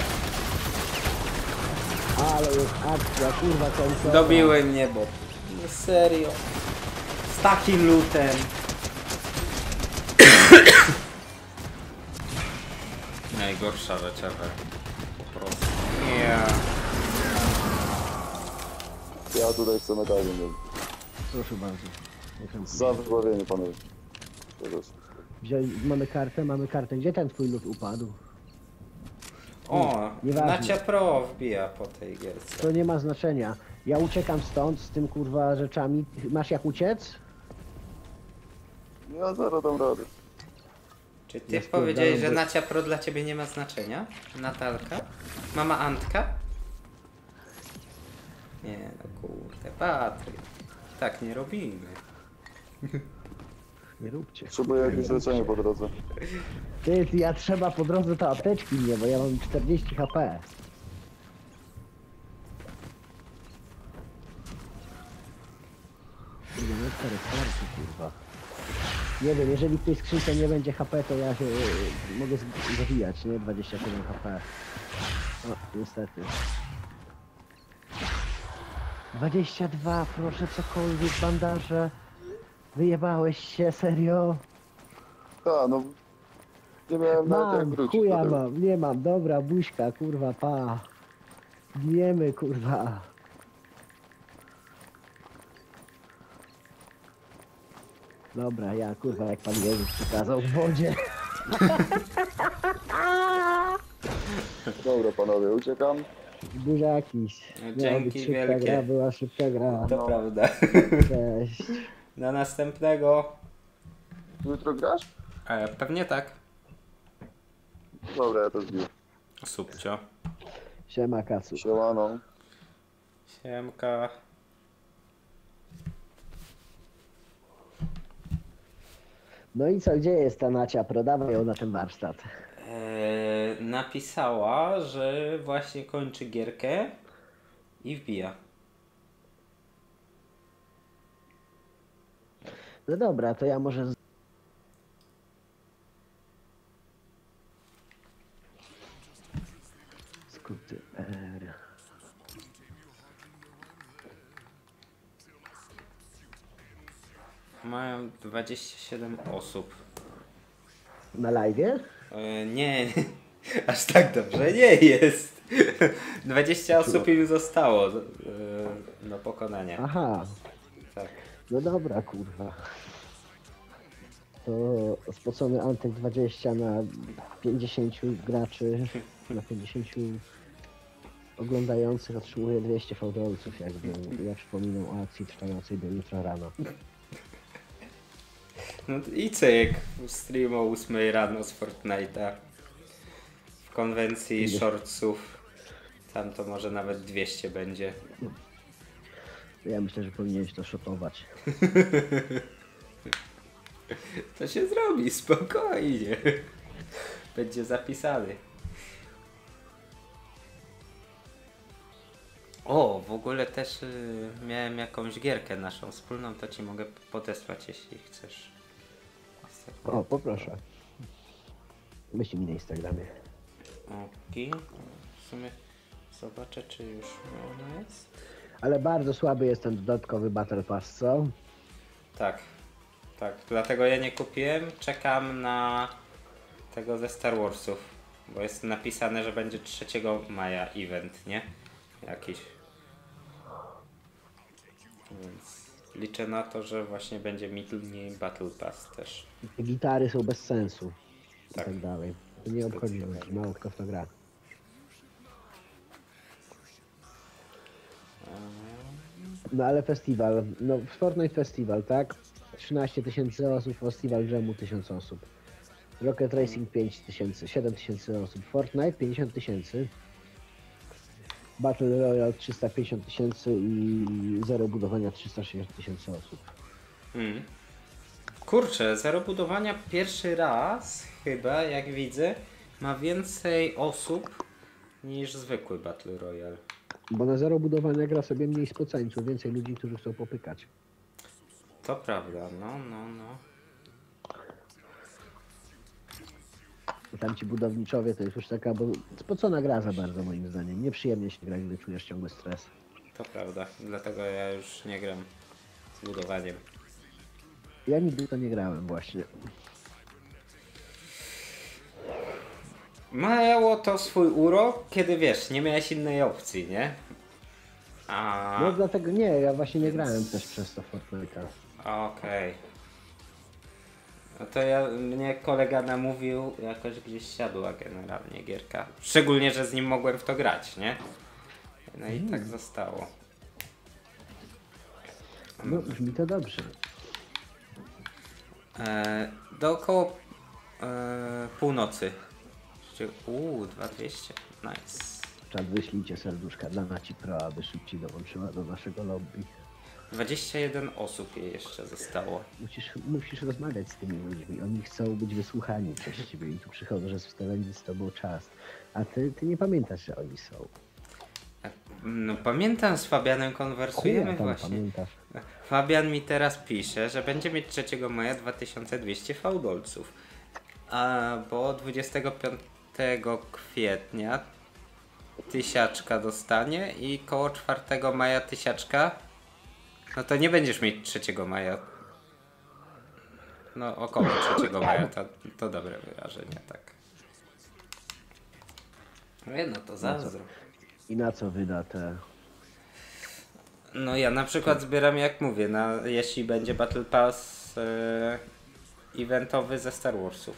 Speaker 8: Ale jest akcja, kurwa, końcowa.
Speaker 1: dobiły mnie, bo... Serio. Z takim lutem. Najgorsza rzecz ever. Po prostu. Ja...
Speaker 9: Ja tutaj chcę medalię mieć.
Speaker 8: Proszę bardzo.
Speaker 9: Za wybawienie panowie.
Speaker 8: Wziął, mamy kartę, mamy kartę. Gdzie ten twój lód upadł?
Speaker 1: O,
Speaker 8: Nieważne.
Speaker 1: Nacia Pro wbija po tej gierce.
Speaker 8: To nie ma znaczenia. Ja uciekam stąd z tym kurwa rzeczami. Masz jak uciec?
Speaker 9: Ja zaraz dam radę.
Speaker 1: Czy ty
Speaker 8: Jest
Speaker 1: powiedziałeś, że
Speaker 8: pierdolony.
Speaker 1: Nacia Pro dla ciebie nie ma znaczenia? Natalka? Mama Antka? Nie, no kurde, Patryk. Tak nie robimy.
Speaker 8: Nie róbcie.
Speaker 9: Potrzebuję jakieś leczenie po drodze.
Speaker 8: Ty, ty, ja trzeba po drodze to apteczki nie, bo ja mam 40 HP. Kurde, no cztery karty, kurwa. Nie wiem, jeżeli w tej skrzynce nie będzie HP, to ja się e, mogę z- zawijać, nie? 27 HP. No, niestety. 22, proszę cokolwiek, bandaże. Wyjebałeś się, serio?
Speaker 9: A, no... Nie miałem nawet jak
Speaker 8: Mam,
Speaker 9: wrócić do
Speaker 8: chuja
Speaker 9: tego.
Speaker 8: mam, nie mam, dobra, buźka, kurwa, pa. Gniemy, kurwa. Dobra, ja, kurwa, jak Pan Jezus przykazał w wodzie.
Speaker 9: Dobra panowie, uciekam.
Speaker 8: Buziakiś. Miała być
Speaker 1: Dzięki
Speaker 8: szybka
Speaker 1: wielkie.
Speaker 8: gra, była szybka gra.
Speaker 1: To prawda.
Speaker 8: Cześć.
Speaker 1: Do następnego.
Speaker 9: Jutro grasz?
Speaker 1: E, pewnie tak.
Speaker 9: Dobra, ja to zbiję.
Speaker 1: Subcio.
Speaker 8: Siema, Kacu.
Speaker 9: Siemano.
Speaker 1: Siemka.
Speaker 8: No i co, gdzie jest ta Nacia? Prodawaj ją na ten warsztat.
Speaker 1: E, napisała, że właśnie kończy gierkę i wbija.
Speaker 8: No dobra, to ja może...
Speaker 1: Mają 27 osób.
Speaker 8: Na live'ie?
Speaker 1: E, nie, aż tak dobrze nie jest. 20 osób im zostało e, do pokonania.
Speaker 8: Aha,
Speaker 1: Tak.
Speaker 8: no dobra, kurwa. To spocony Antek 20 na 50 graczy, na 50 oglądających otrzymuje 200 fałdolców, jakby ja przypominam o akcji trwającej do jutra rano.
Speaker 1: No i cyk, stream o 8 rano z Fortnite'a. W konwencji
Speaker 8: Idzie.
Speaker 1: shortsów. Tam to może nawet 200 będzie.
Speaker 8: Ja myślę, że powinieneś to szotować.
Speaker 1: To się zrobi, spokojnie. Będzie zapisany. O, w ogóle też y, miałem jakąś gierkę naszą wspólną, to ci mogę podesłać, jeśli chcesz.
Speaker 8: O, poproszę. Wyślij mi na Instagramie.
Speaker 1: Okej. W sumie zobaczę, czy już ona jest.
Speaker 8: Ale bardzo słaby jest ten dodatkowy Battle Pass, co?
Speaker 1: Tak, tak. Dlatego ja nie kupiłem. Czekam na tego ze Star Warsów. Bo jest napisane, że będzie 3 maja event, nie? Jakiś. Więc liczę na to, że właśnie będzie mini Battle Pass też.
Speaker 8: Te gitary są bez sensu. I
Speaker 1: Tak.
Speaker 8: tak dalej. To nie obchodzi ludzi, mało kto w to gra. No ale festiwal, no Fortnite Festival, tak? 13 tysięcy osób, Festival Jamu 1000 osób. Rocket Racing 5 tysięcy, 7 tysięcy osób, Fortnite 50 tysięcy. Battle Royale 350 tysięcy i Zero Budowania 360 tysięcy osób.
Speaker 1: Hmm. Kurczę, zero budowania pierwszy raz chyba, jak widzę, ma więcej osób niż zwykły Battle Royale.
Speaker 8: Bo na Zero Budowania gra sobie mniej spoceńców, więcej ludzi, którzy chcą popykać.
Speaker 1: To prawda, no, no, no.
Speaker 8: Tam ci budowniczowie to jest już taka, bo spocona gra za bardzo moim zdaniem. Nieprzyjemnie się gra, gdy czujesz ciągły stres.
Speaker 1: To prawda, dlatego ja już nie gram z budowaniem.
Speaker 8: Ja nigdy to nie grałem właśnie.
Speaker 1: Mało to swój urok, kiedy wiesz, nie miałeś innej opcji, nie? A,
Speaker 8: No dlatego nie, ja właśnie nie grałem też przez to Fortnite'a.
Speaker 1: okej. No to ja, mnie kolega namówił, jakoś gdzieś siadła generalnie gierka. Szczególnie, że z nim mogłem w to grać, nie? No i tak zostało.
Speaker 8: No, brzmi to dobrze.
Speaker 1: E, do około e, północy. Uuu, 2200. Nice.
Speaker 8: Czad wyślijcie serduszka dla Naci Pro, aby szybciej dołączyła do naszego lobby.
Speaker 1: 21 osób jej jeszcze zostało.
Speaker 8: Musisz, musisz rozmawiać z tymi ludźmi. Oni chcą być wysłuchani przez ciebie i tu przychodzą, że spędzić z tobą czas. A ty, ty nie pamiętasz, że oni są.
Speaker 1: No pamiętam, z Fabianem konwersujemy
Speaker 8: Chuja
Speaker 1: właśnie.
Speaker 8: pamiętasz.
Speaker 1: Fabian mi teraz pisze, że będzie mieć 3 maja 2200 fałdolców. A bo 25 kwietnia tysiaczka dostanie i koło 4 maja tysiaczka. No to nie będziesz mieć 3 maja. No około 3 maja, to, to dobre wyrażenie, tak. No to zazdro.
Speaker 8: I na co wyda te...
Speaker 1: No ja na przykład zbieram, jak mówię, na, jeśli będzie Battle Pass e, eventowy ze Star Warsów.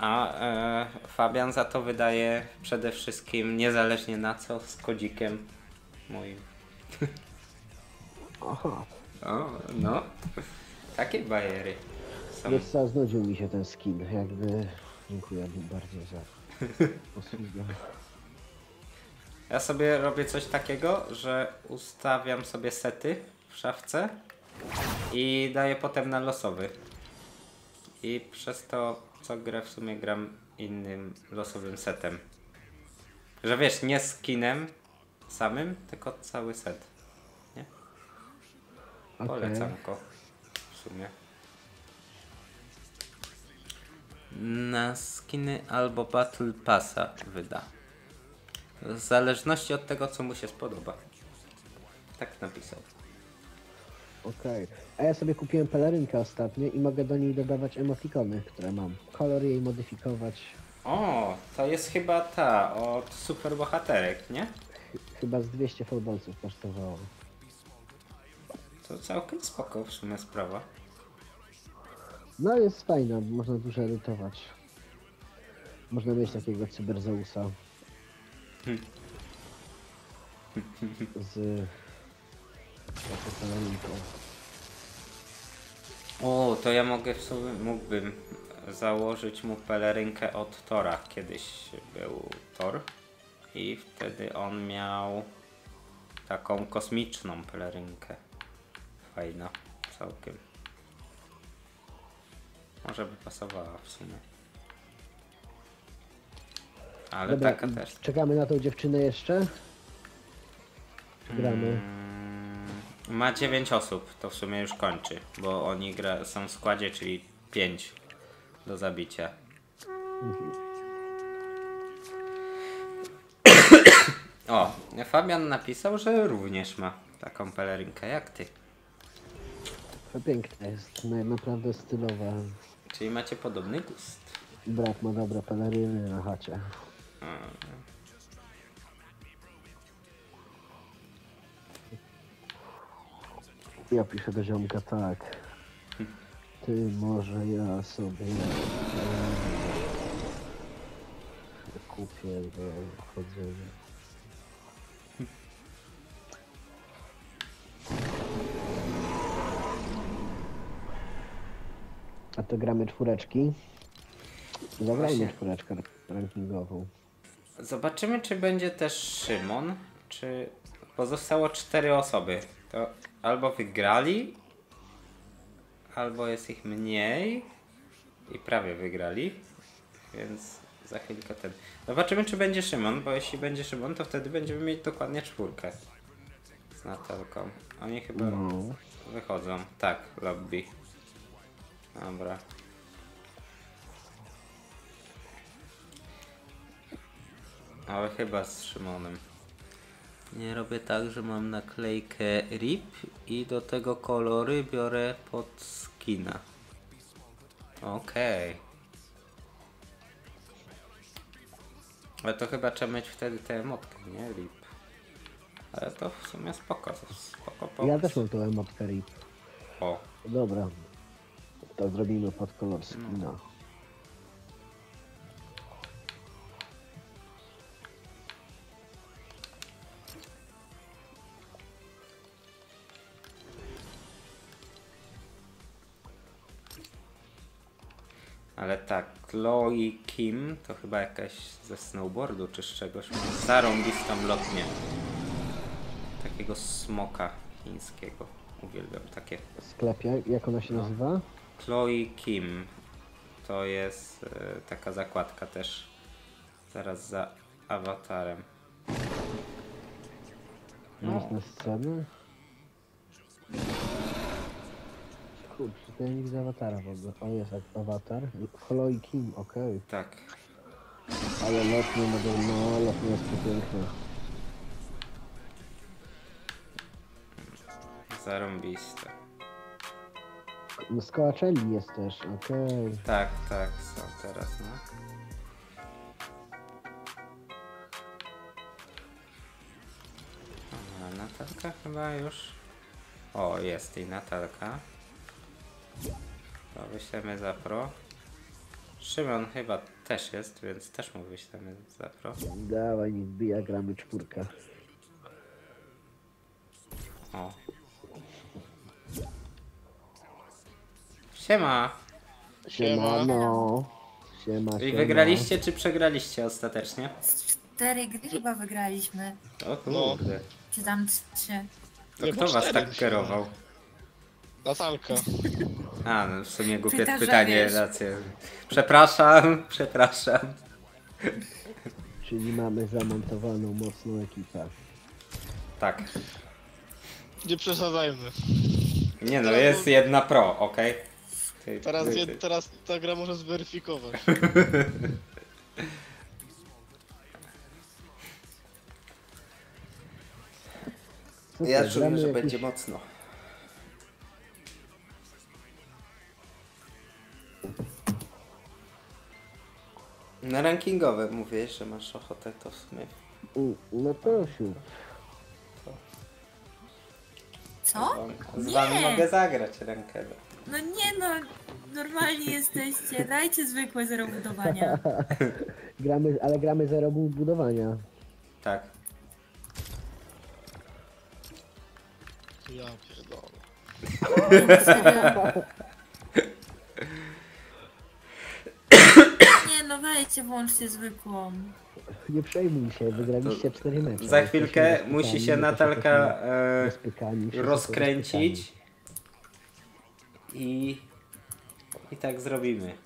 Speaker 1: A e, Fabian za to wydaje przede wszystkim, niezależnie na co, z kodzikiem moim.
Speaker 8: Aha.
Speaker 1: O, no, takie bajery są.
Speaker 8: Wiesz co, znudził mi się ten skin. Jakby... Dziękuję bardzo za posługę.
Speaker 1: Ja sobie robię coś takiego, że ustawiam sobie sety w szafce i daję potem na losowy. I przez to co grę w sumie gram innym losowym setem. Że wiesz, nie skinem samym, tylko cały set. Nie? Polecam go w sumie. Na skiny albo Battle Passa wyda. W zależności od tego, co mu się spodoba. Tak napisał.
Speaker 8: Okej. A ja sobie kupiłem pelerynkę ostatnio i mogę do niej dodawać emotikony, które mam. Kolor jej modyfikować.
Speaker 1: O, to jest chyba ta od superbohaterek, nie?
Speaker 8: Chyba z 200 fałdolców kosztowało.
Speaker 1: To całkiem spoko w sumie sprawa.
Speaker 8: No jest fajna, można dużo edytować. Można mieć takiego cyberzeusa. Z... taką pelerynką.
Speaker 1: O, to ja mogę w sumie, mógłbym założyć mu pelerynkę od Tora. Kiedyś był Thor i wtedy on miał taką kosmiczną pelerynkę. Fajna, całkiem. Może by pasowała w sumie. Ale
Speaker 8: Dobra,
Speaker 1: taka też.
Speaker 8: Czekamy na tą dziewczynę jeszcze? Czy gramy?
Speaker 1: Mm, Ma 9 osób, to w sumie już kończy, bo oni gra, są w składzie, czyli 5 do zabicia. O, Fabian napisał, że również ma taką pelerynkę jak ty.
Speaker 8: To piękna jest, na- naprawdę stylowa.
Speaker 1: Czyli macie podobny gust.
Speaker 8: Brat ma dobre peleryny na chacie. Ja piszę do ziomka tak. Ty może ja sobie kupię do chodzenia. To gramy czwóreczki. Zagrajmy
Speaker 1: Właśnie.
Speaker 8: czwóreczkę rankingową.
Speaker 1: Zobaczymy, czy będzie też Szymon, czy pozostało cztery osoby. To albo wygrali, albo jest ich mniej i prawie wygrali, więc za chwilkę ten. Zobaczymy, czy będzie Szymon, bo jeśli będzie Szymon, to wtedy będziemy mieć dokładnie czwórkę z Natalką. Oni chyba
Speaker 8: No.
Speaker 1: wychodzą. Tak, lobby. Dobra. Ale chyba z Szymonem. Nie robię tak, że mam naklejkę RIP i do tego kolory biorę pod skina. Okej. Ale to chyba trzeba mieć wtedy tę emotkę, nie? RIP. Ale to w sumie spoko, spoko
Speaker 8: Ja
Speaker 1: pomysł.
Speaker 8: też mam tą emotkę RIP.
Speaker 1: O,
Speaker 8: Dobra. To zrobimy pod kolor skina.
Speaker 1: Ale tak, Chloe Kim to chyba jakaś ze snowboardu czy z czegoś. Zarąbistą lotnię. Takiego smoka chińskiego. Uwielbiam takie.
Speaker 8: W sklepie, jak ona się
Speaker 1: No.
Speaker 8: nazywa?
Speaker 1: Chloe Kim. To jest e, taka zakładka też. Zaraz za awatarem.
Speaker 8: Jest na scenę? Kurczę, to ja nie widzę awatara w ogóle. O, jest awatar. Chloe Kim, okej.
Speaker 1: Tak.
Speaker 8: Ale lotnie model, no, lotnie jest przepiękne.
Speaker 1: Zarąbiste.
Speaker 8: No, z jest też, okej.
Speaker 1: Tak, tak, są teraz, no. A Natalka chyba już. O, jest i Natalka. To wyślemy za pro. Szymon chyba też jest, więc też mu wyślemy za pro.
Speaker 8: Dawaj, niech bija, gramy czwórka.
Speaker 1: O. Siema!
Speaker 8: Siemano. Siema,
Speaker 1: I
Speaker 8: siema.
Speaker 1: wygraliście czy przegraliście ostatecznie?
Speaker 10: Cztery gry chyba wygraliśmy.
Speaker 1: O kurde.
Speaker 10: Czy tam trzy.
Speaker 1: To
Speaker 11: Nie,
Speaker 1: kto was
Speaker 11: czterech
Speaker 1: tak kierował?
Speaker 11: Natalka.
Speaker 1: A, no w sumie głupie
Speaker 10: Pytasz,
Speaker 1: pytanie,
Speaker 10: wiesz.
Speaker 1: rację. Przepraszam, przepraszam.
Speaker 8: Czyli mamy zamontowaną mocną ekipę.
Speaker 1: Tak.
Speaker 11: Nie przesadzajmy.
Speaker 1: Nie no, jest jedna pro, okej? Ty-
Speaker 11: Teraz, teraz ta gra może zweryfikować.
Speaker 8: Co
Speaker 1: Ja czuję,
Speaker 8: gramy
Speaker 1: że
Speaker 8: jakieś-
Speaker 1: będzie mocno. Na rankingowe mówię, że masz ochotę, to w sumie.
Speaker 8: U, No prosiu.
Speaker 10: Co?
Speaker 1: Z wami
Speaker 10: Nie.
Speaker 1: mogę zagrać rankewe.
Speaker 10: No nie no, normalnie jesteście. Dajcie zwykłe zero budowania.
Speaker 8: gramy, ale gramy zero bu- budowania.
Speaker 1: Tak.
Speaker 11: Ja pierdolę.
Speaker 10: Nie no, wejdźcie, włączcie zwykłą.
Speaker 8: Nie przejmuj się, wygraliście cztery mecze.
Speaker 1: Za chwilkę musi się Natalka e, rozkręcić. I, I tak zrobimy.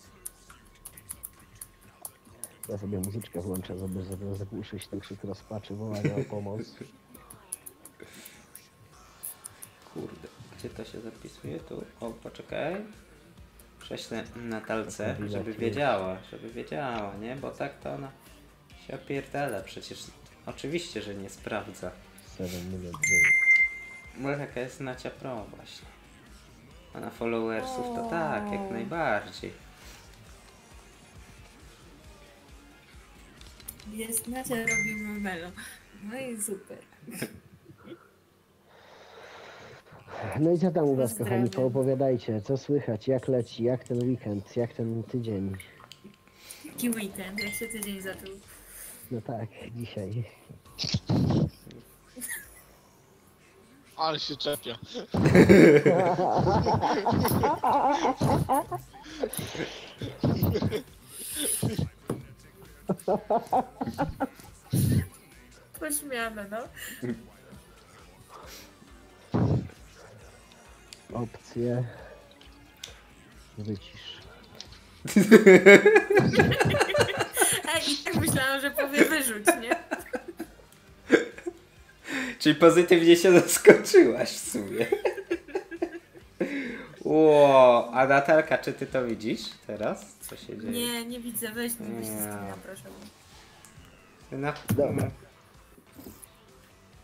Speaker 8: Ja sobie muzyczkę włączę, żeby, żeby zagłuszyć ten krzyk rozpaczy, wołania o pomoc.
Speaker 1: Kurde, gdzie to się zapisuje? Tu, o poczekaj. Prześlę Natalce, żeby wiedziała, żeby wiedziała, nie? Bo tak to ona się opierdala przecież. Oczywiście, że nie sprawdza.
Speaker 8: Seven minute
Speaker 1: Bo jaka jest Nacia Pro właśnie. A na followersów to tak, jak najbardziej.
Speaker 10: Jest Nacia, robimy melo. No i super.
Speaker 8: No i co tam u was, kochani, poopowiadajcie, co słychać, jak leci, jak ten weekend, jak ten tydzień.
Speaker 10: Jaki weekend, jak się tydzień zaczął.
Speaker 8: No tak, dzisiaj.
Speaker 11: Ale się czepia.
Speaker 10: Pośmiane, no.
Speaker 8: Opcje. Wycisz.
Speaker 10: Ej, i tak myślałam, że powie wyrzuć, nie?
Speaker 1: Czyli pozytywnie się zaskoczyłaś w sumie. Ło, a Natalka, czy ty to widzisz teraz? Co się dzieje?
Speaker 10: Nie, nie widzę, weź mi wyjść z proszę.
Speaker 1: Na...
Speaker 8: Dobra.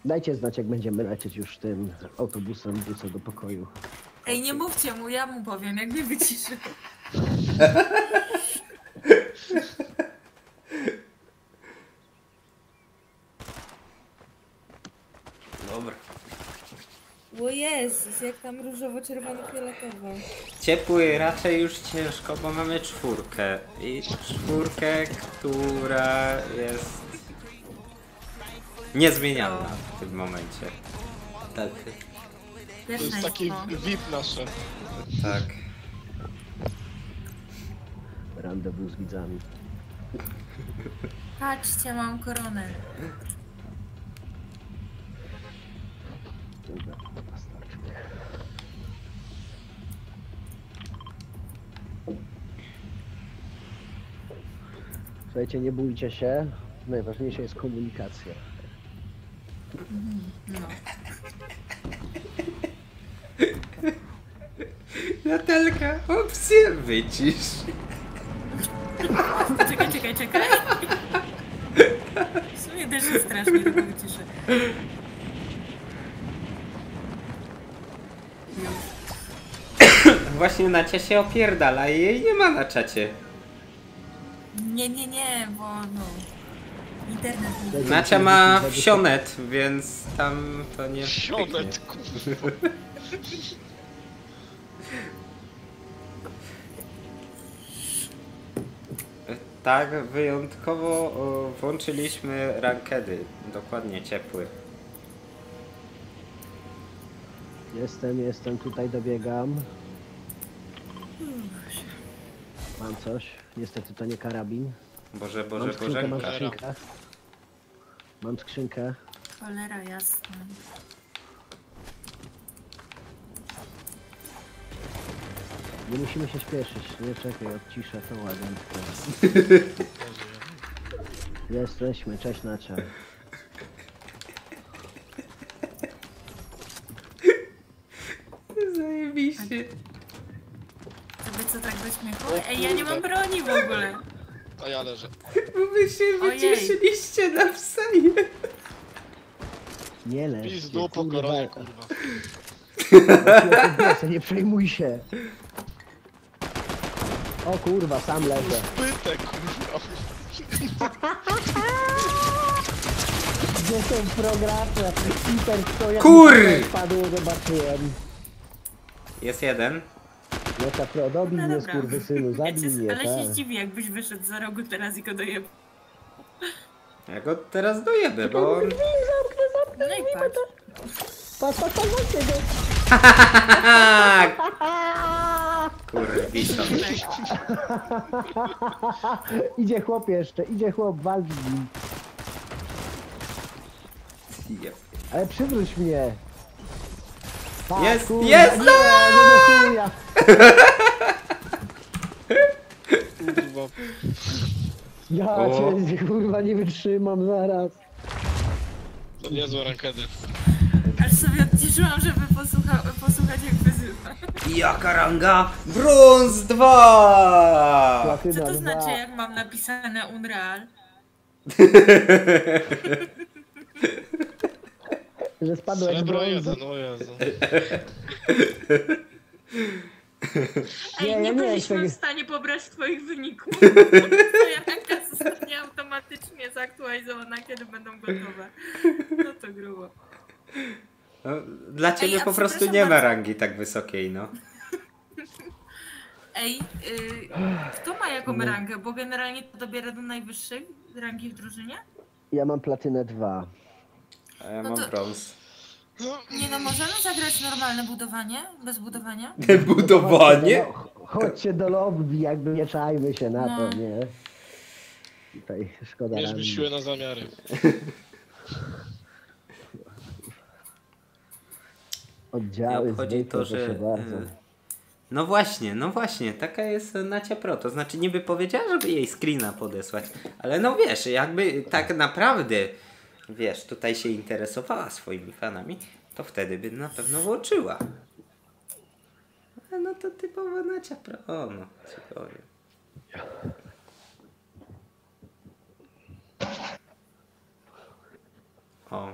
Speaker 8: Dajcie znać, jak będziemy lecieć już tym autobusem, wrócę do pokoju.
Speaker 10: Ej, nie mówcie mu, ja mu powiem, jak mnie wyciszy.
Speaker 1: Dobra.
Speaker 10: O Jezus, jak tam różowo-czerwono-fioletowo.
Speaker 1: Ciepły raczej już ciężko, bo mamy czwórkę. I czwórkę, która jest niezmienialna w tym momencie. Tak,
Speaker 11: To jest taki VIP nasze.
Speaker 1: tak.
Speaker 8: Randewu z widzami.
Speaker 10: Patrzcie, mam koronę.
Speaker 8: Dobra. Słuchajcie, nie bójcie się. Najważniejsza jest komunikacja.
Speaker 10: No.
Speaker 1: Natalka, opcję wycisz.
Speaker 10: Czekaj, czekaj, czekaj. W sumie też jest strasznie, wyciszę.
Speaker 1: Właśnie Nacia się opierdala i jej nie ma na czacie.
Speaker 10: Nie, nie, nie, bo no... Internet mi...
Speaker 1: Nacia ma wsionet, więc tam to nie
Speaker 11: Wsionet,
Speaker 1: pyknie. Tak, wyjątkowo włączyliśmy rankedy, dokładnie ciepły.
Speaker 8: Jestem, jestem, tutaj dobiegam. Mam coś. Niestety to nie karabin.
Speaker 1: Boże,
Speaker 8: Mam
Speaker 1: Boże,
Speaker 8: skrzynkę, mam
Speaker 1: Bożenka.
Speaker 8: skrzynkę. Mam skrzynkę.
Speaker 10: Cholera jasna.
Speaker 8: Nie musimy się śpieszyć. Nie czekaj, odciszę tą agentkę. Jesteśmy, cześć Nacia.
Speaker 1: Zajebiście.
Speaker 10: Co tak do śmiechu? Ej, ja nie mam broni w ogóle.
Speaker 11: A ja leżę.
Speaker 1: Bo wy się wycieszyliście nawzajem.
Speaker 8: Nie leż.
Speaker 11: Pizdu po koronie, kurwa.
Speaker 8: Kurwa. Nie przejmuj się. O kurwa, sam leżę.
Speaker 11: Pytek, kurwa.
Speaker 8: Gdzie są progracze? Peter, kto jak
Speaker 1: Kur!
Speaker 8: Padło, zobaczyłem.
Speaker 1: Jest jeden.
Speaker 8: No ta pro, dobij
Speaker 10: No
Speaker 8: mnie
Speaker 10: dobra.
Speaker 8: skurwysynu, zabij
Speaker 10: Wiecie,
Speaker 8: mnie,
Speaker 10: ale się
Speaker 8: tak.
Speaker 10: zdziwi, jakbyś wyszedł za rogu teraz i go dojeb.
Speaker 1: Ja go teraz dojebę, bo on...
Speaker 10: No i patrz.
Speaker 8: Patrz, patrz, patrz, patrz, go.
Speaker 1: Kurwiszo.
Speaker 8: Idzie chłop jeszcze, idzie chłop, walcz z nim.
Speaker 1: Jeb.
Speaker 8: Ale przywróć mnie. Pa,
Speaker 1: Jest,
Speaker 8: kurwa,
Speaker 1: jest!
Speaker 8: Nie, no do chuja.
Speaker 11: Kurwa.
Speaker 8: Ja
Speaker 1: O.
Speaker 8: cię kurwa nie wytrzymam zaraz.
Speaker 11: To niezłe rankedy.
Speaker 10: Aż sobie odciszyłam, żeby posłucha, posłuchać jak wyzywa.
Speaker 1: Jaka ranga? Brąz 2!
Speaker 10: Co to
Speaker 8: dwa.
Speaker 10: znaczy, jak mam napisane Unreal?
Speaker 8: Że spadłem z
Speaker 11: Srebro
Speaker 8: brązu.
Speaker 11: jeden, o Jezu.
Speaker 10: Ej,
Speaker 8: Nie,
Speaker 10: nie,
Speaker 8: nie
Speaker 10: byliśmy
Speaker 8: jestem-
Speaker 10: w stanie pobrać twoich wyników. Twoja ranka zostanie automatycznie zaktualizowana, kiedy będą gotowe. No to grubo.
Speaker 1: No, dla ciebie
Speaker 10: Ej,
Speaker 1: po prostu nie ma
Speaker 10: bardzo.
Speaker 1: rangi tak wysokiej, no.
Speaker 10: Ej, y, kto ma jaką rangę? Bo generalnie to dobiera do najwyższej rangi w drużynie?
Speaker 8: Ja mam platynę 2.
Speaker 1: A ja
Speaker 10: No
Speaker 1: mam
Speaker 10: to-
Speaker 1: brąz.
Speaker 10: Nie no, możemy zagrać normalne budowanie? Bez budowania?
Speaker 1: Budowanie?
Speaker 8: Chodźcie do lobby, jakby nie czajmy się na to,
Speaker 10: No.
Speaker 8: nie? Tutaj szkoda
Speaker 11: Mierzmy
Speaker 8: rangi.
Speaker 11: siłę na zamiary.
Speaker 1: Nie
Speaker 8: Oddziały
Speaker 1: obchodzi
Speaker 8: zwykłe,
Speaker 1: to, że...
Speaker 8: proszę bardzo.
Speaker 1: e, No właśnie, no właśnie, taka jest Nacia Pro. To znaczy niby powiedziała, żeby jej screena podesłać, ale no wiesz, jakby tak naprawdę, wiesz, tutaj się interesowała swoimi fanami, to wtedy by na pewno włączyła. Ale no to typowa Nacia Pro, no, ci powiem. O,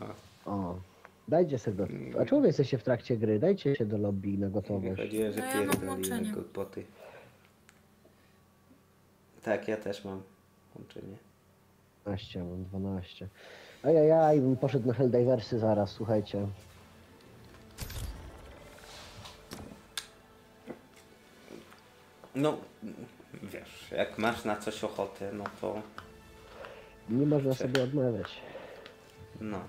Speaker 1: o.
Speaker 8: O, dajcie sobie do... A czemu wy jesteście w trakcie gry? Dajcie się do lobby na
Speaker 1: Nie
Speaker 8: gotowość.
Speaker 1: chodziło, że
Speaker 10: No ja mam
Speaker 1: pierdolimy głupoty. Tak, ja też mam łączenie.
Speaker 8: 12, mam 12. Ajajaj, bym poszedł na Helldiversy zaraz, słuchajcie.
Speaker 1: No, wiesz, jak masz na coś ochotę, no to...
Speaker 8: Nie można sobie odmawiać.
Speaker 1: No.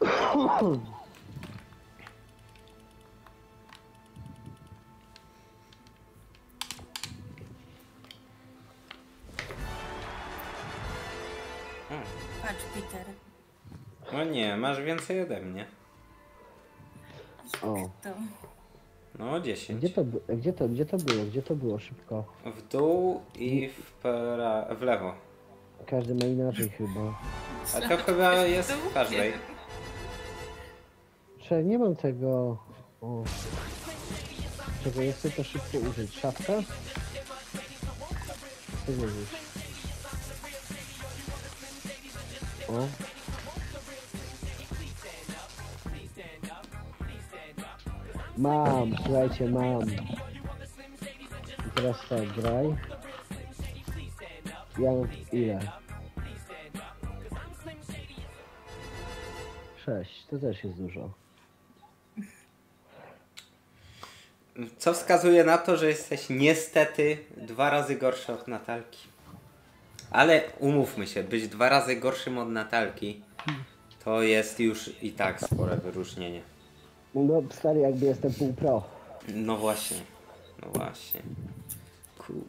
Speaker 10: Patrz, Peter.
Speaker 1: O nie, masz więcej ode mnie.
Speaker 8: O,
Speaker 10: To.
Speaker 1: No, 10.
Speaker 8: gdzie to, gdzie to, gdzie to było? Gdzie to było szybko?
Speaker 1: W dół i w, pra... w lewo.
Speaker 8: Każdy ma inaczej chyba.
Speaker 1: A to chyba jest w każdej.
Speaker 8: Czy nie mam tego. O. Czego ja chcę to szybko użyć? Szafka? Co wiedzieć? O. Mam, słuchajcie, mam. I teraz tak, graj. Ja mam ile? Sześć, to też jest dużo.
Speaker 1: Co wskazuje na to, że jesteś niestety dwa razy gorszy od Natalki. Ale umówmy się, być dwa razy gorszym od Natalki to jest już i tak spore wyróżnienie.
Speaker 8: No stary, jakby jestem pół pro.
Speaker 1: No właśnie, no właśnie. Kurde.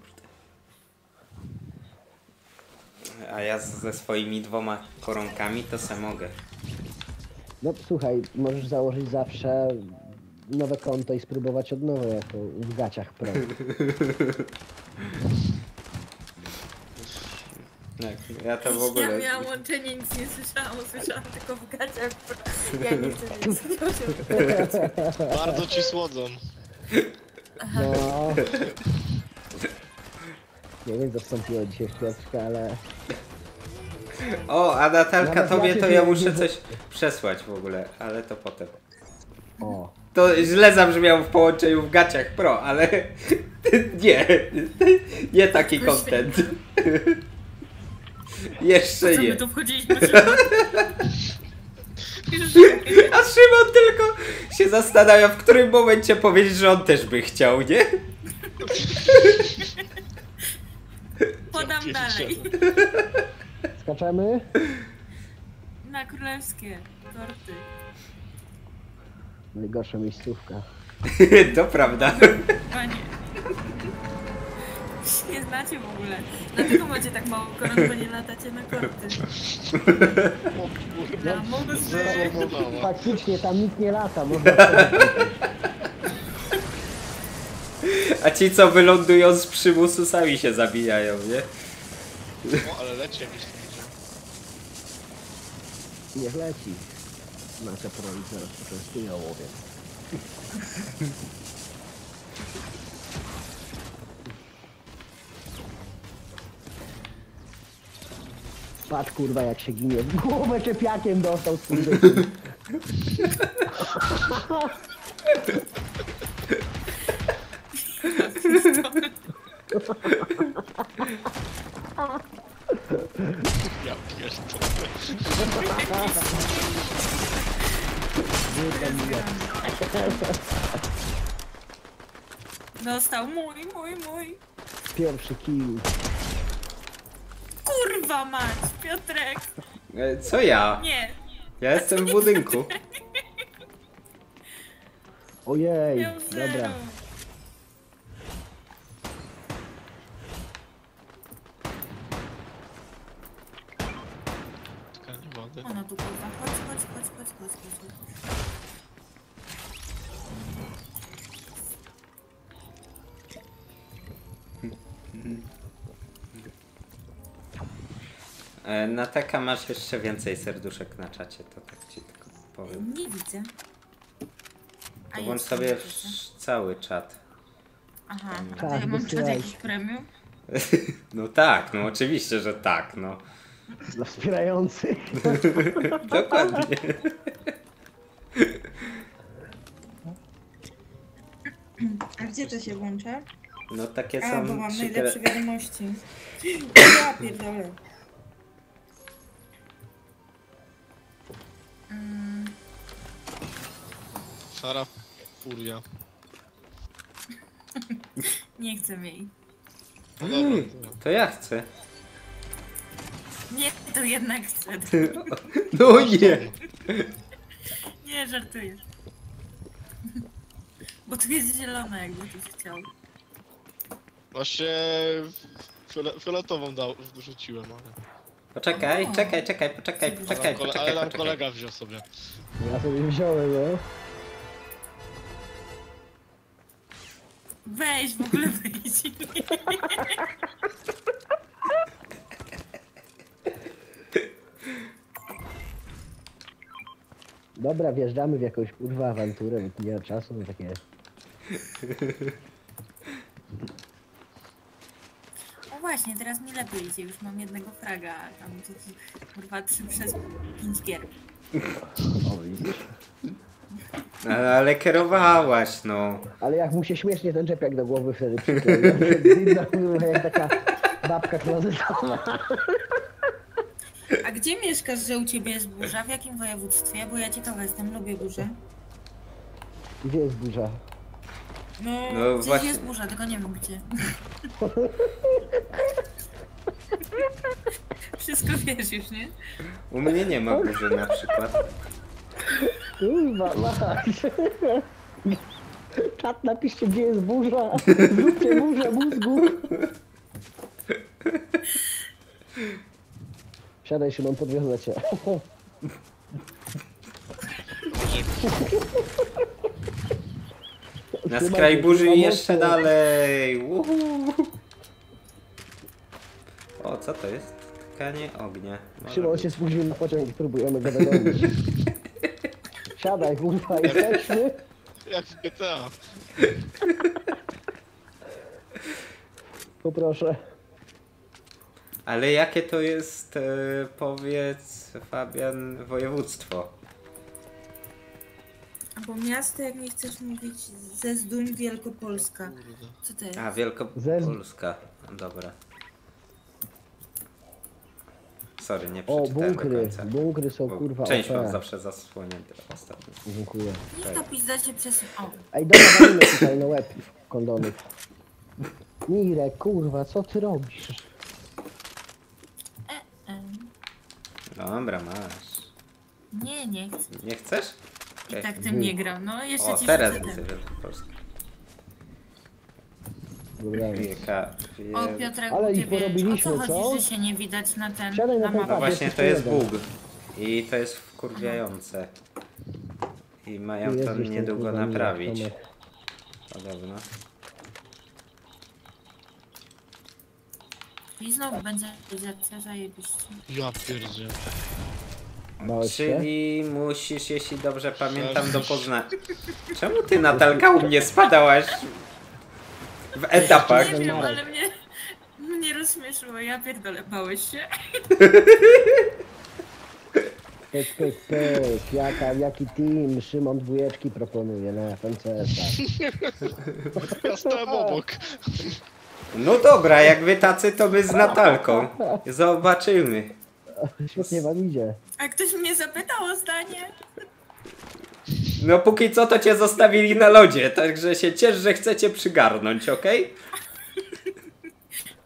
Speaker 1: A ja z- ze swoimi dwoma koronkami to se mogę.
Speaker 8: No słuchaj, możesz założyć zawsze nowe konto i spróbować od nowa jako w gaciach pro.
Speaker 1: Tak, ja to w
Speaker 10: Ja
Speaker 1: ogóle...
Speaker 10: miałam łączenie, nic nie słyszałam, usłyszałam tylko w gaciach. Ja nie chcę nic.
Speaker 11: Bardzo ci słodzą.
Speaker 8: No. Nie wiem, co wstąpiło dzisiaj w Piotrka, ale
Speaker 1: O, a Natalka,
Speaker 8: Nawet
Speaker 1: tobie
Speaker 8: ja się
Speaker 1: to ja
Speaker 8: nie-
Speaker 1: muszę coś przesłać w ogóle, ale to potem.
Speaker 8: o.
Speaker 1: To źle zabrzmiało w połączeniu w gaciach pro, ale nie, nie taki content. Jeszcze
Speaker 10: Co
Speaker 1: nie.
Speaker 10: my tu wchodziliśmy?
Speaker 1: A Szymon tylko się zastanawia, w którym momencie powiedzieć, że on też by chciał, nie?
Speaker 10: Podam dalej.
Speaker 8: Skaczemy?
Speaker 10: Na królewskie torty.
Speaker 8: Najgorsza miejscówka.
Speaker 1: To prawda.
Speaker 10: Panie. Nie znacie w ogóle. Dlatego macie tak mało koron, bo nie latacie na korty. Na morsy.
Speaker 8: Faktycznie, tam nikt nie lata, można.
Speaker 1: A ci, co wylądują z przymusu, sami się zabijają, nie?
Speaker 11: O, ale leci jakiś.
Speaker 8: Niech leci. Nasze pro i zaraz poczęstuje ołowie. Patrz kurwa jak się ginie. W głowę czepiakiem dostał swój
Speaker 11: Ja pierdolę.
Speaker 10: Dostał mój, mój, mój.
Speaker 8: Pierwszy kill.
Speaker 10: Kurwa mać, Piotrek.
Speaker 1: E, Co ja?
Speaker 10: Nie.
Speaker 1: Ja jestem w budynku.
Speaker 8: Ojej,
Speaker 10: Miał zero.
Speaker 8: dobra.
Speaker 10: Ona tu kurwa, chodź, chodź, chodź, chodź, chodź, chodź.
Speaker 1: Na taka masz jeszcze więcej serduszek na czacie, to tak ci tylko powiem.
Speaker 10: Nie widzę. A
Speaker 1: To włącz
Speaker 10: jest,
Speaker 1: sobie
Speaker 10: widzę.
Speaker 1: cały czat.
Speaker 10: Aha, a to
Speaker 8: Tak,
Speaker 10: ja mam przed jakiś premium?
Speaker 1: No tak, no oczywiście, że tak, no.
Speaker 8: Dla wspierających.
Speaker 1: Dokładnie.
Speaker 10: A gdzie to się włącza?
Speaker 1: No takie
Speaker 10: A,
Speaker 1: są
Speaker 10: bo mam najlepsze wiadomości. Ja pierdolę. Mm,
Speaker 11: Sara, furia.
Speaker 10: Nie chcę jej.
Speaker 11: No dobra, to...
Speaker 1: To ja chcę.
Speaker 10: Nie, to jednak chcę.
Speaker 1: No nie!
Speaker 10: Nie, żartuję. Bo tu jest zielone, jakby ktoś chciał.
Speaker 11: Właśnie fiole, fioletową dał, rzuciłem, ale...
Speaker 1: Poczekaj, czekaj, czekaj, poczekaj, poczekaj,
Speaker 11: ale, ale
Speaker 1: poczekaj,
Speaker 11: nam
Speaker 1: poczekaj.
Speaker 11: kolega wziął sobie.
Speaker 8: Ja sobie wziąłem, no.
Speaker 10: Weź, w ogóle wyjdź.
Speaker 8: Dobra, wjeżdżamy w jakąś kurwa awanturę, bo tu nie ma czasu na takie...
Speaker 10: O właśnie, teraz mi lepiej idzie, już mam jednego fraga, a tam to kurwa 3 przez 5 gier.
Speaker 8: O, widzisz?
Speaker 1: Ale, ale kierowałaś, no.
Speaker 8: Ale jak mu się śmiesznie ten czepiak do głowy wtedy przykleił. Jak taka babka klozetowa.
Speaker 10: A gdzie mieszkasz, że u ciebie jest burza? W jakim województwie? Bo ja ciekawa jestem, lubię burzę.
Speaker 8: Gdzie jest burza?
Speaker 10: No,
Speaker 1: No
Speaker 10: gdzieś
Speaker 1: właśnie.
Speaker 10: jest burza, tylko nie wiem gdzie. Wszystko wiesz już, nie?
Speaker 1: U mnie nie ma burzy na przykład.
Speaker 8: Kurwa, mać. Czat napiszcie, gdzie jest burza. Zróbcie burzę mózgu. Siadaj Szymon, podwiozę cię.
Speaker 1: Na skraj burzy i jeszcze dalej. Uhu. O, co to jest? Tkanie ognia. Może
Speaker 8: Szymon się spóźnił na pociąg i próbujemy go dogonić. Siadaj, kurwa, jesteśmy.
Speaker 11: Jak w GTA.
Speaker 8: Poproszę.
Speaker 1: Ale jakie to jest, e, powiedz Fabian, województwo?
Speaker 10: Bo miasto, jak nie chcesz mówić, ze Zduń Wielkopolska. Co to jest?
Speaker 1: A, Wielkopolska. Dobra. Sorry, nie
Speaker 8: O,
Speaker 1: przeczytałem do
Speaker 8: bunkry.
Speaker 1: końca.
Speaker 8: Bunkry są
Speaker 1: Bo
Speaker 8: kurwa
Speaker 1: Część mam
Speaker 8: OP.
Speaker 1: zawsze zasłonięte ostatnio.
Speaker 8: Dziękuję.
Speaker 10: Niech to pizda się przesyp. O,
Speaker 8: Ej, dobra, walimy tutaj na łeb kondonów. Mirek, kurwa, co ty robisz?
Speaker 10: em.
Speaker 1: Dobra, masz.
Speaker 10: Nie, nie chcę.
Speaker 1: Nie chcesz?
Speaker 10: I tak tym nie gram. No, jeszcze
Speaker 1: O,
Speaker 10: ci
Speaker 1: teraz widzę. Wielkopolskę.
Speaker 8: Dobra.
Speaker 1: Wieka,
Speaker 10: O. Piotrek,
Speaker 8: Ale
Speaker 10: ciebie, o
Speaker 8: porobiliśmy,
Speaker 10: co chodzi,
Speaker 8: co?
Speaker 10: że się nie widać na ten,
Speaker 8: Siadaj na
Speaker 10: na
Speaker 8: ten
Speaker 10: mapie?
Speaker 1: No właśnie, to jest bug. I to jest wkurwiające. I mają to niedługo
Speaker 8: kurwa,
Speaker 1: naprawić. Podobno.
Speaker 10: I znowu będzie akcja zajebiście.
Speaker 11: Ja pierdzie.
Speaker 8: Się?
Speaker 1: Czyli musisz, jeśli dobrze pamiętam, do Poznania. Czemu ty, Natalka, u mnie spadałaś w etapach?
Speaker 10: Nie wiem, ale mnie, mnie rozśmieszyło. Ja pierdolę, bałeś się?
Speaker 8: Pyk, pyk, pyk. Jaka, jaki team? Szymon dwójeczki proponuje na FNCS.
Speaker 11: Ja stałem obok.
Speaker 1: No dobra, jak wy tacy, to my z Natalką. Zobaczymy.
Speaker 8: Świetnie wam idzie.
Speaker 10: A ktoś mnie zapytał o zdanie?
Speaker 1: No póki co to cię zostawili na lodzie, także się ciesz, że chcecie przygarnąć, okej?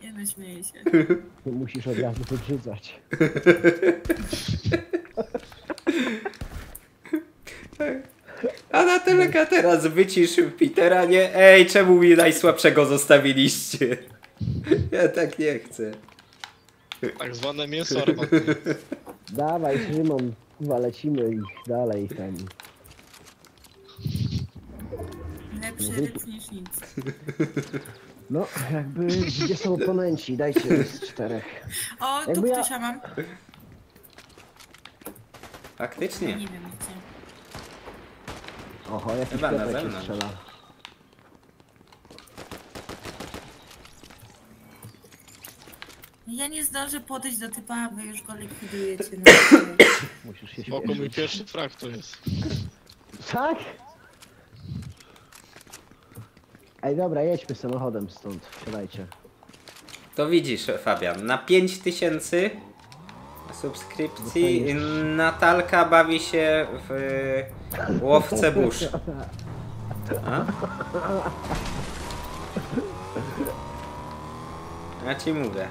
Speaker 10: Nie no, śmieję się.
Speaker 8: Nie musisz od razu podrzucać.
Speaker 1: A Natalka teraz wyciszył Petera, nie? Ej, czemu mi najsłabszego zostawiliście? Ja tak nie chcę.
Speaker 11: Tak zwane mięso armatne.
Speaker 8: Dawaj Szymon, kurwa lecimy ich dalej ten.
Speaker 10: Lepszy ryb niż nic.
Speaker 8: No, jakby gdzie są oponenci? Dajcie z czterech.
Speaker 10: O, tu
Speaker 8: Jakby ja-
Speaker 10: ktoś ja mam.
Speaker 1: Faktycznie.
Speaker 10: Nie wiem gdzie.
Speaker 8: Oho, jakiś
Speaker 1: Chyba na
Speaker 8: Piotrek się
Speaker 1: zewnątrz.
Speaker 8: strzela.
Speaker 10: Ja nie zdążę podejść do typa, a wy już go likwidujecie. No,
Speaker 8: Musisz się
Speaker 11: Spoko, mój
Speaker 8: śpieszyć.
Speaker 11: pierwszy frak to jest.
Speaker 8: Tak? Ej, dobra, jedźmy samochodem stąd. Siadajcie.
Speaker 1: To widzisz, Fabian, na 5000 subskrypcji Natalka bawi się w łowce burz. A? Ja ci mówię.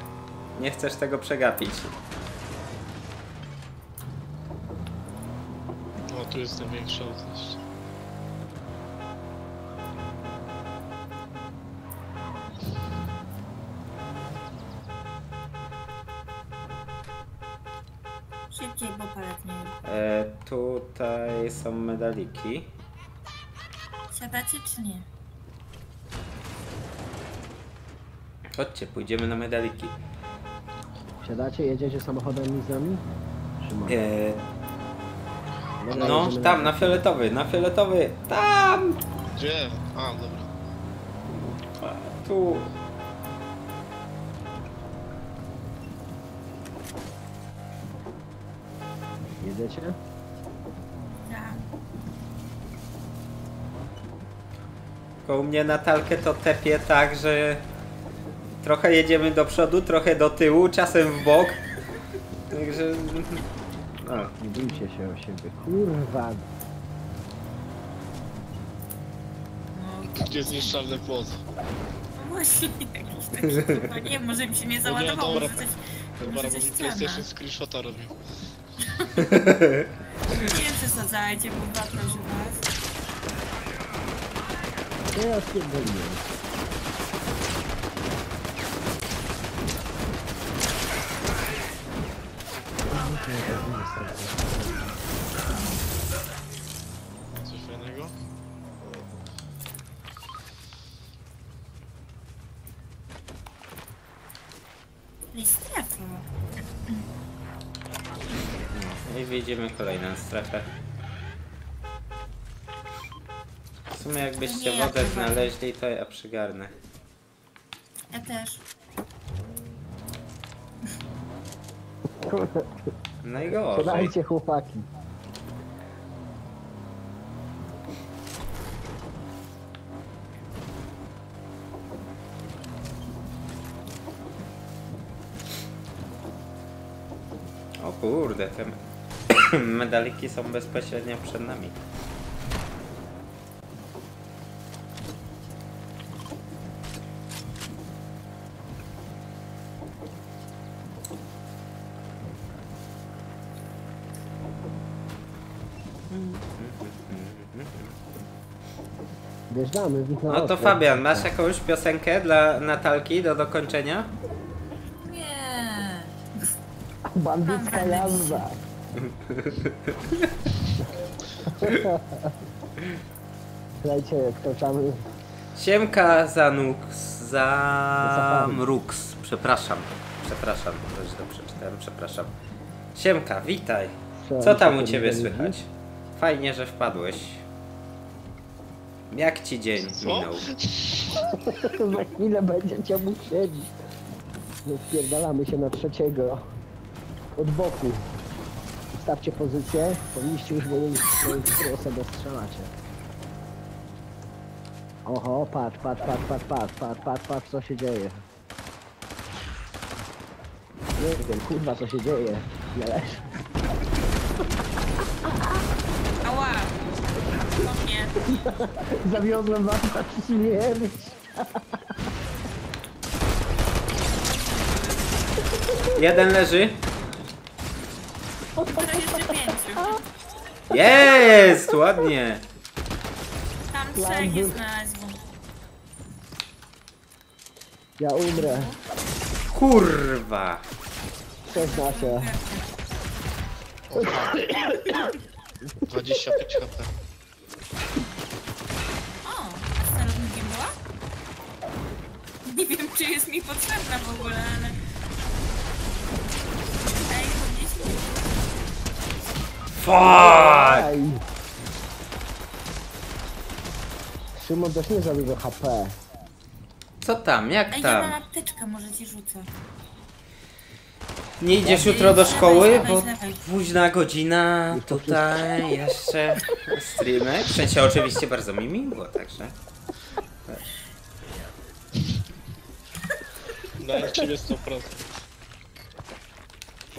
Speaker 1: Nie chcesz tego przegapić.
Speaker 11: No tu jest największa odległość.
Speaker 10: Szybciej, bo palet nie
Speaker 1: E, tutaj są medaliki.
Speaker 10: Siadacie czy nie?
Speaker 1: Chodźcie, pójdziemy na medaliki.
Speaker 8: Siadacie, jedziecie samochodem z nami? Czy ma?
Speaker 1: E,
Speaker 8: Dobra,
Speaker 1: no,
Speaker 8: jedziemy
Speaker 1: tam, na fioletowy, na fioletowy. Tam!
Speaker 11: Gdzie? A, dobra.
Speaker 1: A, Tu.
Speaker 8: Jedziecie?
Speaker 10: Tak.
Speaker 1: Tylko u mnie Natalkę to tepie tak, że trochę jedziemy do przodu, trochę do tyłu, czasem w bok. Także... No.
Speaker 8: Nie bójcie się o siebie. Kurwa.
Speaker 11: Gdzie jest nieszczarny płot?
Speaker 10: No właśnie, jakiś taki chyba, nie może mi się nie
Speaker 11: No nie,
Speaker 10: załadowało,
Speaker 11: dobra.
Speaker 10: może coś...
Speaker 11: Dobra,
Speaker 10: może
Speaker 11: bo
Speaker 10: coś
Speaker 11: mi
Speaker 10: ściana.
Speaker 11: PlayStation screenshota robił.
Speaker 10: Nie przesadzajcie, bo dwa proszę was.
Speaker 8: No ja spierdoliłem.
Speaker 1: Strefę. W sumie jakbyście
Speaker 10: Nie, ja
Speaker 1: wodę znaleźli, to ja przygarnę.
Speaker 10: Ja też.
Speaker 1: Najgorzej.
Speaker 8: Siadajcie chłopaki.
Speaker 1: O kurde, te medaliki są bezpośrednio przed nami.
Speaker 8: Wjeżdżamy w na
Speaker 1: No to
Speaker 8: ostro.
Speaker 1: Fabian, masz jakąś piosenkę dla Natalki do dokończenia?
Speaker 10: Nie.
Speaker 8: Bandycka jazda. Słuchajcie, wkraczamy.
Speaker 1: Siemka Zanux, Zamrux, przepraszam, przepraszam, to źle przeczytałem, przepraszam. Siemka, witaj. Co tam u ciebie słychać? Fajnie, że wpadłeś. Jak ci dzień
Speaker 11: Co?
Speaker 1: minął?
Speaker 8: Za chwilę będziecie musieli. No, Wpierdalamy się na trzeciego. Od boku. Stawcie pozycję. Powinniście już wiedzieć, w którą osobę strzelacie. Oho, patrz, patrz, patrz, patrz, patrz, patrz, patrz, patrz, co się dzieje. Nie wiem, kurwa, co się dzieje. Nie leż.
Speaker 10: Ała. Po mnie.
Speaker 8: Zawiozłem was na śmierć.
Speaker 1: Jeden leży.
Speaker 10: To jeszcze pięciu.
Speaker 1: Jest, ładnie.
Speaker 10: Tam trzech jest znalazło.
Speaker 8: Ja umrę.
Speaker 1: Kurwa.
Speaker 8: Przeznacie.
Speaker 11: 25 HP.
Speaker 10: O, a celownikiem była? Nie wiem, czy jest mi potrzebna w ogóle, ale...
Speaker 1: Fuck!
Speaker 8: Aj. Szymon też nie za dużo HP.
Speaker 1: Co tam, jak
Speaker 10: Ej, ja mam
Speaker 1: tam?
Speaker 10: apteczkę, może ci rzucę.
Speaker 1: Nie idziesz jutro do szkoły, bo późna godzina, tutaj jeszcze streamy. W sensie oczywiście bardzo mi miło, także.
Speaker 11: Daję ciebie 100%.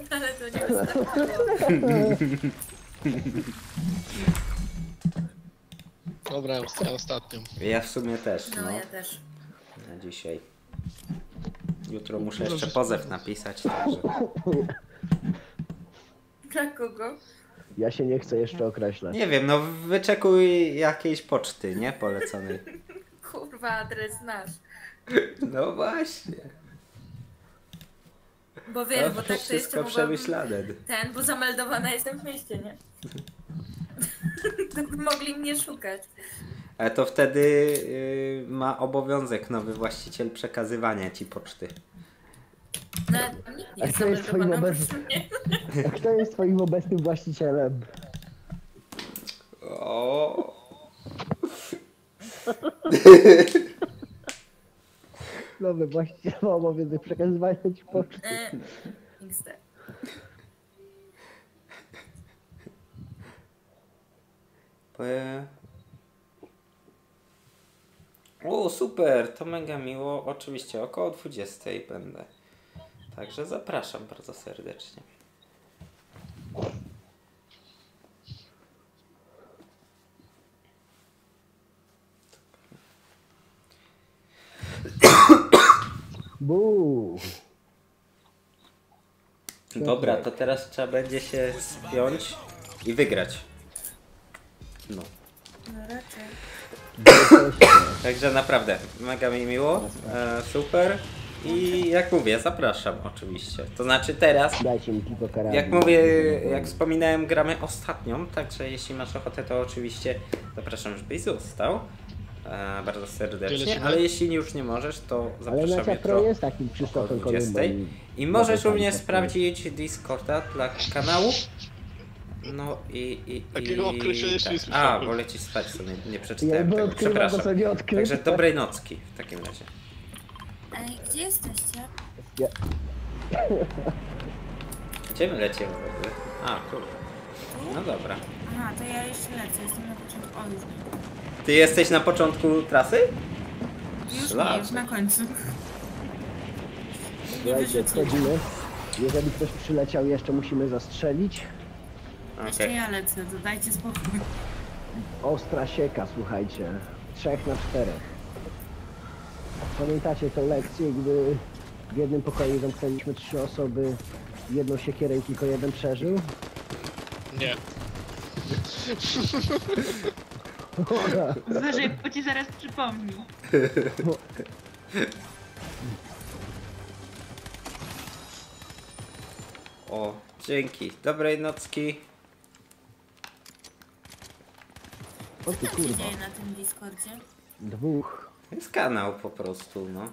Speaker 10: Ale to nie wystarczyło.
Speaker 11: Dobra, ja osta- ostatnią.
Speaker 1: Ja w sumie też,
Speaker 10: No,
Speaker 1: no.
Speaker 10: ja też.
Speaker 1: Na dzisiaj. Jutro muszę jeszcze pozew napisać, także...
Speaker 10: Dla kogo?
Speaker 8: Ja się nie chcę jeszcze określać.
Speaker 1: Nie wiem, no wyczekuj jakiejś poczty, nie? Poleconej.
Speaker 10: Kurwa, adres nasz.
Speaker 1: No właśnie.
Speaker 10: Bo wiesz, bo tak to
Speaker 1: wszystko
Speaker 10: jeszcze mogłabym...
Speaker 1: przemyślane.
Speaker 10: Ten, bo zameldowana jestem w mieście, nie? mogli mnie szukać.
Speaker 1: Ale to wtedy y, ma obowiązek nowy właściciel przekazywania ci poczty.
Speaker 10: No, ale nikt nie
Speaker 8: A
Speaker 10: jest
Speaker 8: kto jest twoim obecnym... A kto jest twoim obecnym właścicielem?
Speaker 1: O.
Speaker 8: Nowy właściciel ma obowiązek przekazywania ci poczty.
Speaker 10: E, XD.
Speaker 1: O, super, to mega miło. Oczywiście około 20 będę. Także zapraszam bardzo serdecznie.
Speaker 8: Buu.
Speaker 1: Dobra, to teraz trzeba będzie się spiąć i wygrać. No.
Speaker 10: No raczej.
Speaker 1: Także naprawdę, mega mi miło, e, super. I jak mówię, zapraszam oczywiście. To znaczy teraz, jak mówię, jak wspominałem, gramy ostatnią, także jeśli masz ochotę, to oczywiście zapraszam, żebyś został. E, bardzo serdecznie, ale jeśli już nie możesz, to
Speaker 8: Ale
Speaker 1: zapraszam
Speaker 8: Nacia
Speaker 1: jutro
Speaker 8: jest takim
Speaker 1: o
Speaker 8: Krzysztofem
Speaker 1: 20.
Speaker 8: Kolumbem.
Speaker 1: I możesz również
Speaker 8: tak,
Speaker 1: sprawdzić Discorda dla kanału. No i. i,
Speaker 11: Takiego
Speaker 1: i
Speaker 11: określenia jeszcze nie
Speaker 1: tak. A, bo lecisz spać w sumie, nie
Speaker 8: Ja
Speaker 1: przeczytałem
Speaker 8: bym
Speaker 1: tego.
Speaker 8: to,
Speaker 1: Przepraszam.
Speaker 8: nie.
Speaker 1: Także dobrej nocki w takim razie.
Speaker 10: Ej, gdzie jesteście?
Speaker 8: Ja,
Speaker 1: Gdzie my lecimy w ogóle? A, tu. No dobra.
Speaker 10: Aha, to ja jeszcze lecę, jestem na początku. O, już nie.
Speaker 1: Ty jesteś na początku trasy?
Speaker 10: Już nie, już na końcu.
Speaker 8: słuchajcie, wchodzimy. Jeżeli ktoś przyleciał jeszcze, musimy zastrzelić.
Speaker 10: Jeszcze ja lecę, to dajcie spokój.
Speaker 8: Ostra sieka, słuchajcie. Trzech na czterech. Pamiętacie tę lekcję, gdy w jednym pokoju zamknęliśmy trzy osoby, jedną siekierę i tylko jeden przeżył?
Speaker 11: Nie.
Speaker 10: Uważaj, bo ci zaraz przypomni.
Speaker 1: O, dzięki. Dobrej nocki.
Speaker 8: O ty
Speaker 10: Co się
Speaker 8: kurwa.
Speaker 10: dzieje na tym Discordzie?
Speaker 8: Dwóch.
Speaker 1: Jest kanał po prostu, no.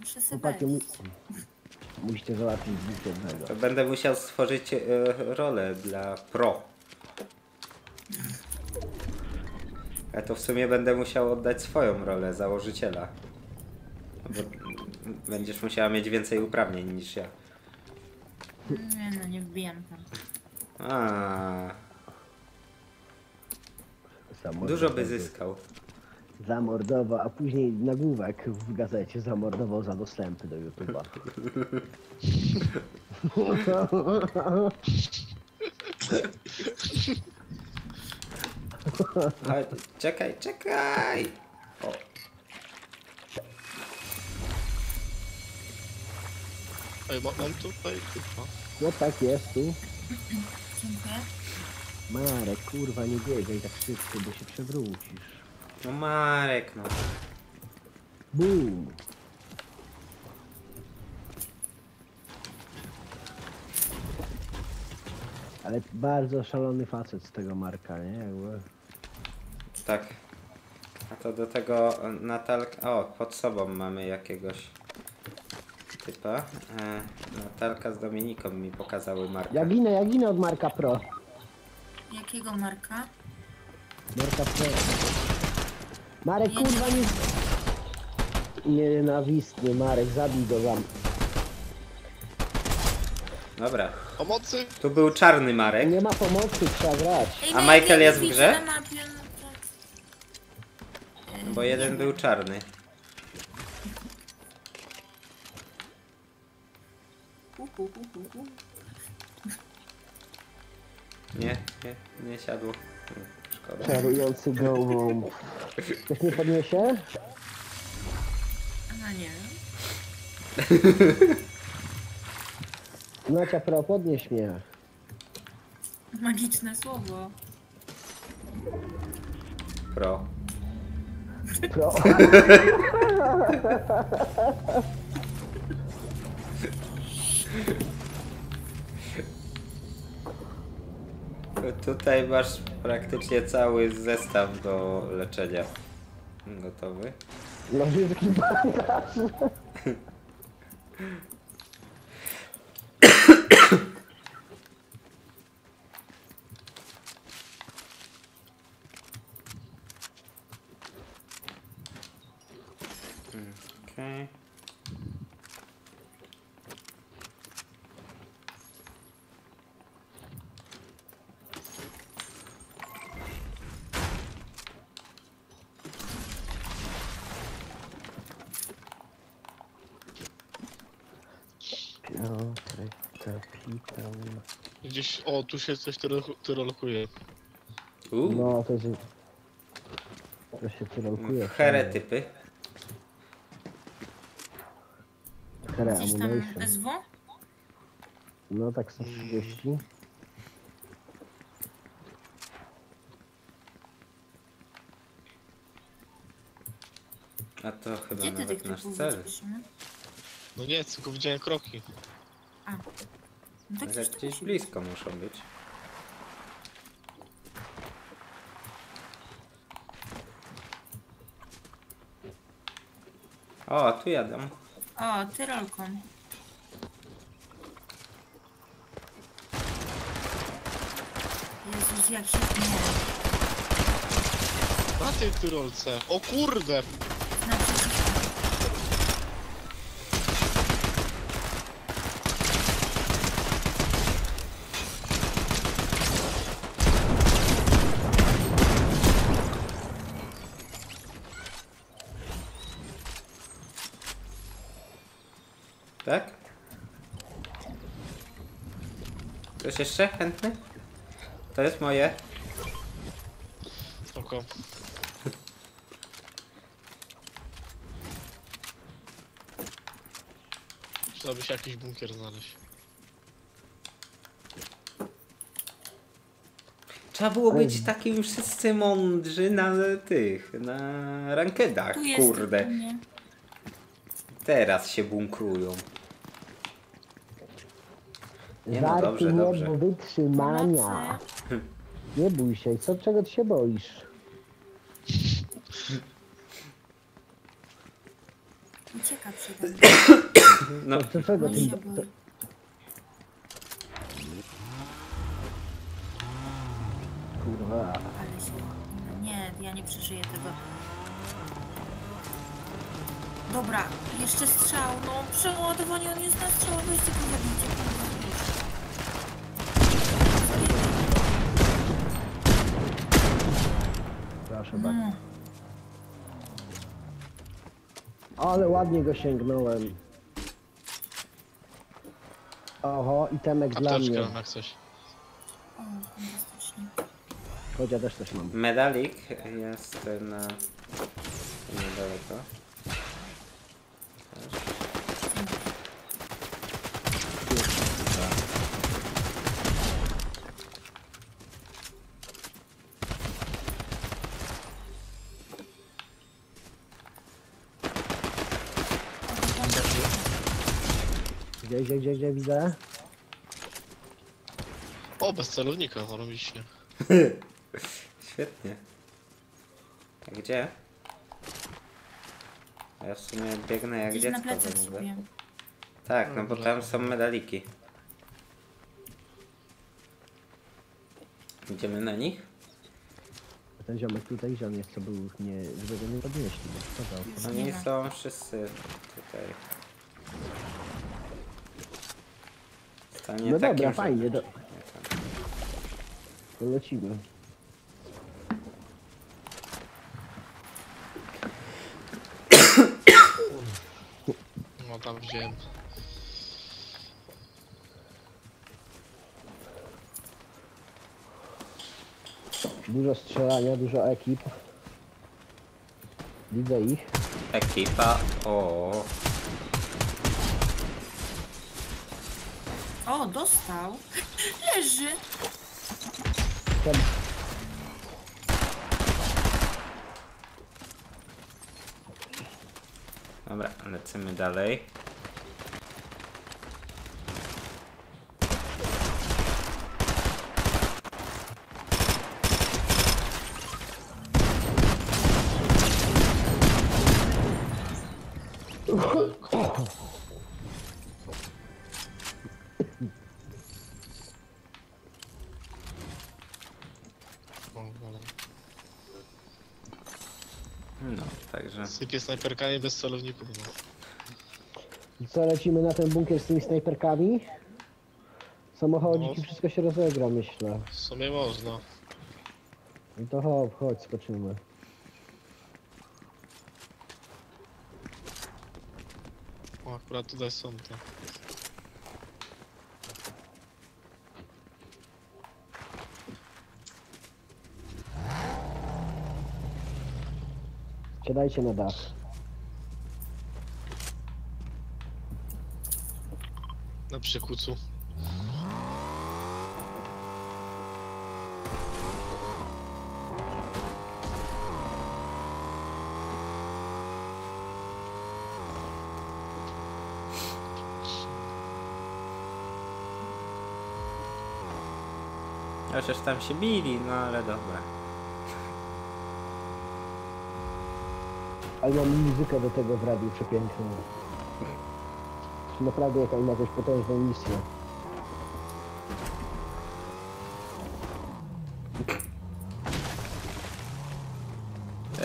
Speaker 10: Muszę sobie
Speaker 8: Chłopaki, mu...
Speaker 10: wejść.
Speaker 8: musicie załatwić dwóch jednego.
Speaker 1: To będę musiał stworzyć e, rolę dla pro. Ja to w sumie będę musiał oddać swoją rolę założyciela. Bo będziesz musiała mieć więcej uprawnień niż ja.
Speaker 10: Nie no, nie wbijam tam.
Speaker 1: A,
Speaker 8: Zamordował-
Speaker 1: dużo by zyskał.
Speaker 8: Zamordował, a później nagłówek w gazecie zamordował za dostępy do YouTube'a.
Speaker 1: Ale czekaj, czekaj! O,
Speaker 11: Ej, ma- mam tutaj kurwa.
Speaker 8: Chłopak jest tu.
Speaker 10: Dziękuję.
Speaker 8: Marek, kurwa, nie biegaj tak szybko, bo się przewrócisz.
Speaker 1: no Marek, no.
Speaker 8: Bum! Ale bardzo szalony facet z tego Marka, nie? Jakby...
Speaker 1: Tak. A to do tego Natalka. O, pod sobą mamy jakiegoś typa. E, Natalka z Dominiką mi pokazały markę.
Speaker 8: Ja ginę, ja ginę od Marka Pro.
Speaker 10: Jakiego Marka?
Speaker 8: Marka Pro. Marek, kurwa, nie... Nienawistny Marek, zabij go wam.
Speaker 1: Dobra.
Speaker 11: Pomocy!
Speaker 1: Tu był czarny Marek.
Speaker 8: Nie ma pomocy, trzeba grać.
Speaker 10: Ej,
Speaker 1: A
Speaker 10: no,
Speaker 1: Michael
Speaker 10: nie
Speaker 1: jest w grze?
Speaker 10: na mapie.
Speaker 1: Bo jeden był czarny. Nie, nie, nie siadło. Szkoda.
Speaker 8: Czarujący gołąb. Ktoś mnie podniesie?
Speaker 10: A nie.
Speaker 8: Nacia pro, podnieś mnie.
Speaker 10: Magiczne słowo.
Speaker 1: Pro.
Speaker 8: Pro.
Speaker 1: Tutaj masz praktycznie cały zestaw do leczenia. Gotowy?
Speaker 8: Nożyczki bandaż. Piotrek, kapitan.
Speaker 11: Gdzieś, o, tu się coś tyro- tyrolkuje.
Speaker 1: Uuu,
Speaker 8: No, to jest... To się tyrolkuje.
Speaker 1: heretypy.
Speaker 8: Here
Speaker 10: Gdzieś tam
Speaker 8: Ammunition.
Speaker 10: SW?
Speaker 8: No tak 130.
Speaker 1: A to chyba
Speaker 10: Gdzie ty
Speaker 1: nawet nasz
Speaker 10: typów
Speaker 1: cel.
Speaker 11: No nie, tylko widziałem kroki.
Speaker 10: No tak gdzieś to
Speaker 1: gdzieś
Speaker 10: musi
Speaker 1: blisko muszą być. O, tu jadą.
Speaker 10: O, tyrolką. Jezus, jak się... Nie.
Speaker 11: Na tej tyrolce. O kurde!
Speaker 10: Na przeciwko.
Speaker 1: Tak? Ktoś jeszcze chętny? To jest moje.
Speaker 11: Spoko. Trzeba by się jakiś bunkier znaleźć.
Speaker 1: Trzeba było być takim wszyscy mądrzy na tych, na rankedach,
Speaker 10: Tu jest
Speaker 1: kurde. Teraz się bunkrują. Nie no,
Speaker 8: Żarty
Speaker 1: dobrze,
Speaker 8: nie
Speaker 1: dobrze.
Speaker 8: do wytrzymania. Nie bój się, co czego ty się boisz?
Speaker 10: Ucieka przede mną.
Speaker 1: No,
Speaker 8: To czego ty...
Speaker 10: się boi.
Speaker 8: kurwa.
Speaker 10: Ale się... Nie, ja nie przeżyję tego. Dobra, jeszcze strzał, no przeładowanie, on jest na strzał, weźcie go
Speaker 8: Proszę bardzo. Ale ładnie go sięgnąłem. Oho, i temek dla mnie.
Speaker 11: Apteczkę jak coś.
Speaker 10: o, fantastycznie.
Speaker 8: Chodź, ja też coś mam.
Speaker 1: medalik jest na niedaleko.
Speaker 8: Gdzie, gdzie, gdzie, gdzie widzę?
Speaker 11: O, bez celownika, zarobiście.
Speaker 1: Świetnie. A gdzie? A Ja w sumie biegnę jak
Speaker 10: Gdzieś na
Speaker 1: dziecko.
Speaker 10: plecach sobie.
Speaker 1: Tak, no bo tam są medaliki. Idziemy na nich?
Speaker 8: Ten ziomek tutaj, gdzie on jest, co był, nie, żeby go nie podnieśli. Co to?
Speaker 1: Oni są wszyscy tutaj. Stanie
Speaker 8: No
Speaker 1: takim,
Speaker 8: dobra,
Speaker 1: że-
Speaker 8: fajnie, do... To lecimy.
Speaker 11: No tam wziąłem.
Speaker 8: Dużo strzelania, dużo ekip. Widzę ich.
Speaker 1: Ekipa. O.
Speaker 5: O, dostał. Leży.
Speaker 8: Tam
Speaker 1: Dobra, lecimy dalej.
Speaker 11: O, dobra.
Speaker 1: No, także.
Speaker 11: Sypie snajperkami bez celowników. No.
Speaker 8: Co, lecimy na ten bunkier z tymi snajperkami? Samochodzik i
Speaker 11: No.
Speaker 8: wszystko się rozegra, myślę.
Speaker 11: W sumie można.
Speaker 8: I to hop, chodź, skoczymy.
Speaker 11: O, akurat tutaj są te.
Speaker 8: Siadajcie na dach.
Speaker 11: Na przykucu.
Speaker 1: Chociaż tam się bili, no ale dobra.
Speaker 8: Ale mam muzykę do tego w radiu przepiękną. Naprawdę jaka ma jakąś potężną misję.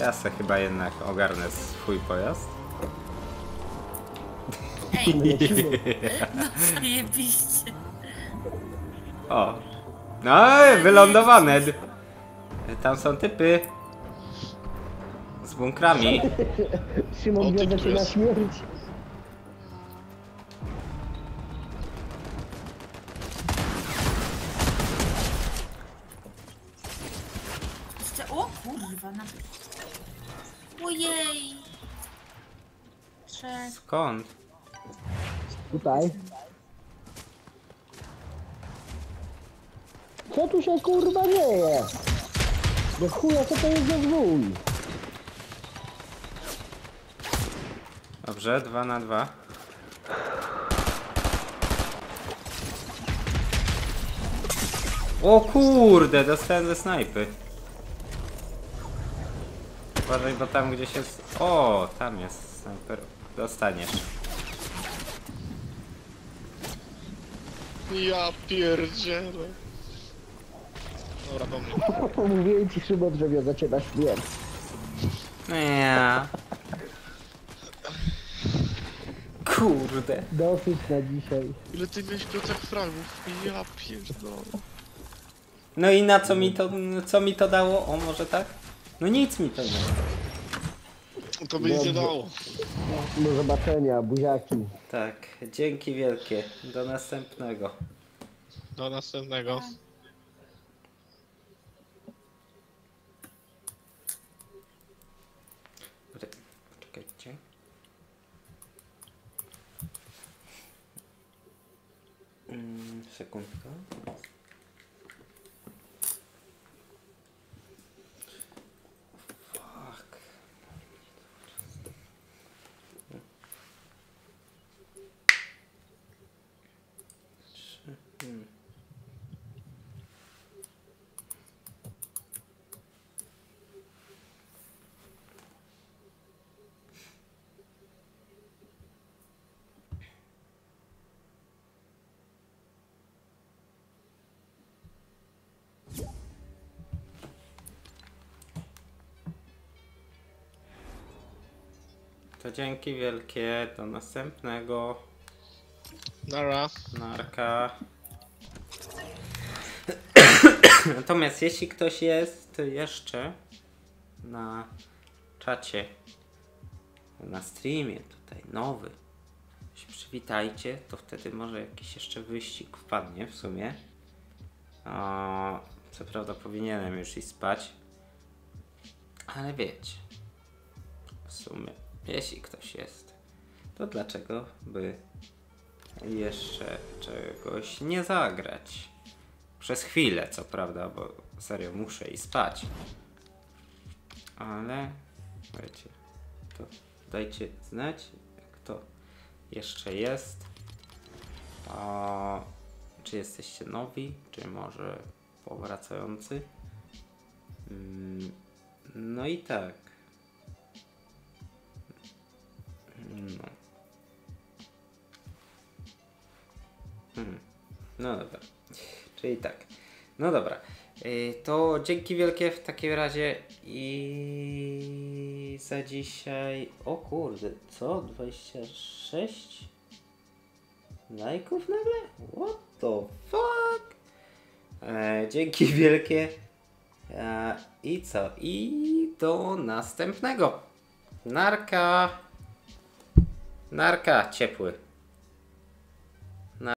Speaker 1: Ja se chyba jednak ogarnę swój pojazd.
Speaker 5: No zajebiście.
Speaker 1: O. No, wylądowane. Tam są typy. Bunkrami.
Speaker 8: Szymon
Speaker 11: O, ty
Speaker 8: wiąże się na śmierć.
Speaker 5: Jeszcze, o kurwa, na... Ojej. Trzech.
Speaker 1: Skąd?
Speaker 8: Tutaj. Co tu się kurwa dzieje? Do chuja co to jest za zwój?
Speaker 1: Dobrze, dwa na dwa. O kurde, dostałem ze snajpy. Uważaj, bo tam gdzieś jest... O, tam jest snajper. Dostaniesz.
Speaker 11: Ja pierdzielę. Dobra, do mnie.
Speaker 8: Mówiłem ci Szymon, że cię na śmierć.
Speaker 1: Nie. Kurde.
Speaker 8: Dosyć na dzisiaj.
Speaker 11: Ile ty miałeś plecak fragów? Ja pierdolę.
Speaker 1: No i na co mi to, co mi to dało? O, może tak? No nic mi to nie dało.
Speaker 11: To by nic nie dało.
Speaker 8: Do zobaczenia, buziaki.
Speaker 1: Tak, dzięki wielkie. Do następnego.
Speaker 11: Do następnego.
Speaker 1: Czekajcie. Mm, sekundka. Fuck. Trzy. Hmm. To dzięki wielkie. Do następnego.
Speaker 11: Nara.
Speaker 1: Narka. Natomiast jeśli ktoś jest jeszcze na czacie, na streamie tutaj nowy, się przywitajcie, to wtedy może jakiś jeszcze wyścig wpadnie w sumie. O, Co prawda powinienem już iść spać. Ale wiecie, w sumie, jeśli ktoś jest, to dlaczego by jeszcze czegoś nie zagrać? Przez chwilę, co prawda, bo serio muszę i spać. Ale wiecie, to dajcie znać, jak to jeszcze jest. A, czy jesteście nowi, czy może powracający? Mm, no i tak. No. Hmm. No dobra. Czyli tak. No dobra. Y, To dzięki wielkie w takim razie i za dzisiaj. O kurde, co? 26 lajków nagle? What the fuck? E, dzięki wielkie. E, I co? I do następnego. Narka. Narka ciepły.